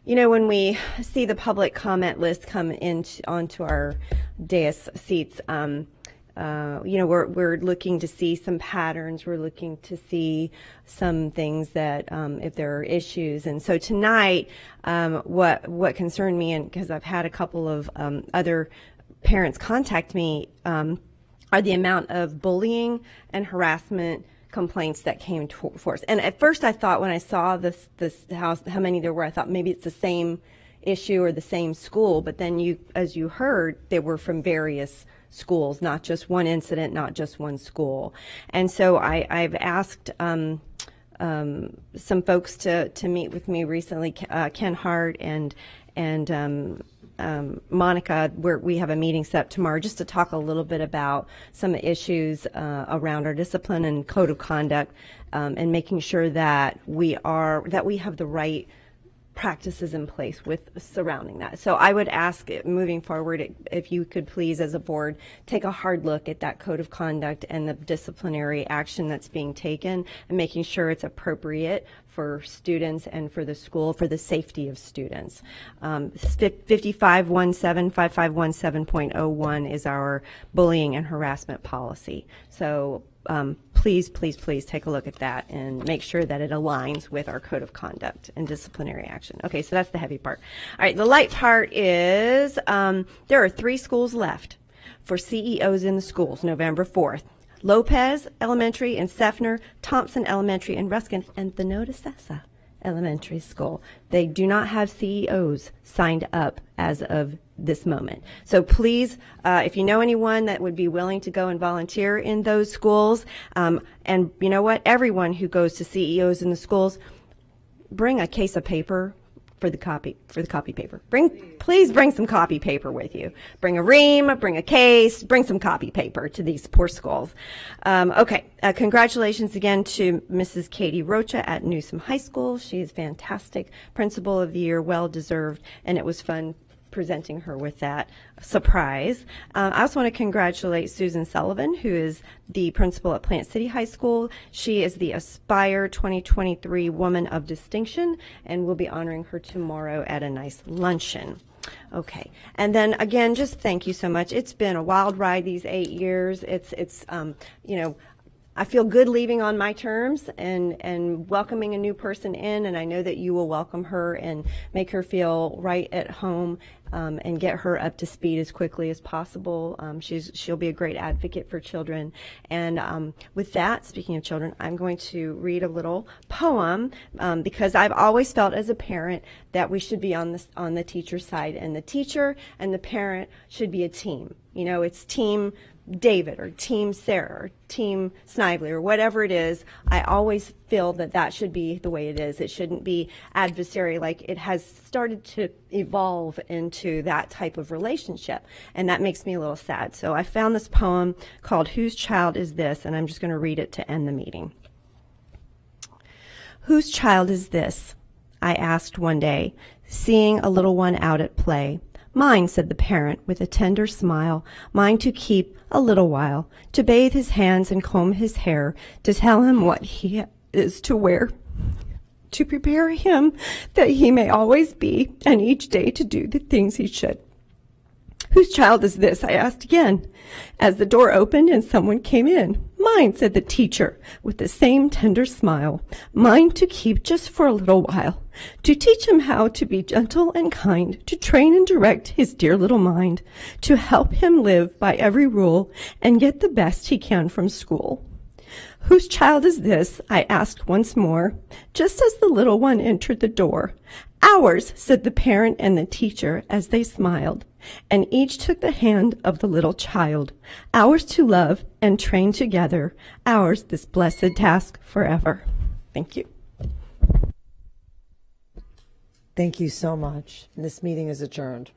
you know, when we see the public comment list come into onto our dais seats, um, uh, you know, we're, we're looking to see some patterns. We're looking to see some things that, um, if there are issues. And so tonight, um, what, what concerned me, and because I've had a couple of um, other parents contact me, um, are the amount of bullying and harassment complaints that came to force. And at first I thought when I saw this, this house, how many there were, I thought maybe it's the same issue or the same school. But then you, as you heard, they were from various schools, not just one incident, not just one school. And so I, I've asked um, um, some folks to, to meet with me recently, uh, Ken Hart and and um, um, Monica, we have a meeting set up tomorrow just to talk a little bit about some issues uh, around our discipline and code of conduct, um, and making sure that we are that we have the right practices in place with surrounding that. So I would ask moving forward if you could please as a board take a hard look at that code of conduct and the disciplinary action that's being taken and making sure it's appropriate for students and for the school for the safety of students. Um, 5517 is our bullying and harassment policy. So um, please, please, please take a look at that and make sure that it aligns with our code of conduct and disciplinary action. Okay, so that's the heavy part. All right, the light part is um, there are three schools left for CEOs in the schools November 4th. Lopez Elementary and Seffner, Thompson Elementary and Ruskin, and the Nodasessa Elementary School. They do not have CEOs signed up as of this moment. So please, uh, if you know anyone that would be willing to go and volunteer in those schools, um, and you know what, everyone who goes to CEOs in the schools, bring a case of paper for the copy for the copy paper. Bring please bring some copy paper with you. Bring a ream, bring a case, bring some copy paper to these poor schools. Um, okay, uh, congratulations again to Mrs. Katie Rocha at Newsome High School. She is fantastic, Principal of the Year, well deserved, and it was fun presenting her with that surprise. Uh, I also want to congratulate Susan Sullivan, who is the principal at Plant City High School. She is the Aspire 2023 Woman of Distinction, and we'll be honoring her tomorrow at a nice luncheon. Okay, and then again, just thank you so much. It's been a wild ride these eight years. It's it's um, you know I feel good leaving on my terms and, and welcoming a new person in, and I know that you will welcome her and make her feel right at home um, and get her up to speed as quickly as possible. Um, she's she'll be a great advocate for children. And um, with that, speaking of children, I'm going to read a little poem um, because I've always felt as a parent that we should be on the on the teacher side, and the teacher and the parent should be a team. You know, it's team David or Team Sarah or Team Snively or whatever it is, I always feel that that should be the way it is. It shouldn't be adversary like it has started to evolve into that type of relationship. And that makes me a little sad. So I found this poem called Whose Child Is This? And I'm just going to read it to end the meeting. Whose child is this? I asked one day, seeing a little one out at play. Mine, said the parent with a tender smile, mine to keep a little while, to bathe his hands and comb his hair, to tell him what he is to wear, to prepare him that he may always be, and each day to do the things he should. Whose child is this? I asked again. As the door opened and someone came in. Mine, said the teacher, with the same tender smile. Mine to keep just for a little while. To teach him how to be gentle and kind, to train and direct his dear little mind, to help him live by every rule and get the best he can from school. Whose child is this? I asked once more, just as the little one entered the door. Ours, said the parent and the teacher as they smiled, and each took the hand of the little child. Ours to love and train together, ours this blessed task forever. Thank you. Thank you so much. This meeting is adjourned.